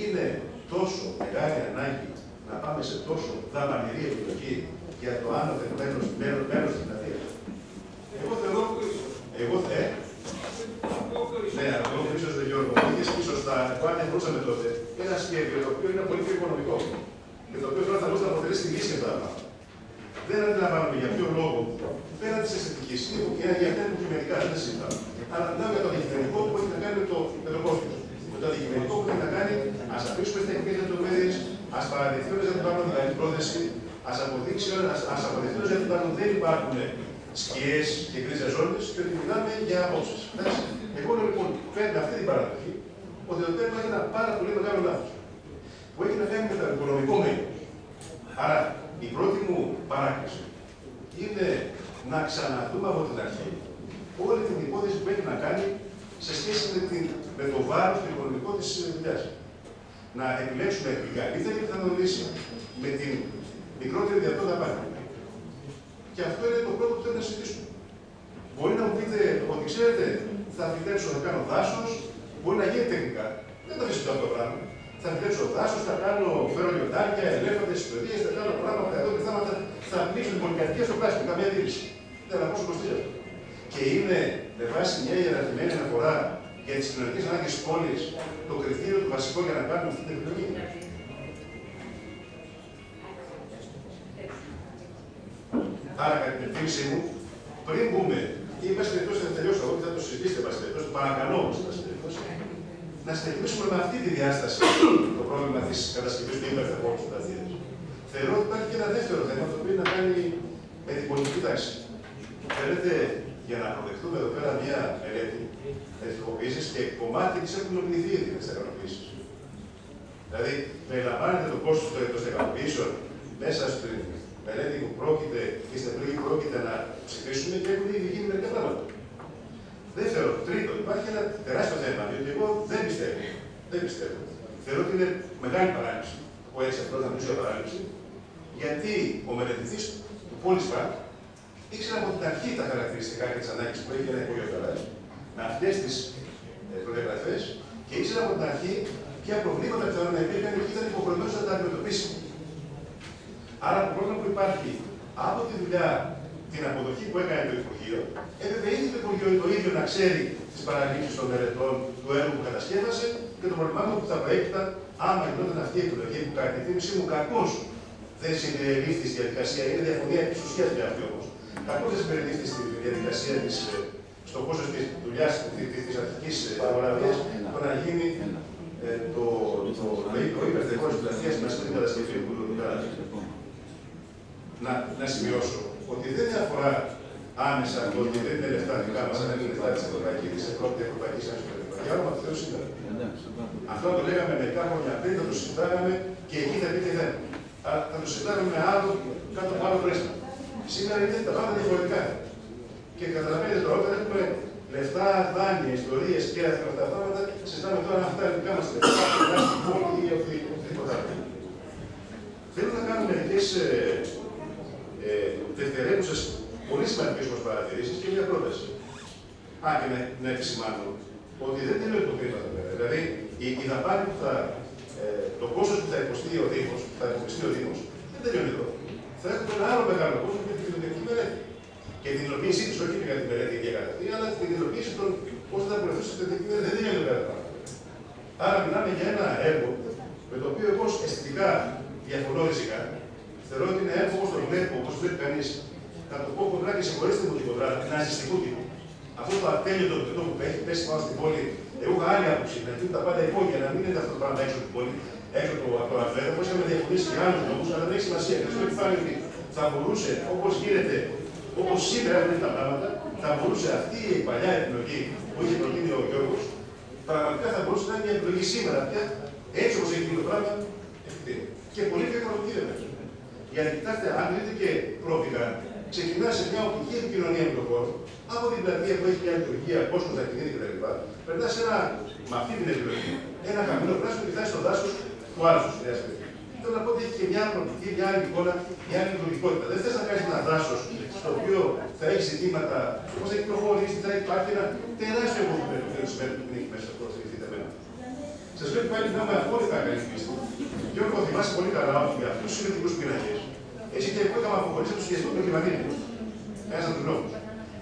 είναι τόσο μεγάλη ανάγκη να πάμε σε τόσο δαπανηρή επιλογή για το άνωθεν μέρο της Ιταλία. Εγώ θεωρώ, εγώ θε, ναι, αυτό ίσω δεν Γιώργο, είχες πει σωστά, το αν μπορούσαμε τότε ένα σχέδιο το οποίο είναι πολύ πιο οικονομικό και το οποίο τώρα θα μπορούσε να αποτελέσει τη λύση για τα πράγματα. Δεν αντιλαμβάνομαι για ποιο λόγο, πέρα της αισθητικής, και για αυτά που κειμενικά δεν συζητάμε. Αλλά μιλάω για το αντικειμενικό που έχει να κάνει με το, με το κόστος. Με το αντικειμενικό που έχει να κάνει, ας αφήσουμε τι τεχνικέ λεπτομέρειε, ας παραδειχθούν για την πάνω δηλαδή πρόθεση, ας αποδείξει, α αποδειχθούν για την πάνω δεν υπάρχουν σκιές και γκρίζε ζώνες και ότι μιλάμε για απόψεις. Εγώ λοιπόν παίρνω αυτή την παραδοχή ότι το θέμα είναι ένα πάρα πολύ μεγάλο λάθος που έχει να κάνει με το οικονομικό μέλλον. Άρα, η πρώτη μου παράκληση είναι να ξαναδούμε από την αρχή όλη την υπόθεση που έχει να κάνει σε σχέση με, την, με το βάρος του οικονομικό της δουλειά. Να επιλέξουμε την καλύτερη πιθανή λύση με την μικρότερη δυνατότητα δαπάνη. Και αυτό είναι το πρώτο που θέλω να συζητήσουμε. Μπορεί να μου πείτε ότι ξέρετε, θα φυτέψω, θα κάνω δάσος, μπορεί να γίνει τεχνικά. Δεν το αφήσω αυτό το πράγμα. Θα φυτέψω δάσος, θα κάνω φέρω λιοντάρια, ελέφαντες, ιστορίες, θα κάνω πράγματα εδώ και θάματα. Θα την πολυκατοικία στο πράσινο, καμία αντίρρηση. Δεν θα πόσο κοστίζει αυτό. Και είναι με βάση μια ιεραρχημένη αναφορά για τις κοινωνικές ανάγκες της πόλης το κριτήριο του βασικό για να κάνουμε αυτή την επιλογή. Άρα, κατά την εκτίμησή μου, πριν μπούμε, ή μέσα περιπτώσει θα τελειώσω εγώ και θα το συζητήσετε μέσα περιπτώσει, παρακαλώ όμως μέσα περιπτώσει, να συνεχίσουμε με αυτή τη διάσταση το πρόβλημα της κατασκευής του υπερθεπόμενου τους πλατεία. Θεωρώ ότι υπάρχει και ένα δεύτερο θέμα, το οποίο είναι να κάνει με την πολιτική τάξη. Θέλετε, για να αποδεχτούμε εδώ πέρα μια μελέτη εθνικοποίηση και κομμάτι της έχουν υλοποιηθεί ήδη τι ικανοποιήσει. Δηλαδή, περιλαμβάνεται το κόστος των ικανοποιήσεων μέσα στην μελέτη που πρόκειται και στην επιλογή που πρόκειται να ψηφίσουμε και έχουν ήδη γίνει μερικά πράγματα. Δεύτερο, τρίτο, υπάρχει ένα τεράστιο θέμα, διότι εγώ δεν πιστεύω. Δεν πιστεύω. Θεωρώ ότι είναι μεγάλη παράληψη. Ο έτσι αυτό θα μιλήσω για παράληψη, γιατί ο μελετητής του Πόλισπα ήξερε από την αρχή τα χαρακτηριστικά και τις ανάγκες που έχει ένα υπόγειο με αυτές τις προδιαγραφές και ήξερε από την αρχή ποια προβλήματα θέλω να υπήρχαν και ήταν υποχρεωμένο να τα αντιμετωπίσει. Άρα το πρόβλημα που υπάρχει από τη δουλειά, την αποδοχή που έκανε το Υπουργείο, έπρεπε ήδη το Υπουργείο το ίδιο να ξέρει τις παραλήψεις των μελετών του έργου που κατασκεύασε και των προβλημάτων που θα προέκυπταν άμα γινόταν αυτή η επιλογή που κατά τη θύμησή μου κακώς δεν συμπεριλήφθη στη διαδικασία. Είναι διαφωνία επί τη ουσία για αυτή όμως. Κακώ δεν συμπεριλήφθη στη διαδικασία της στο κόστος της δουλειάς της αρχικής αγοραβία το να γίνει ε, το, το, το, το υπερθεκό της πλατεία μέσα στην κατασκευή του να, να σημειώσω ότι δεν αφορά άμεσα το ότι δεν είναι λεφτά δικά μας, αλλά είναι λεφτά της Ευρωπαϊκής Ένωσης και Για όνομα του Θεού σήμερα. Αυτό το λέγαμε μερικά χρόνια πριν, θα το συζητάγαμε και εκεί θα πείτε δεν. Αλλά θα το συζητάγαμε με άλλο, κάτω από άλλο πρέσμα. Σήμερα είναι τα πάντα διαφορετικά. Και καταλαβαίνετε τώρα, όταν έχουμε λεφτά, δάνεια, ιστορίες και αυτά τα πράγματα, συζητάμε τώρα αν αυτά είναι δικά μας λεφτά, να στην πόλη ή οτιδήποτε άλλο. Θέλω να κάνω μερικές ε, ε, δευτερεύουσες, πολύ σημαντικές όμως παρατηρήσεις και μια πρόταση. Α, και να, να επισημάνω ότι δεν τελειώνει το χρήμα εδώ πέρα. Δηλαδή, η, η δαπάνη που θα, ε, το κόστος που θα υποστεί ο Δήμος, θα υποστεί ο Δήμος, δεν τελειώνει εδώ. Θα έχουμε ένα άλλο μεγάλο κόστο για την κοινωνική μελέτη. Και την υλοποίησή τη, όχι για την μελέτη για αυτή, αλλά την υλοποίηση των πώς θα προωθήσει την κοινωνική μελέτη. Δεν είναι εδώ Άρα, μιλάμε για ένα έργο με το οποίο εγώ αισθητικά διαφωνώ ριζικά. Θεωρώ ότι είναι έργο όπως το βλέπω, όπως βλέπει κανείς, θα το πω κοντρά και συγχωρήστε μου την κοντρά, ναζιστικού τύπου. Αυτό το ατέλειο το πτωτό που έχει πέσει πάνω στην πόλη, εγώ είχα άλλη άποψη, να γίνουν τα πάντα υπόγεια, να μην είναι αυτό το πράγμα έξω από την πόλη, έξω από το αφρέδο, όπω είχαμε διαφωνήσει και άλλους νόμου, αλλά δεν έχει σημασία. Και αυτό επιφάνει ότι θα μπορούσε, όπως γίνεται, όπως σήμερα έχουν τα πράγματα, θα μπορούσε αυτή η παλιά επιλογή που είχε προτείνει ο Γιώργος, πραγματικά θα μπορούσε να είναι μια επιλογή σήμερα πια, έτσι όπως έχει γίνει το πράγμα, και πολύ πιο οικονομική βέβαια. Γιατί κοιτάξτε, αν δείτε και πρόπηκα, ξεκινά σε μια οπτική επικοινωνία με τον κόσμο, από την πλατεία που έχει μια λειτουργία, κόσμο θα κινείται κτλ. Περνά σε ένα, με αυτή την επιλογή, ένα χαμηλό πράσινο και φτάσει στο δάσος του άλλου τη Νέα Θέλω να πω ότι έχει και μια προοπτική, μια άλλη εικόνα, μια άλλη λειτουργικότητα. Δεν θες να κάνεις ένα δάσο στο οποίο θα έχεις ζητήματα, πώς θα κυκλοφορήσει, θα υπάρχει ένα τεράστιο κομμάτι που δεν έχει μέσα αυτό Σας λέω πάλι να με απόλυτα καλή πίστη. Γιώργο, θυμάσαι πολύ καλά ότι για αυτούς τους συνδετικούς πίνακε, εσύ και εγώ είχαμε αποχωρήσει από το σχεδιασμό του Λιβανίου. Ένας από τους λόγους.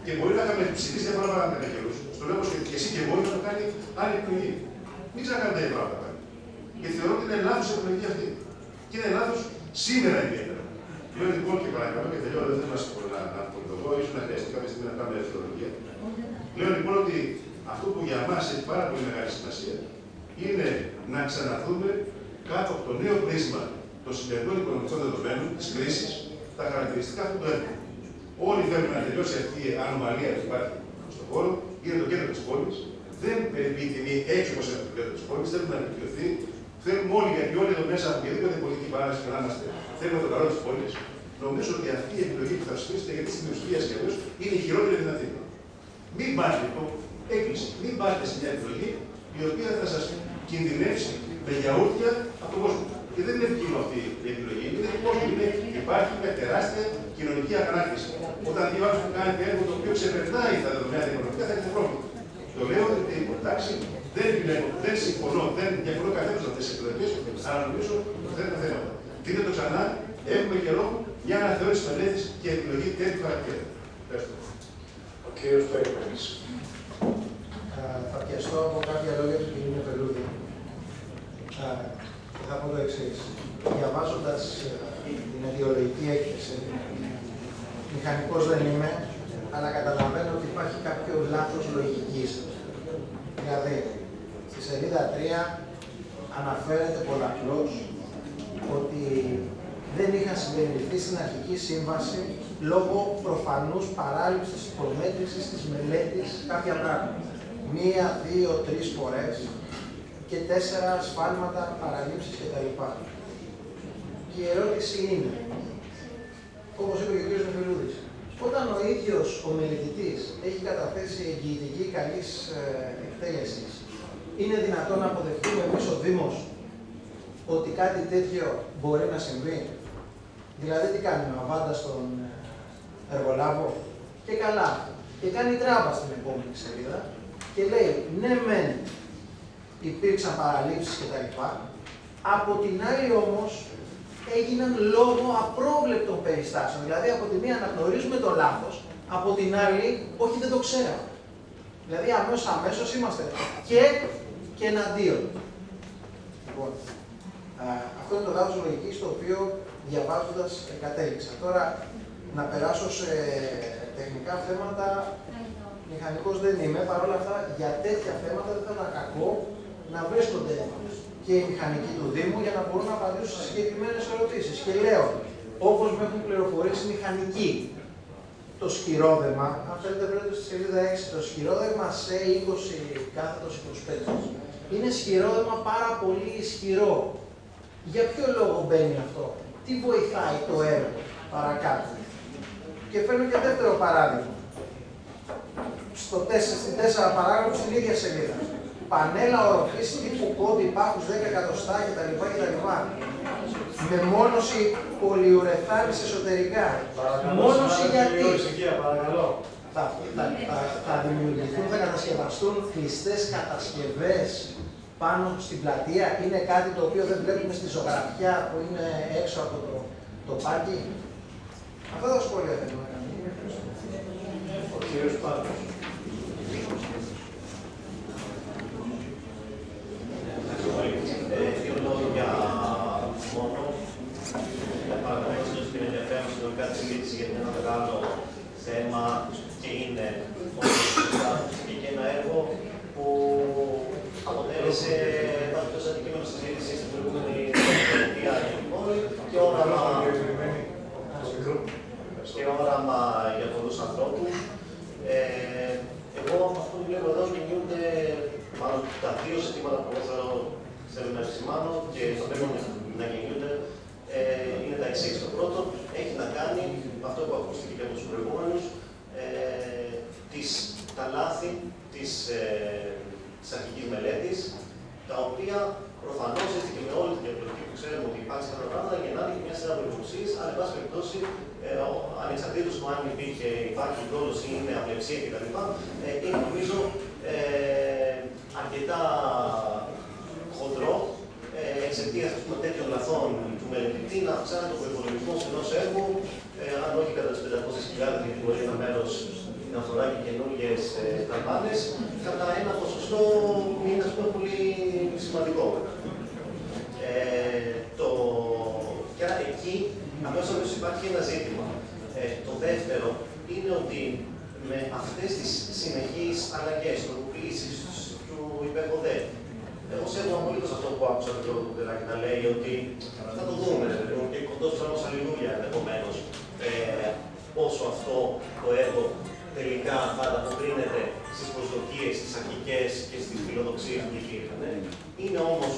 Και μπορεί να είχαμε ψηφίσεις διάφορα πράγματα με καιρούς. Στο λέω ότι και εσύ και εγώ είχαμε κάνει άλλη επιλογή. Μην ξανακάνετε τέτοια πράγματα πάλι. Και θεωρώ ότι είναι λάθος η επιλογή αυτή. Και είναι λάθος σήμερα ιδιαίτερα. Λέω λοιπόν και παρακαλώ και τελειώνω, δεν θέλω να να απολυθώ, ίσως να χρειαστεί κάποια στιγμή να κάνουμε ευθεολογία. Λέω λοιπόν ότι αυτό που για μας έχει πάρα πολύ μεγάλη σημασία είναι να ξαναδούμε κάτω από το νέο πρίσμα των σημερινών οικονομικών δεδομένων της κρίσης τα χαρακτηριστικά αυτού του έργου. Όλοι θέλουμε να τελειώσει αυτή η ανομαλία που υπάρχει στον χώρο, είναι το κέντρο της πόλης. Δεν περιποιεί τιμή έτσι όπως είναι το κέντρο της πόλης, θέλουμε να βελτιωθεί. Θέλουμε όλοι, γιατί όλοι εδώ μέσα από οποιαδήποτε πολιτική παράδοση που να είμαστε, θέλουμε το καλό της πόλης. Νομίζω ότι αυτή η επιλογή που θα ψηφίσετε, γιατί στην ουσία σχεδόν είναι η χειρότερη δυνατή. Μην πάτε λοιπόν, έκκληση, μην πάτε σε μια επιλογή η οποία θα σας κινδυνεύσει με γιαούρτια από τον κόσμο. Και δεν είναι επικίνδυνο αυτή η επιλογή. Είναι κόσμο. Είναι, υπάρχει μια τεράστια κοινωνική αγανάκτηση. Όταν δύο άτομα κάνετε έργο το οποίο ξεπερνάει τα δεδομένα οικονομικά, θα έχετε πρόβλημα. Το λέω ότι την υποτάξη δεν επιλέγω, δεν συμφωνώ, δεν διαφωνώ καθένας με αυτέ τις επιλογέ, αλλά νομίζω ότι αυτά είναι τα θέματα. Δείτε το ξανά, έχουμε καιρό, για αναθεώρηση μελέτης και επιλογή τέτοιου χαρακτήρα. Ευχαριστώ. Ο κύριος Πέρικος. Θα πιαστώ από κάποια λόγια του κ. Νεφελούδη. Και θα πω το εξής. Διαβάζοντας την αιτιολογική έκθεση, μηχανικός δεν είμαι, αλλά καταλαβαίνω ότι υπάρχει κάποιο λάθος λογικής. Δηλαδή, στη σελίδα 3 αναφέρεται πολλαπλώς ότι δεν είχαν συμπεριληφθεί στην αρχική σύμβαση λόγω προφανούς παράληψης προμέτρησης της μελέτης κάποια πράγματα. Μία, δύο, τρεις φορές και τέσσερα σφάλματα, παραλήψεις κτλ. Και η ερώτηση είναι, όπως είπε και ο κ. Νεφελούδης, όταν ο ίδιος ο μελετητής έχει καταθέσει εγγυητική καλής ε, εκτέλεσης, είναι δυνατόν να αποδεχτούμε εμείς ο Δήμος ότι κάτι τέτοιο μπορεί να συμβεί; Δηλαδή τι κάνει ο Αβάντα στον ε, εργολάβο; Και καλά. Και κάνει τράβα στην επόμενη σελίδα και λέει ναι μεν υπήρξαν παραλήψεις κτλ. Από την άλλη όμως έγιναν λόγω απρόβλεπτων περιστάσεων. Δηλαδή από τη μία αναγνωρίζουμε το λάθος, από την άλλη όχι δεν το ξέραμε. Δηλαδή αμέσως, αμέσως είμαστε και, και εναντίον. Λοιπόν, αυτό είναι το λάθος λογικής το οποίο διαβάζοντας κατέληξα. Τώρα να περάσω σε τεχνικά θέματα, μηχανικός δεν είμαι, παρόλα αυτά για τέτοια θέματα δεν θα ήταν κακό να βρίσκονται και οι μηχανικοί του Δήμου για να μπορούν να απαντήσουν σε συγκεκριμένες ερωτήσεις. Και λέω, όπως με έχουν πληροφορήσει οι μηχανικοί, το σκυρόδεμα, αν θέλετε βλέπετε στη σελίδα 6, το σκυρόδεμα σε 20 κάθετος 25, είναι σκυρόδεμα πάρα πολύ ισχυρό. Για ποιο λόγο μπαίνει αυτό, τι βοηθάει το έργο παρακάτω; Και φέρνω και δεύτερο παράδειγμα. Στο 4, στην 4 παράγραφο στην ίδια σελίδα πανέλα οροφής τύπου κόμπι, πάχους 10 εκατοστά κτλ. κτλ. Με μόνωση πολυουρεθάνης εσωτερικά. Μόνωση γιατί; Θα, θα, θα, θα δημιουργηθούν, θα κατασκευαστούν κλειστές κατασκευές πάνω στην πλατεία. Είναι κάτι το οποίο δεν βλέπουμε στη ζωγραφιά που είναι έξω από το, το πάρκι. Αυτά τα σχόλια θέλω να κάνω. Ο κύριος Πάτος. Δύο λόγια μόνο για παρακολουθήσει ότι είναι ενδιαφέρον συνολικά τη συζήτηση γιατί είναι ένα μεγάλο θέμα και είναι και ένα έργο που αποτέλεσε πάντω αντικείμενο συζήτησης στην προηγούμενη δεκαετία για την πόλη και όραμα, και όραμα για πολλούς ανθρώπους. Ε, εγώ αυτό που βλέπω εδώ γεννιούνται μάλλον τα δύο ζητήματα που εγώ θέλω, θέλω να επισημάνω και θα πρέπει να γεννιούνται ε, είναι τα εξής. Το πρώτο έχει να κάνει με αυτό που ακούστηκε και από τους προηγούμενους, ε, τις, τα λάθη της ε, αρχικής μελέτης, τα οποία προφανώς έτσι και με όλη την διαπλοκή που ξέρουμε ότι υπάρχει στα πράγματα, γεννάνε και μια σειρά από υποψίε, αλλά εν πάση περιπτώσει, ε, ανεξαρτήτως του αν υπήρχε, υπάρχει δόλος ή είναι απλεψία κτλ., ε, είναι νομίζω ε, αρκετά χοντρό ε, εξαιτίας τέτοιων λαθών του μελετητή να αυξάνεται ο προπολογισμό ενός έργου, ε, αν όχι κατά τις 500.000, γιατί μπορεί ένα μέρος να αφορά και καινούργιες ε, κατά ένα ποσοστό που είναι ας πούμε, πολύ σημαντικό. Ε, το... Και άρα εκεί αμέσω υπάρχει ένα ζήτημα. Ε, το δεύτερο είναι ότι με αυτές τις συνεχείς αλλαγές, τροποποιήσεις του υπερκοντέ. Εγώ σέβομαι απολύτω αυτό που άκουσα τον Γιώργο Κουτελάκη να λέει ότι θα το δούμε, και κοντός ψάχνω αλληλούια ενδεχομένως, ε, πόσο αυτό το έργο τελικά θα ανταποκρίνεται στις προσδοκίες, στις αρχικές και στις φιλοδοξίες που υπήρχαν. Είναι όμως,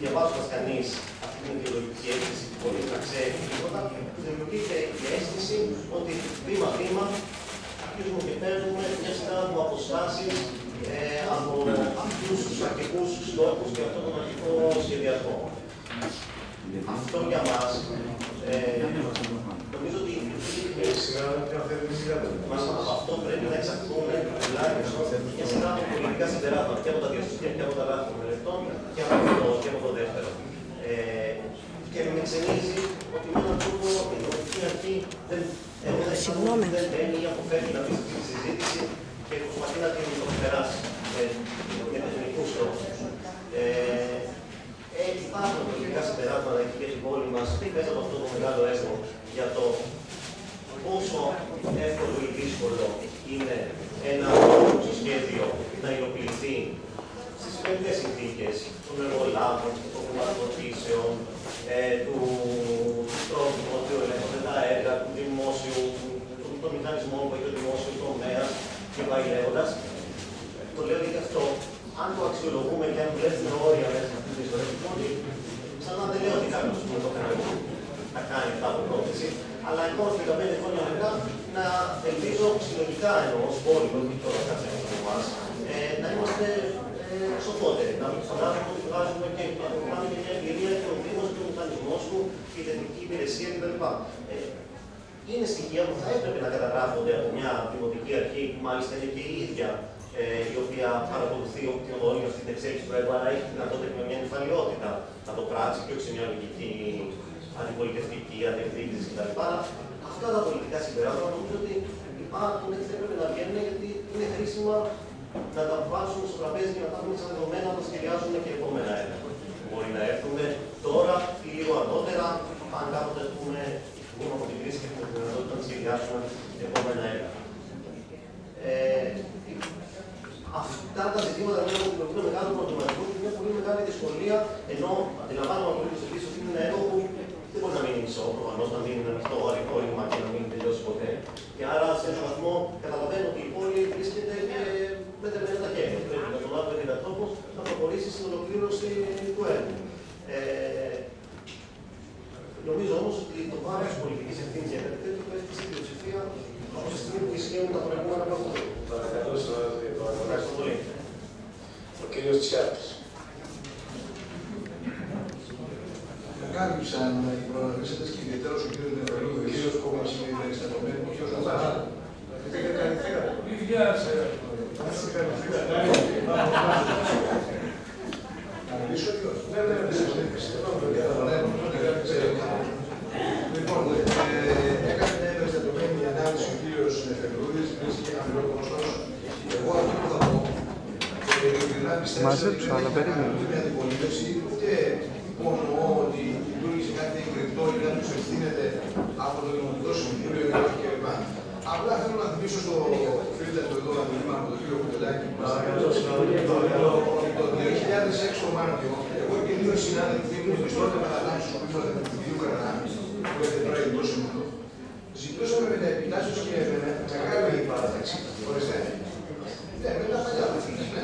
διαβάζοντας κανείς αυτή την ιδεολογική αίσθηση που μπορεί να ξέρει τίποτα, δημιουργείται η αίσθηση ότι βήμα-βήμα αρχίζουμε και παίρνουμε μια σειρά από αποστάσεις ε, από αυτού του αρχικού στόχου και αυτόν τον αρχικό σχεδιασμό. Αυτό για μα ε, νομίζω ότι από αυτό πρέπει να εξαρτούμε τουλάχιστον μια σειρά από πολιτικά συμπεράσματα και από τα δύο και από τα λάθη των μελετών και από το, και από το δεύτερο. Ε, και με ξενίζει ότι με έναν τρόπο η νομική αρχή δεν, εγώ δεν Συγγνώμη. δεν μπαίνει ή αποφεύγει να μπει στη συζήτηση και προσπαθεί να την προσπεράσει με, με τεχνικού τρόπους. Ε, ε, υπάρχουν πολιτικά συμπεράσματα εκεί και στην πόλη μας μέσα από αυτό το μεγάλο έργο για το πόσο εύκολο ή δύσκολο είναι ένα ολόκληρο σχέδιο να υλοποιηθεί στις σημερινέ συνθήκες των εργολάβων, των χρηματοδοτήσεων, ε, του τρόπου με τον οποίο ελέγχονται τα έργα, του δημόσιου, του- των μηχανισμών που έχει ο δημόσιος τομέας και πάει λέγοντα. Το λέω γιατί αυτό, αν το αξιολογούμε και αν βλέπουμε όρια μέσα σε αυτή τη ιστορία του πόλη, σαν να δεν λέω ότι κάποιος που το κάνει να κάνει αυτά από πρόθεση, αλλά ακόμα και 15 χρόνια μετά να ελπίζω συλλογικά εννοώ ως πόλη, όχι τώρα κάθε ένα από εμάς, ε, να είμαστε ε, σοφότεροι, να μην φαντάζουμε ότι βγάζουμε και máme και μια εμπειρία και ο Δήμος και ο μηχανισμός του και η τεχνική υπηρεσία κτλ. Ε, είναι στοιχεία που θα έπρεπε να καταγράφονται από μια δημοτική αρχή που μάλιστα είναι και η ίδια ε, η οποία παρακολουθεί την όλη αυτή την εξέλιξη του έργου, αλλά έχει τη δυνατότητα και με μια νυφαλιότητα να το πράξει και όχι σε μια λογική αντιπολιτευτική, αντιεκδίκηση κτλ. Αλλά αυτά τα πολιτικά συμπεράσματα νομίζω ότι υπάρχουν έτσι δεν πρέπει να βγαίνουν γιατί είναι χρήσιμα να τα βάζουμε στο τραπέζι και να τα έχουμε σαν δεδομένα να σχεδιάζουμε και επόμενα έργα. Μπορεί να έρθουμε τώρα ή λίγο αργότερα, αν κάποτε πούμε βγούμε από την κρίση και έχουμε τη δυνατότητα να σχεδιάσουμε επόμενα έργα. Ε, αυτά τα ζητήματα που έχουν δημιουργούν μεγάλο προβληματισμό και μια πολύ μεγάλη δυσκολία, ενώ αντιλαμβάνομαι πολύ προσεκτή ότι είναι ένα έργο που δεν μπορεί να μείνει μισό, προφανώ να μείνει ένα ανοιχτό ρήμα και να μην τελειώσει ποτέ. Και άρα σε έναν βαθμό καταλαβαίνω ότι η πόλη βρίσκεται και με τεμένα τα χέρια. Πρέπει να το λάβουμε κατά τρόπο να προχωρήσει στην ολοκλήρωση του έργου. Ε, νομίζω όμως ότι το βάρος τη πολιτικής ευθύνης για κάτι τέτοιο πέφτει στην πλειοψηφία από τη στιγμή που ισχύουν τα προηγούμενα πράγματα. Παρακαλώ, συνάδελφε, το Ευχαριστώ πολύ. Ο κύριος Τσιάπης. Κάλυψαν οι προγραμματιστέ και ιδιαίτερα ο κ. Νεφελού, ο κύριος που μα είναι περιστατωμένοι, ο κ. Κομπάρα. Μη βιάζε. Να μιλήσω ή όχι. Ναι, ναι, Λοιπόν, ε, έκανε μια περιστατωμένη ανάλυση ο κύριος Νεφελούδης, βρίσκει αμφιλόκονος Εγώ αυτό που θα πω, ε, ειλικρινά πιστεύω Μαζέψου, ότι αλλά δεν περίμενε. είναι μια αντιπολίτευση, ούτε υπονοώ ότι λειτουργήσε κάτι εγκριτό ή κάποιος ευθύνεται από το Δημοτικό Συμβούλιο κλπ. Απλά θέλω να θυμίσω στο φίλο του εδώ αντιλήμμα τον κύριο Κουτελάκη που μας ότι το 2006 το Μάρτιο, εγώ και δύο συνάδελφοί μου, του τότε μεταλλάξεις που ήρθατε με την κυρία Καρδάμη, που έχετε τώρα ειδικό σύμβουλο, ζητούσαμε με τα επιτάσσεως και με μεγάλη παράταξη. Ορίστε. Ναι, με τα παλιά μας. Ναι.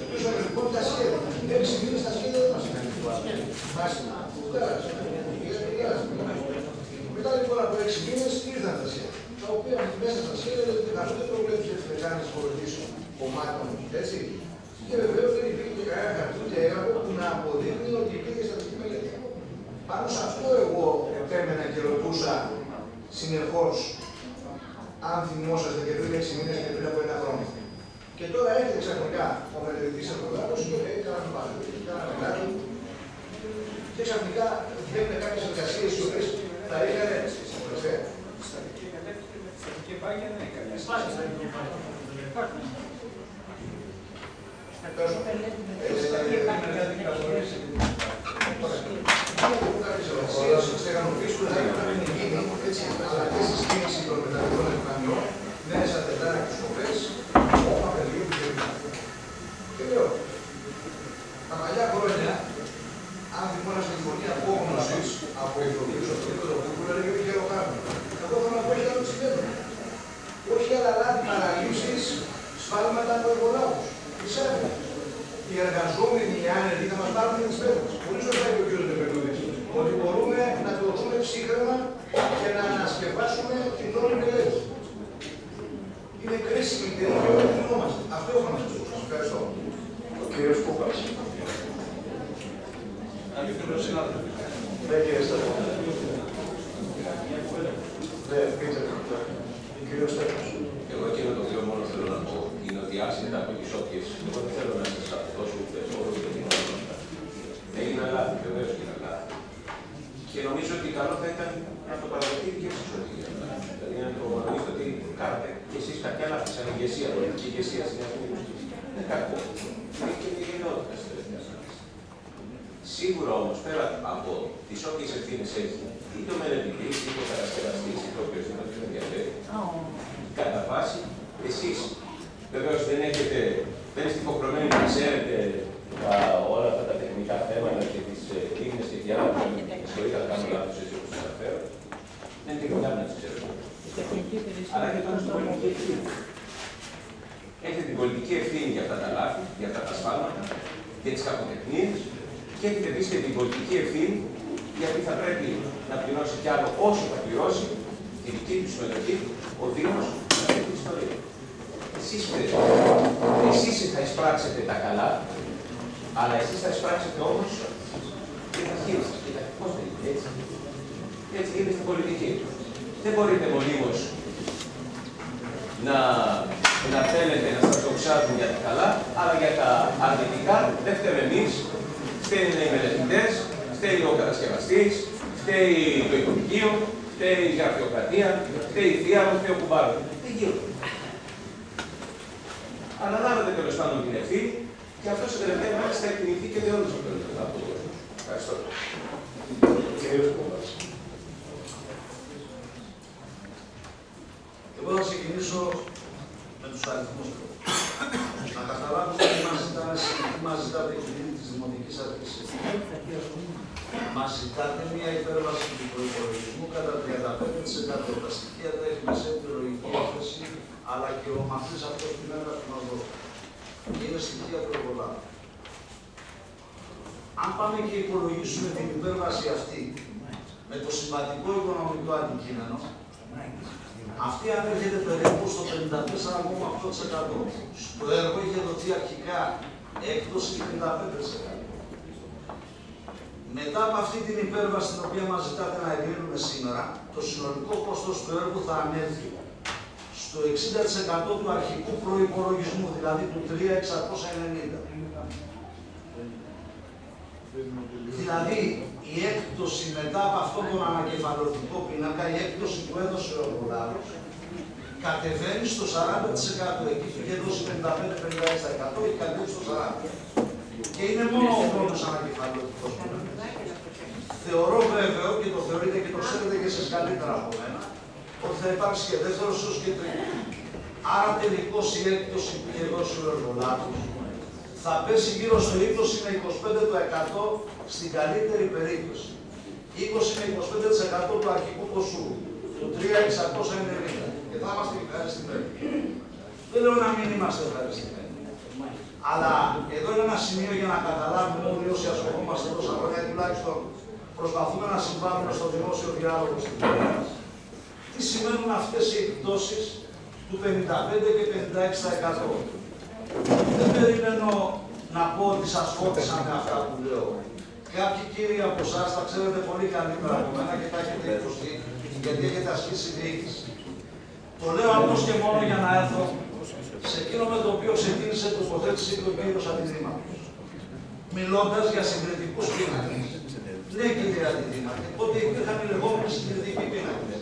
Ζητούσαμε λοιπόν τα σχέδια. Έξι μήνες τα σχέδια δεν μας είχαν Μάλιστα. Πέρασε. Μετά λοιπόν από έξι μήνες ήρθαν τα σχέδια. Τα οποία μέσα στα σχέδια δεν καθόλου δεν προβλέψεις τι μεκάνες φορολογής κομμάτων. Έτσι. Και βεβαίως δεν υπήρχε κανένα χαρτί ούτε έργο που να αποδείχνει ότι υπήρχε στατική μελέτη. Πάνω σε αυτό εγώ επέμενα και ρωτούσα συνεχώς αν θυμόσαστε και πριν 6 μήνες και πριν από ένα χρόνο. Και τώρα έρχεται ξαφνικά ο μελετητής εργολάβο και λέει: Κάναμε πάλι. Κάναμε κάτι. Και ξαφνικά βλέπουμε κάποιες εργασίες οι οποίες θα είχαν έτσι. Και πάει για να έκανε. Τα παλιά χρόνια, αν θυμόμαστε τη φωνή απόγνωσης από ηθοποιούς από το επίπεδο που έλεγε ότι χειροκάνουμε. Εγώ θέλω να πω όχι άλλος τι συμβαίνουν. Όχι άλλα λάθη, παραλήψεις, σφάλματα από εργολάβους. Οι εργαζόμενοι, οι άνεργοι θα μας πάρουν τις πέρα. Πολύ σωστά είπε ο κ. Δεπερνούδη. Ότι μπορούμε να το φιλοξούμε ψύχρεμα και να ανασκευάσουμε την όλη μελέτη. Είναι κρίσιμη η τελική ώρα που γινόμαστε. Αυτό έχω να σας πω. Σας ευχαριστώ. Ο κ. Κούπα. Αν ο συνάδελφο. Ναι. Και μια γενναιότητα στη τελευταία ανάλυση. Σίγουρα όμως πέρα από τις όποιες ευθύνες έχει είτε ο μελετητής, είτε ο κατασκευαστής, είτε οποιοδήποτε τον ενδιαφέρει, κατά βάση εσείς βεβαίως δεν έχετε, δεν είστε υποχρεωμένοι να ξέρετε τα, όλα αυτά τα τεχνικά θέματα και τις δείγνε και τι άλλα. Με συγχωρείτε να κάνω λάθος έτσι όπως σας αναφέρω. Δεν είναι τίποτα να τι ξέρετε. Αλλά έχετε όμω την πολιτική ευθύνη. Έχετε την πολιτική ευθύνη για αυτά τα λάθη, για αυτά τα σφάλματα, για τις κακοτεχνίες και έχετε επίσης και την πολιτική ευθύνη γιατί θα πρέπει να πληρώσει κι άλλο όσο θα πληρώσει τη δική του συμμετοχή ο Δήμος σε αυτή την ιστορία. Εσείς, εσείς θα εισπράξετε τα καλά, αλλά εσείς θα εισπράξετε όμως και τα χείλη σας. Και τα πώς δεν είναι έτσι; Έτσι είναι στην πολιτική. Δεν μπορείτε μονίμως να, να θέλετε να σας δοξάζουν για τα καλά, αλλά για τα αρνητικά δεν φταίμε εμείς, φταίει οι μελετητές, φταίει ο κατασκευαστής, φταίει το Υπουργείο, φταίει η γραφειοκρατία, φταίει η θεία μου, φταίει ο κουμπάρος. Δεν γίνονται. Αναλάβετε τέλος πάντων την ευθύνη και αυτός σε τελευταία ανάλυση θα εκτιμηθεί και διόλου από τον κόσμο. Ευχαριστώ. Εγώ θα ξεκινήσω με τους αριθμούς. Να καταλάβουμε τι μας ζητάνε, τι μας ζητάτε η κοινή της Δημοτικής Αρχής. Μας ζητάτε μια υπέρβαση του προϋπολογισμού κατά 35% τα στοιχεία τα έχει μέσα τη λογική έκθεση, αλλά και ο μαθής αυτός που είναι στην οδό. Είναι στοιχεία προβολά. Αν πάμε και υπολογίσουμε την υπέρβαση αυτή με το σημαντικό οικονομικό αντικείμενο, αυτή ανέρχεται περίπου στο 54,8%. Στο έργο είχε δοθεί αρχικά έκδοση 55%. Μετά από αυτή την υπέρβαση την οποία μας ζητάτε να εγκρίνουμε σήμερα, το συνολικό κόστος του έργου θα ανέλθει στο 60% του αρχικού προϋπολογισμού, δηλαδή του 3.690. Δηλαδή, η έκπτωση μετά από αυτόν τον ανακεφαλωτικό πίνακα, η έκπτωση που έδωσε ο Ρουλάρος, κατεβαίνει στο 40%. Εκεί του είχε δώσει 55-56%, έχει κατέβει στο 40%. Και είναι μόνο ο πρώτος ανακεφαλωτικός πίνακας. Θεωρώ βέβαιο και το θεωρείτε και το ξέρετε και εσείς καλύτερα από μένα, ότι θα υπάρξει και δεύτερος ίσως και τρίτος. Άρα τελικώς η έκπτωση που είχε δώσει ο Εργολάτος θα πέσει γύρω στο 20 με 25% στην καλύτερη περίπτωση. 20 με 25% του αρχικού ποσού, του 3.690. Και θα είμαστε ευχαριστημένοι. Δεν λέω να μην είμαστε ευχαριστημένοι. Αλλά εδώ είναι ένα σημείο για να καταλάβουμε όλοι όσοι ασχολούμαστε τόσα χρόνια, τουλάχιστον προσπαθούμε να συμβάλλουμε στο δημόσιο διάλογο στην χώρα μας. Τι σημαίνουν αυτές οι εκπτώσεις του 55 και 56%. Δεν περιμένω να πω ότι σας φώτισαν με αυτά που λέω. Κάποιοι κύριοι από εσάς τα ξέρετε πολύ καλύτερα από μένα και τα έχετε υποστεί, γιατί έχετε ασκήσει διοίκηση. Το λέω απλώς και μόνο για να έρθω σε εκείνο με το οποίο ξεκίνησε το τοποθέτηση του κύριο Αντιδήματος. Μιλώντας για συγκριτικούς πίνακες. Ναι, κύριε Αντιδήματε, ότι υπήρχαν οι λεγόμενοι συγκριτικοί πίνακες.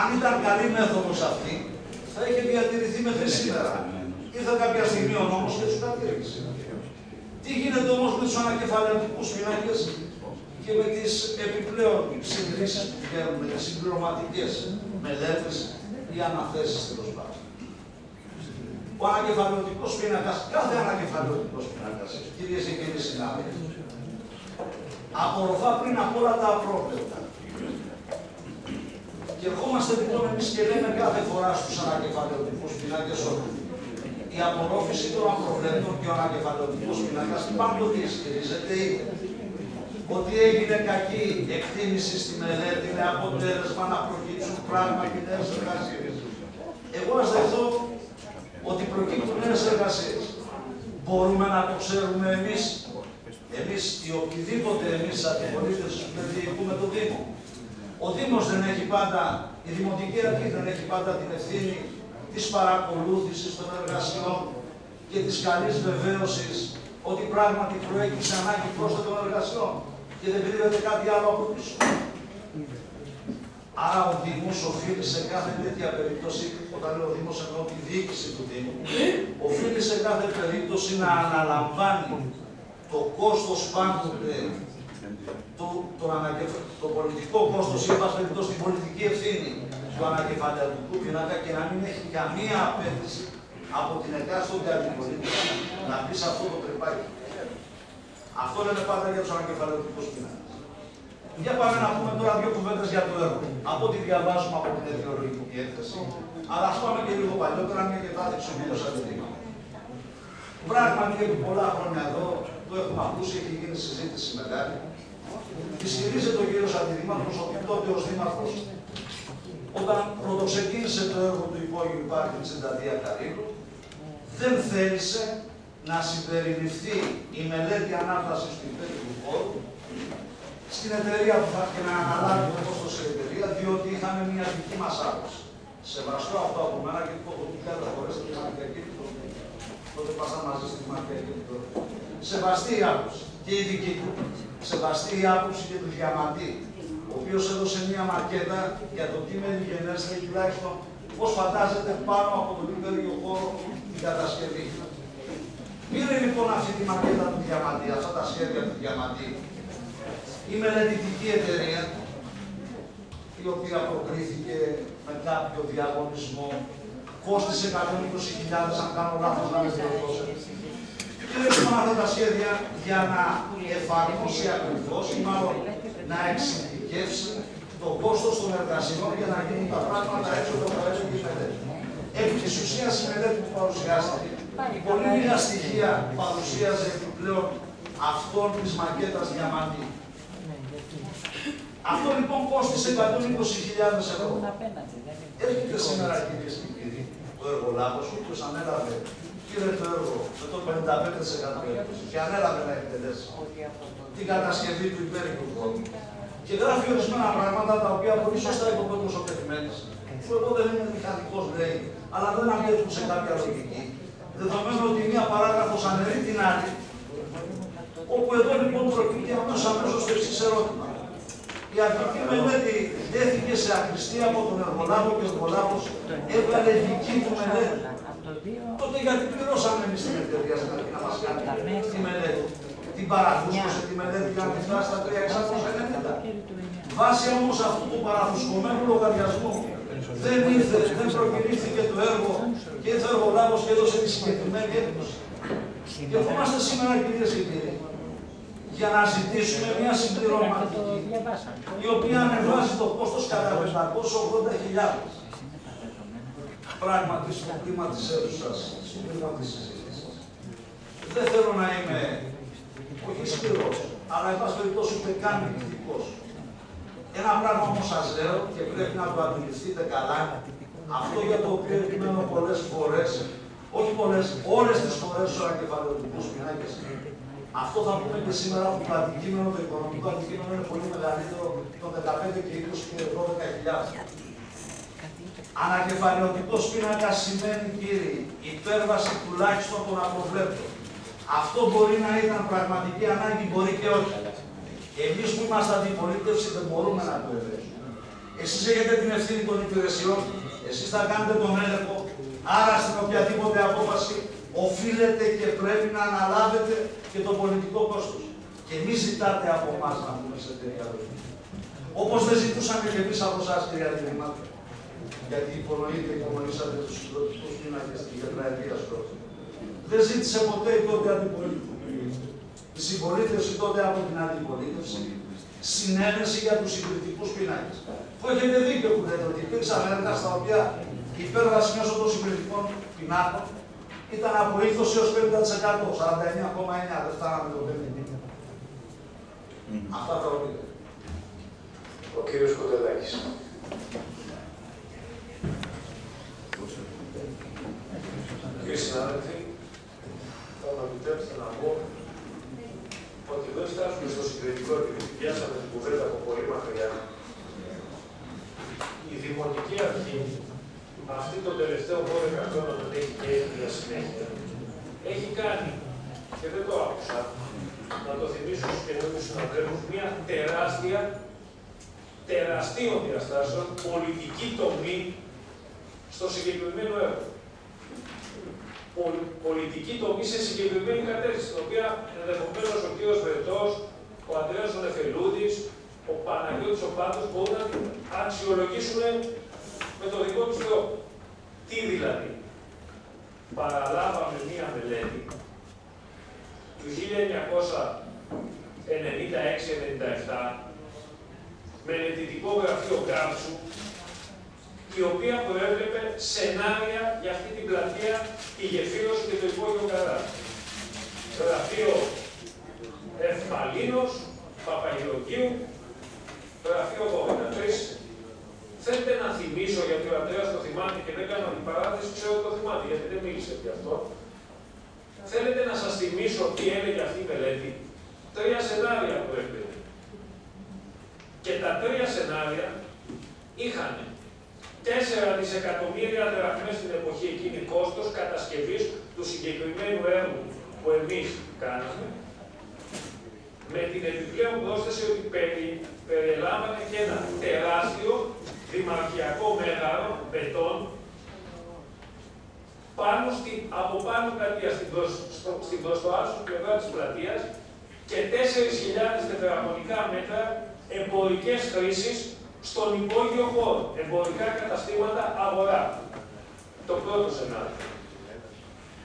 Αν ήταν καλή μέθοδος αυτή, θα είχε διατηρηθεί μέχρι σήμερα. Ήρθε κάποια στιγμή ο νόμος και τους κατήργησε. Τι γίνεται όμως με τους ανακεφαλαιωτικούς πίνακες και με τις επιπλέον συγκρίσεις που βγαίνουν, με τις συμπληρωματικές μελέτες ή αναθέσεις τέλος πάντων. Ο ανακεφαλαιωτικός πίνακας, κάθε ανακεφαλαιωτικός πίνακας, κυρίες και κύριοι συνάδελφοι, απορροφά πριν από όλα τα απρόπλευτα. Και ερχόμαστε λοιπόν εμείς και λέμε κάθε φορά στους ανακεφαλαιωτικούς πίνακες ότι η απορρόφηση των απροβλέπτων και ο ανακεφαλαιωτικός πίνακας πάντοτε ισχυρίζεται είναι ότι έγινε κακή εκτίμηση στη μελέτη με αποτέλεσμα να προκύψουν πράγματι νέες εργασίες. Εγώ ας δεχθώ ότι προκύπτουν νέες εργασίες. Μπορούμε να το ξέρουμε εμείς, εμείς ή οποιοδήποτε εμείς αντιπολίτες που δεν διοικούμε το Δήμο. Ο Δήμος δεν έχει πάντα, η Δημοτική Αρχή δεν έχει πάντα την ευθύνη της παρακολούθησης των εργασιών και της καλής βεβαίωσης ότι πράγματι προέκυψε ανάγκη πρόσθετων εργασιών και δεν κρύβεται κάτι άλλο από πίσω. Άρα ο Δήμος οφείλει σε κάθε τέτοια περίπτωση, όταν λέω ο Δήμος εννοώ τη διοίκηση του Δήμου, οφείλει σε κάθε περίπτωση να αναλαμβάνει το κόστος πάντοτε, το, το, ανακεφ... το πολιτικό κόστος ή εν περιπτώσει την πολιτική ευθύνη του ανακεφαλαιωτικού πίνακα και να μην έχει καμία απέτηση από την εκάστοτε αντιπολίτευση να μπει σε αυτό το τρυπάκι. Αυτό λένε πάντα για τους ανακεφαλαιωτικού πίνακες. Για πάμε να πούμε τώρα δύο κουβέντες για το έργο. Από ό,τι διαβάζουμε από την αιτιολογική έκθεση, αλλά ας πάμε και λίγο παλιότερα, μια και θα δείξει ο κύριος Αντιδήμα. Πράγματι, επί πολλά χρόνια εδώ, το έχουμε ακούσει, έχει γίνει συζήτηση μεγάλη. Ισχυρίζεται ο κύριο Αντιδήματο ότι τότε ως δήμαρχος, όταν πρωτοξεκίνησε το έργο του υπόγειου πάρκη τη Ενταδία Καρύλου, δεν θέλησε να συμπεριληφθεί η μελέτη ανάπτυξη του υπέροχου χώρου στην εταιρεία που θα και να αναλάβει το κόστος η εταιρεία, διότι είχαμε μια δική μας άποψη. Σεβαστό αυτό από μένα και το έχω πει κάθε φορέ στην Μαρκιακή του τότε πάσαμε μαζί στη Μαρκιακή του Σεβαστή η άποψη και η δική του. Σεβαστή η άποψη και του Διαμαντή, ο οποίος έδωσε μια μακέτα για το τι με γενέστε τουλάχιστον πώς φαντάζεται πάνω από τον υπέργειο χώρο την κατασκευή. Πήρε λοιπόν αυτή τη μακέτα του Διαμαντή, αυτά τα σχέδια του Διαμαντή, η μελετητική εταιρεία, η οποία προκρίθηκε με κάποιο διαγωνισμό, κόστησε 120.000, αν κάνω λάθος να με διορθώσετε. Και λοιπόν αυτά τα σχέδια για να εφαρμόσει ακριβώς ή μάλλον να εξειδικεύσει το κόστος των εργασιών για να γίνουν τα πράγματα έτσι όπως το έλεγε η μελέτη. Επί της ουσίας η μελέτη που παρουσιάστηκε, πολύ λίγα στοιχεία παρουσίαζε επιπλέον αυτών της μακέτας διαμαντή. Αυτό λοιπόν κόστησε 120.000 ευρώ. Έρχεται σήμερα κυρίες και κύριοι ο εργολάβος, ο οποίος ανέλαβε πήρε το έργο με το 55% και ανέλαβε να εκτελέσει την κατασκευή του υπέροχου κόσμου. Και γράφει ορισμένα πράγματα τα οποία πολύ σωστά είπε ο κόσμο ο που εγώ δεν είμαι μηχανικός, λέει, αλλά δεν αγγέλουν σε κάποια λογική. Δεδομένου ότι μία παράγραφος αναιρεί την άλλη, όπου εδώ λοιπόν προκύπτει αυτό αμέσως το εξής ερώτημα η αρχική μελέτη τέθηκε σε ακριστία από τον εργολάβο και ο εργολάβος έβγαλε δική του μελέτη. Τότε γιατί πληρώσαμε εμείς την εταιρεία στην αρχή να μας κάνει τη μελέτη; Την παραφούσκωσε τη μελέτη για να τη φτάσει στα 3.690. Βάσει όμως αυτού του παραφουσκωμένου λογαριασμού δεν ήρθε, δεν προκυρήθηκε το έργο και ήρθε ο εργολάβος και έδωσε τη συγκεκριμένη έκδοση. Και ερχόμαστε σήμερα κυρίες και κύριοι για να ζητήσουμε μια συμπληρωματική, η οποία ανεβάζει το κόστος κατά 580.000. Πράγματι, στο κλίμα της αίθουσας, στο κλίμα της συζήτησης. Δεν θέλω να είμαι, όχι σκληρός, αλλά εν πάση περιπτώσει ούτε καν κριτικός. Ένα πράγμα όμως σας λέω και πρέπει να το αντιληφθείτε καλά, αυτό για το οποίο επιμένω πολλές φορές, όχι πολλές, όλες τις φορές στους αγκεφαλαιοτικούς πινάκες, αυτό θα πούμε και σήμερα που το αντικείμενο, το οικονομικό αντικείμενο είναι πολύ μεγαλύτερο των 15 και 20 και 12.000. Ανακεφαλαιωτικός πίνακας σημαίνει, κύριοι, υπέρβαση τουλάχιστον των αποβλέπτων. Αυτό μπορεί να ήταν πραγματική ανάγκη, μπορεί και όχι. Εμείς που είμαστε αντιπολίτευση δεν μπορούμε να το ελέγξουμε. Εσείς έχετε την ευθύνη των υπηρεσιών, εσείς θα κάνετε τον έλεγχο, άρα στην οποιαδήποτε απόφαση οφείλετε και πρέπει να αναλάβετε και το πολιτικό κόστος. Και μη ζητάτε από εμάς να πούμε σε τέτοια λόγια. Όπως δεν ζητούσαμε και εμείς από εσάς, κυρία Δημήτρη, γιατί υπονοείτε και υπονοήσατε τους συγκροτικού πίνακες τη τετραετία τότε. Δεν ζήτησε ποτέ η τότε αντιπολίτευση. Η συμπολίτευση τότε από την αντιπολίτευση συνένεση για τους συγκριτικού πίνακες. Που έχετε δίκιο που λέτε ότι υπήρξαν έργα στα οποία η υπέρβαση μέσω των συγκριτικών πινάκων ήταν από 20 έως 50%, 49,9, δεν φτάναμε το 50. Αυτά τα οποία. Ο κύριος Κοντελάκης. Κύριε συνάδελφοι, θα μου επιτρέψετε να πω ότι δεν φτάσουμε στο συγκριτικό επειδή πιάσαμε την κουβέντα από πολύ μακριά. Η Δημοτική Αρχή αυτή τον τελευταίο 12 χρόνο τον έχει και για συνέχεια, έχει κάνει, και δεν το άκουσα, να το θυμίσω στους καινούριους συναδέλφους, μια τεράστια τεραστίων διαστάσεων πολιτική τομή στο συγκεκριμένο έργο. Πολιτική τομή σε συγκεκριμένη κατεύθυνση, την οποία ενδεχομένως ο κ. Βερτός, ο Αντρέα Νεφελούδη, ο Παναγιώτης ο Πάντος μπορούν να την αξιολογήσουν με το δικό τους τρόπο. Τι δηλαδή, παραλάβαμε μία μελέτη του 1996-97 μελετητικό γραφείο Γκάμψου η οποία προέβλεπε σενάρια για αυτή την πλατεία, τη γεφύρωση και το υπόγειο καρά. Γραφείο Ευμαλίνος, Παπαγεωργίου, γραφείο 83. Θέλετε να θυμίσω, γιατί ο Αντρέας το θυμάται και δεν κάνω την παράθεση, ξέρω το θυμάται, γιατί δεν μίλησε γι' αυτό. Θέλετε να σας θυμίσω τι έλεγε αυτή η μελέτη. Τρία σενάρια που έπαιρνε. Και τα τρία σενάρια είχαν 4 δισεκατομμύρια δραχμές στην εποχή εκείνη κόστος κατασκευής του συγκεκριμένου έργου που εμείς κάναμε, με την επιπλέον πρόσθεση ότι περι, περιλάμβανε και ένα τεράστιο δημαρχιακό μέγαρο μπετόν πάνω στη, από πάνω πλατεία, στην, προς, στην πλευρά της πλατείας και 4.000 τετραγωνικά μέτρα εμπορικές χρήσεις στον υπόγειο χώρο, εμπορικά καταστήματα αγορά. Το πρώτο σενάριο.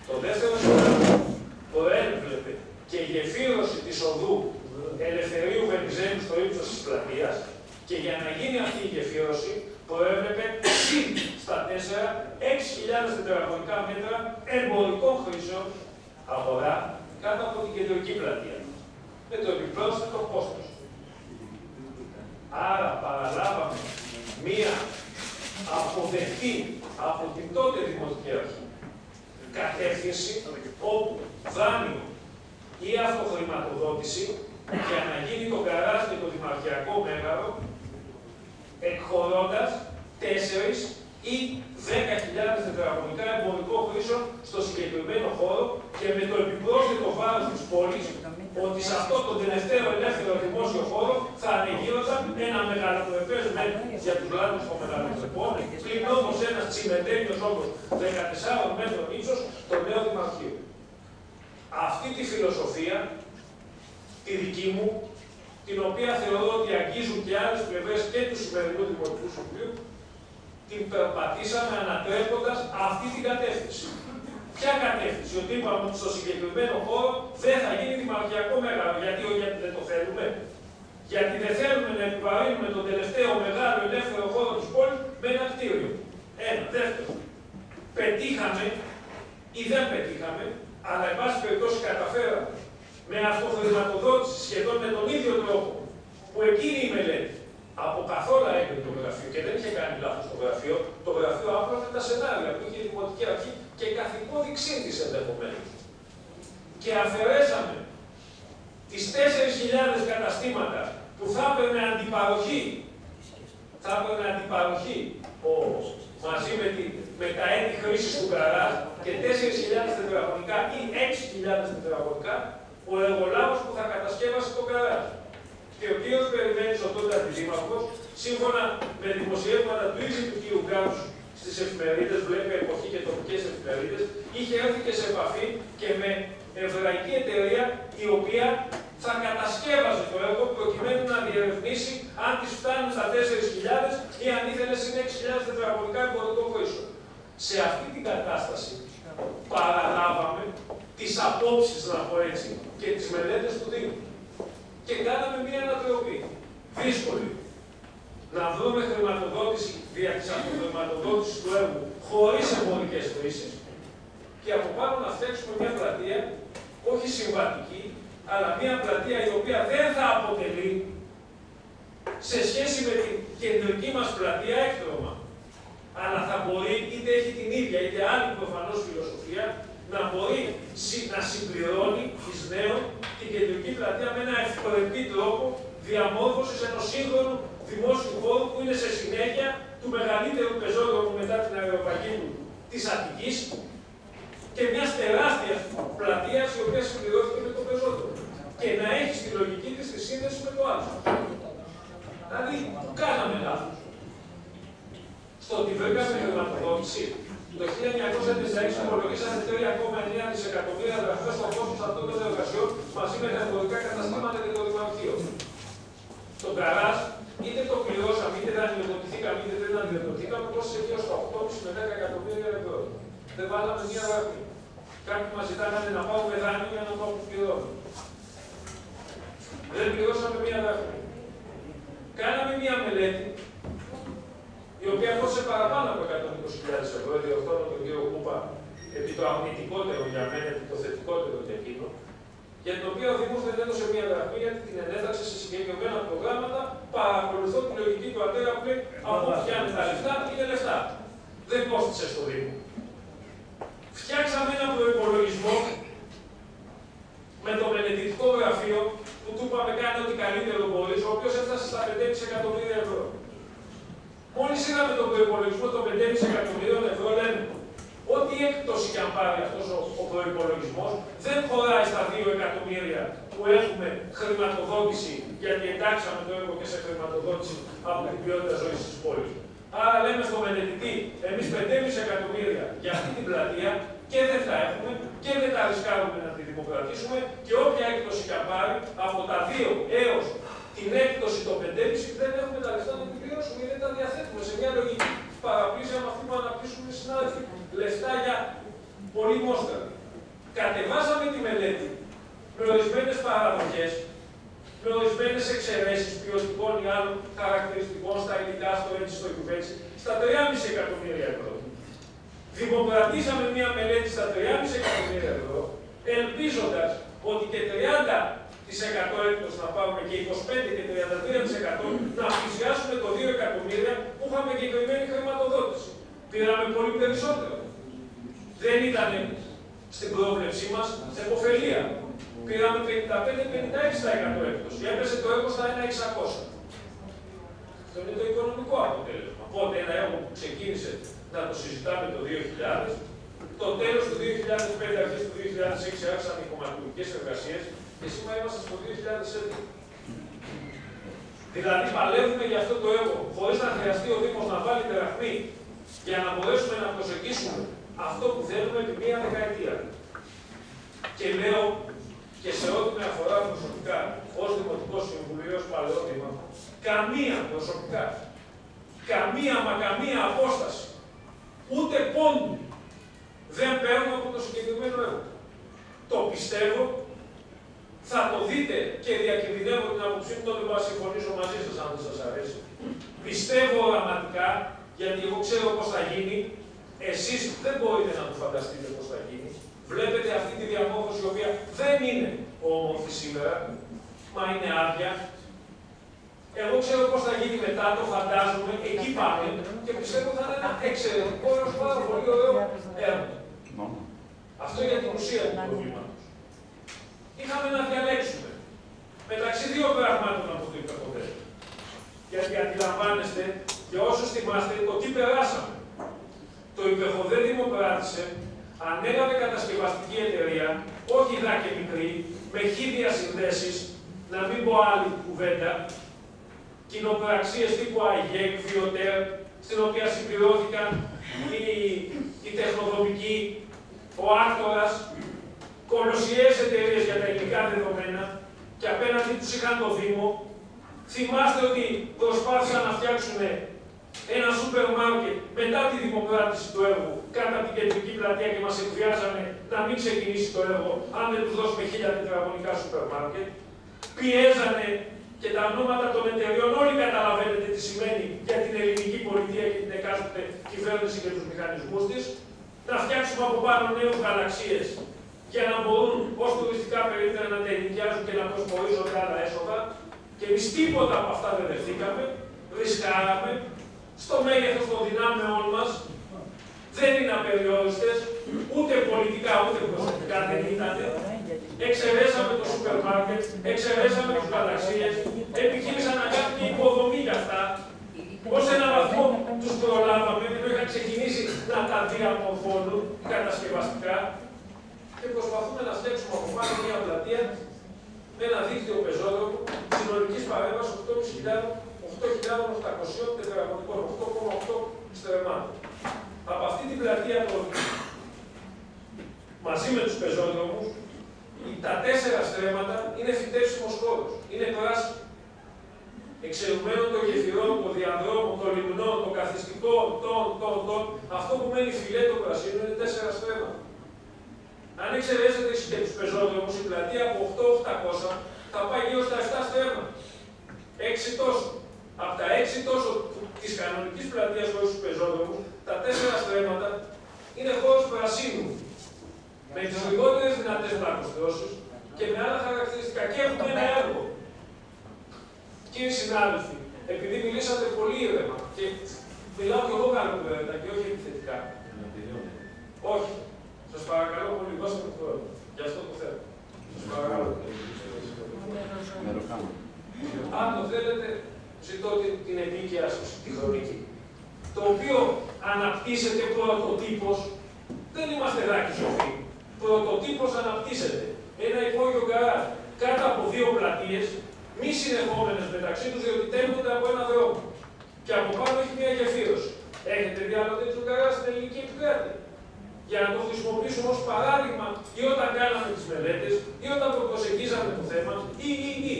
Το δεύτερο σενάριο προέβλεπε και γεφύρωση της οδού Ελευθερίου Βενιζέλου στο ύψος της πλατείας και για να γίνει αυτή η γεφύρωση προέβλεπε στα 4 6.000 τετραγωνικά μέτρα εμπορικών χρήσεων αγορά κάτω από την κεντρική πλατεία με το επιπρόσθετο κόστος. Άρα παραλάβαμε μία αποδεκτή από την τότε Δημοτική Αρχή κατεύθυνση όπου δάνειο ή αυτοχρηματοδότηση για να γίνει το καράζ και το δημαρχιακό μέγαρο εκχωρώντας 4 ή 10.000 τετραγωνικά εμπορικό χρήσεων στο συγκεκριμένο χώρο και με το επιπρόσθετο βάρος της πόλης ότι σε αυτό το τελευταίο ελεύθερο δημόσιο χώρο θα ανοιγείονταν ένα μεγαλοπρεπές μέτρο για τους λάδους των μεγαλοπρεπών, πλην όμως ένας τσιμεντένιος όμως 14 μέτρων ύψος στο νέο δημαρχείο. Αυτή τη φιλοσοφία, τη δική μου, την οποία θεωρώ ότι αγγίζουν και άλλες πλευρές και του σημερινού Δημοτικού Συμβουλίου, την περπατήσαμε ανατρέποντας αυτή την κατεύθυνση. Ποια κατεύθυνση, ότι είπαμε ότι στο συγκεκριμένο χώρο δεν θα γίνει δημαρχιακό μεγάλο. Γιατί, γιατί δεν το θέλουμε; Γιατί δεν θέλουμε να επιβαρύνουμε τον τελευταίο μεγάλο ελεύθερο χώρο της πόλης με ένα κτίριο. Ένα. Δεύτερο. Πετύχαμε ή δεν πετύχαμε, αλλά εν πάση περιπτώσει καταφέραμε με αυτοχρηματοδότηση σχεδόν με τον ίδιο τρόπο που εκείνη η μελέτη από καθόλου έγινε το γραφείο και δεν είχε κάνει λάθος το γραφείο, το γραφείο άπλωνε τα σενάρια που είχε η Δημοτική Αρχή και καθηκόδηξή της ενδεχομένως. Και αφαιρέσαμε τις 4.000 καταστήματα που θα έπαιρνε αντιπαροχή, θα έπαιρνε αντιπαροχή ο, μαζί με, τη, με τα έτη χρήσης του καράζ και 4.000 τετραγωνικά ή 6.000 τετραγωνικά ο εργολάβος που θα κατασκεύασε το καράζ. Και ο κ. Περιμένης, ο τότε αντιδήμαρχος, σύμφωνα με δημοσιεύματα του ίδιου του κ. Γκάμψου στις εφημερίδες, βλέπει εποχή και τοπικές εφημερίδες, είχε έρθει και σε επαφή και με εβραϊκή εταιρεία η οποία θα κατασκεύαζε το έργο προκειμένου να διερευνήσει αν της φτάνουν στα 4.000 ή αν ήθελε συν 6.000 τετραγωνικά εμπορικό χρήσο. Σε αυτή την κατάσταση παραλάβαμε τις απόψεις, να πω έτσι, και τις μελέτες του Δήμου. Και κάναμε μία ανατροπή. Δύσκολη. Να βρούμε χρηματοδότηση δια της αυτοχρηματοδότησης του έργου χωρίς εμπορικές χρήσεις και από πάνω να φτιάξουμε μια πλατεία, όχι συμβατική, αλλά μια πλατεία η οποία δεν θα αποτελεί σε σχέση με την κεντρική μας πλατεία έκτρωμα. Αλλά θα μπορεί, είτε έχει την ίδια είτε άλλη προφανώς φιλοσοφία, να μπορεί να συμπληρώνει εις νέο την κεντρική πλατεία με ένα ευπρεπή τρόπο διαμόρφωσης ενός σύγχρονου δημόσιου χώρου που είναι σε συνέχεια του μεγαλύτερου πεζόδρομου μετά την αεροπαγίδου της Αττικής και μιας τεράστιας πλατείας η οποία συμπληρώθηκε με το πεζόδρομο και να έχει στη λογική της τη σύνδεση με το άλλο. Δηλαδή, κάθε στο ότι βρήκαμε χρηματοδότηση. Το 1996 υπολογίσαμε 3,9 δισεκατομμύρια δραχμές στο κόστος αυτών των εργασιών μαζί με τα εμπορικά καταστήματα και το δημαρχείο. Στον Καράς είτε το πληρώσαμε, είτε δεν αντιμετωπιστήκαμε, είτε δεν αντιμετωπιστήκαμε, πρόσθεσε γύρω στα 8,5 με 10 εκατομμύρια ευρώ. Δεν βάλαμε μία δραχμή. Κάποιοι μας ζητάγανε να πάρουμε δάνειο για να το πληρώνουμε. Δεν πληρώσαμε μία δραχμή. Κάναμε μία μελέτη η οποία κόστησε παραπάνω από 120.000 ευρώ, διορθώνω τον κύριο Κούπα επί το αρνητικότερο για μένα, επί το θετικότερο για εκείνο, για την οποία ο Δήμος δεν έδωσε μια γραφή γιατί την ενέταξε σε συγκεκριμένα προγράμματα. Παρακολουθώ τη λογική του Αντέρα που λέει από όπου φτιάχνει τα λεφτά είναι λεφτά. Δεν κόστησε στο Δήμο. Φτιάξαμε ένα προπολογισμό με το μελετητικό γραφείο που του είπαμε κάνει ό,τι καλύτερο μπορείς, ο οποίος έφτασε στα 5,5 εκατομμύρια ευρώ. Μόλις είδαμε τον προπολογισμό των 5,5 εκατομμυρίων ευρώ, λέμε ό,τι έκπτωση και αν πάρει αυτός ο, ο προπολογισμό, δεν χωράει στα 2 εκατομμύρια που έχουμε χρηματοδότηση, γιατί εντάξαμε το έργο και σε χρηματοδότηση από την ποιότητα ζωής της πόλης. Άρα λέμε στο μελετητή, εμείς 5,5 εκατομμύρια για αυτή την πλατεία και δεν θα έχουμε και δεν τα ρισκάρουμε να τη δημοκρατήσουμε και όποια έκπτωση και αν πάρει από τα 2 έως την έκπτωση των 5,5 δεν έχουμε τα λεφτά να την πληρώσουμε γιατί δεν τα διαθέτουμε σε μια λογική παραπλήσια με αυτή που αναπτύσσουν οι συνάδελφοι. Λεφτά για πολύ μόστρα. Κατεβάσαμε τη μελέτη με ορισμένε παραδοχέ, με ορισμένε εξαιρέσεις ποιοτικών ή άλλων χαρακτηριστικών στα υλικά, στο έτσι, στο κυβέρνηση, στα 3,5 εκατομμύρια ευρώ. Δημοκρατήσαμε μια μελέτη στα 3,5 εκατομμύρια ευρώ, ελπίζοντας ότι και 30 έκπτωση να πάρουμε και 25 και 33% να πλησιάσουμε το 2 εκατομμύρια που είχαμε εγκεκριμένη χρηματοδότηση. Πήραμε πολύ περισσότερο. Δεν ήταν στην πρόβλεψή μας σε υποφελία. Πήραμε 55-56% έκπτωση. Έπεσε το έργο στα 1,600. Αυτό είναι το οικονομικό αποτέλεσμα. Οπότε ένα έργο που ξεκίνησε να το συζητάμε το 2000, το τέλος του 2005, αρχές του 2006 άρχισαν οι κομματικές εργασίες και σήμερα είμαστε στο 2011. Δηλαδή παλεύουμε για αυτό το έργο χωρίς να χρειαστεί ο Δήμος να βάλει τεραχμή για να μπορέσουμε να προσεγγίσουμε αυτό που θέλουμε επί μία δεκαετία. Και λέω και σε ό,τι με αφορά προσωπικά ως Δημοτικός Συμβουλίος, ω παλαιό δήμαρχο, καμία προσωπικά, καμία μα καμία απόσταση, ούτε πόντου δεν παίρνω από το συγκεκριμένο έργο. Το πιστεύω θα το δείτε και διακινδυνεύω την άποψή μου, τότε μπορώ να συμφωνήσω μαζί σας αν δεν σας αρέσει. Πιστεύω οραματικά, γιατί εγώ ξέρω πώς θα γίνει, εσείς δεν μπορείτε να το φανταστείτε πώς θα γίνει. Βλέπετε αυτή τη διαμόρφωση, η οποία δεν είναι όμορφη σήμερα, μα είναι άδεια. Εγώ ξέρω πώς θα γίνει μετά, το φαντάζομαι, εκεί πάμε και πιστεύω θα είναι ένα εξαιρετικό έω πάρα πολύ ωραίο έργο. Αυτό για την ουσία του προβλήματος είχαμε να διαλέξουμε μεταξύ δύο πραγμάτων από το υπερποτέ. Γιατί αντιλαμβάνεστε και όσο θυμάστε το τι περάσαμε. Το υπερχοδέ δημοκράτησε, ανέλαβε κατασκευαστική εταιρεία, όχι δά και μικρή, με χίλια συνδέσεις, να μην πω άλλη κουβέντα, κοινοπραξίες τύπου ΑΙΓΕΚ, Βιοτέρ, στην οποία συμπληρώθηκαν οι, οι τεχνοδομικοί, ο Άκτορας, κολοσιαίες εταιρείες για τα ελληνικά δεδομένα και απέναντι τους είχαν το Δήμο. Θυμάστε ότι προσπάθησαν να φτιάξουν ένα σούπερ μάρκετ μετά τη δημοκράτηση του έργου κάτω από την κεντρική πλατεία και μας εκβιάζανε να μην ξεκινήσει το έργο αν δεν του δώσουμε χίλια τετραγωνικά σούπερ μάρκετ. Πιέζανε και τα ονόματα των εταιριών όλοι καταλαβαίνετε τι σημαίνει για την ελληνική πολιτεία και την εκάστοτε κυβέρνηση και τους μηχανισμούς της. Να φτιάξουμε από πάνω νέους γαλαξίες για να μπορούν ως τουριστικά περίπτερα να τα ενοικιάζουν και να προσπορίζονται άλλα έσοδα. Και εμείς τίποτα από αυτά δεν δεχτήκαμε, ρισκάραμε, στο μέγεθος των δυνάμεών μας, δεν είναι απεριόριστες, ούτε πολιτικά ούτε προσωπικά δεν ήταν. Εξαιρέσαμε το σούπερ μάρκετ, εξαιρέσαμε του γαλαξίες, επιχείρησαν να κάνουν και υποδομή για αυτά. Ω ένα βαθμό τους προλάβαμε, ενώ είχαν ξεκινήσει να τα διαμορφώνουν κατασκευαστικά και προσπαθούμε να φτιάξουμε από πάνω μια πλατεία με ένα δίκτυο πεζόδρομου συνολικής παρέμβασης 8.800 τετραγωνικών, 8,8 στρεμάτων. Από αυτή την πλατεία των μαζί με τους πεζόδρομους, τα τέσσερα στρέμματα είναι φυτέψιμος χώρος. Είναι πράσινο. Εξαιρουμένων των γεφυρών, των διαδρόμων, των λιμνών, των καθιστικών, των, των, των, αυτό που μένει φιλέ το πρασίνο είναι τέσσερα στρέμματα. Αν εξαιρέσετε και τους πεζόδρομους, η πλατεία από 8-800 θα πάει γύρω στα 7 στρέμματα. έξι τόσο. Από τα 6 τόσο της κανονικής πλατείας χωρί του πεζόδρομου, τα 4 στρέμματα είναι χώρος πρασίνου. Με τις λιγότερες δυνατές πλακοστρώσει και με άλλα χαρακτηριστικά. Και έχουμε ένα έργο. Κύριοι συνάδελφοι, επειδή μιλήσατε πολύ ήρεμα και μιλάω και εγώ καλοπρέπειτα και όχι επιθετικά. Όχι. Σας παρακαλώ πολύ, δώστε μου χρόνο. Για αυτό το θέμα. Σας παρακαλώ. Αν το θέλετε, ζητώ την, την επίκαια σας, τη χρονική. Το οποίο αναπτύσσεται πρωτοτύπος, δεν είμαστε δάκοι σοφοί. Πρωτοτύπος αναπτύσσεται. Ένα υπόγειο γκαράζ κάτω από δύο πλατείες, μη συνεχόμενες μεταξύ τους, διότι τέμονται από ένα δρόμο. Και από πάνω έχει μια γεφύρωση. Έχετε δει άλλο τέτοιο γκαράζ στην ελληνική επικράτεια; Για να το χρησιμοποιήσουμε ως παράδειγμα ή όταν κάναμε τις μελέτες ή όταν το προσεγγίζαμε το θέμα ή ή ή.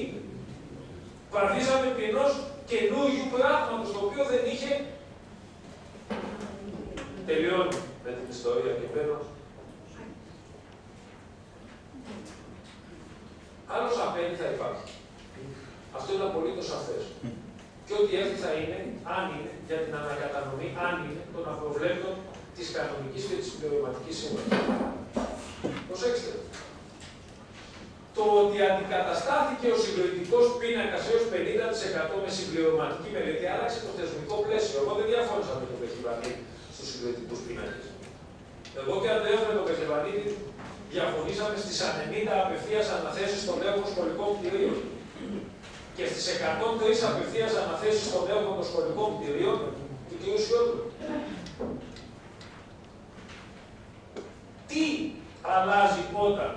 Βαδίζαμε ενό καινούργιου πράγματος το οποίο δεν είχε. Τελειώνω με την ιστορία και μπαίνω. Άλλο απέναντι θα υπάρχει. Αυτό είναι απολύτως σαφές. Και ό,τι έρθει θα είναι, αν είναι, για την ανακατανομή, αν είναι, των απροβλέπτων της κανονικής και της πληρωματικής σύμβαση. Προσέξτε. Το ότι αντικαταστάθηκε ο συγκριτικός πίνακας έως 50% με συμπληρωματική μελέτη άλλαξε το θεσμικό πλαίσιο. Εγώ δεν διαφώνησα με τον Πεχιβανίδη στους συγκριτικούς πίνακες. Εγώ και αν δεν τον Πεχιβανίδη διαφωνήσαμε στις 90 απευθείας αναθέσεις των νέων σχολικών κτηρίων και στις 103 απευθείας αναθέσεις των νέων σχολικών κτηρίων του κ. Σιώτου. Τι αλλάζει όταν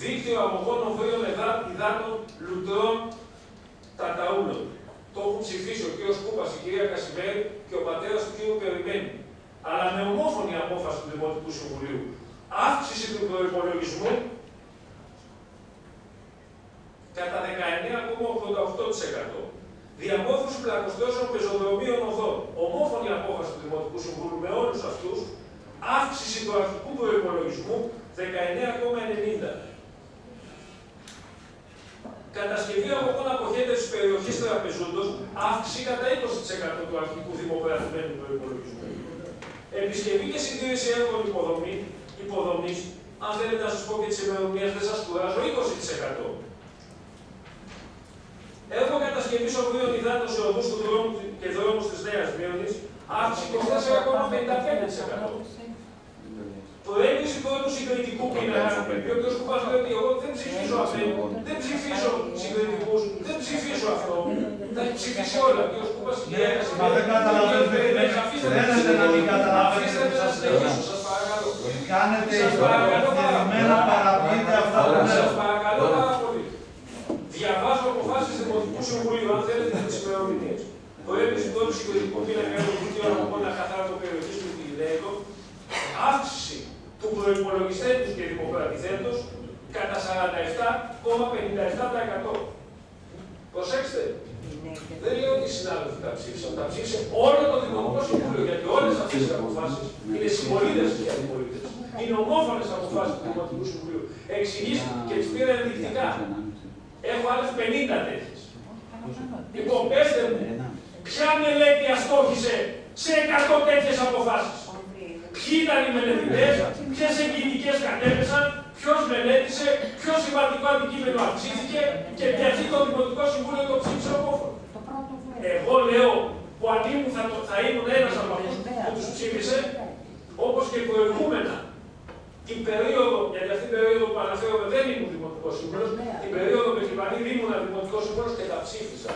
δίκτυο αγωγών βίων υδάτων λουτρών ταταούλων. Το έχουν ψηφίσει ο κ. Κούπας, η κυρία Κασιμέρη και ο πατέρας του κ. Περιμένου. Αλλά με ομόφωνη απόφαση του Δημοτικού Συμβουλίου. Αύξηση του προπολογισμού κατά 19,88%. Διαμόρφωση πλακοστώσεων πεζοδρομίων οδών. Ομόφωνη απόφαση του Δημοτικού Συμβουλίου με όλους αυτούς. Αύξηση του αρχικού προπολογισμού 19,90. Κατασκευή αγωγών αποχέτευση περιοχής τραπεζούντος, αύξηση κατά 20% του αρχικού δημοκρατημένου προπολογισμού. Επισκευή και συντήρηση έργων υποδομή, υποδομής, αν θέλετε να σας πω και τις ημερομηνίες, δεν σας κουράζω, 20%. Έργο κατασκευής οβρίων υδάτων σε οδούς του δρόμου και δρόμους της Νέας Μύονης, αύξηση 24,55%. Προέκριση πρώτου συγκριτικού πίνακα. Ο κ. Κουπά λέει ότι εγώ δεν ψηφίζω αυτό, δεν ψηφίζω συγκριτικούς, δεν ψηφίζω αυτό. Τα έχει ψηφίσει όλα. Ο κ. Κουπά Μας δεν καταλαβαίνετε. Θέλετε να μην καταλαβαίνετε που σας λέω. Κάνετε ιστορικοποιημένα παραπείτε αυτά που λέω. Σας παρακαλώ πάρα πολύ. Διαβάζω αποφάσεις του Δημοτικού Συμβουλίου, αν θέλετε τις ημερομηνίες. Προέκριση πρώτου συγκριτικού πίνακα του Βουλίου Αγωγών Ακαθάρωτο περιοχή του Πυρηναϊκού, αύξηση του προπολογιστέντου και δημοκρατηθέντο κατά 47,57%. Προσέξτε, δεν λέω ότι οι συνάδελφοι τα ψήφισαν, τα ψήφισε όλο το Δημοτικό Συμβούλιο, γιατί όλες αυτές οι αποφάσεις είναι συμπολίτες και αντιπολίτες. Είναι ομόφωνες αποφάσεις του Δημοτικού Συμβουλίου. Εξηγήσει και τις πήρα ενδεικτικά. Έχω άλλες 50 τέτοιες. Λοιπόν, πέστε μου, ποια μελέτη αστόχησε σε 100 τέτοιες αποφάσεις; Ποιοι ήταν οι μελετητές, ποιες εγγυητικές κατέβησαν, ποιος μελέτησε, ποιος σημαντικό αντικείμενο αυξήθηκε και γιατί το Δημοτικό Συμβούλιο το ψήφισε ομόφωνα. Εγώ λέω που αν ήμουν θα, θα ήμουν ένας από αυτούς που τους ψήφισε, όπως και προηγούμενα την περίοδο, γιατί αυτή την περίοδο που αναφέρομαι δεν ήμουν Δημοτικός Σύμβουλο, την περίοδο με την ήμουν Δημοτικός Σύμβουλο και τα ψήφισα.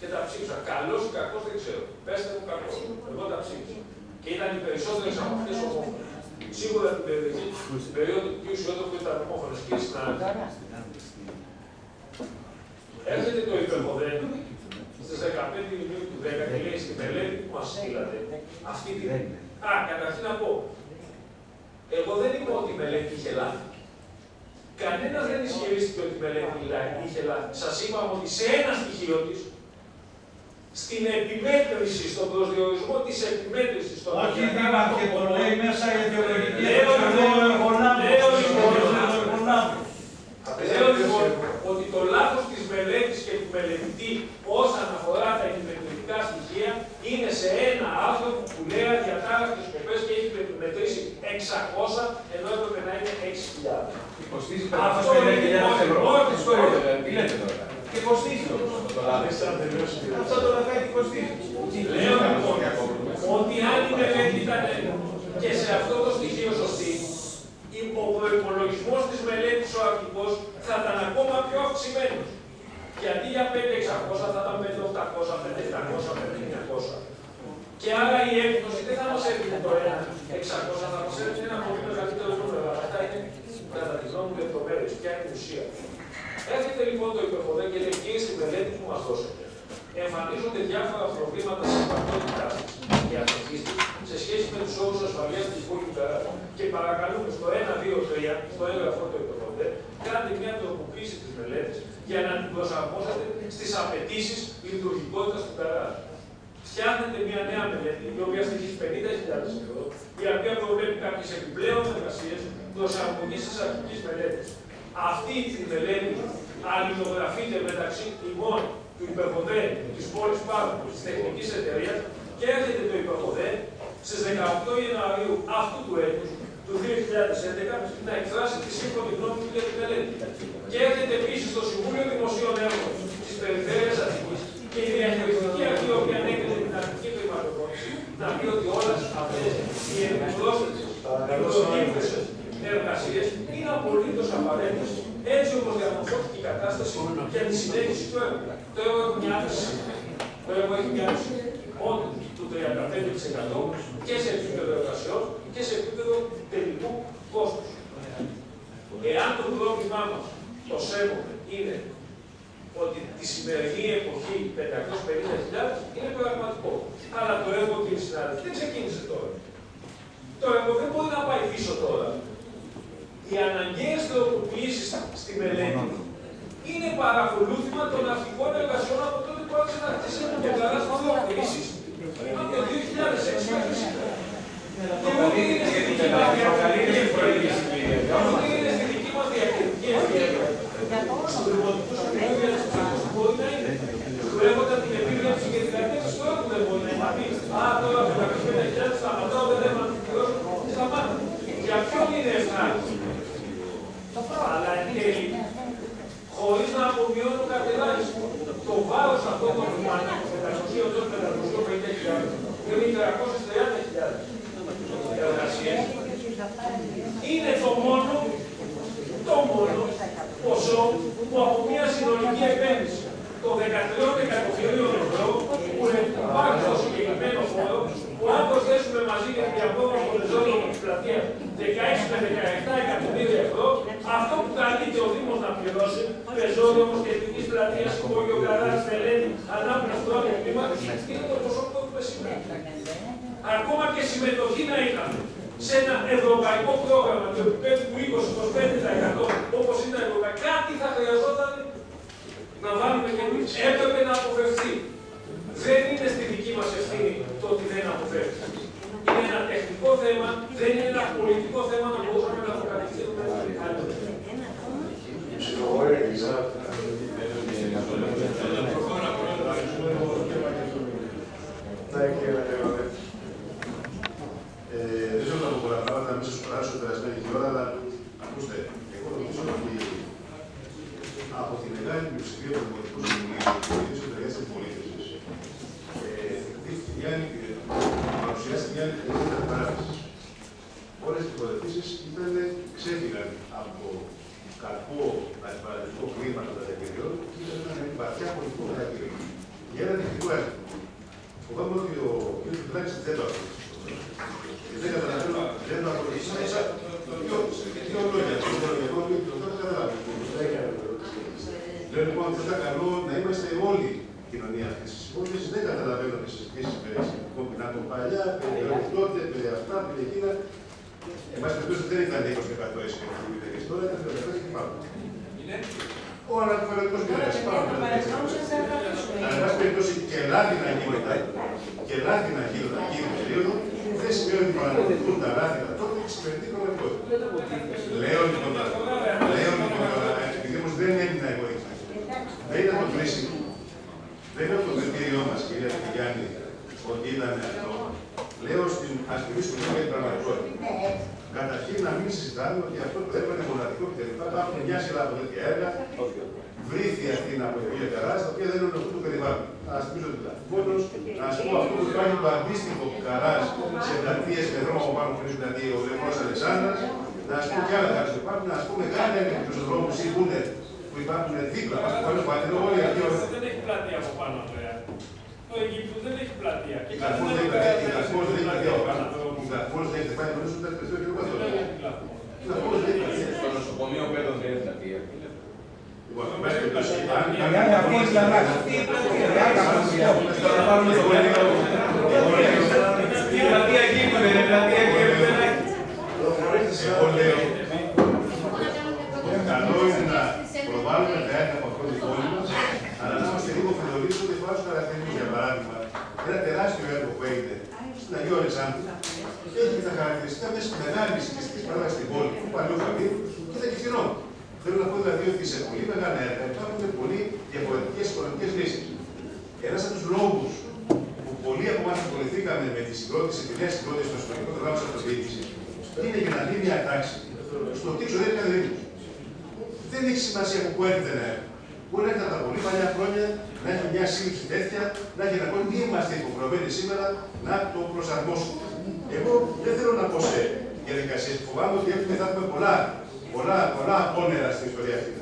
Και τα ψήφισα. Καλός ή κακός δεν ξέρω. Πέστε μου κακό. Εγώ τα ψήφισα. Και ήταν οι περισσότερες από αυτές ομόφωνε. Σίγουρα την περιοχή, στην περίοδο του κ. που ήταν ομόφωνε και συνάδελφοι. Έρχεται το υπερμοδένιο στις 15 Ιουνίου του 10 και λέει στην μελέτη που μας στείλατε αυτή την. Α, καταρχήν να πω, Εγώ δεν είπα ότι η μελέτη είχε λάθη. Κανένας δεν ισχυρίστηκε ότι η μελέτη είχε λάθη. Σας είπαμε ότι σε ένα στοιχείο της, στην επιμέτρηση, στον προσδιορισμό της επιμέτρησης των Όχι δήμαρχε, το λέει μέσα η ιδεολογική Λέω λοιπόν, λέω λοιπόν, λέω λοιπόν ότι το λάθος της μελέτης και του μελετητή όσον αφορά τα επιμετρητικά στοιχεία είναι σε ένα άνθρωπο που λέει αδιατάρακτες σκοπές και έχει μετρήσει 600 ενώ έπρεπε να είναι 6.000. Υποστήριζε Αυτό 550.000 είναι ευρώ. όχι, Τι όχι. τι λέτε τώρα. Και υποστήριζε όμως αυτό το λάθος. Αυτό το λαθάκι υποστήριζε. Λέω λοιπόν ότι αν η μελέτη ήταν και σε αυτό το στοιχείο σωστή, ο προπολογισμό της μελέτης ο αρχικός θα ήταν ακόμα πιο αυξημένος. Γιατί για 5.600 θα ήταν 5.800, 5.700, 5.900. Και άρα η έκδοση δεν θα μας έρθει το 1.600, θα μας έρθει ένα πολύ μεγαλύτερο νούμερο. Αυτά είναι κατά τη γνώμη μου λεπτομέρειες. Ποια είναι η ουσία. Έρχεται λοιπόν το υπερποδέ και λέει και στη μελέτη που μας δώσατε. Εμφανίζονται διάφορα προβλήματα συμπαρτότητά και αστική σε σχέση με τους όρους ασφαλείας της υπόγειου καράτη. Και παρακαλούμε στο 1, 2, 3, στο έγγραφο το υπερποδέ, κάντε μια τροποποίηση της μελέτης για να την προσαρμόσετε στις απαιτήσεις λειτουργικότητας του καράτη. Φτιάχνετε μια νέα μελέτη, η οποία στοιχίζει 50.000 ευρώ, η οποία προβλέπει κάποιες επιπλέον εργασίες προσαρμογής της αρχικής μελέτης. Αυτή τη μελέτη αλληλογραφείται μεταξύ ημών του υπερποδέ της πόλης Πάρου, της τεχνικής εταιρείας και έρχεται το υπερποδέ στις 18 Ιανουαρίου αυτού του έτους, του 2011, να εκφράσει τη σύμφωνη γνώμη του για τη μελέτη. Και έρχεται επίσης το Συμβούλιο Δημοσίων Έργων της Περιφέρειας Αττικής και η διαχειριστική αρχή, η οποία ανέκρινε την αρχική χρηματοδότηση, να πει ότι όλες αυτές οι επιπρόσθετε εργασίε είναι απολύτως απαραίτητες έτσι όπως διαμορφώθηκε η κατάσταση για τη συνέχιση του έργου. Το έργο έχει μια αύξηση. Το έργο έχει μια αύξηση όντω του 35% και σε επίπεδο εργασιών και σε επίπεδο τελικού κόστους. Εάν το πρόβλημά μας, το σέβομαι, είναι ότι τη σημερινή εποχή 550.000 είναι πραγματικό. Αλλά το έργο, κύριε συνάδελφε, δεν ξεκίνησε τώρα. Το έργο δεν μπορεί να πάει πίσω τώρα. Οι αναγκαίε τροποποιήσει στη μελέτη είναι παρακολούθημα των αρχικών εργασιών από τότε που άρχισε να χτίσει και καλά χρησιμοποιήσει από το 2006 μέχρι σήμερα. Και ούτε είναι στη δική μα διακριτική ευκαιρία. Ούτε είναι στη δική μα διακριτική ευκαιρία. Στου δημοτικού συμβούλου μπορεί να είναι. Βλέποντα την επίβλεψη και την κατεύθυνση του έργου δεν μπορεί να είναι. Α, τώρα 550.000 σταματάω, δεν έχω να την πληρώσω. Σταμάτα. Για ποιον είναι ευνάχη. Αλλά εν τέλει, χωρίς να απομειώνω κατεδάκι, το βάρος αυτών των χρημάτων, 500 έως 550.000, είναι 330.000 εργασίε, είναι το μόνο, το μόνο ποσό που από μια συνολική επένδυση των 13 εκατομμυρίων ευρώ που υπάρχει στο συγκεκριμένο χώρο, που αν προσθέσουμε μαζί και την διαπρόγραμμα των ζώνων της πλατείας 16 με 17 εκατομμύρια ευρώ, αυτό που καλείται ο Δήμος να πληρώσει, πεζόδρομος και εθνικής πλατείας, υπόγειο καράς, μελέτη, ανάπτυξη του άλλου κλίματος, είναι το ποσό που έχουμε σήμερα. Ακόμα και συμμετοχή να είχαμε σε ένα ευρωπαϊκό πρόγραμμα του επίπεδου του 20-25% όπως είναι τα ευρωπαϊκά, κάτι θα χρειαζόταν να βάλουμε και εμείς. Έπρεπε να αποφευθεί. Δεν είναι στη δική μας ευθύνη το ότι δεν αποφεύγει. Είναι ένα τεχνικό θέμα, δεν είναι ένα πολιτικό θέμα να μπορούσαμε να το κατευθύνουμε καλύτερα. Ναι, κύριε Νατέλο, ε, δεν θέλω να πω πολλά πράγματα, να μην σας κουράσω περασμένη και ώρα, αλλά ακούστε, εγώ νομίζω ότι από τη μεγάλη πλειοψηφία των δημοτικών συμβουλίων και των εταιρείας της πολίτησης, δείχνει μια παρουσιάστηκε μια ευρύτερη παράδοση. Όλες οι τοποθετήσεις ήταν, ξέφυγαν από το κακό αντιπαρατευτικό κλίμα των καταγγελιών και ήταν ένα βαθιά πολιτικό χαρακτήρα. Για ένα τεχνικό έργο. Φοβάμαι ότι ο κ. Φιτλάκης δεν το ακούει. Δεν καταλαβαίνω, δεν το ακολουθεί μέσα. Δύο λόγια, δύο λόγια, εγώ το θέλω να καταλάβω. Λέω λοιπόν ότι θα ήταν καλό να είμαστε όλοι η κοινωνία αυτής της υπόθεση. Δεν καταλαβαίνω τις συζητήσεις περί σχετικών πινάκων παλιά, περί τότε, περί αυτά, περί εκείνα. Εν πάση περιπτώσει δεν ήταν 20% έσχερη η εταιρεία τώρα, ήταν 30% και πάνω. Ο αναπτυματικό πειράζει πάνω από το Αλλά, εν πάση περιπτώσει, και λάθη να γίνονται, και λάθη να γίνονται εκείνη την περίοδο, δεν σημαίνει ότι παρακολουθούν τα λάθη τα τότε και σημερινή πραγματικότητα. Λέω λοιπόν, λέω λοιπόν, επειδή όμως δεν έμεινα εγώ έτσι. Δεν ήταν το κρίσιμο. Δεν είναι το κριτήριό μας, κυρία Γιάννη, ότι ήταν αυτό. Λέω στην ασκημή σου για την πραγματικότητα. Καταρχήν να μην συζητάμε ότι αυτό το έργο είναι μοναδικό κτλ. Υπάρχουν μια σειρά από τέτοια έργα. Βρήθη αυτή την απογραφή καρά, τα οποία δεν είναι αυτού του περιβάλλον. Να σας πείσω δηλαδή. Μόνο να σας πω αυτό που υπάρχει το αντίστοιχο καρά σε πλατείες με δρόμο που πάνω που δηλαδή ο Λευκός Αλεξάνδρας. Να σας πω κι άλλα καρά που υπάρχουν. Να σας πούμε μεγάλα έργα που τους δρόμου ή που υπάρχουν δίπλα. Μα που πάνω όλοι αυτοί. Δεν έχει πλατεία από πάνω βέβαια. Το Αιγύπτο δεν έχει πλατεία. Η Καρφός δεν έχει πλατεία από πάνω. Η Καρφός δεν έχει πάει νομίζω ούτε τελευταίο χιλιόμετρο. Η Καρφός δεν έχει πλατεία. Στο νοσοκομείο πέραν δεν έχει πλατεία. Λοιπόν, μέσα και τόσο. Αν αυτή η πλατεία. Τώρα πάρουμε το πλατεία. Η πλατεία Αιγύπτου δεν είναι πλατεία Αιγύπτου. Εγώ λέω, καλό είναι να προβάλλουμε τα έργα από αυτό το πόλη μας, αλλά να είμαστε λίγο φιλοδοξοί ότι φορά τους χαρακτηρισμού. Για παράδειγμα, ένα τεράστιο έργο που έγινε στην Αγίου Αλεξάνδρου έχει τα χαρακτηριστικά μιας μεγάλης συγκεκριστική παράδοσης στην πόλη, του παλιού φαβίου και ήταν και φθηνό. Θέλω να πω δηλαδή ότι σε πολύ μεγάλα έργα υπάρχουν πολύ διαφορετικές οικονομικές λύσεις. Ένας από τους λόγους που πολλοί από εμάς ασχοληθήκαμε με τη συγκρότηση, τη νέα συγκρότηση των ιστορικών προγράμματων της αυτοδιοίκησης, είναι για να δει μια τάξη στο τι ξοδεύει κάθε Δήμο. Δεν έχει σημασία από πού έρχεται ένα έργο. Μπορεί να έρχεται από τα πολύ παλιά χρόνια, να έχει μια σύλληψη τέτοια, να έχει να πει τι είμαστε υποχρεωμένοι σήμερα να το προσαρμόσουμε. Εγώ δεν θέλω να πω σε διαδικασίες. Φοβάμαι ότι έχουμε, θα έχουμε πολλά, πολλά, πολλά απόνερα στην ιστορία αυτή.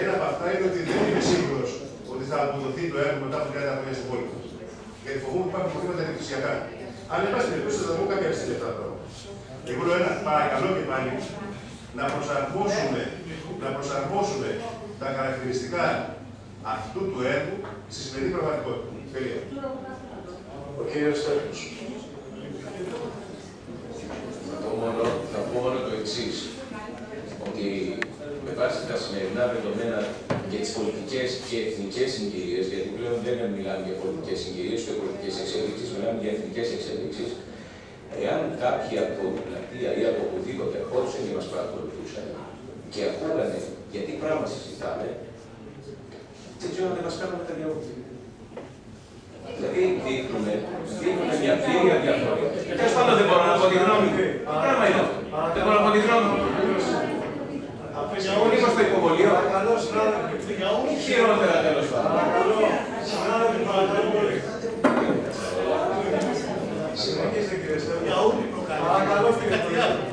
Ένα από αυτά είναι ότι δεν είμαι σίγουρος ότι θα αποδοθεί το έργο μετά από 30 χρόνια στην πόλη μα. Γιατί φοβούμαι ότι υπάρχουν προβλήματα ενδειξιακά. Αλλά, εν πάση περιπτώσει, θα πω κάποια στιγμή αυτά τα πράγματα. Εγώ λέω ένα παρακαλώ και πάλι να προσαρμόσουμε, να προσαρμόσουμε τα χαρακτηριστικά αυτού του έργου στη σημερινή πραγματικότητα. Τελεία. Ο κύριος Στέφος. Θα πω μόνο, θα πω μόνο το εξής. Ότι με βάση τα σημερινά δεδομένα για τις πολιτικές και εθνικές συγκυρίες, γιατί πλέον δεν μιλάμε για πολιτικές συγκυρίες ούτε πολιτικές εξελίξεις, μιλάμε για εθνικές εξελίξεις, εάν κάποιοι από την πλατεία ή από οπουδήποτε ερχόντουσαν και μας παρακολουθούσαν και ακούγανε γιατί πράγμα συζητάμε, δεν ξέρω αν δεν μα κάνουν τα διαβούλια. Δηλαδή δείχνουμε, δείχνουμε μια πλήρη αδιαφορία. Τέλος πάντων δεν μπορώ να πω τη γνώμη μου. Πράγμα είναι αυτό; Δεν μπορώ να πω τη γνώμη μου. Εγώ είμαι στο υποβολείο. Χειρότερα τέλος πάντων. Συνεχίστε κύριε Στέφο. Παρακαλώ κύριε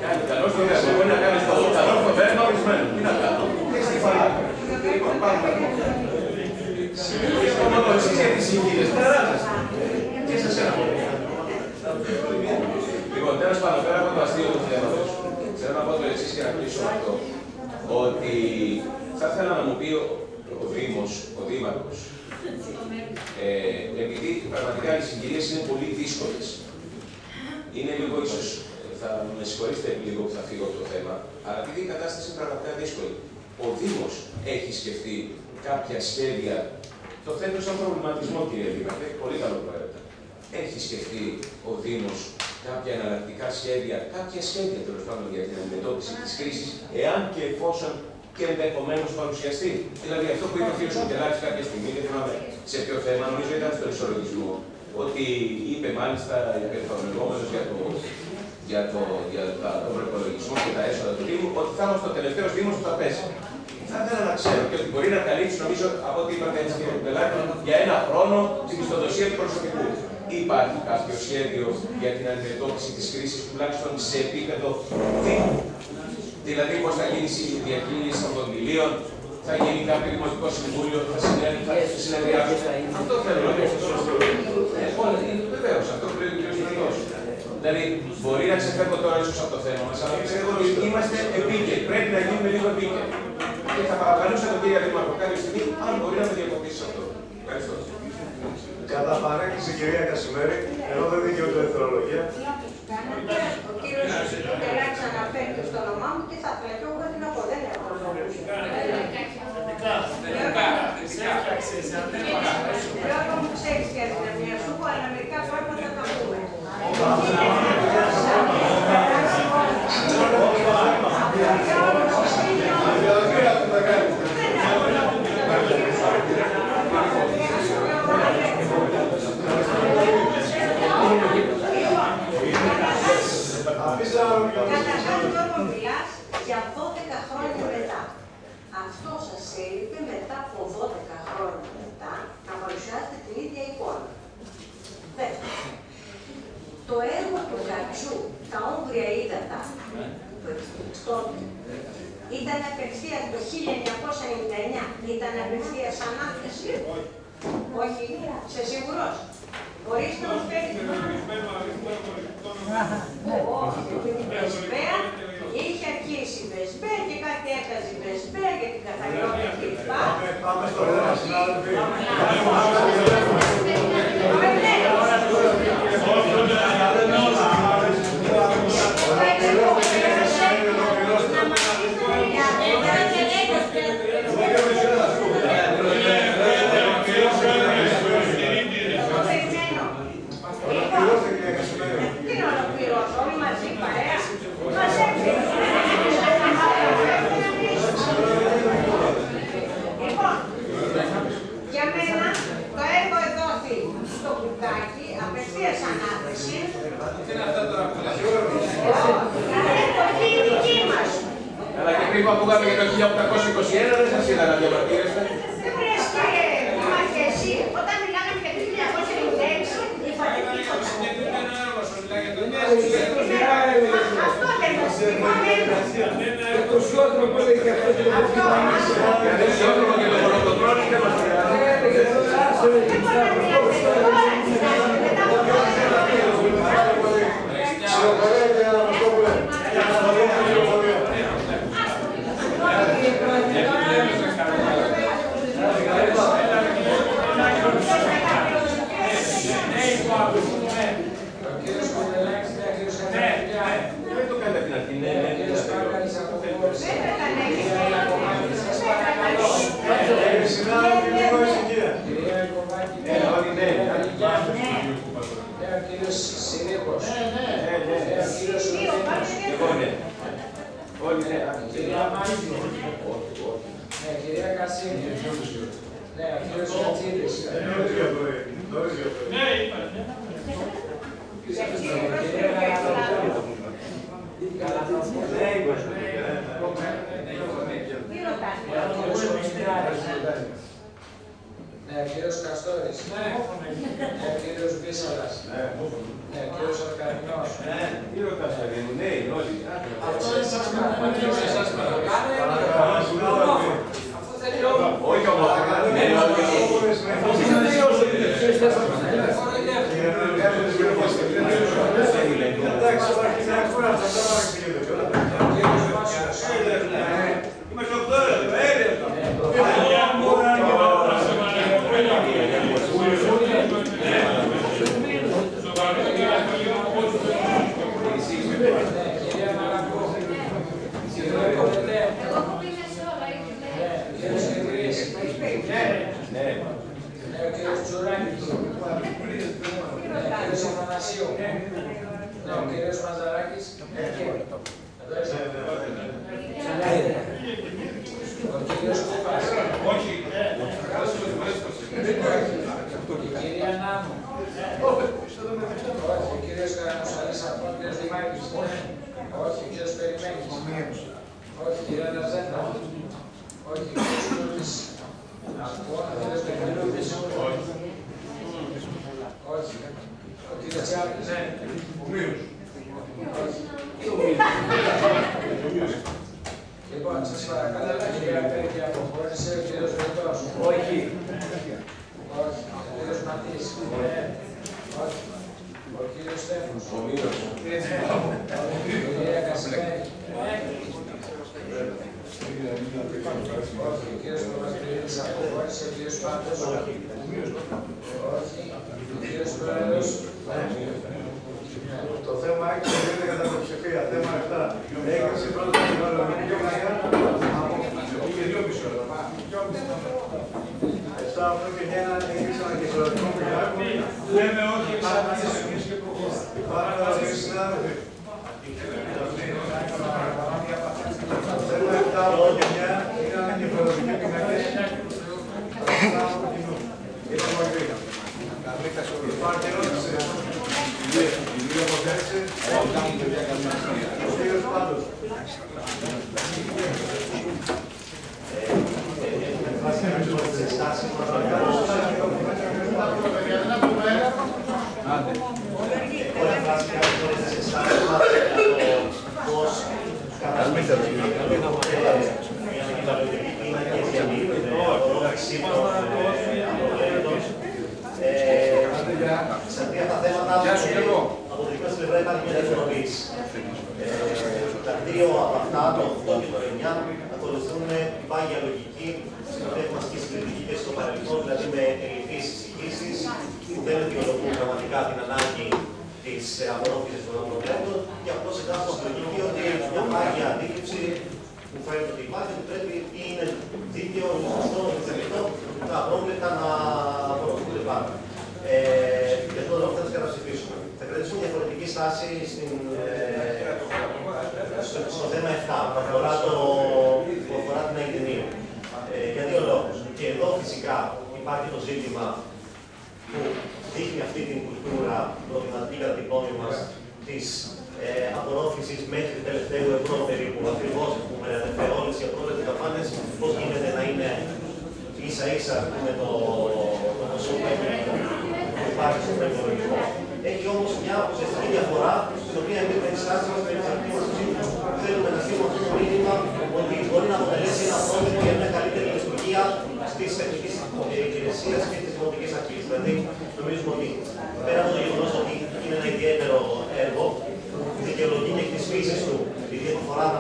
Κάνει καλό στο διάστημα. Μπορεί να κάνεις το καλό στο βέρμα ορισμένο. Τι να κάνω. Τι στη φαλά. Λοιπόν, πάμε. Συνεχίστε μόνο εσείς για τις συγκύρες. Τεράζεστε. Και σε σένα. Λοιπόν, τέλος πάντων, πέρα από το αστείο του θέματος, θέλω να πω το εξής και να κλείσω αυτό. Ότι θα ήθελα να μου πει ο, ο Δήμος, ο Δήμαρχος, ε, επειδή πραγματικά οι συγκυρίες είναι πολύ δύσκολες. Είναι λίγο ίσως, θα με συγχωρήσετε λίγο που θα φύγω από το θέμα, αλλά επειδή η κατάσταση είναι πραγματικά δύσκολη. Ο Δήμος έχει σκεφτεί κάποια σχέδια. Το θέτω σαν προβληματισμό, κύριε Δήμαρχε, πολύ καλό που έρευνα. Έχει σκεφτεί ο Δήμος κάποια εναλλακτικά σχέδια, κάποια σχέδια τέλος πάντων για την αντιμετώπιση της κρίσης, εάν και εφόσον και ενδεχομένως παρουσιαστεί. Δηλαδή αυτό που είπε ο κ. Σοκελάκη κάποια στιγμή, δεν θυμάμαι σε ποιο θέμα, νομίζω ήταν στον ισολογισμό, ότι είπε μάλιστα υπερφαρμεγόμενο για το για, το, για τα, τον προπολογισμό και τα έσοδα του Δήμου, ότι θα είμαστε ο τελευταίος Δήμος που θα πέσει. Θα ήθελα να ξέρω και ότι μπορεί να καλύψει, νομίζω, από ό,τι είπατε έτσι κύριε Κουτελάκη, για ένα χρόνο την μισθοδοσία του προσωπικού. Υπάρχει κάποιο σχέδιο για την αντιμετώπιση της κρίσης, τουλάχιστον σε επίπεδο Δήμου. Δηλαδή, πώς θα γίνει η διακίνηση των κονδυλίων, θα γίνει κάποιο δημοτικό συμβούλιο, θα συνεδριάσουν. Αυτό θέλω να πω. Βεβαίως, αυτό που λέει ο κ. Στρατό. Δηλαδή, μπορεί να ξεφεύγω τώρα ίσως από το θέμα μας, αλλά πιστεύω ότι είμαστε επίκαιροι. Πρέπει να γίνουμε λίγο επίκαιροι και θα παρακαλούσα τον κύριο Δήμαρχο κάποια στιγμή αν μπορεί να το διακοπήσει αυτό. Ευχαριστώ. Κατά παρέκκληση, κυρία Κασιμέρη, ενώ δεν δικαιούται η εθνολογία. Ο κύριος Τελάκη αναφέρθηκε στο όνομά μου και θα ήθελα και εγώ την από δεν έχω Λόγω μου ξέρει Δεν την σου, αλλά μερικά πράγματα. Έργο του Γκατσού, τα όγκρια ύδατα, τότε, ήταν απευθεία το 1999, ήταν απευθεία ανάθεση. Όχι, σε σίγουρος. Μπορείς να μου πείτε Όχι, η Βεσπέα είχε αρχίσει η Βεσπέα και κάτι έκαζε η Βεσπέα για την καθαριότητα κλπ. Πάμε στο θέμα, συνάδελφοι. Τι να ολοκληρώσω, όλοι μαζί παρέα. Μας έφυγε. Λοιπόν, για μένα το έργο εδόθη στο κουκάκι, απευθείας ανάθεση. Τι είναι αυτά τώρα που λέτε. Εποχή δική μας. Αλλά και πριν που ακούγαμε για το 1821 δεν σας είδα να διαμαρτύρεστε. Δεν μου λες κύριε Μαρκεσί, όταν μιλάγαμε για το 1996, είπατε τίποτα. Συγκεκριμένο έργο σου μιλάει για τον Αυτό δεν μας είπαμε. Το σιόδρομο που έλεγε και αυτό και το Γιατί σιόδρομο και το κολοκοτρόνι δεν μας Πληροφορία και Αναστόπουλε. Πληροφορία. Δεν το κάνετε από την αρχή. Ναι, ναι, ναι. Ε, συνάδελφοι, λίγο ησυχία. Ε, όλοι ναι. ο κύριος Συρίγος. Ναι, ναι. ο κύριος Εγώ ναι. Όλοι ναι. Κυρία Μάκη. Ναι, κυρία Κασίνη. Ναι, ο κύριος Κατσίδης. Ναι, είπατε. Κυρία Γαλανοπούλου. Γαλανοπούλου. Ναι, είμαστε. Ο κύριος Κωστιάρης. Ναι, ο κύριος Καστόρης. Ναι, ο κύριος Βίσσαλας. Ναι, ο κύριος Αρκαδινός. Ναι, τι ρωτάς, παιδί μου, ναι, όλοι. Αυτό δεν σας παρακαλώ. Σας παρακαλώ. Αφού τελειώνω. Όχι όμως, ναι, όλοι. Εντάξει,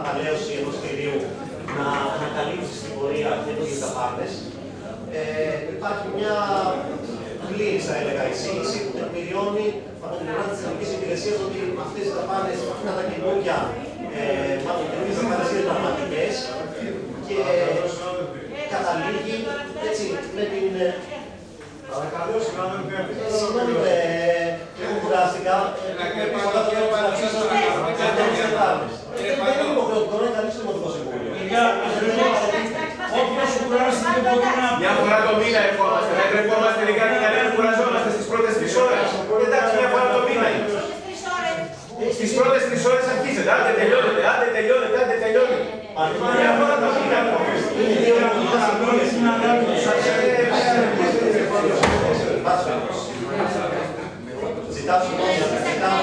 αφορά αναπαλαίωση ενό κτηρίου, να ανακαλύψει στην πορεία καινούργιε δαπάνε, ε, υπάρχει μια πλήρη, θα έλεγα, εισήγηση που τεκμηριώνει από την πλευρά τη τεχνική υπηρεσία ότι αυτέ οι δαπάνε, αυτά τα καινούργια, ε, μάλλον καινούργιε δαπάνε είναι πραγματικέ και καταλήγει έτσι με την. Παρακαλώ, συνάδελφε, Συγγνώμη, εγώ κουράστηκα. Δεν είναι υποχρεωτικό να καλύψει το Δημοτικό Συμβούλιο. Όποιος κουράστηκε μπορεί να... Μια φορά το μήνα ερχόμαστε, δεν ερχόμαστε λιγάκι να μην κουραζόμαστε στις πρώτες τρεις ώρες. Εντάξει, μια φορά το μήνα είναι. Στις πρώτες τρεις ώρες αρχίζετε, άντε τελειώνετε, άντε τελειώνετε, άντε τελειώνετε. Μια φορά το μήνα Είναι δύο Δημοτικά Συμβούλια. Ζητάω συγγνώμη, ζητάω.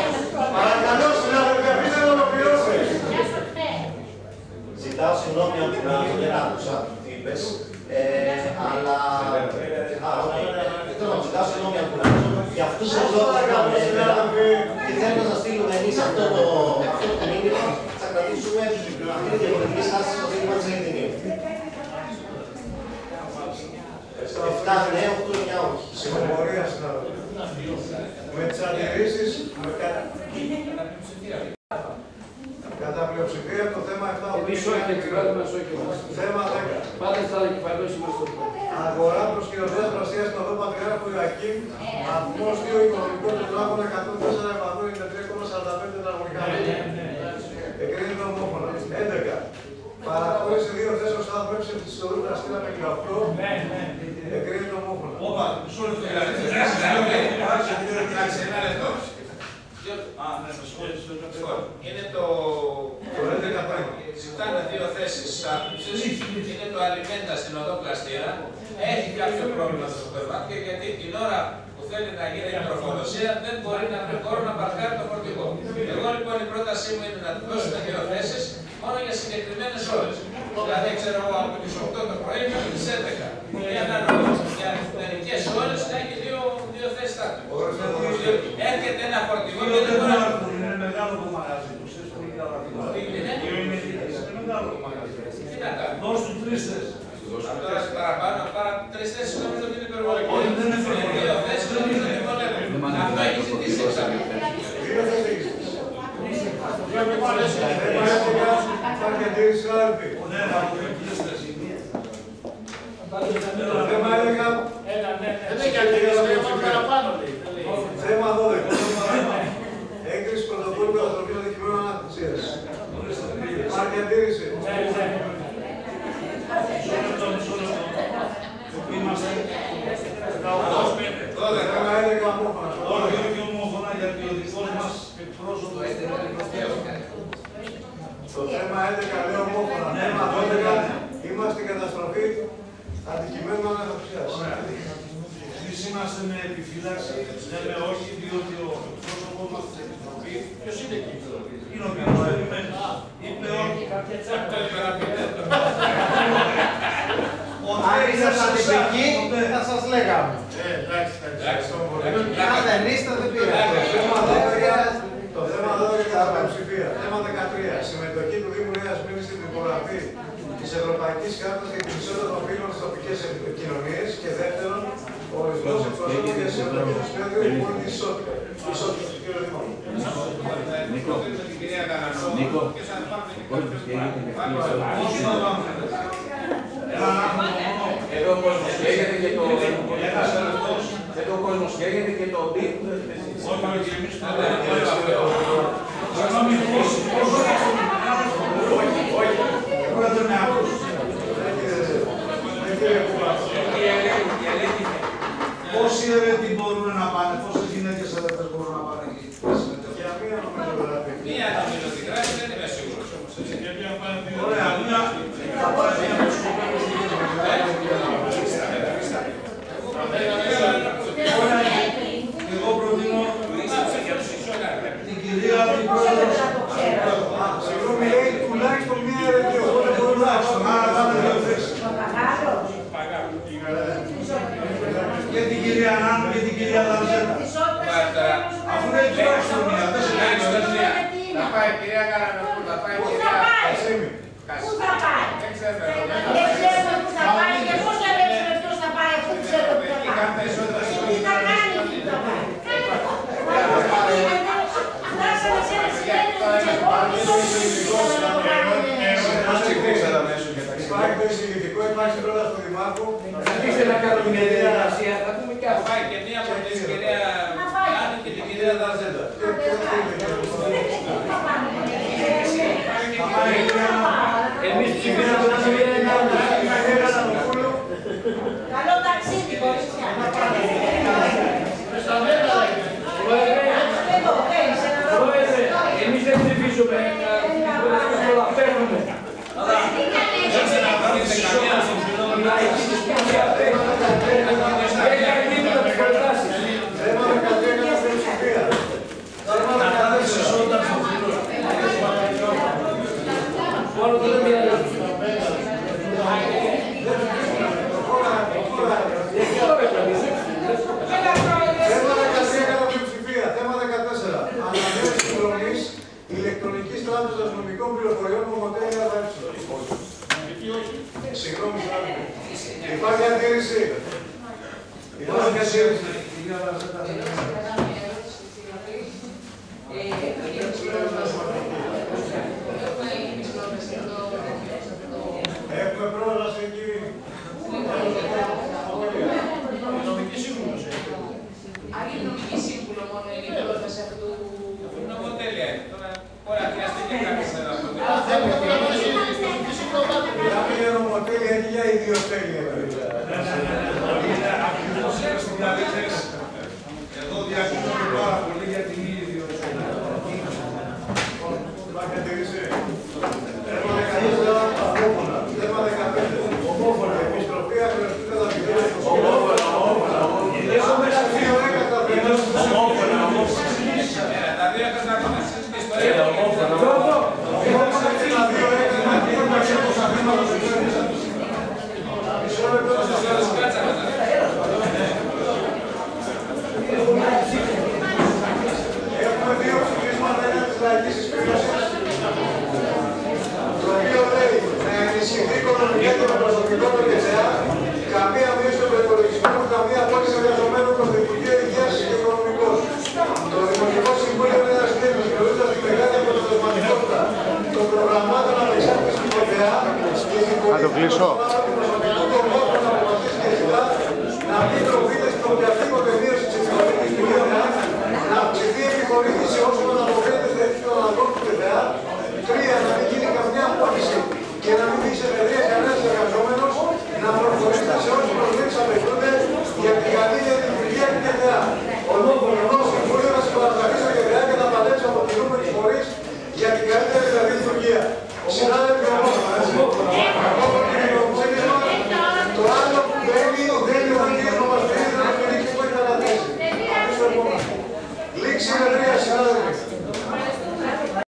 Παρακαλώ, συνάδελφε, αφήστε να ολοκληρώσει. Ζητάω συγγνώμη από την άλλη, δεν άκουσα τι είπες. Ε, αλλά... Α, οκ. Λοιπόν, Ζητάω συγγνώμη από την άλλη. Για αυτούς τους λόγους που κάνουμε σήμερα και θέλουμε να στείλουμε εμείς αυτό το, αυτό το μήνυμα, θα κρατήσουμε αυτή τη διαφορετική στάση στο ζήτημα της Ελληνικής. 7 ναι, 8 9 όχι. Συμφωνία, συνάδελφε. Με τις αντιρρήσεις, με κα- κατά πλειοψηφία το θέμα 7 Εμείς όχι, και τη μας όχι. Θέμα 10. Πάντα θα ανακεφαλώσουμε στο Αγορά προσκυνωσίας πρασίας στον οδό Πατριάρχου Ιωακήμ, αριθμός 2 οικονομικό τετράγωνο 104 επαδού 93,45 τετραγωνικά μέτρα. Εκρίνεται ομόφωνα. 11. Παραχώρηση δύο θέσεων στα πρέπει της οδού Πραστίνα 58. Εκρίνεται ομόφωνα. Όπα, μισό λεπτό. Εντάξει, ένα λεπτό. Λοιπόν, Είναι το. Ζητάνε δύο θέσεις άπλυση. Είναι το Αλιμέντα στην οδό Πλαστήρα. Έχει κάποιο πρόβλημα στο σούπερ μάρκετ γιατί την ώρα που θέλει να γίνει η τροφοδοσία δεν μπορεί να βρει χώρο να παρκάρει το φορτηγό. Εγώ λοιπόν η πρότασή μου είναι να του δώσουμε δύο θέσεις μόνο για συγκεκριμένες ώρες. Δηλαδή, ξέρω εγώ από τις 8 το πρωί μέχρι τις 11. Για να για μερικές ώρες να έχει δύο, δύο θέσει άπλυση. Έρχεται ένα φορτηγό και δεν μπορεί να. Είναι μεγάλο το μαγαζί του. Ξέρεις πολύ καλά τι Τι είναι; Είναι μεγάλο το μαγαζί. Τι να κάνουμε. Δώσ' του τρεις θέσεις. Τώρα παραπάνω, παρά τρεις θέσεις νομίζω ότι είναι υπερβολικό. Όχι, δεν είναι υπερβολικό. Δύο θέσεις νομίζω ότι είναι υπερβολικό. Αυτό έχει ζητήσει εξάμεινο. Δύο θέσεις. Υπάρχει αντίρρηση, συνάδελφοι. Το θέμα 11. Θέμα 12. Έγκριση πρωτοκόλλου καταστροφής αντικειμένου αναθεσίας. Υπάρχει αντίρρηση. Θέμα 11 ομόφωνα. Όχι, όχι ομόφωνα, γιατί ο δικός μας εκπρόσωπος Το θέμα 11 λέω ομόφωνα. Θέμα 12 είμαστε στην καταστροφή αντικειμένου αναθεσίας. Στις είμαστε με επιφύλαξη, λέμε όχι, διότι ο πρόσωπος μας στην Επιτροπή, ποιος είναι εκεί, είναι ο κ. Περιμένης, είπε όχι. Αν ήσασταν τυπικοί, θα σας λέγαμε. Ε, εντάξει, εντάξει. Αν δεν είστε, δεν πειράζει. Το θέμα εδώ για- Το θέμα εδώ για την πλειοψηφία. Θέμα 13. Συμμετοχή του Δήμου Νέας Μήνης στην υπογραφή της Ευρωπαϊκής Κάρτας για την ισότητα των φύλων στις τοπικές κοινωνίες και δεύτερον, ο ορισμός εκπροσώπων για συμμετοχή στο σχέδιο που είναι η ισότητα. Η ισότητα, κύριε Δημό. Νίκο, Νίκο, Εδώ ο κόσμος καίγεται και το... Εδώ ο κόσμος καίγεται και το τι που δεν Πόσοι ερετοί μπορούν να πάνε, πόσες γυναίκες ερετές μπορούν να πάνε εκεί. Για μία Μία νομίζω ότι γράφει, δεν είμαι σίγουρος όμως. έτσι. Ωραία, μία θα πάει μία με σκοπεύω στην Εγώ προτείνω την κυρία την πρόεδρο. Συγγνώμη, λέει τουλάχιστον μία ερετή, οπότε μπορούμε να άρα πάμε δύο θέσεις. Και την κυρία Νάνου και την κυρία Λαζέτα. Αφού είναι τουλάχιστον μία, δεν σε Θα πάει η κυρία Καρανοπούλου, θα πάει η κυρία Κασίμη. Πού θα πάει; Δεν ξέρουμε. Δεν ξέρουμε πού θα πάει και πώς θα λέξουμε ποιος θα πάει αφού δεν ξέρουμε πού θα πάει. Τι θα κάνει εκεί θα πάει. Φτάσαμε σε ένα Υπάρχει το εισηγητικό, υπάρχει πρόταση του Δημάρχου. Αφήστε να κάνουμε μια διαδικασία, θα πούμε και Θα αυτό. πάει και μία από την κυρία Άννη και την κυρία Δαζέντα. Εμείς ψηφίσαμε να μην είναι ένα Καλό ταξίδι μπορείς να Πρόεδρε, εμείς δεν ψηφίσουμε, το απέφουμε. Αλλά η λαϊκή της πολιτεία έχει αντίθετα τις προτάσεις. Θέμα 13 κατά πλειοψηφία. Θέμα 14 ισότητα των φύλων. Μόνο το δεν πειράζει. Θέμα 13 κατά πλειοψηφία. Θέμα 14. Ανανέωση συνδρομής ηλεκτρονικής τράπεζας νομικών πληροφοριών Ομοτέλη ΑΔΕ. Συγγνώμη, συνάδελφε. Υπάρχει αντίρρηση. Υπάρχει